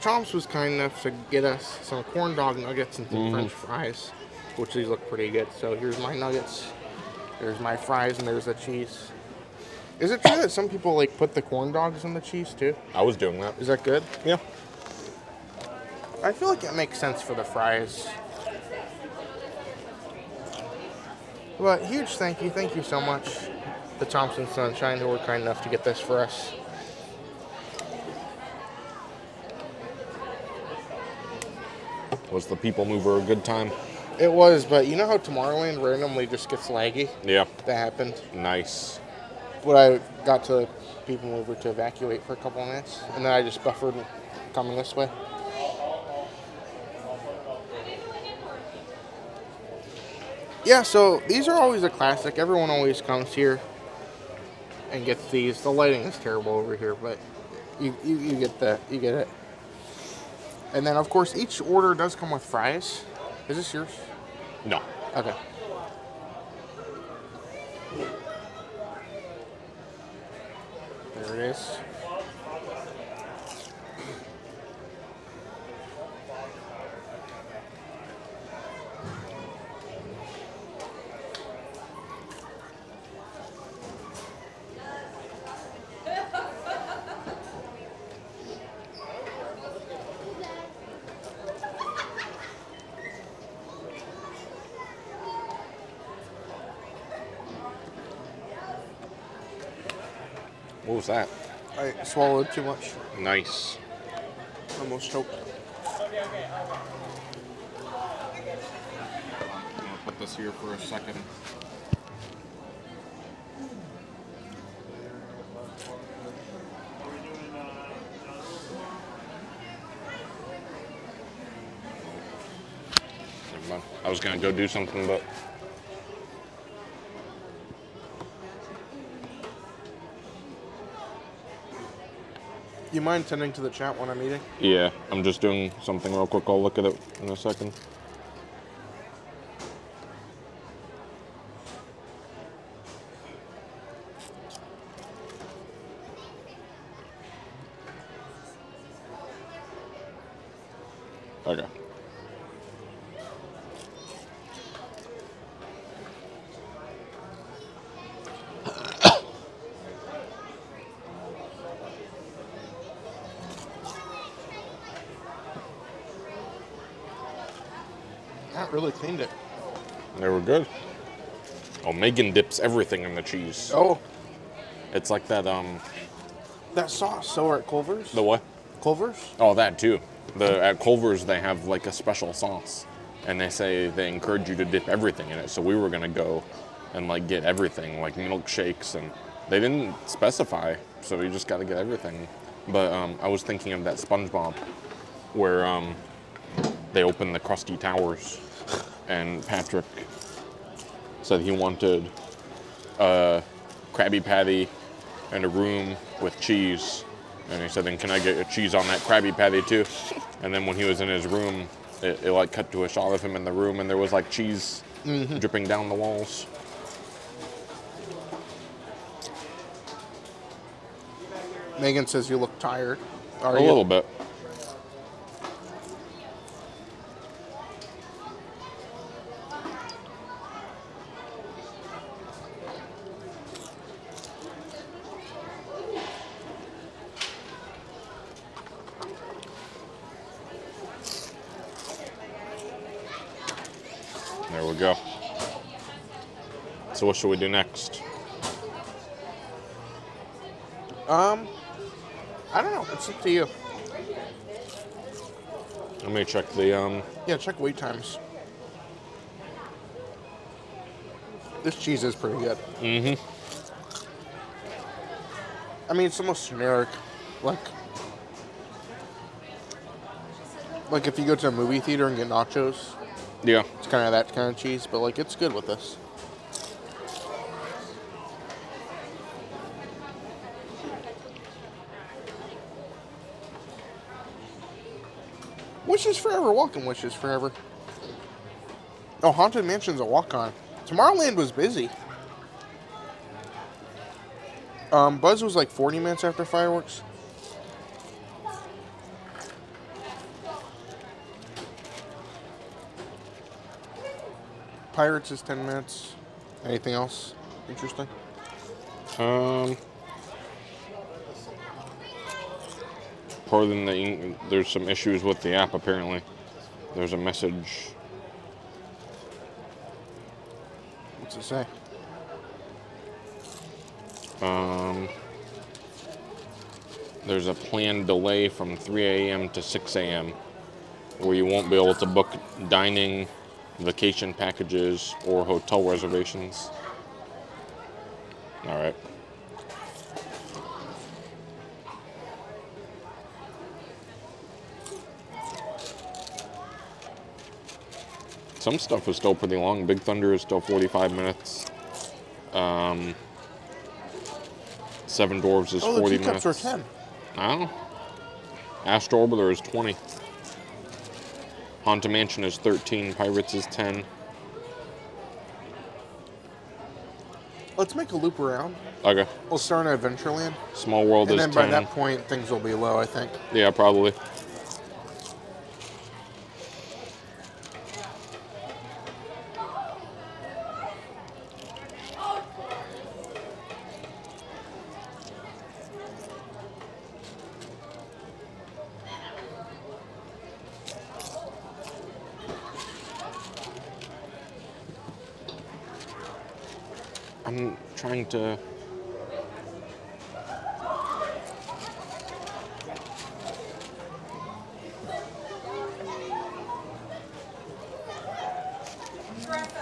Chomps was kind enough to get us some corn dog nuggets and some Mhm. French fries, which these look pretty good. So here's my nuggets, there's my fries, and there's the cheese. Is it true that some people like put the corn dogs in the cheese too? I was doing that. Is that good? Yeah. I feel like it makes sense for the fries. But huge thank you, thank you so much, the Chomps and Sunshine, who were kind enough to get this for us. Was the people mover a good time? It was, but you know how Tomorrowland randomly just gets laggy? Yeah. That happened. Nice. But I got to people over to evacuate for a couple of minutes, and then I just buffered coming this way. Yeah, so these are always a classic. Everyone always comes here. and gets these. The lighting is terrible over here, but you, you, you get the you get it. And then of course each order does come with fries. Is this yours? No. Okay. There it is. Was that? I swallowed too much. Nice. Almost choked. I'm gonna put this here for a second. I was gonna go do something, but You mind tending to the chat when I'm eating? yeah, I'm just doing something real quick. I'll look at it in a second. Okay. That really cleaned it. They were good. Oh, Megan dips everything in the cheese. Oh. It's like that, um, That sauce. So we're at Culver's. the what? Culver's. Oh, that too. The at Culver's they have like a special sauce, and they say they encourage you to dip everything in it. So we were gonna go and like get everything, like milkshakes, and they didn't specify, so you just got to get everything. But um, I was thinking of that SpongeBob, where um, they open the Krusty Towers, and Patrick said he wanted a Krabby Patty and a room with cheese. And he said, then can I get a cheese on that Krabby Patty too? And then when he was in his room, it, it like cut to a shot of him in the room and there was like cheese Mhm. dripping down the walls. Megan says you look tired. Are a you? little bit. There we go. So what should we do next? Um, I don't know. It's up to you. Let me check the um Yeah, check wait times. This cheese is pretty good. Mm-hmm. I mean, it's almost generic. Like, like if you go to a movie theater and get nachos, Yeah. it's kind of that kind of cheese. But like, it's good with this. Wishes forever. Welcome, wishes forever. Oh, Haunted Mansion's a walk-on. Tomorrowland was busy. Um, Buzz was like 40 minutes after fireworks. Pirates is 10 minutes. Anything else interesting? Um, pardon the there's some issues with the app apparently. There's a message. What's it say? Um, there's a planned delay from 3 a.m. to 6 a.m. where you won't be able to book dining, vacation packages, or hotel reservations. All right. Some stuff is still pretty long. Big Thunder is still 45 minutes. Um, Seven Dwarves is Oh, the 40 teacups minutes. are 10. I don't know. Astro Orbiter is 20. Haunted Mansion is 13. Pirates is 10. Let's make a loop around. Okay. We'll start at Adventureland. Small World and is then by that point, things will be low, I think. Yeah, probably. I'm trying to.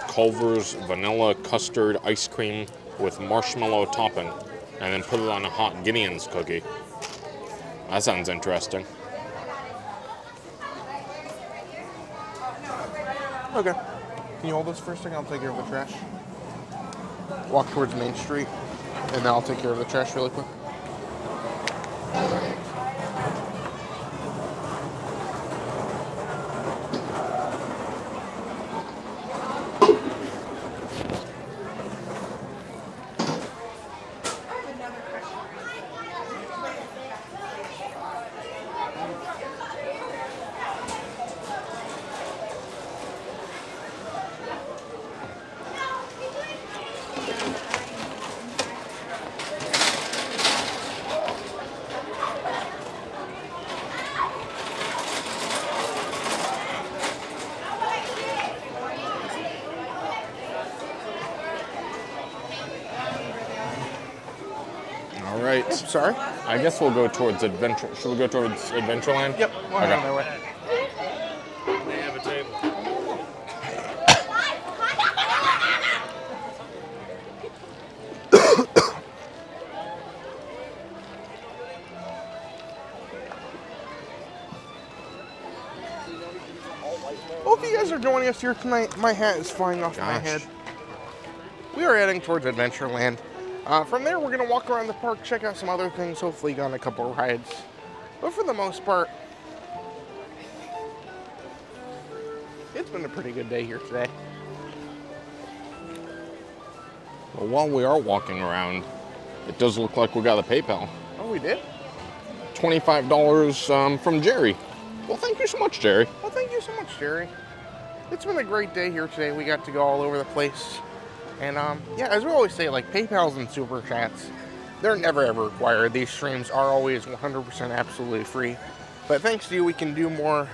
Culver's vanilla custard ice cream with marshmallow topping, and then put it on a hot Gideon's cookie. That sounds interesting. Okay. Can you hold this for a second? I'll take care of the trash. Walk towards Main Street, and then I'll take care of the trash really quick. All right. sorry. I guess we'll go towards Adventure. Should we go towards Adventureland? Yep. We'll head on that way. They have a table. Well, if you guys are joining us here tonight, my hat is flying off my head. We are heading towards Adventureland. Uh, from there, we're going to walk around the park, check out some other things, hopefully go on a couple rides. But for the most part, it's been a pretty good day here today. Well, while we are walking around, it does look like we got a PayPal. Oh, we did? $25 um, from Jerry. Well, thank you so much, Jerry. Well, thank you so much, Jerry. It's been a great day here today. We got to go all over the place. And um, yeah, as we always say, like PayPal's and Super Chats, they're never ever required. These streams are always 100% absolutely free. But thanks to you, we can do more,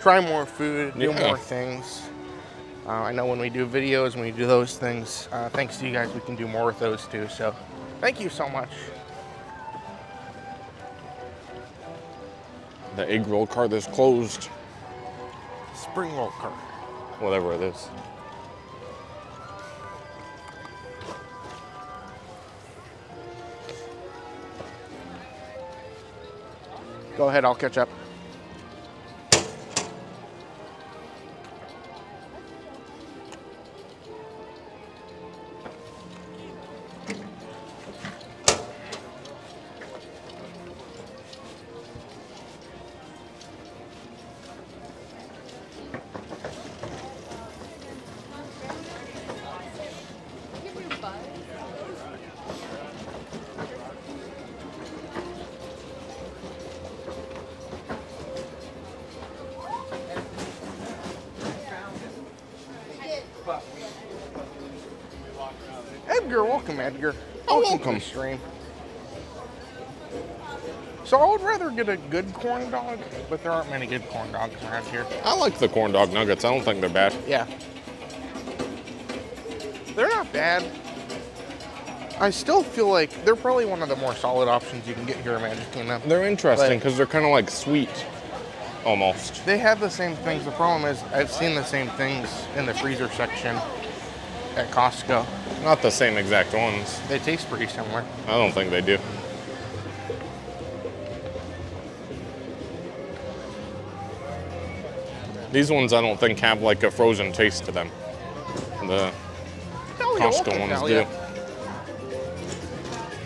try more food, do Yeah. more things. Uh, I know when we do videos, when we do those things, uh, thanks to you guys, we can do more with those too. So thank you so much. The egg roll cart is closed. Spring roll cart. Whatever it is. Go ahead, I'll catch up. Corn dog, but there aren't many good corn dogs around here. I like the corn dog nuggets. I don't think they're bad. Yeah. They're not bad. I still feel like they're probably one of the more solid options you can get here in Magic Kingdom. They're interesting because they're kind of like sweet, almost. They have the same things. The problem is I've seen the same things in the freezer section at Costco. Not the same exact ones. They taste pretty similar. I don't think they do. These ones I don't think have like a frozen taste to them. The Hell Costco ones do. yeah.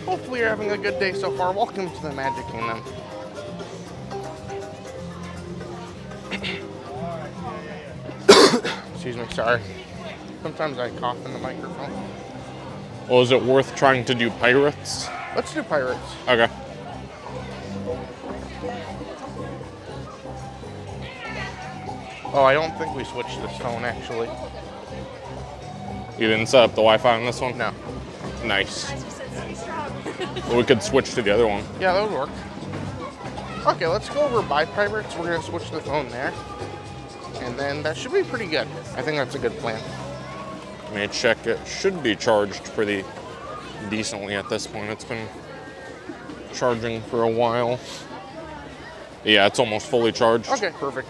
Hopefully you're having a good day so far. Welcome to the Magic Kingdom. Excuse me, sorry. Sometimes I cough in the microphone. Well, is it worth trying to do pirates? Let's do pirates. Okay. Oh, I don't think we switched this phone actually. You didn't set up the Wi-Fi on this one? No. Nice. Well, we could switch to the other one. Yeah, that would work. Okay, let's go over by pirates. We're gonna switch the phone there. And then that should be pretty good. I think that's a good plan. Let me check. It should be charged pretty decently at this point. It's been charging for a while. Yeah, it's almost fully charged. Okay, perfect.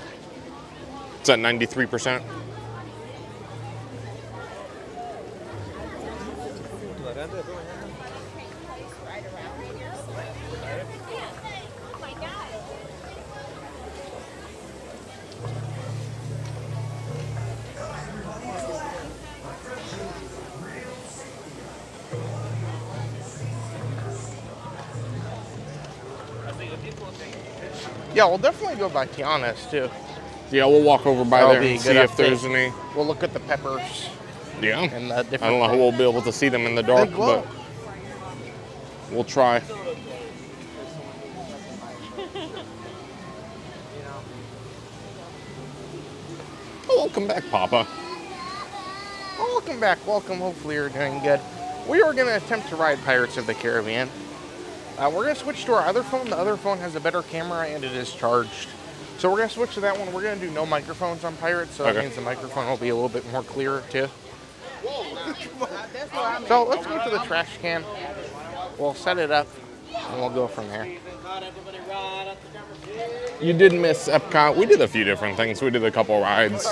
It's at 93%. Yeah, we'll definitely go by Tiana's too. Yeah, we'll walk over by That'll there and see if update. there's any. We'll look at the peppers. Yeah. And the different. I don't know how we'll be able to see them in the dark, but we'll try. Oh, welcome back, Papa. Welcome back. Welcome. Hopefully you're doing good. We are going to attempt to ride Pirates of the Caribbean. Uh, we're going to switch to our other phone. The other phone has a better camera and it is charged. So we're to switch to that one. We're going to do no microphones on Pirates, so that means the microphone will be a little bit more clear too. So let's go to the trash can. We'll set it up and we'll go from there. You did miss Epcot. We did a few different things. We did a couple rides.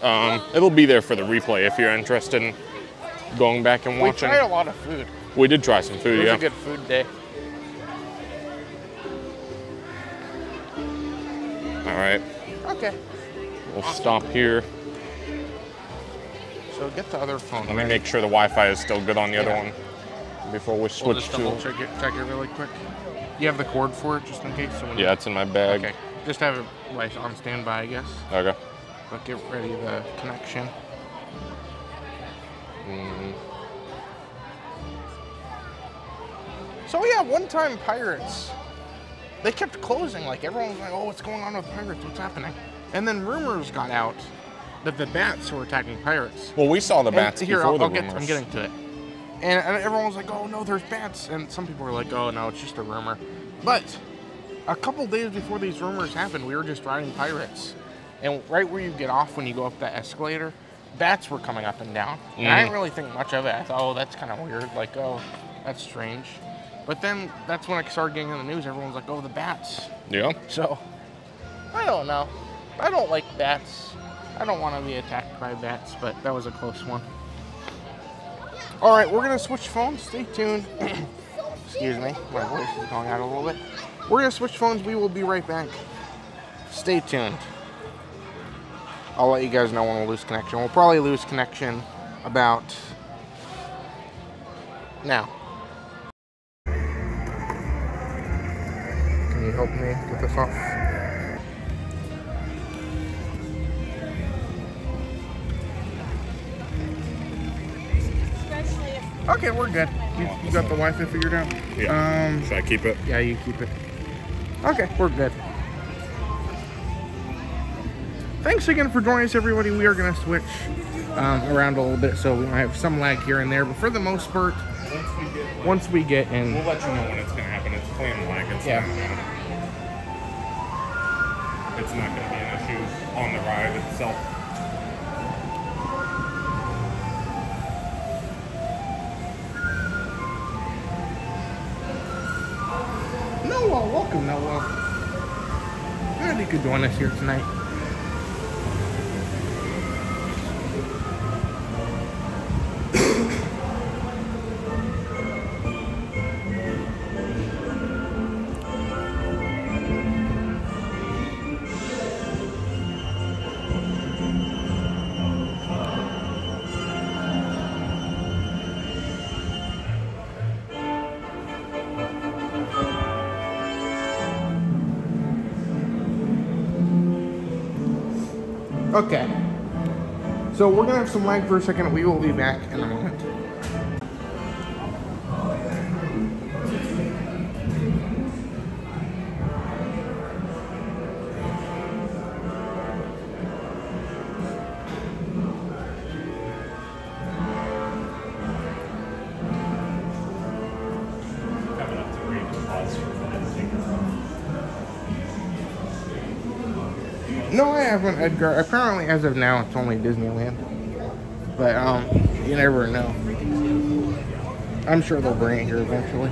Um, it'll be there for the replay if you're interested in going back and watching. We tried a lot of food. We did try some It food, was yeah. a good food day. All right, Okay. we'll stop here. So get the other phone. Let me make sure the Wi-Fi is still good on the other one before we We'll switch just to. double check it, check it really quick. You have the cord for it, just in case. So when Yeah, it's in my bag. Okay. Just have it like on standby, I guess. Okay. But get ready the connection. Mm, So yeah, one time pirates, they kept closing. Like everyone was like, "Oh, what's going on with pirates? What's happening?" And then rumors got out that the bats were attacking pirates. Well, we saw the And bats here, before I'll, the I'll get. I'm getting to it. And, and everyone was like, "Oh no, there's bats," and some people were like, "Oh no, it's just a rumor." But a couple days before these rumors happened, we were just riding pirates, and right where you get off when you go up that escalator, bats were coming up and down. And I didn't mm. really think much of it. I thought, "Oh, that's kind of weird." Like, "Oh, that's strange." But then that's when I started getting in the news. Everyone's like, "Oh, the bats." Yeah. So I don't know. I don't like bats. I don't want to be attacked by bats, but that was a close one. All right, we're gonna switch phones. Stay tuned. Excuse me, my voice is going out a little bit. We're gonna switch phones. We will be right back. Stay tuned. I'll let you guys know when we'll lose connection. We'll probably lose connection about now. Help me get this off? Okay, we're good. You, you got the Wi-Fi figured out? Yeah. Um, Should I keep it? Yeah, you keep it. Okay, we're good. Thanks again for joining us, everybody. We are going to switch um, around a little bit, so we might have some lag here and there. But for the most part, Once we get, once we get in, we'll let you know when it's gonna happen. It's plan lag. It's Yeah. It's not gonna be an issue on the ride itself. Noah, welcome, Noah. Glad you could join us here tonight. Okay. So we're gonna have some lag for a second. We will be back in a moment. Edgar. Apparently, as of now, it's only Disneyland. But um, you never know. I'm sure they'll bring it here eventually.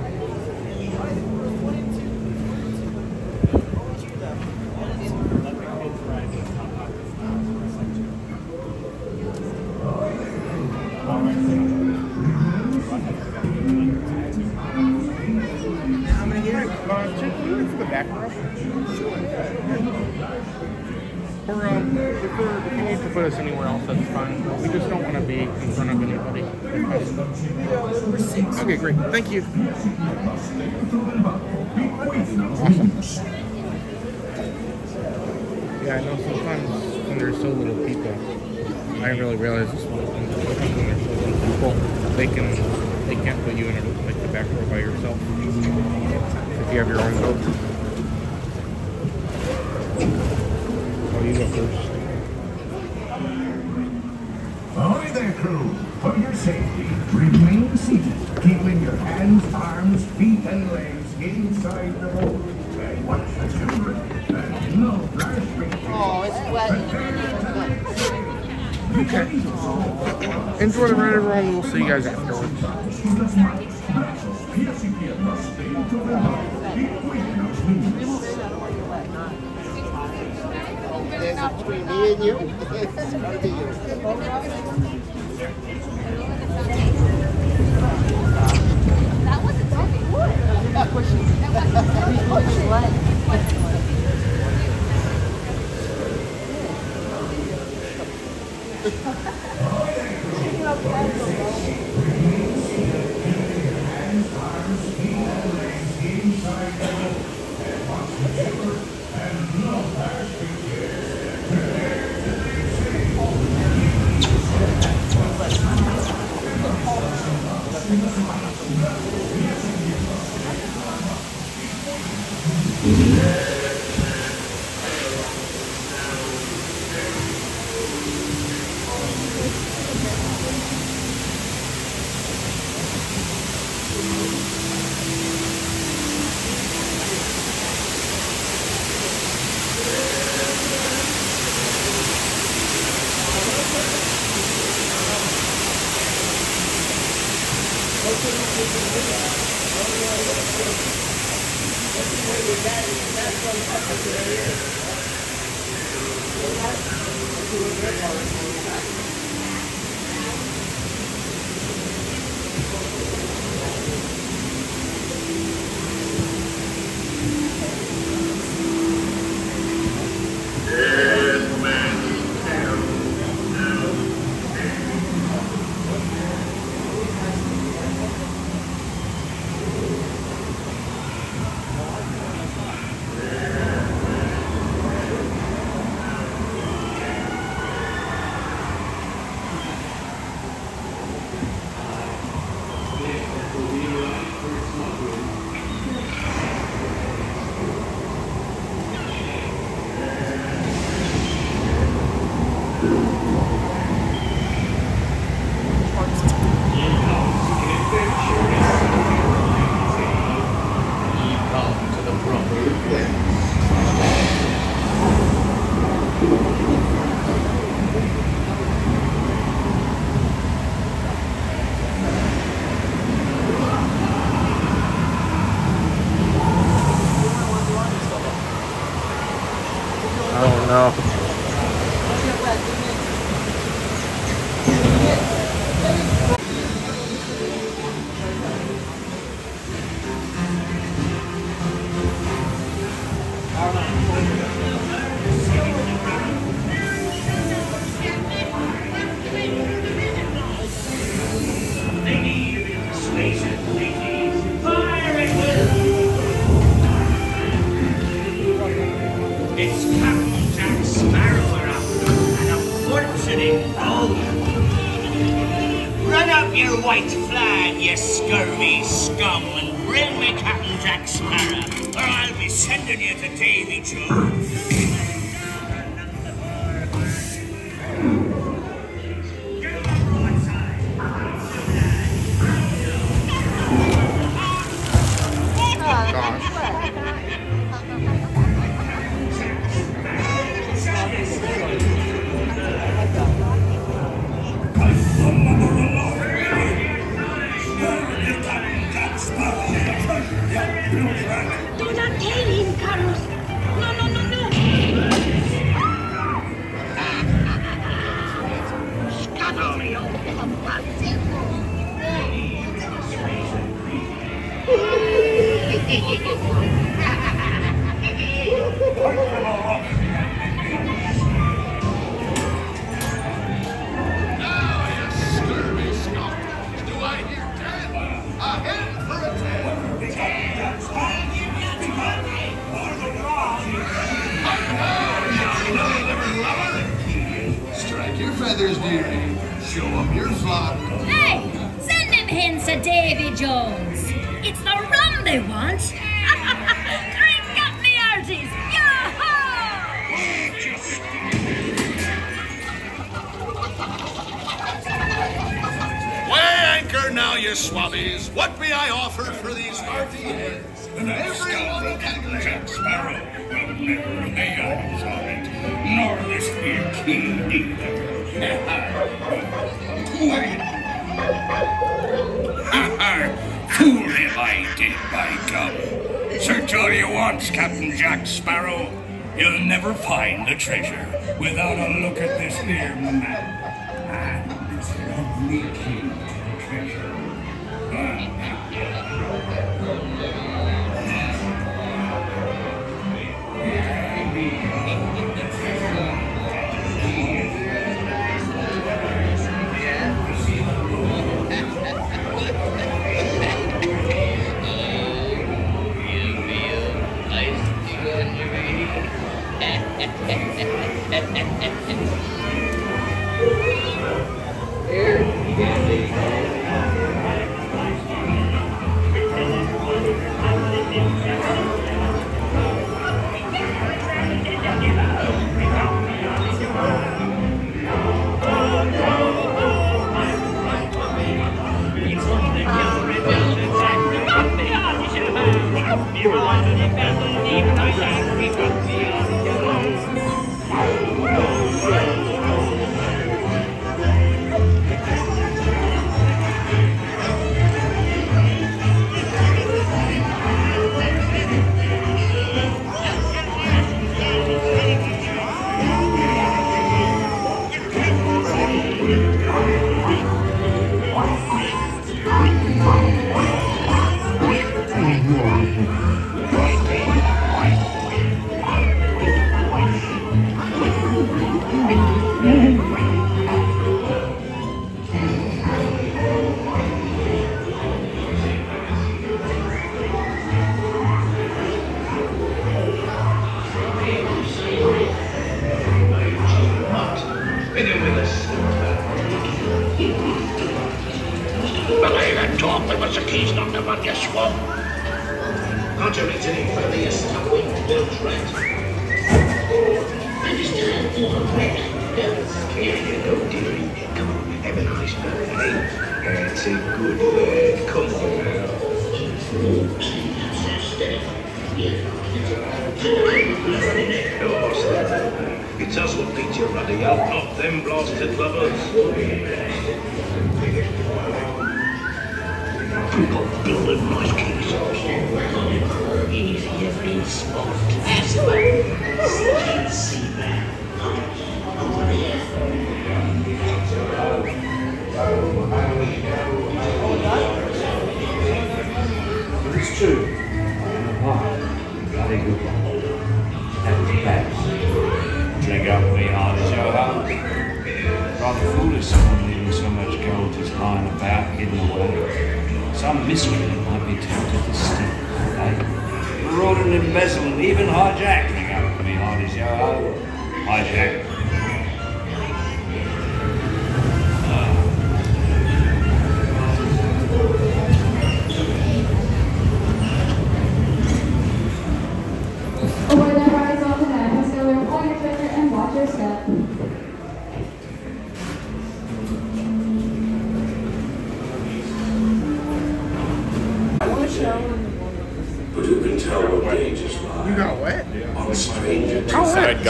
Put us anywhere else, that's fine. But we just don't want to be in front of anybody. Okay, great. Thank you. Awesome. Yeah, I know sometimes when there's so little people, I really realize this one. When there's so little people, they can they can't put you in a, like the back row by yourself if you have your own boat. Enjoy the ride, everyone. We'll see you guys afterwards. Between me and you. It's gotta be you.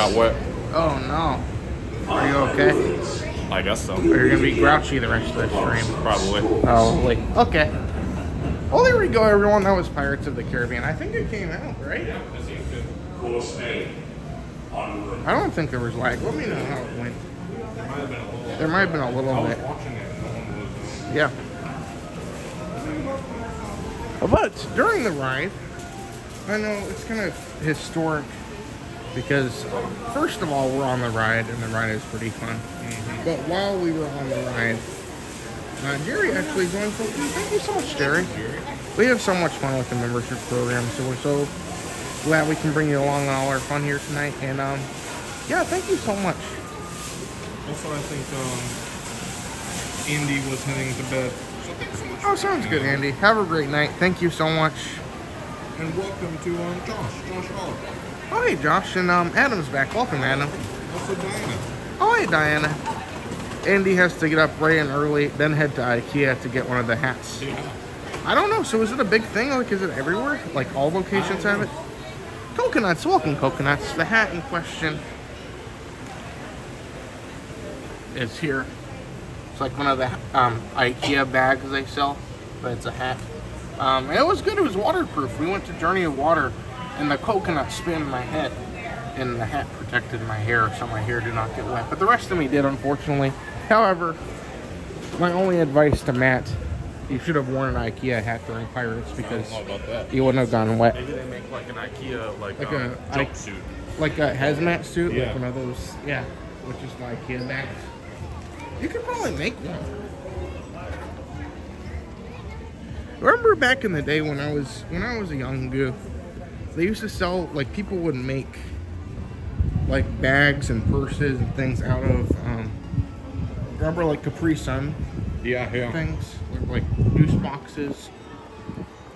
Got wet. Oh no. Are you okay? I guess so. Or you're gonna be grouchy the rest of the stream? Probably. Probably. Okay. Well, there we go, everyone. That was Pirates of the Caribbean. I think it came out, right? I don't think there was lag. Let me know how it went. There might have been a little bit. Yeah. But during the ride, I know it's kind of historic because, first of all, we're on the ride and the ride is pretty fun. But while we were on the ride, uh, Jerry actually joined for Thank you so much, Jerry. We have so much fun with the membership program, so we're so glad we can bring you along on all our fun here tonight. And um, yeah, thank you so much. Also, I think um, Andy was heading to bed. So thanks so much. Oh, sounds good, Andy. Have a great night. Thank you so much. And welcome to um, Josh, Josh Oliver. Oh, hey, Josh, and um, Adam's back. Welcome, Adam. Diana. Oh, hey, Diana. Andy has to get up bright and early, then head to IKEA to get one of the hats. I don't know. So is it a big thing? Like, is it everywhere? Like, all locations have it? Coconuts. Welcome, Coconuts. The hat in question is here. It's like one of the um, IKEA bags they sell, but it's a hat. Um, and it was good. It was waterproof. We went to Journey of Water, and the coconut spin my head, and the hat protected my hair, so my hair did not get wet. But the rest of me did, unfortunately. However, my only advice to Matt, you should have worn an IKEA hat during Pirates because I don't know about that. you wouldn't have gone wet. Maybe they make like an IKEA like, Like um, a- jumpsuit. Like a hazmat suit, Yeah. like one of those, yeah, which is IKEA bags. You could probably make one. Remember back in the day when I was when I was a young goof, they used to sell like people would make like bags and purses and things out of um remember like Capri Sun Yeah, yeah. things like juice boxes.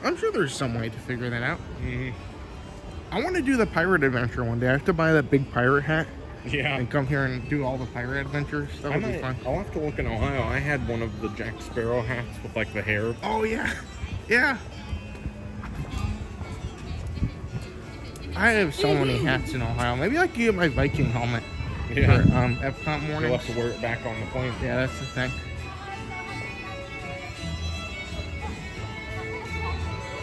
I'm sure there's some way to figure that out. Mm-hmm. I want to do the pirate adventure one day. I have to buy that big pirate hat Yeah. and come here and do all the pirate adventures. That I would be fun. I'll have to look in Ohio. I had one of the Jack Sparrow hats with like the hair. Oh yeah, yeah. I have so many hats in Ohio. Maybe I could get my Viking helmet Yeah. for um, Epcot You'll have to wear it back on the plane. Yeah, that's the thing.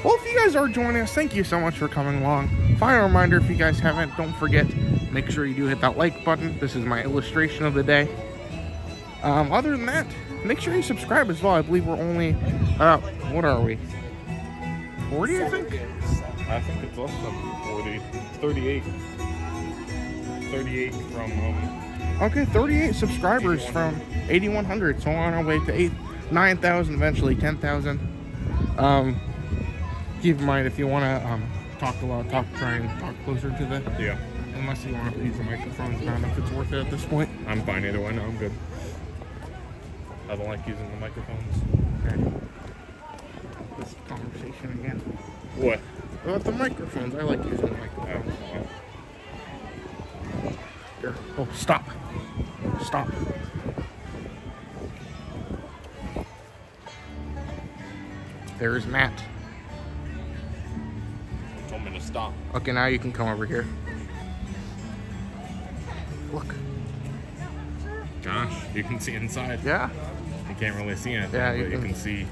Well, if you guys are joining us, thank you so much for coming along. Final reminder, if you guys haven't, don't forget, make sure you do hit that like button. This is my illustration of the day. Um, other than that, make sure you subscribe as well. I believe we're only, uh, what are we? 40, I think? I think it's less than 40. 38. 38 from um, Okay, 38 subscribers from 8,100. So on our way to 8, 9,000, eventually 10,000. Um, keep in mind if you want to um, talk a lot, talk, try and talk closer to the. Yeah. Unless you want to use the microphones, I don't know if it's worth it at this point. I'm fine either way. No, I'm good. I don't like using the microphones. Okay. This conversation again. What? About the microphones, I like using the microphones. Here. Oh, stop. Stop. There's Matt. Told me to stop. Okay, now you can come over here. Look. Gosh, you can see inside. Yeah. You can't really see anything, Yeah, but you you can- can see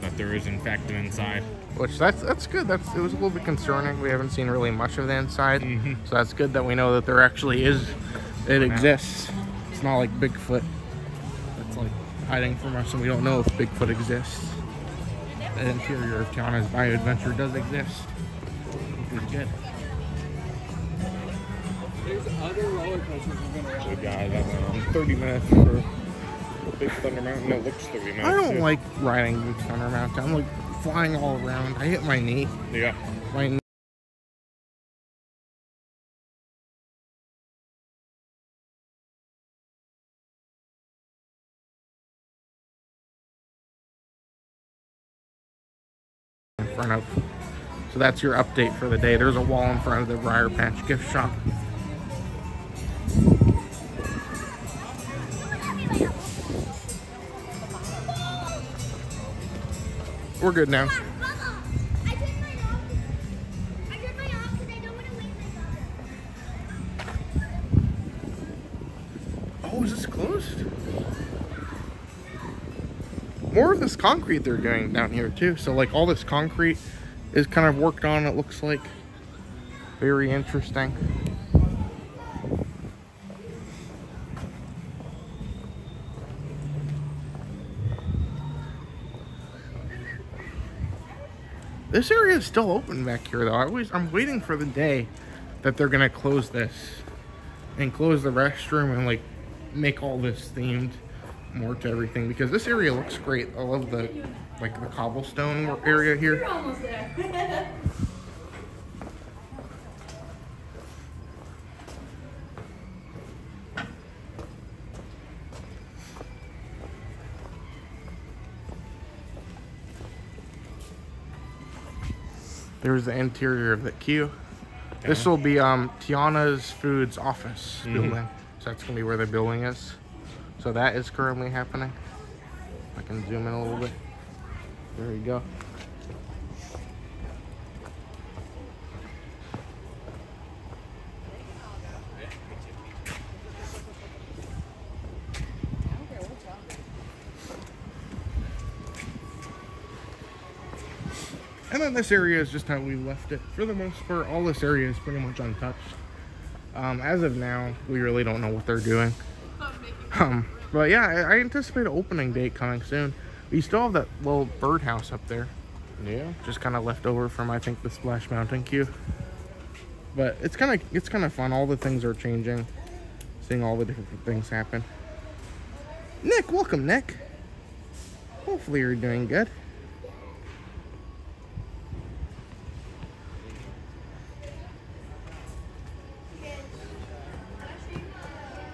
that there is in fact an inside. Which that's that's good. That's it was a little bit concerning. We haven't seen really much of the inside, so that's good that we know that there actually is. It exists. It's not like Bigfoot. It's like hiding from us, and we don't know if Bigfoot exists. The interior of Tiana's Bayou Adventure does exist, which is good. There's other roller coasters we're gonna ride. So guys, that's um, 30 minutes for Big Thunder Mountain. It looks 30 minutes. I don't too. like riding Big Thunder Mountain. I'm like flying all around. I hit my knee. Yeah. My knee. in front of. So that's your update for the day. There's a wall in front of the Briar Patch gift shop. We're good now. Oh, is this closed? More of this concrete they're doing down here too. So like all this concrete is kind of worked on, it looks like. Very interesting. This area is still open back here though. I always I'm waiting for the day that they're gonna close this and close the restroom and like make all this themed more to everything because this area looks great. I love the like the cobblestone area here. There's the interior of the queue. This will be um Tiana's Foods office Mhm. building. So that's gonna be where the building is. So that is currently happening. I can zoom in a little bit. There we go. And then this area is just how we left it. For the most part, all this area is pretty much untouched. Um, as of now, we really don't know what they're doing. Um, but yeah, I, I anticipate an opening date coming soon. We still have that little birdhouse up there. Yeah. Just kind of left over from I think the Splash Mountain queue. But it's kind of it's kind of fun. All the things are changing. Seeing all the different things happen. Nick, welcome, Nick. Hopefully you're doing good.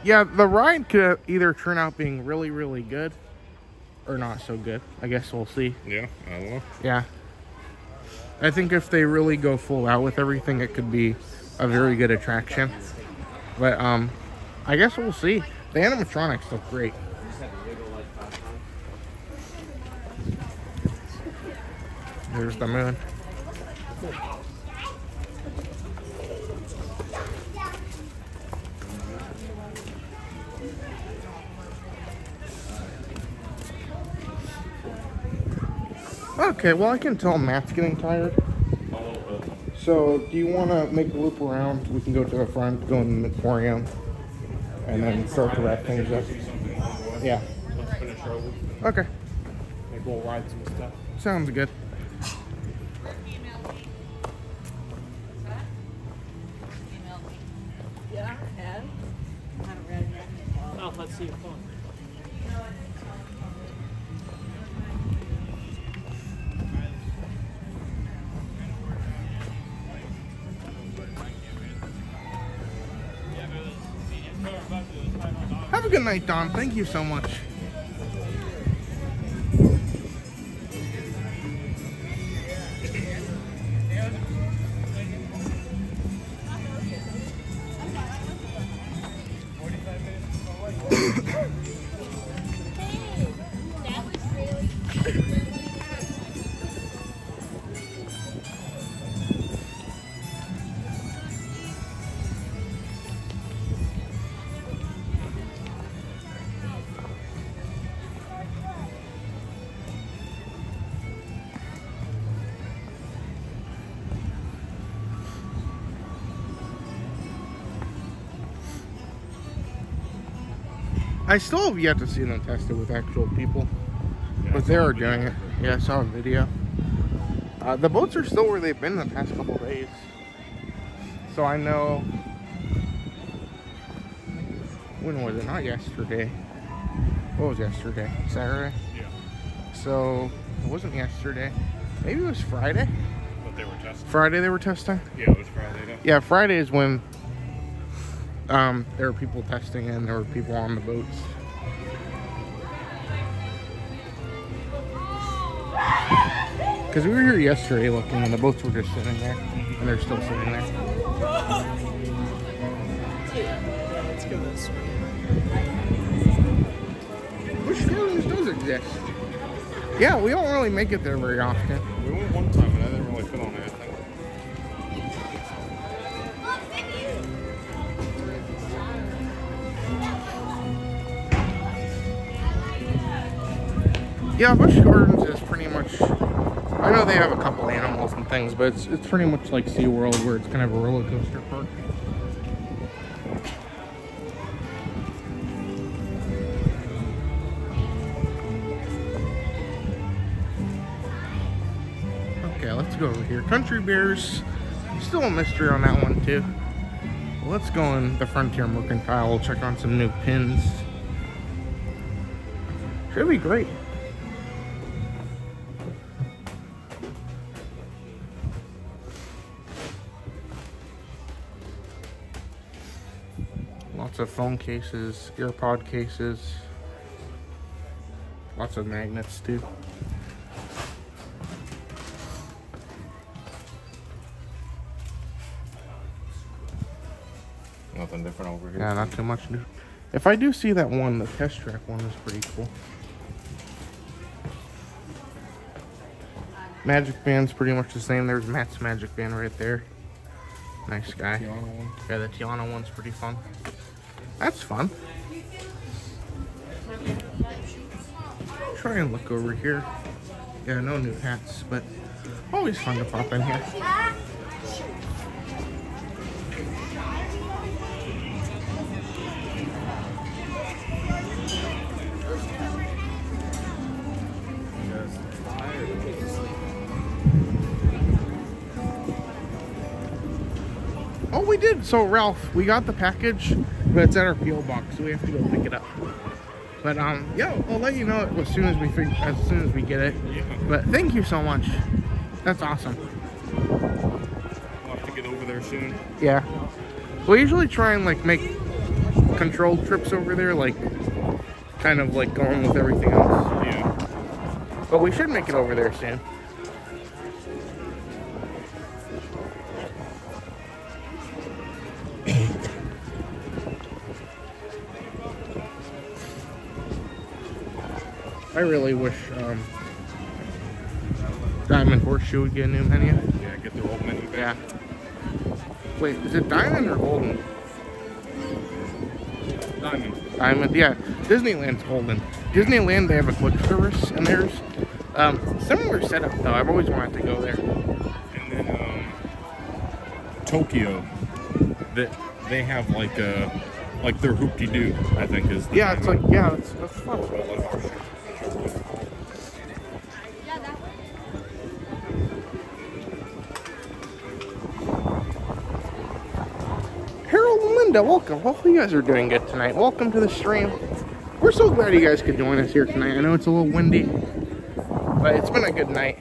Yeah, the ride could either turn out being really, really good or not so good. I guess we'll see. Yeah, I don't know. Yeah. I think if they really go full out with everything, it could be a very good attraction. But um, I guess we'll see. The animatronics look great. There's the moon. Okay, well I can tell Matt's getting tired. So, do you want to make a loop around? We can go to the front, go in the aquarium, and then start to wrap things up. Yeah. Let's finish our loop. Okay. Maybe we'll ride some stuff. Sounds good. Yeah, and haven't read it. Oh, let's see your phone. Night, Don. Thank you so much. I still have yet to see them tested with actual people, but they are doing it. Yeah, I saw a video. Uh, the boats are still where they've been the past couple days, so I know. When was it? Not yesterday. What was yesterday? Saturday. Yeah. So it wasn't yesterday. Maybe it was Friday. But they were testing. Friday they were testing. Yeah, it was Friday. Though. Yeah, Friday is when um, there were people testing and there were people on the boats. Because we were here yesterday looking and the boats were just sitting there and they're still sitting there. Which Skylanders does exist? Yeah, we don't really make it there very often. We went one time and I didn't really fit on it. Yeah, Busch Gardens is pretty much. I know they have a couple animals and things, but it's it's pretty much like SeaWorld, where it's kind of a roller coaster park. Okay, let's go over here. Country Bears, still a mystery on that one too. Let's go in the Frontier Mercantile. We'll check on some new pins. Should be great. Lots of phone cases, AirPod cases, lots of magnets too. Nothing different over here. Yeah, not too much new. If I do see that one, the test track one is pretty cool. MagicBand's pretty much the same. There's Matt's MagicBand right there. Nice guy. Yeah, the Tiana one's pretty fun. That's fun. Try and look over here. Yeah, no new hats, but always fun to pop in here. So, Ralph, we got the package, but it's at our PO box, so we have to go pick it up. But um, yeah, I'll let you know as soon as we as soon as we get it. But thank you so much. That's awesome. We'll have to get over there soon. Yeah. We usually try and like make controlled trips over there, like kind of like going with everything else. Yeah. But we should make it over there soon. I really wish um, Diamond Horseshoe would get a new menu. Yeah, get the old menu back. Yeah. Wait, is it Diamond or Golden? Diamond. Diamond, yeah. Disneyland's Golden. Disneyland, they have a quick service in theirs. Um, similar setup though. I've always wanted to go there. And then um, Tokyo, that they have like a like their Hoop-Dee-Doo. I think is. The Yeah, it's like yeah, that's that's fun. Linda, welcome. Hopefully you guys are doing good tonight. Welcome to the stream. We're so glad you guys could join us here tonight. I know it's a little windy, but it's been a good night.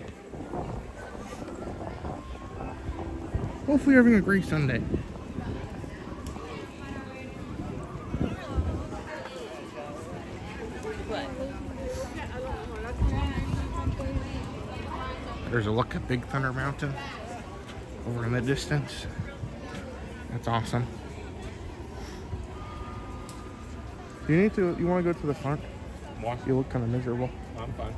Hopefully you're having a great Sunday. There's a look at Big Thunder Mountain over in the distance. That's awesome. You need to, you want to go to the front? Why? You look kind of miserable. I'm fine.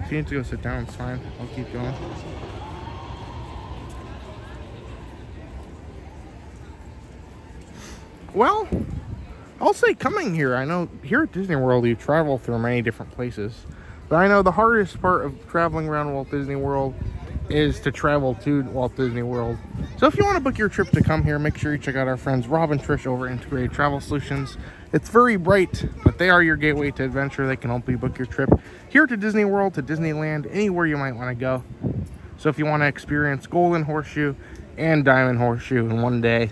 If you need to go sit down, it's fine. I'll keep going. Well, I'll say coming here, I know here at Disney World you travel through many different places. But I know the hardest part of traveling around Walt Disney World is to travel to Walt Disney World. So if you want to book your trip to come here, make sure you check out our friends Rob and Trish over at Integrated Travel Solutions. It's very bright, but they are your gateway to adventure. They can help you book your trip here to Disney World, to Disneyland, anywhere you might want to go. So if you want to experience Golden Horseshoe and Diamond Horseshoe in one day,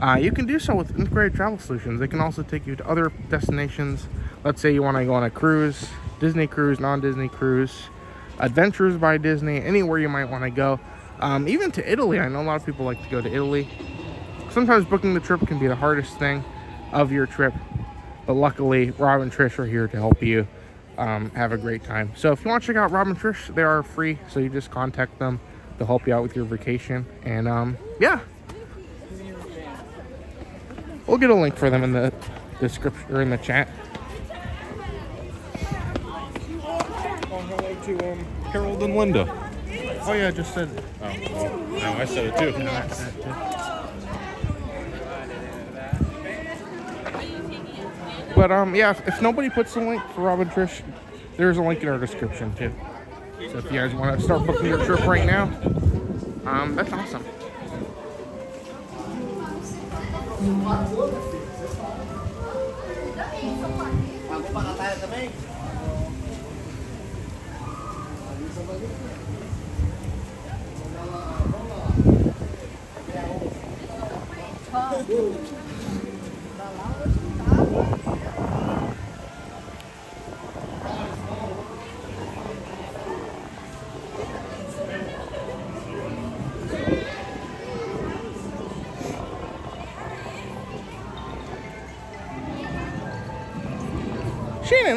uh, you can do so with Integrated Travel Solutions. They can also take you to other destinations. Let's say you want to go on a cruise, Disney cruise, non-Disney cruise, Adventures by Disney, anywhere you might want to go. Um, even to Italy. I know a lot of people like to go to Italy. Sometimes booking the trip can be the hardest thing of your trip. But luckily, Rob and Trish are here to help you um, have a great time. So if you want to check out Rob and Trish, they are free. So you just contact them. They'll help you out with your vacation. And um, yeah, we'll get a link for them in the description or in the chat. Hello to Harold and Linda. Oh yeah, I just said. it. Oh, well, no, I said it too. But um, yeah, if, if nobody puts the link for Rob and Trish There's a link in our description too. So if you guys want to start booking your trip right now, um, that's awesome. Shannon,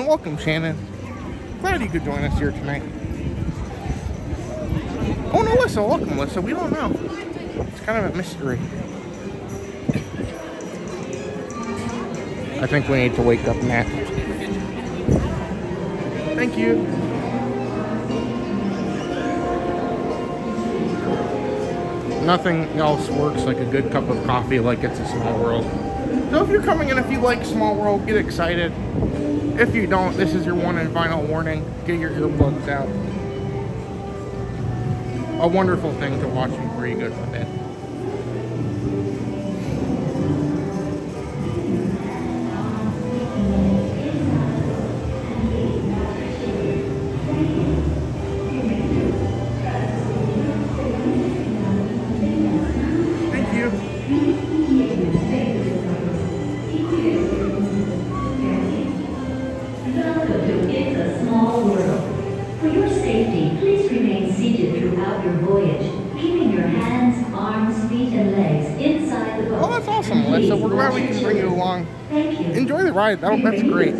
welcome, Shannon. Glad you could join us here tonight. Oh, no, Melissa, welcome, Melissa. We don't know. It's kind of a mystery. I think we need to wake up Matt. Thank you. Nothing else works like a good cup of coffee like it's a small world. So if you're coming in, if you like Small World, get excited. If you don't, this is your one and final warning. Get your earbuds out. A wonderful thing to watch before you go to bed. The. That, that's great.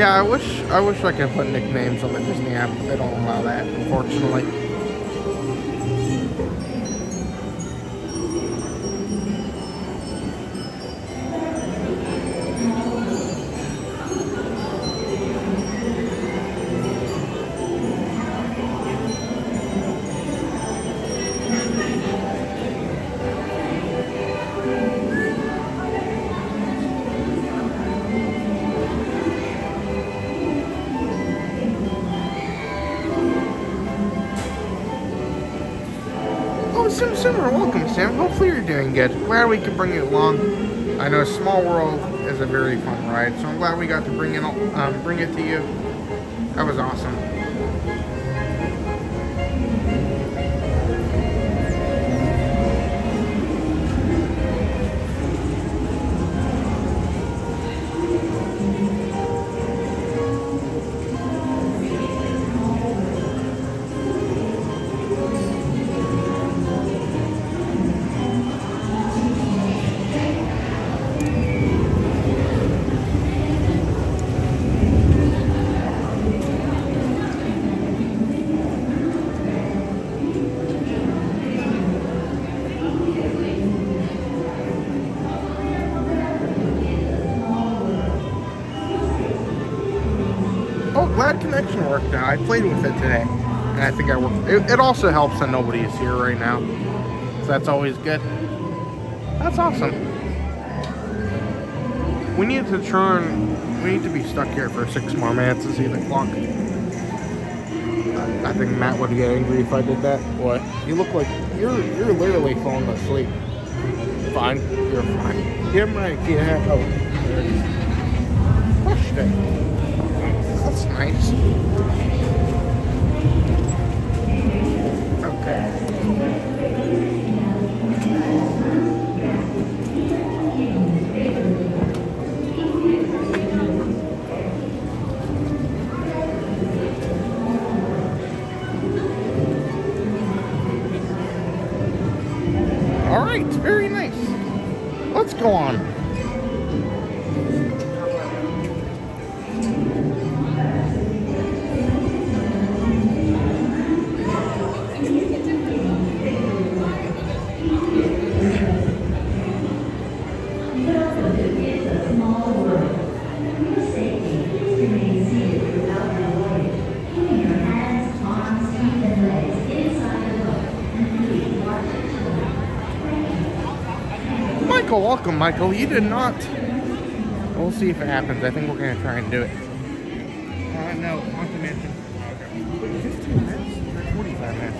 Yeah, I wish I wish I could put nicknames on the Disney app, but they don't allow that, unfortunately. Glad we could bring it along. I know Small World is a very fun ride, so I'm glad we got to bring it, um, bring it to you. That was awesome. I played with it today, and I think I worked. It, it also helps that nobody is here right now, so that's always good. That's awesome. We need to turn. We need to be stuck here for six more minutes to see the clock. I think Matt would get angry if I did that. What? You look like you're you're literally falling asleep. Fine, you're fine. Give my kid oh. It. That's nice. Welcome, Michael. You did not. We'll see if it happens. I think we're gonna try and do it. Uh, no, Haunted Mansion. 15 minutes or 45 minutes?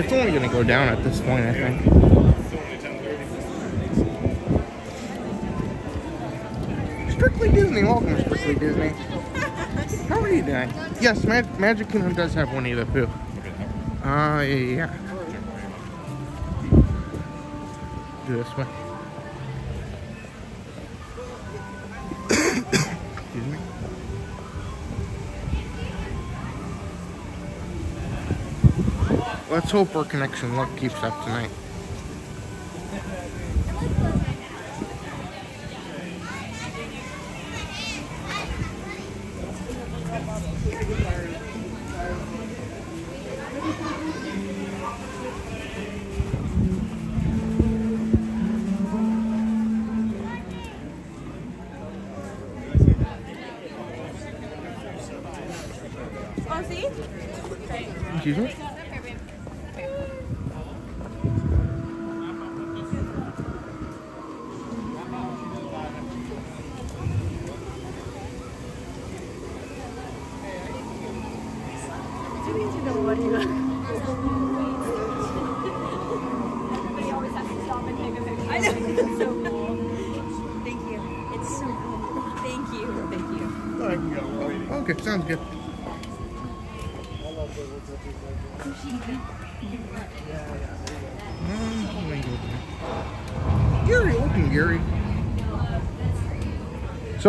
It's only gonna go down at this point, I think. Strictly Disney, welcome, Strictly Disney. How are you doing? Yes, Mag- Magic Kingdom does have Winnie the Pooh. Uh, yeah. Do this way. Excuse me. Let's hope our connection luck keeps up tonight.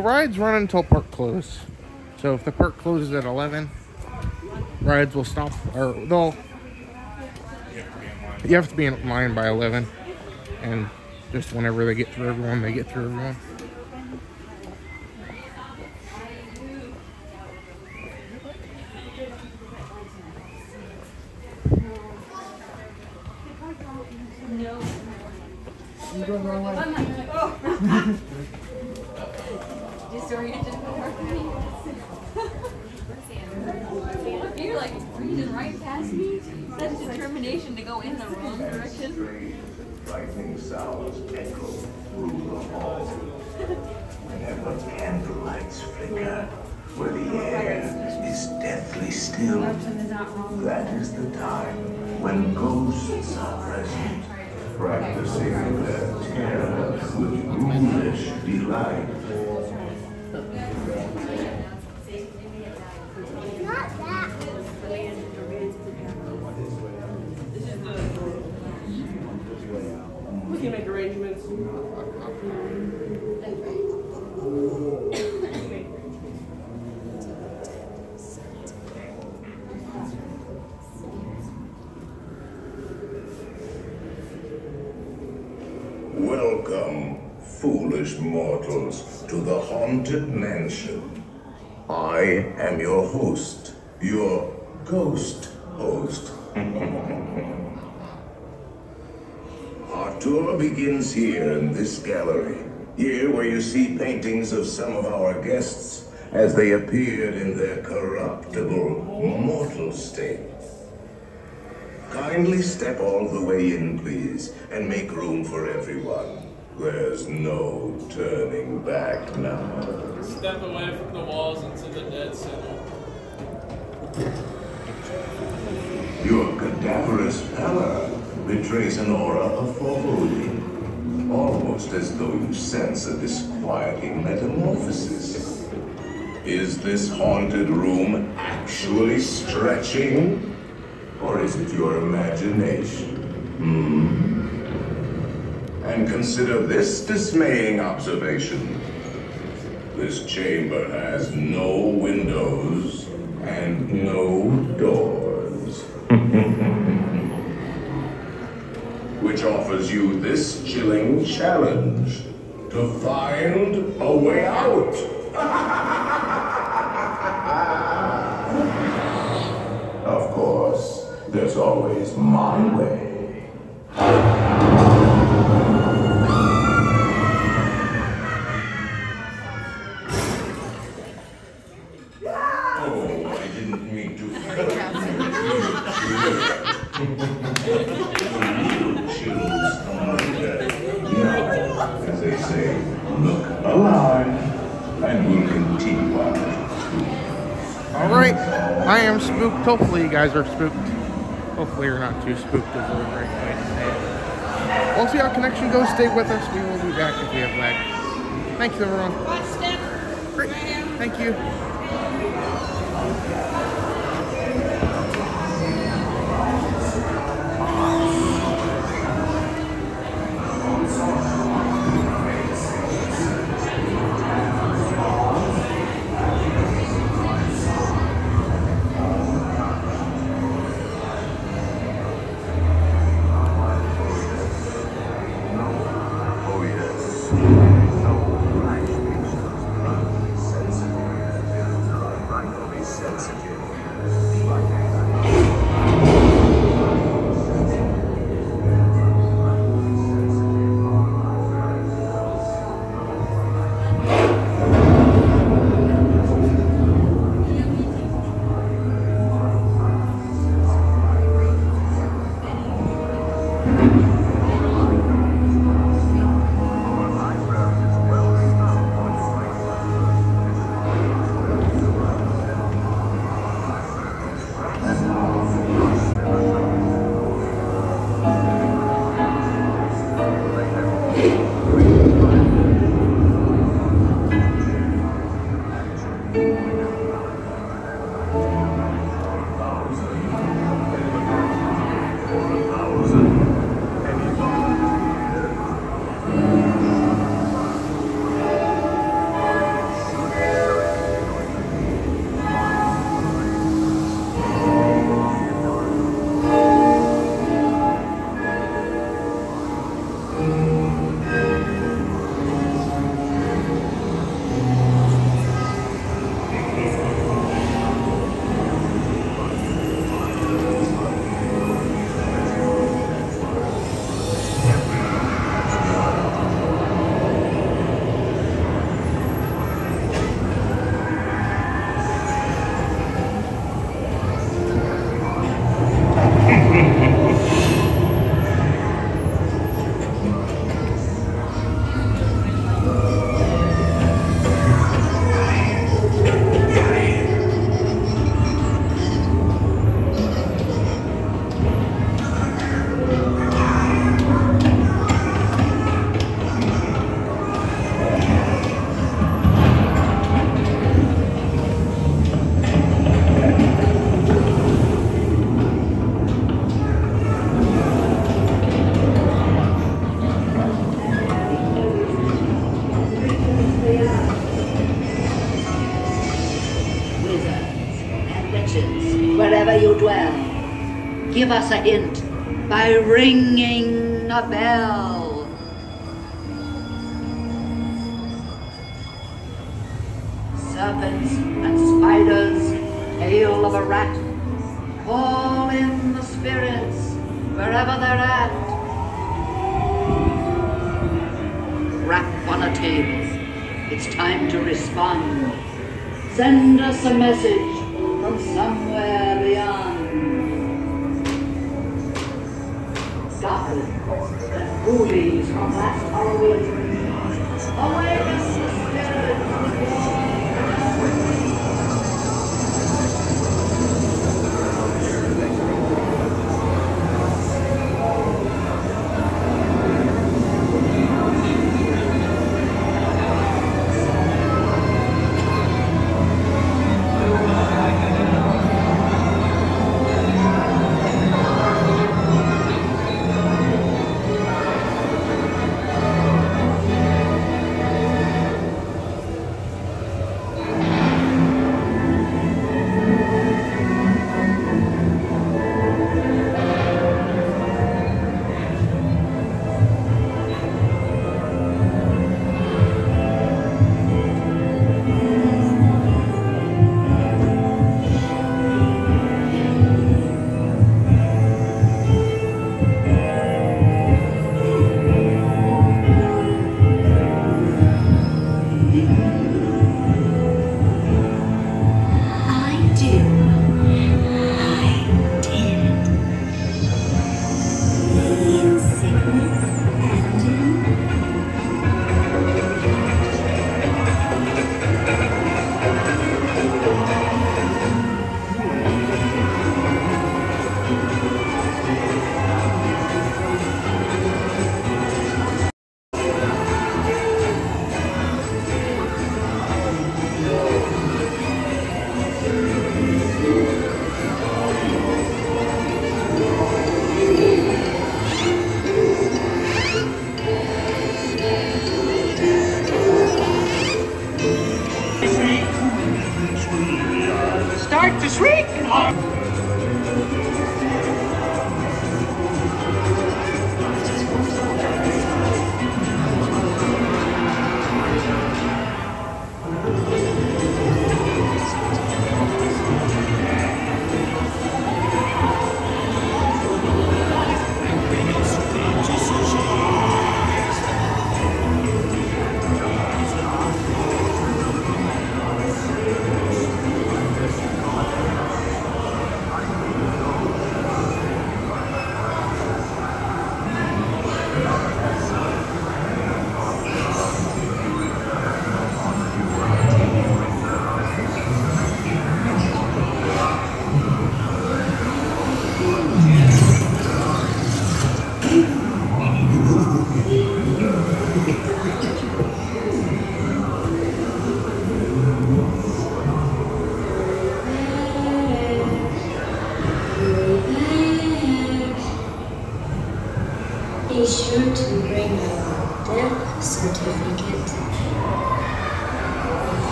Rides run until park close. So if the park closes at 11, rides will stop, or they'll. You have to be in line by 11, and just whenever they get through everyone, they get through everyone. Some of our guests as they appeared in their corruptible, mortal state. Kindly step all the way in, please, and make room for everyone. There's no turning back now. Step away from the walls into the dead center. Your cadaverous pallor betrays an aura of foreboding, almost as though you sense a disquieting metamorphosis. Is this haunted room actually stretching? Or is it your imagination? Hmm? And consider this dismaying observation. This chamber has no windows and no doors. Which offers you this chilling challenge to find a way out. Of course, there's always my way. Hopefully, you guys are spooked. Hopefully, you're not too spooked. Is the right way to say it. We'll see how connection goes. Stay with us. We will be back if we have lag. Thanks, everyone. Great. Thank you. Give us a hint by ringing a bell.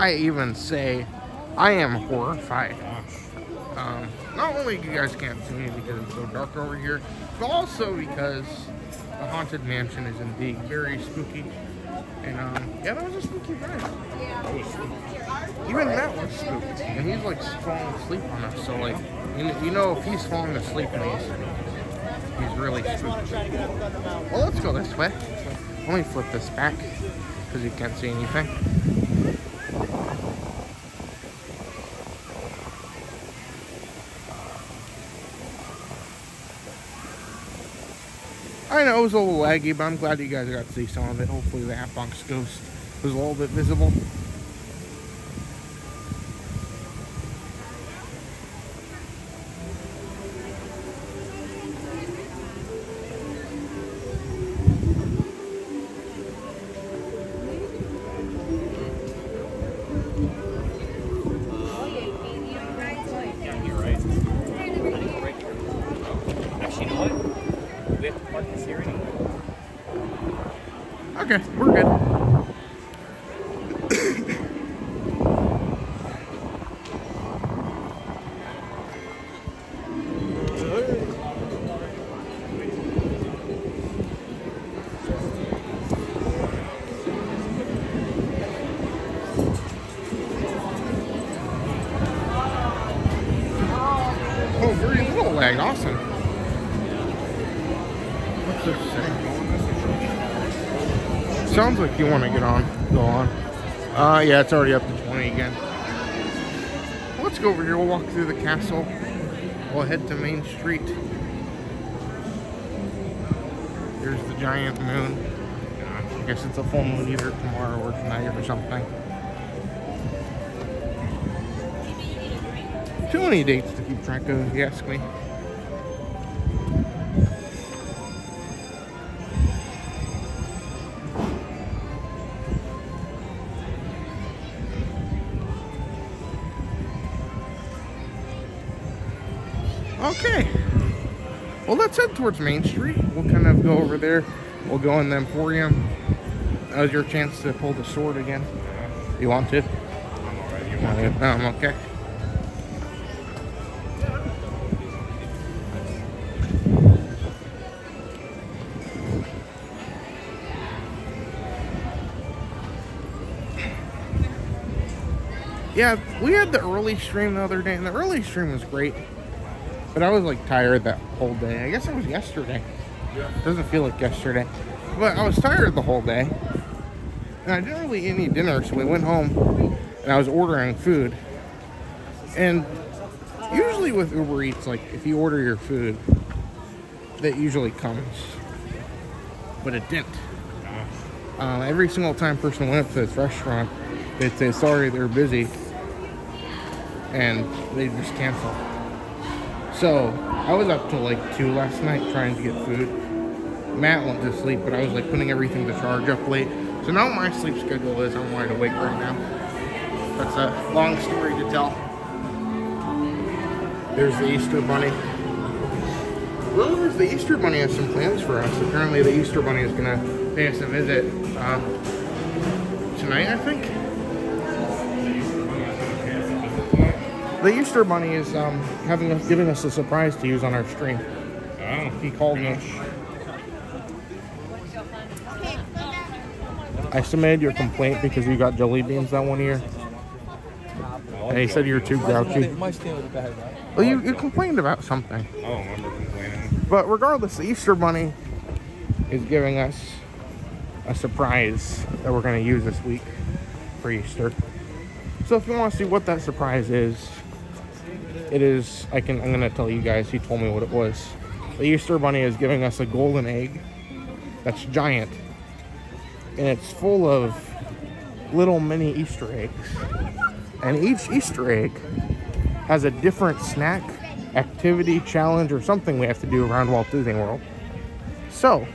I even say I am horrified. Um, not only you guys can't see me because it's so dark over here, but also because the haunted mansion is indeed very spooky. And um, yeah, that was a spooky ride. Even Matt was spooked, and he's like falling asleep on us. So like, you know, you know if he's falling asleep and he's he's really spooked. Well, let's go this way. Let me flip this back because you can't see anything. I know it was a little laggy, but I'm glad you guys got to see some of it. Hopefully, the Hatbox Ghost was a little bit visible. You want to get on. Go on. Uh, yeah, it's already up to 20 again. Let's go over here. We'll walk through the castle. We'll head to Main Street. Here's the giant moon. I guess it's a full moon either tomorrow or tonight or something. Too many dates to keep track of, if you ask me. Towards Main Street. We'll kind of go over there. We'll go in the Emporium. That was your chance to pull the sword again. You want to? I'm Um, okay. Yeah, we had the early stream the other day, and the early stream was great. But I was like tired that whole day. I guess it was yesterday. It doesn't feel like yesterday. But I was tired the whole day. And I didn't really eat any dinner, so we went home and I was ordering food. And usually with Uber Eats, like if you order your food, that usually comes. But it didn't. Um, every single time person went up to this restaurant, they'd say, sorry, they're busy. And they just cancel. So I was up till like 2 last night trying to get food. Matt went to sleep, but I was like putting everything to charge up late. So now my sleep schedule is I'm wide awake right now. That's a long story to tell. There's the Easter Bunny. Well, there's the Easter Bunny has some plans for us. Apparently the Easter Bunny is gonna pay us a visit uh, tonight, I think. The Easter Bunny is um, having us, giving us a surprise to use on our stream. Oh, he called me. I submitted your complaint because you got jelly beans that one year. And he said you were too grouchy. My stand was bad, right? Well, you, you complained about something. I don't remember complaining. But regardless, the Easter Bunny is giving us a surprise that we're going to use this week for Easter. So if you want to see what that surprise is, it is, I can, I'm to tell you guys, he told me what it was. The Easter Bunny is giving us a golden egg that's giant. And it's full of little mini Easter eggs. And each Easter egg has a different snack, activity, challenge, or something we have to do around Walt Disney World. So,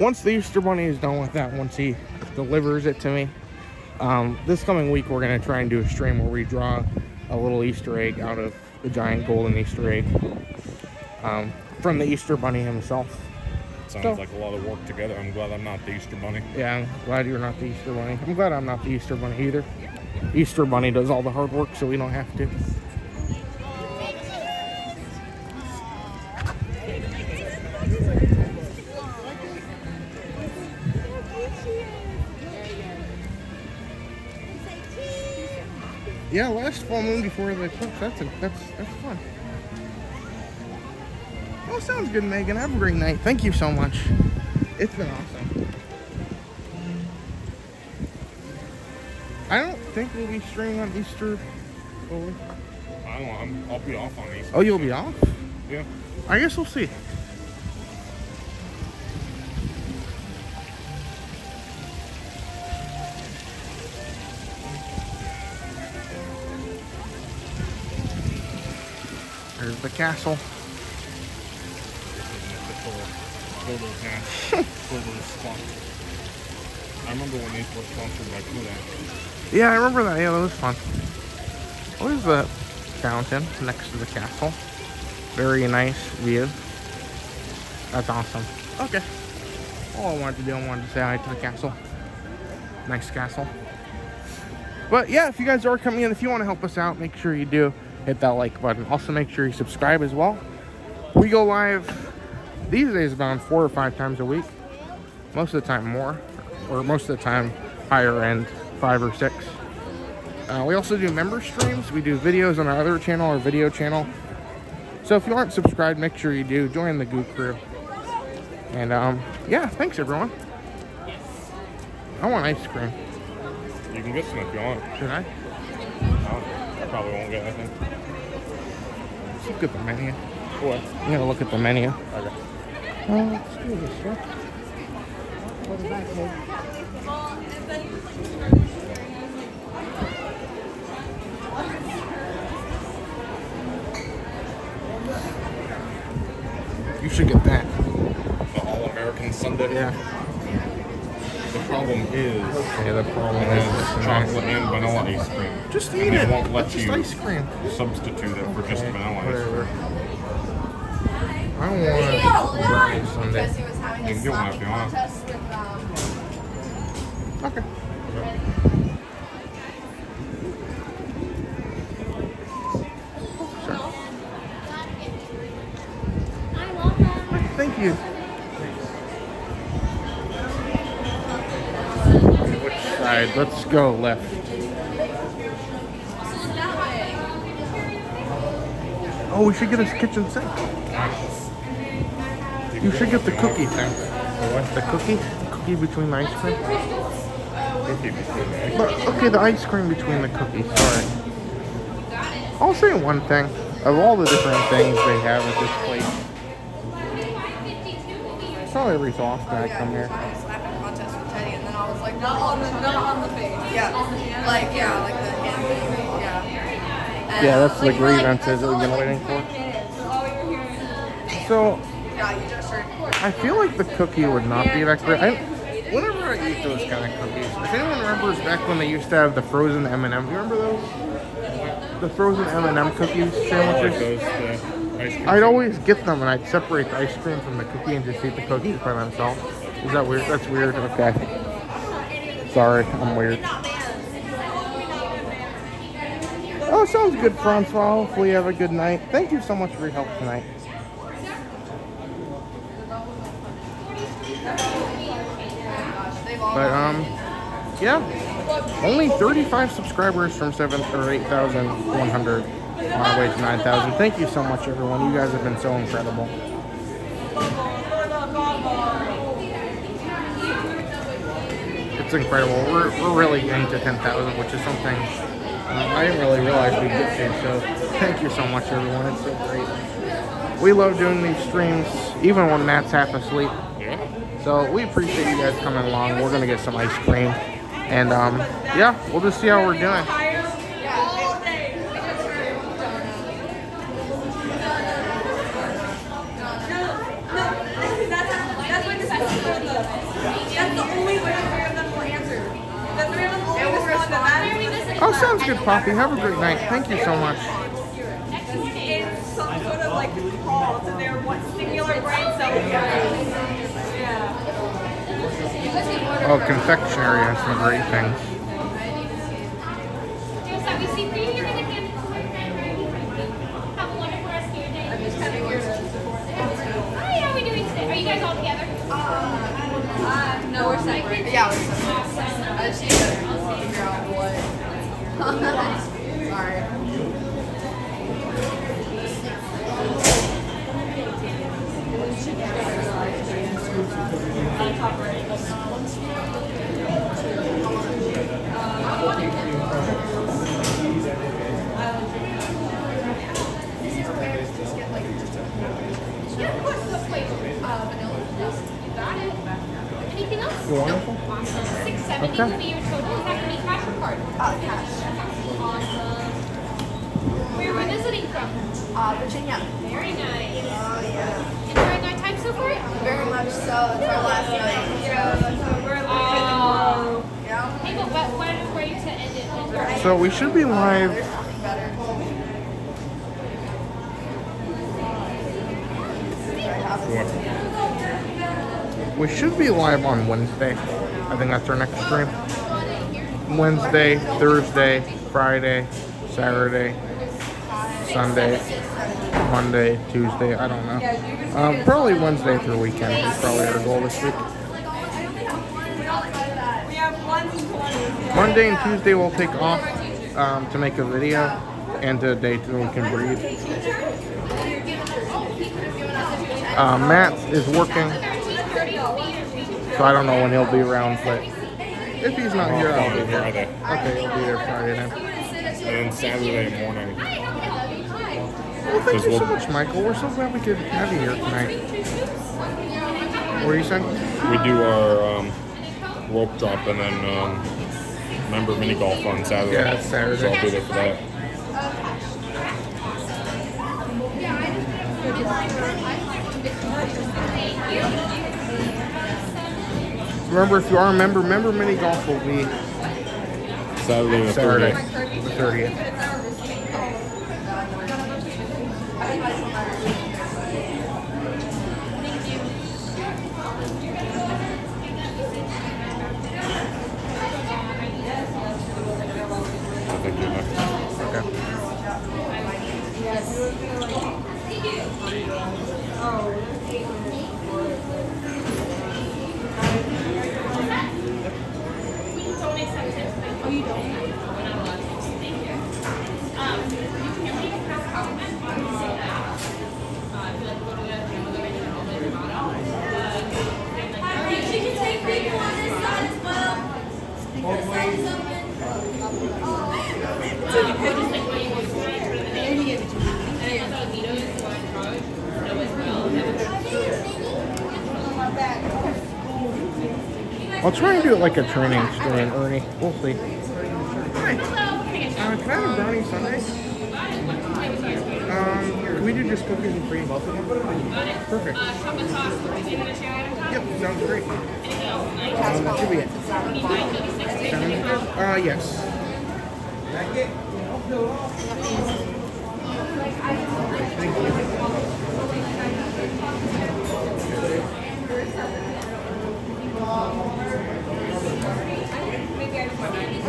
once the Easter Bunny is done with that, once he delivers it to me, um, this coming week we're going to try and do a stream where we draw a little Easter egg out of the giant golden Easter egg um, from the Easter Bunny himself. Sounds So- like a lot of work together. I'm glad I'm not the Easter Bunny. Yeah, I'm glad you're not the Easter Bunny. I'm glad I'm not the Easter Bunny either. Easter Bunny does all the hard work, so we don't have to. Yeah, last full moon before the eclipse. That's a, that's that's fun. Well, sounds good, Megan. Have a great night. Thank you so much. It's been awesome. I don't think we'll be streaming on Easter. will we? I don't know. I'm, I'll be off on Easter. Oh, you'll be off? Yeah. I guess we'll see. There's the castle. Global Cash. Global Spot. I remember when these were sponsored by Kodak. Yeah, I remember that. Yeah, that was fun. What is the fountain next to the castle? Very nice view. That's awesome. Okay. All I wanted to do, I wanted to say hi to the castle. Nice castle. But yeah, if you guys are coming in, if you want to help us out, make sure you do hit that like button. Also, make sure you subscribe as well. We go live these days about four or five times a week. Most of the time, more, or most of the time, higher end, five or six. Uh, we also do member streams. We do videos on our other channel, our video channel. So if you aren't subscribed, make sure you do. Join the Goo Crew. And um, yeah, thanks everyone. I want ice cream. You can get some if you want. Should I? Probably won't get anything. Look at the menu. What? I'm gonna look at the menu. Okay. Uh, do this, sir. What is that? You should get that. The All American Sundae. Yeah. The problem is, Yeah, the problem it is has it's chocolate nice. and vanilla ice cream. Just and eat they it. won't let It's just you ice cream. substitute it for just Okay, vanilla ice cream. I want brownie sundae. Because he was having You a can get one if you want. contest with um, Okay. Thank you. Side? Let's go left. Oh, we should get a kitchen sink. You should get the cookie thing. What? The cookie? Cookie between the ice cream? Cookie between the ice But, okay, the ice cream between the cookies. Sorry. I'll say one thing. Of all the different things they have at this place, probably every so often I come here. slapping contest with Teddy, and then I was like, not on the, not on the face. Yeah, like yeah, like the hand thing. Yeah. And, Yeah, that's the like, we're like, grievances that we've been waiting for. So, Yeah, you just heard. I feel like the cookie would not be that great. I, whenever I eat those kind of cookies, if anyone remembers back when they used to have the frozen M&M, you remember those? The frozen M&M cookies sandwiches. those, uh, ice I'd always get them and I'd separate the ice cream from the cookie and just eat the cookies by themselves. Is that weird? That's weird. Okay. Sorry, I'm weird. Oh, sounds good, Francois. Hopefully you have a good night. Thank you so much for your help tonight. But um, yeah, only 35 subscribers from seven or 8,100 on our way to 9,000. Thank you so much, everyone. You guys have been so incredible. It's incredible. We're, we're really getting to 10,000, which is something um, I didn't really realize we'd get to. So thank you so much, everyone. It's so great. We love doing these streams, even when Matt's half asleep. Yeah. So we appreciate you guys coming along. We're gonna get some ice cream, and um, yeah, we'll just see how we're doing. That's the only way the three of them will answer. The three of them will only respond to that. Oh, sounds good, Poppy. Have a great night. Thank you so much. It's some sort of like call to their one singular brain cell. Yeah. Oh, confectionery has some great things. Just we see for you. You're gonna Have a wonderful rest of your day. I'm just kind of here to Hi, how are we doing today? Are you guys all together? Uh, no, we're separate. Yeah, we're separate. 了。So we should be live. We should be live on Wednesday. I think that's our next stream. Wednesday, Thursday, Friday, Saturday, Sunday, Monday, Tuesday. I don't know. Um, probably Wednesday through weekend is probably our goal this week. Monday and Tuesday we'll take off um, to make a video, and till we can breathe. Uh, Matt is working, so I don't know when he'll be around, but if he's not here, I'll be here. Friday. Okay, he'll be there Friday then. And then Saturday morning. Well, thank you so much, Michael. We're so glad we could have you here tonight. What are you saying? We do our um, rope drop and then um, member mini golf on Saturday. Yeah, it's Saturday. So I'll be there for that. Remember, if you are a member, member mini golf will be Saturday the Saturday, 30th. the 30th. I think you're next. Okay. Don't accept it. Oh, you don't? We're not allowed to. Thank you. Um, you can make a pass compliment. You can say that. Uh, I feel like go to the, you know, the regular all day Romano. Uh, You should take people on this side as well. This side is open. So you could just like what you want tonight for the day. And then also Vito's going to college. No as I'll try and do it like a training stream, Ernie. We'll see. Hi. Uh, can I have a brownie sundae? Um, can we do just cookies and cream, both of them? Perfect. Uh, chocolate sauce, cookies, and a share item time. Yep, sounds great. Anything else? Nice. Um, that should be it. Need nine thirty-six. Sounds good. Uh, yes. Thank you.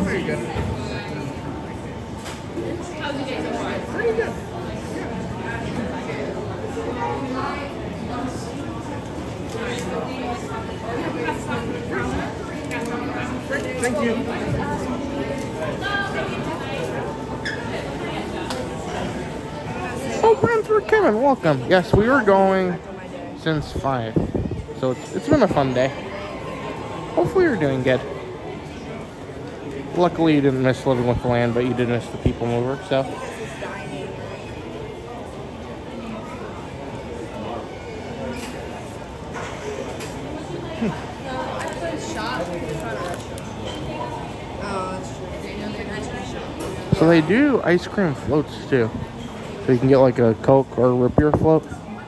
Very good. Good. Thank you. Oh, Brentford Kevin, welcome. Yes, we were going since 5. So it's, it's been a fun day. Hopefully you're doing good. Luckily you didn't miss living with the land, but you did miss the people mover, so. So they do ice cream floats too. So you can get like a Coke or a root beer float.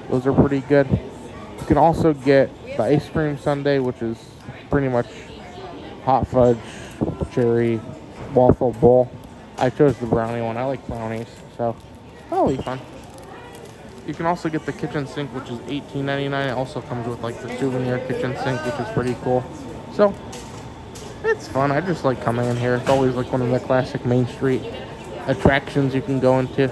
Those are pretty good. You can also get the ice cream sundae, which is pretty much hot fudge, cherry, waffle bowl. I chose the brownie one. I like brownies, so that'll be fun. You can also get the kitchen sink, which is $18.99. It also comes with like the souvenir kitchen sink, which is pretty cool. So it's fun. I just like coming in here. It's always like one of the classic Main Street attractions you can go into.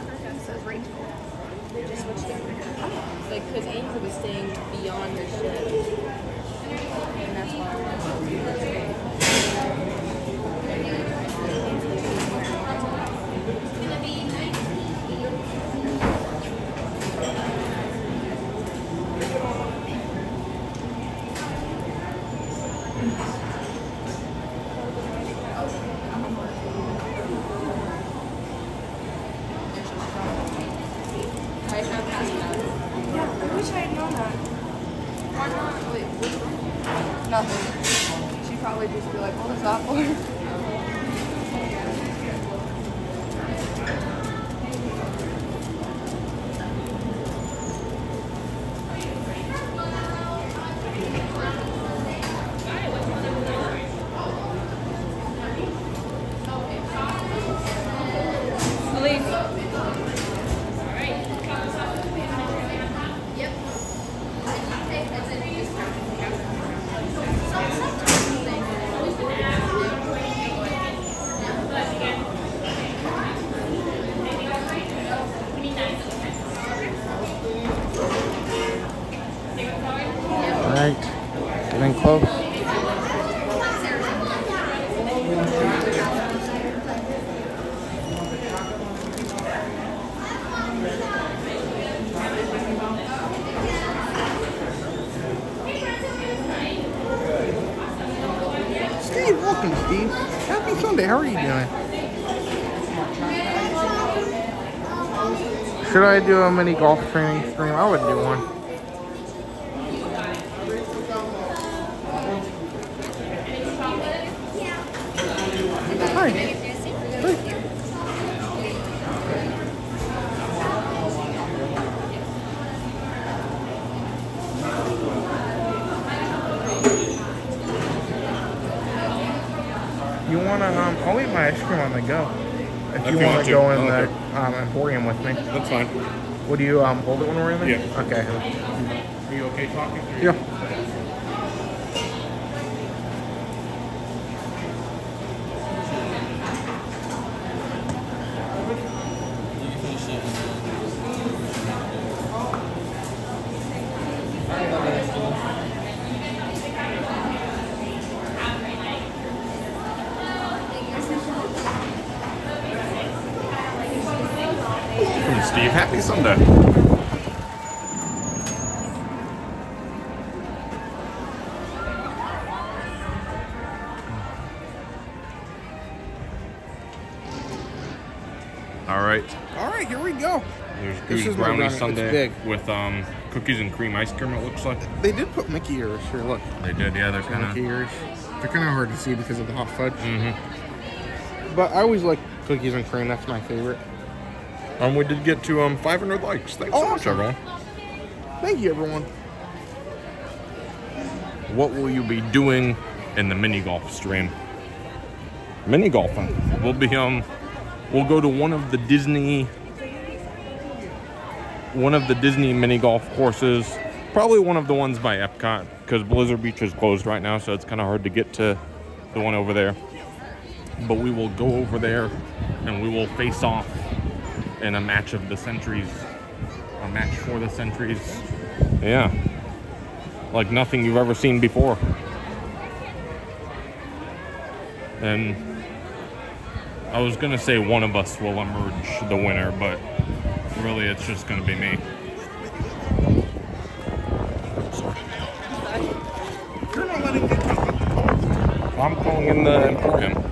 Do a mini golf training stream? I would do one. Hi. You wanna um I'll eat my ice cream on the go. If, If you you wanna want to. go in Okay. the um, emporium with me. That's fine. Would you um hold it when we're in there? Yeah. Okay. Are you okay talking? Yeah. Is my brownie brownie. It's big. with um, cookies and cream ice cream. It looks like They did put Mickey ears here. Look. they did. Yeah, they're kind of Mickey of. ears. They're kind of hard to see because of the hot fudge. Mm-hmm. But I always like cookies and cream. That's my favorite. Um, we did get to um 500 likes. Thanks so much, everyone. Thank you, everyone. What will you be doing in the mini golf stream? Mini golfing. We'll be um, we'll go to one of the Disney, one of the Disney mini golf courses. Probably one of the ones by Epcot because Blizzard Beach is closed right now, so it's kind of hard to get to the one over there. But we will go over there and we will face off in a match of the centuries, a match for the centuries. Yeah like nothing you've ever seen before. And I was gonna say one of us will emerge the winner, but really it's just gonna be me. I'm calling in the Emporium.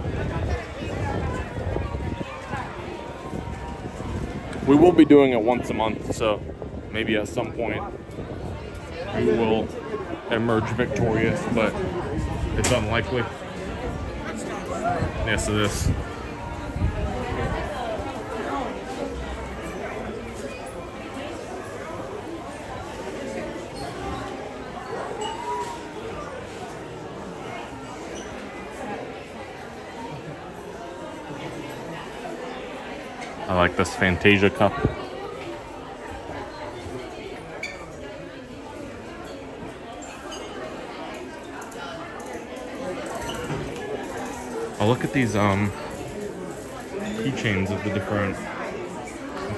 We will be doing it once a month, so maybe at some point we will emerge victorious, but it's unlikely. Yes, it is. I like this Fantasia cup. Oh, look at these um keychains of the different.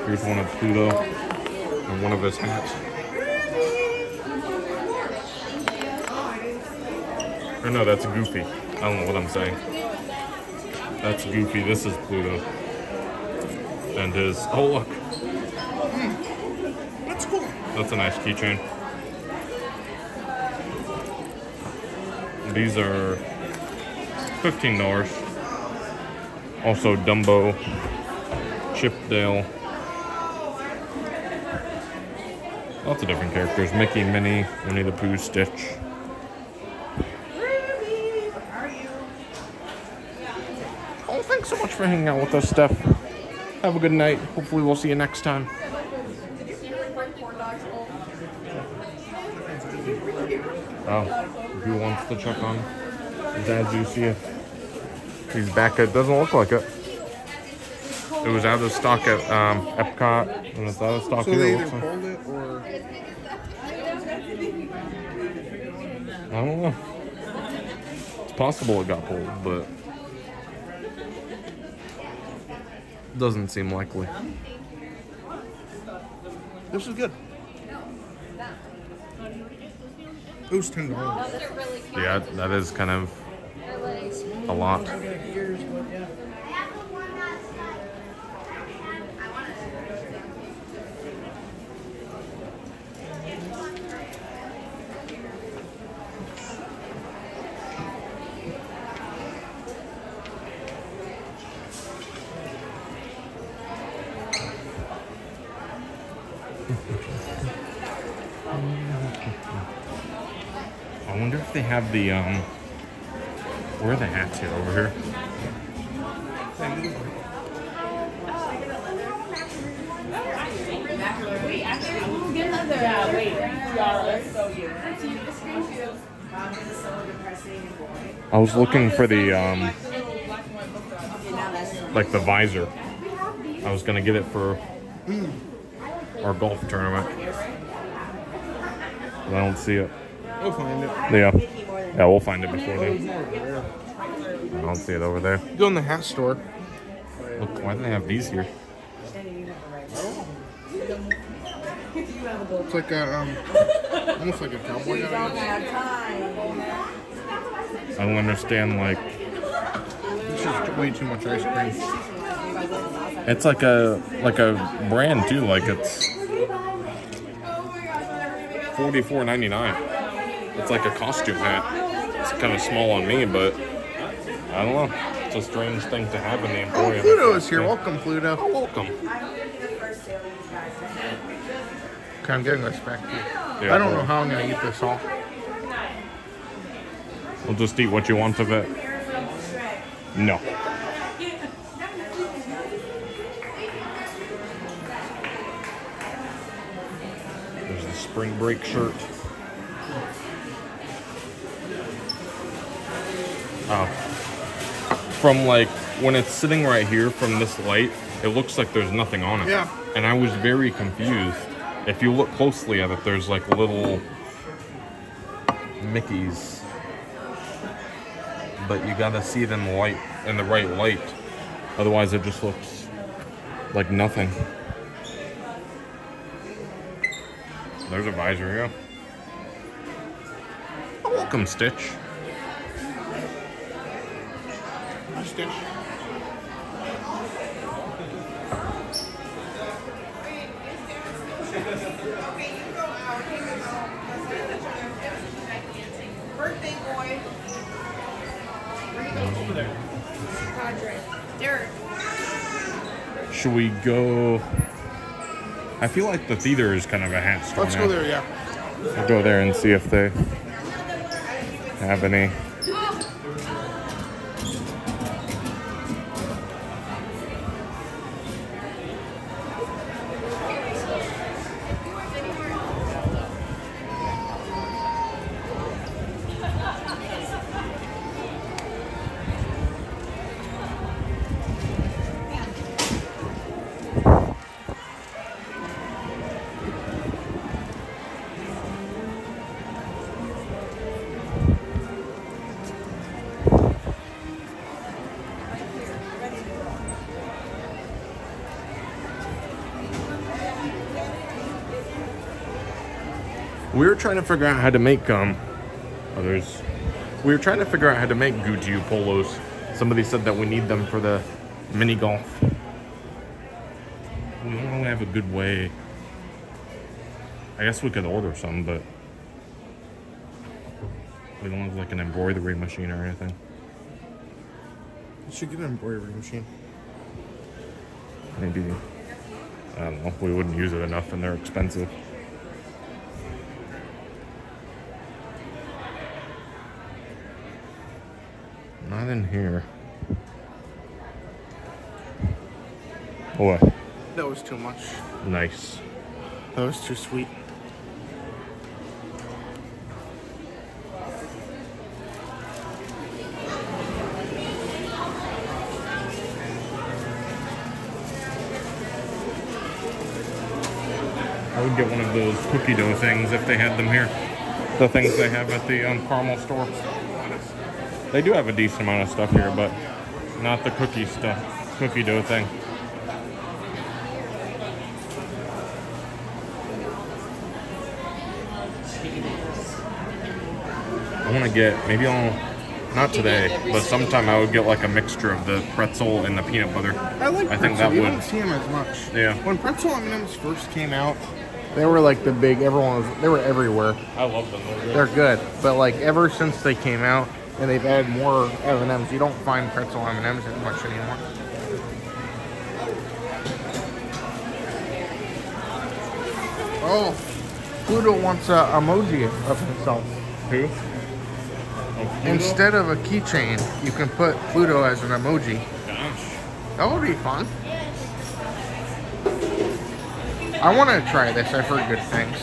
Here's one of Pluto and one of his hats. Or no, that's Goofy. I don't know what I'm saying. That's Goofy. This is Pluto. And his. Oh look, That's cool. that's a nice keychain. These are fifteen dollars. Also Dumbo, Chip Dale. Lots of different characters. Mickey, Minnie, Winnie the Pooh, Stitch. Oh, thanks so much for hanging out with us, Steph. Have a good night. Hopefully we'll see you next time. Oh, who wants to check on Dad Juicy he's back? It doesn't look like it. It was out of stock at um, Epcot, and it's out of stock So here. they it either like. pulled it or I don't know. It's possible it got pulled, but doesn't seem likely. this is good. It was ten dollars. Yeah, that is kind of a lot. I wonder if they have the um. Where are the hats here? Over here. You. I was looking for the um. Like the visor. I was gonna get it for our golf tournament. I don't see it. We'll find it. Yeah. Yeah, we'll find it before then. I don't see it over there. Go in the hat store. Look, why do they have these here? It's like a um, almost like a cowboy hat. I don't understand. Like, It's just way too much ice cream. it's like a like a brand too. Like it's forty four ninety nine. It's like a costume hat. It's kind of small on me, but I don't know. It's a strange thing to have in the Oh, Emporium. Pluto is here. Welcome, Pluto. Oh, welcome. Okay, I'm getting this back to you. Yeah, I don't know how I'm gonna eat this all. We'll just eat what you want of it. No. Spring break shirt. Oh. From like when it's sitting right here from this light, it looks like there's nothing on it. Yeah. And I was very confused. If you look closely at it, there's like little Mickeys. But you gotta see it in the light in the right light. Otherwise it just looks like nothing. There's a visor, yeah. Oh, welcome, Stitch. Hi, Stitch. Birthday boy. Over there. Padre. Derek. Should we go? I feel like the theater is kind of a hat store. Let's now. go there, yeah. We'll go there and see if they have any. Trying to figure out how to make um others. We were trying to figure out how to make Gucci polos. Somebody said that we need them for the mini golf. We don't really have a good way. I guess we could order some, but we don't have like an embroidery machine or anything. You should get an embroidery machine. Maybe I don't know. We wouldn't use it enough, and they're expensive. Not in here. What? That was too much. Nice. That was too sweet. I would get one of those cookie dough things if they had them here. The things they have at the um, caramel store. They do have a decent amount of stuff here, but not the cookie stuff, cookie dough thing. I want to get maybe I'll not today, but sometime I would get like a mixture of the pretzel and the peanut butter. I like I think pretzel. that you would. don't see them as much. Yeah. When pretzel M&Ms first came out, they were like the big. Everyone was. They were everywhere. I love them. They're good. They're good, but like ever since they came out and they've added more M&Ms, you don't find pretzel M&Ms as much anymore. Oh, Pluto wants a emoji of himself. Who? Instead of a keychain, you can put Pluto as an emoji. Gosh. That would be fun. I want to try this. I've heard good things.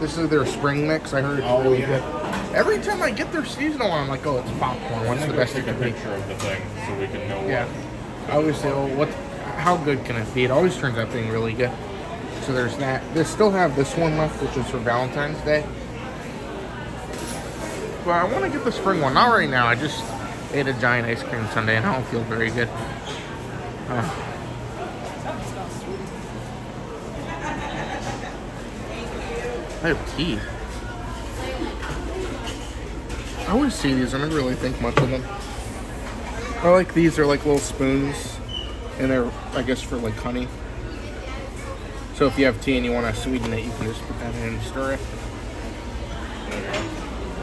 This is their spring mix. I heard it's Oh, really yeah. good. Every time I get their seasonal one, I'm like, oh, it's popcorn. What's the best it take a can be? picture of the thing so we can know Yeah. I always say, oh, what? How good can it be? It always turns out being really good. So there's that. They still have this one left, which is for Valentine's Day. But I want to get the spring one. Not right now. I just ate a giant ice cream sundae and I don't feel very good. Uh, I have tea. I always see these. I never really think much of them. I like these. They're like little spoons, and they're I guess for like honey. So if you have tea and you want to sweeten it, you can just put that in and stir it.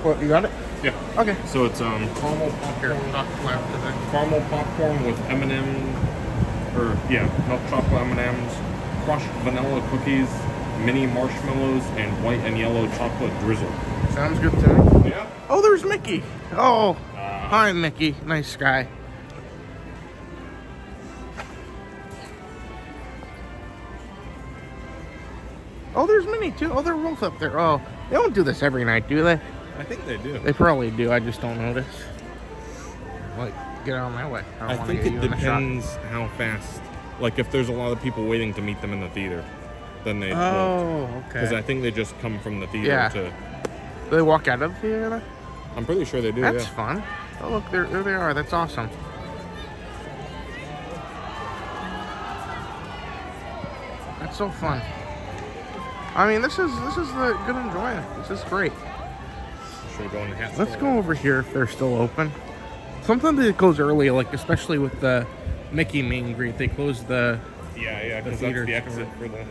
What you got it? Yeah. Okay. So it's um caramel popcorn, caramel popcorn with M and M, or yeah, milk chocolate M and M's, crushed vanilla cookies, mini marshmallows, and white and yellow chocolate drizzle. Sounds good to me. Yeah. Oh, there's Mickey. Oh, uh-huh. hi Mickey. Nice guy. Oh, there's Minnie too. Oh, they're both up there. Oh, they don't do this every night, do they? I think they do. They probably do. I just don't notice. Like, get out of my way. I, I think get it you in the shot. depends how fast. Like if there's a lot of people waiting to meet them in the theater, then they. Oh, okay. Because I think they just come from the theater Yeah. to. They walk out of the theater? I'm pretty sure they do. That's yeah. fun. Oh, look, there, there they are. That's awesome. That's so fun. I mean, this is this is the good enjoyment. This is great. Should we go in the hat Let's go over here if they're still open. sometimes it close early, like especially with the Mickey meet and greet. They close the Yeah, yeah, the because that's theater the exit for the.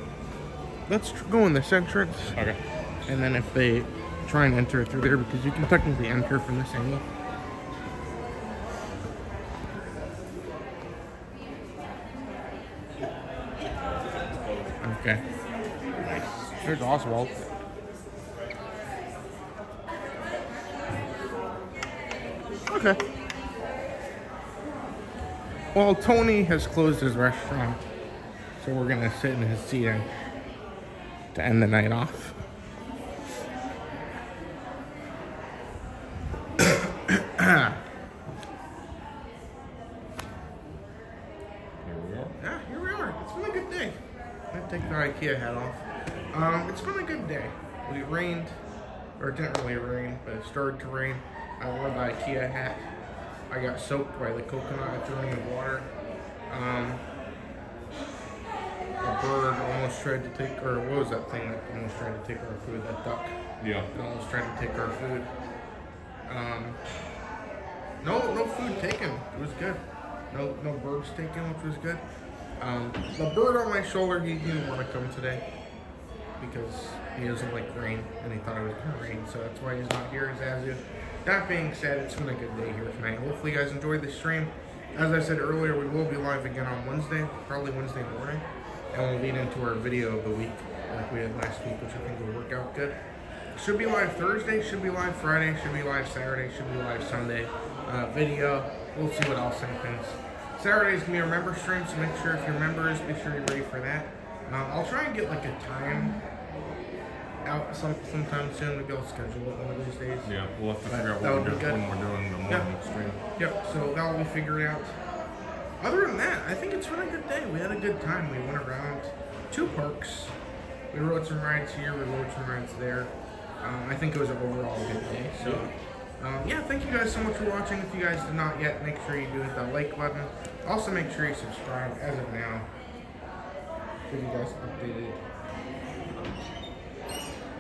Let's go in this entrance. Okay. And then if they try and enter through there, because you can technically enter from this angle. Okay. Nice. There's Oswald. Okay. Well, Tony has closed his restaurant, so we're gonna sit in his seat and to end the night off. Yeah, here we are. It's been a good day. I'm gonna take the IKEA hat off. Um, it's been a good day. We rained, or it didn't really rain, but it started to rain. I wore the IKEA hat. I got soaked by the coconut I threw in the water. Um, a bird almost tried to take, or what was that thing that almost tried to take our food? That duck. Yeah. It almost tried to take our food. Um, no, no food taken. It was good. No, no birds taken, which was good. Um, the bird on my shoulder, he, didn't want to come today because he doesn't like rain, and he thought it was gonna rain, so that's why he's not here. Is Azu. That being said, it's been a good day here tonight. Hopefully, you guys enjoyed the stream. As I said earlier, we will be live again on Wednesday, probably Wednesday morning, and we'll lead into our video of the week like we did last week, which I think will work out good. Should be live Thursday, should be live Friday, should be live Saturday, should be live Sunday. Uh, video. We'll see what else happens. Saturday's gonna be a member stream, so make sure if you're members, make sure you're ready for that. Um, I'll try and get like a time out some sometime soon. Maybe I'll schedule it one of these days. Yeah, we'll have to But figure out what we're be doing when we're doing the Yep. stream. Yep, so that will be figured out. Other than that, I think it's been a good day. We had a good time. We went around two parks. We rode some rides here, we rode some rides there. Um, I think it was an overall good day. So, um, yeah, thank you guys so much for watching. If you guys did not yet, make sure you do hit that like button. Also, make sure you subscribe as of now. Give you guys updated.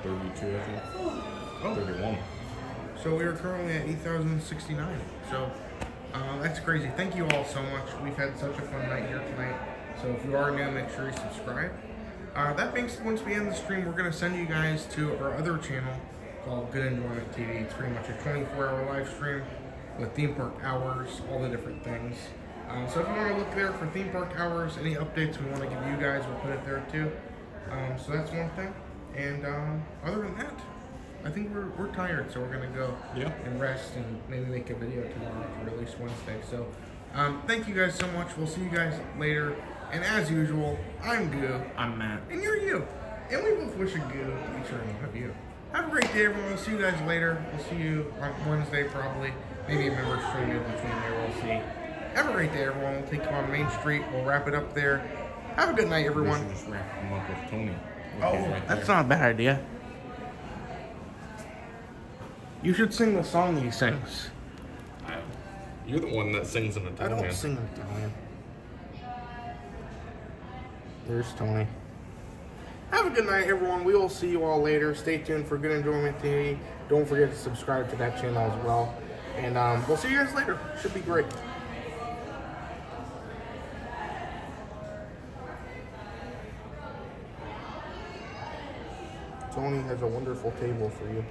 32, I think. Oh. 31. So we are currently at 8,069. So uh, that's crazy. Thank you all so much. We've had such a fun night here tonight. So if you are new, make sure you subscribe. Uh, that being said, once we end the stream, we're going to send you guys to our other channel called Good Enjoyment TV. It's pretty much a 24-hour live stream with theme park hours, all the different things. Uh, so if you want to look there for theme park hours, any updates we want to give you guys, we'll put it there too. Um, so that's one thing. And um, other than that, I think we're, we're tired, so we're gonna go Yeah. and rest and maybe make a video tomorrow to release Wednesday. So um, thank you guys so much. We'll see you guys later. And as usual, I'm Goo. I'm Matt. And you're you. And we both wish a Goo to each one of you. Have a great day, everyone. We'll see you guys later. We'll see you on Wednesday, probably. Maybe a member stream in between there. We'll see. Have a great day, everyone. We'll take you on Main Street. We'll wrap it up there. Have a good night, everyone. We should just wrap them up with Tony. Oh, that's not a bad idea. You should sing the song he sings. You're the one that sings in I Italian. I don't sing in Italian. There's Tony. Have a good night, everyone. We will see you all later. Stay tuned for Good Enjoyment TV. Don't forget to subscribe to that channel as well. And um, we'll see you guys later. Should be great. Tony has a wonderful table for you.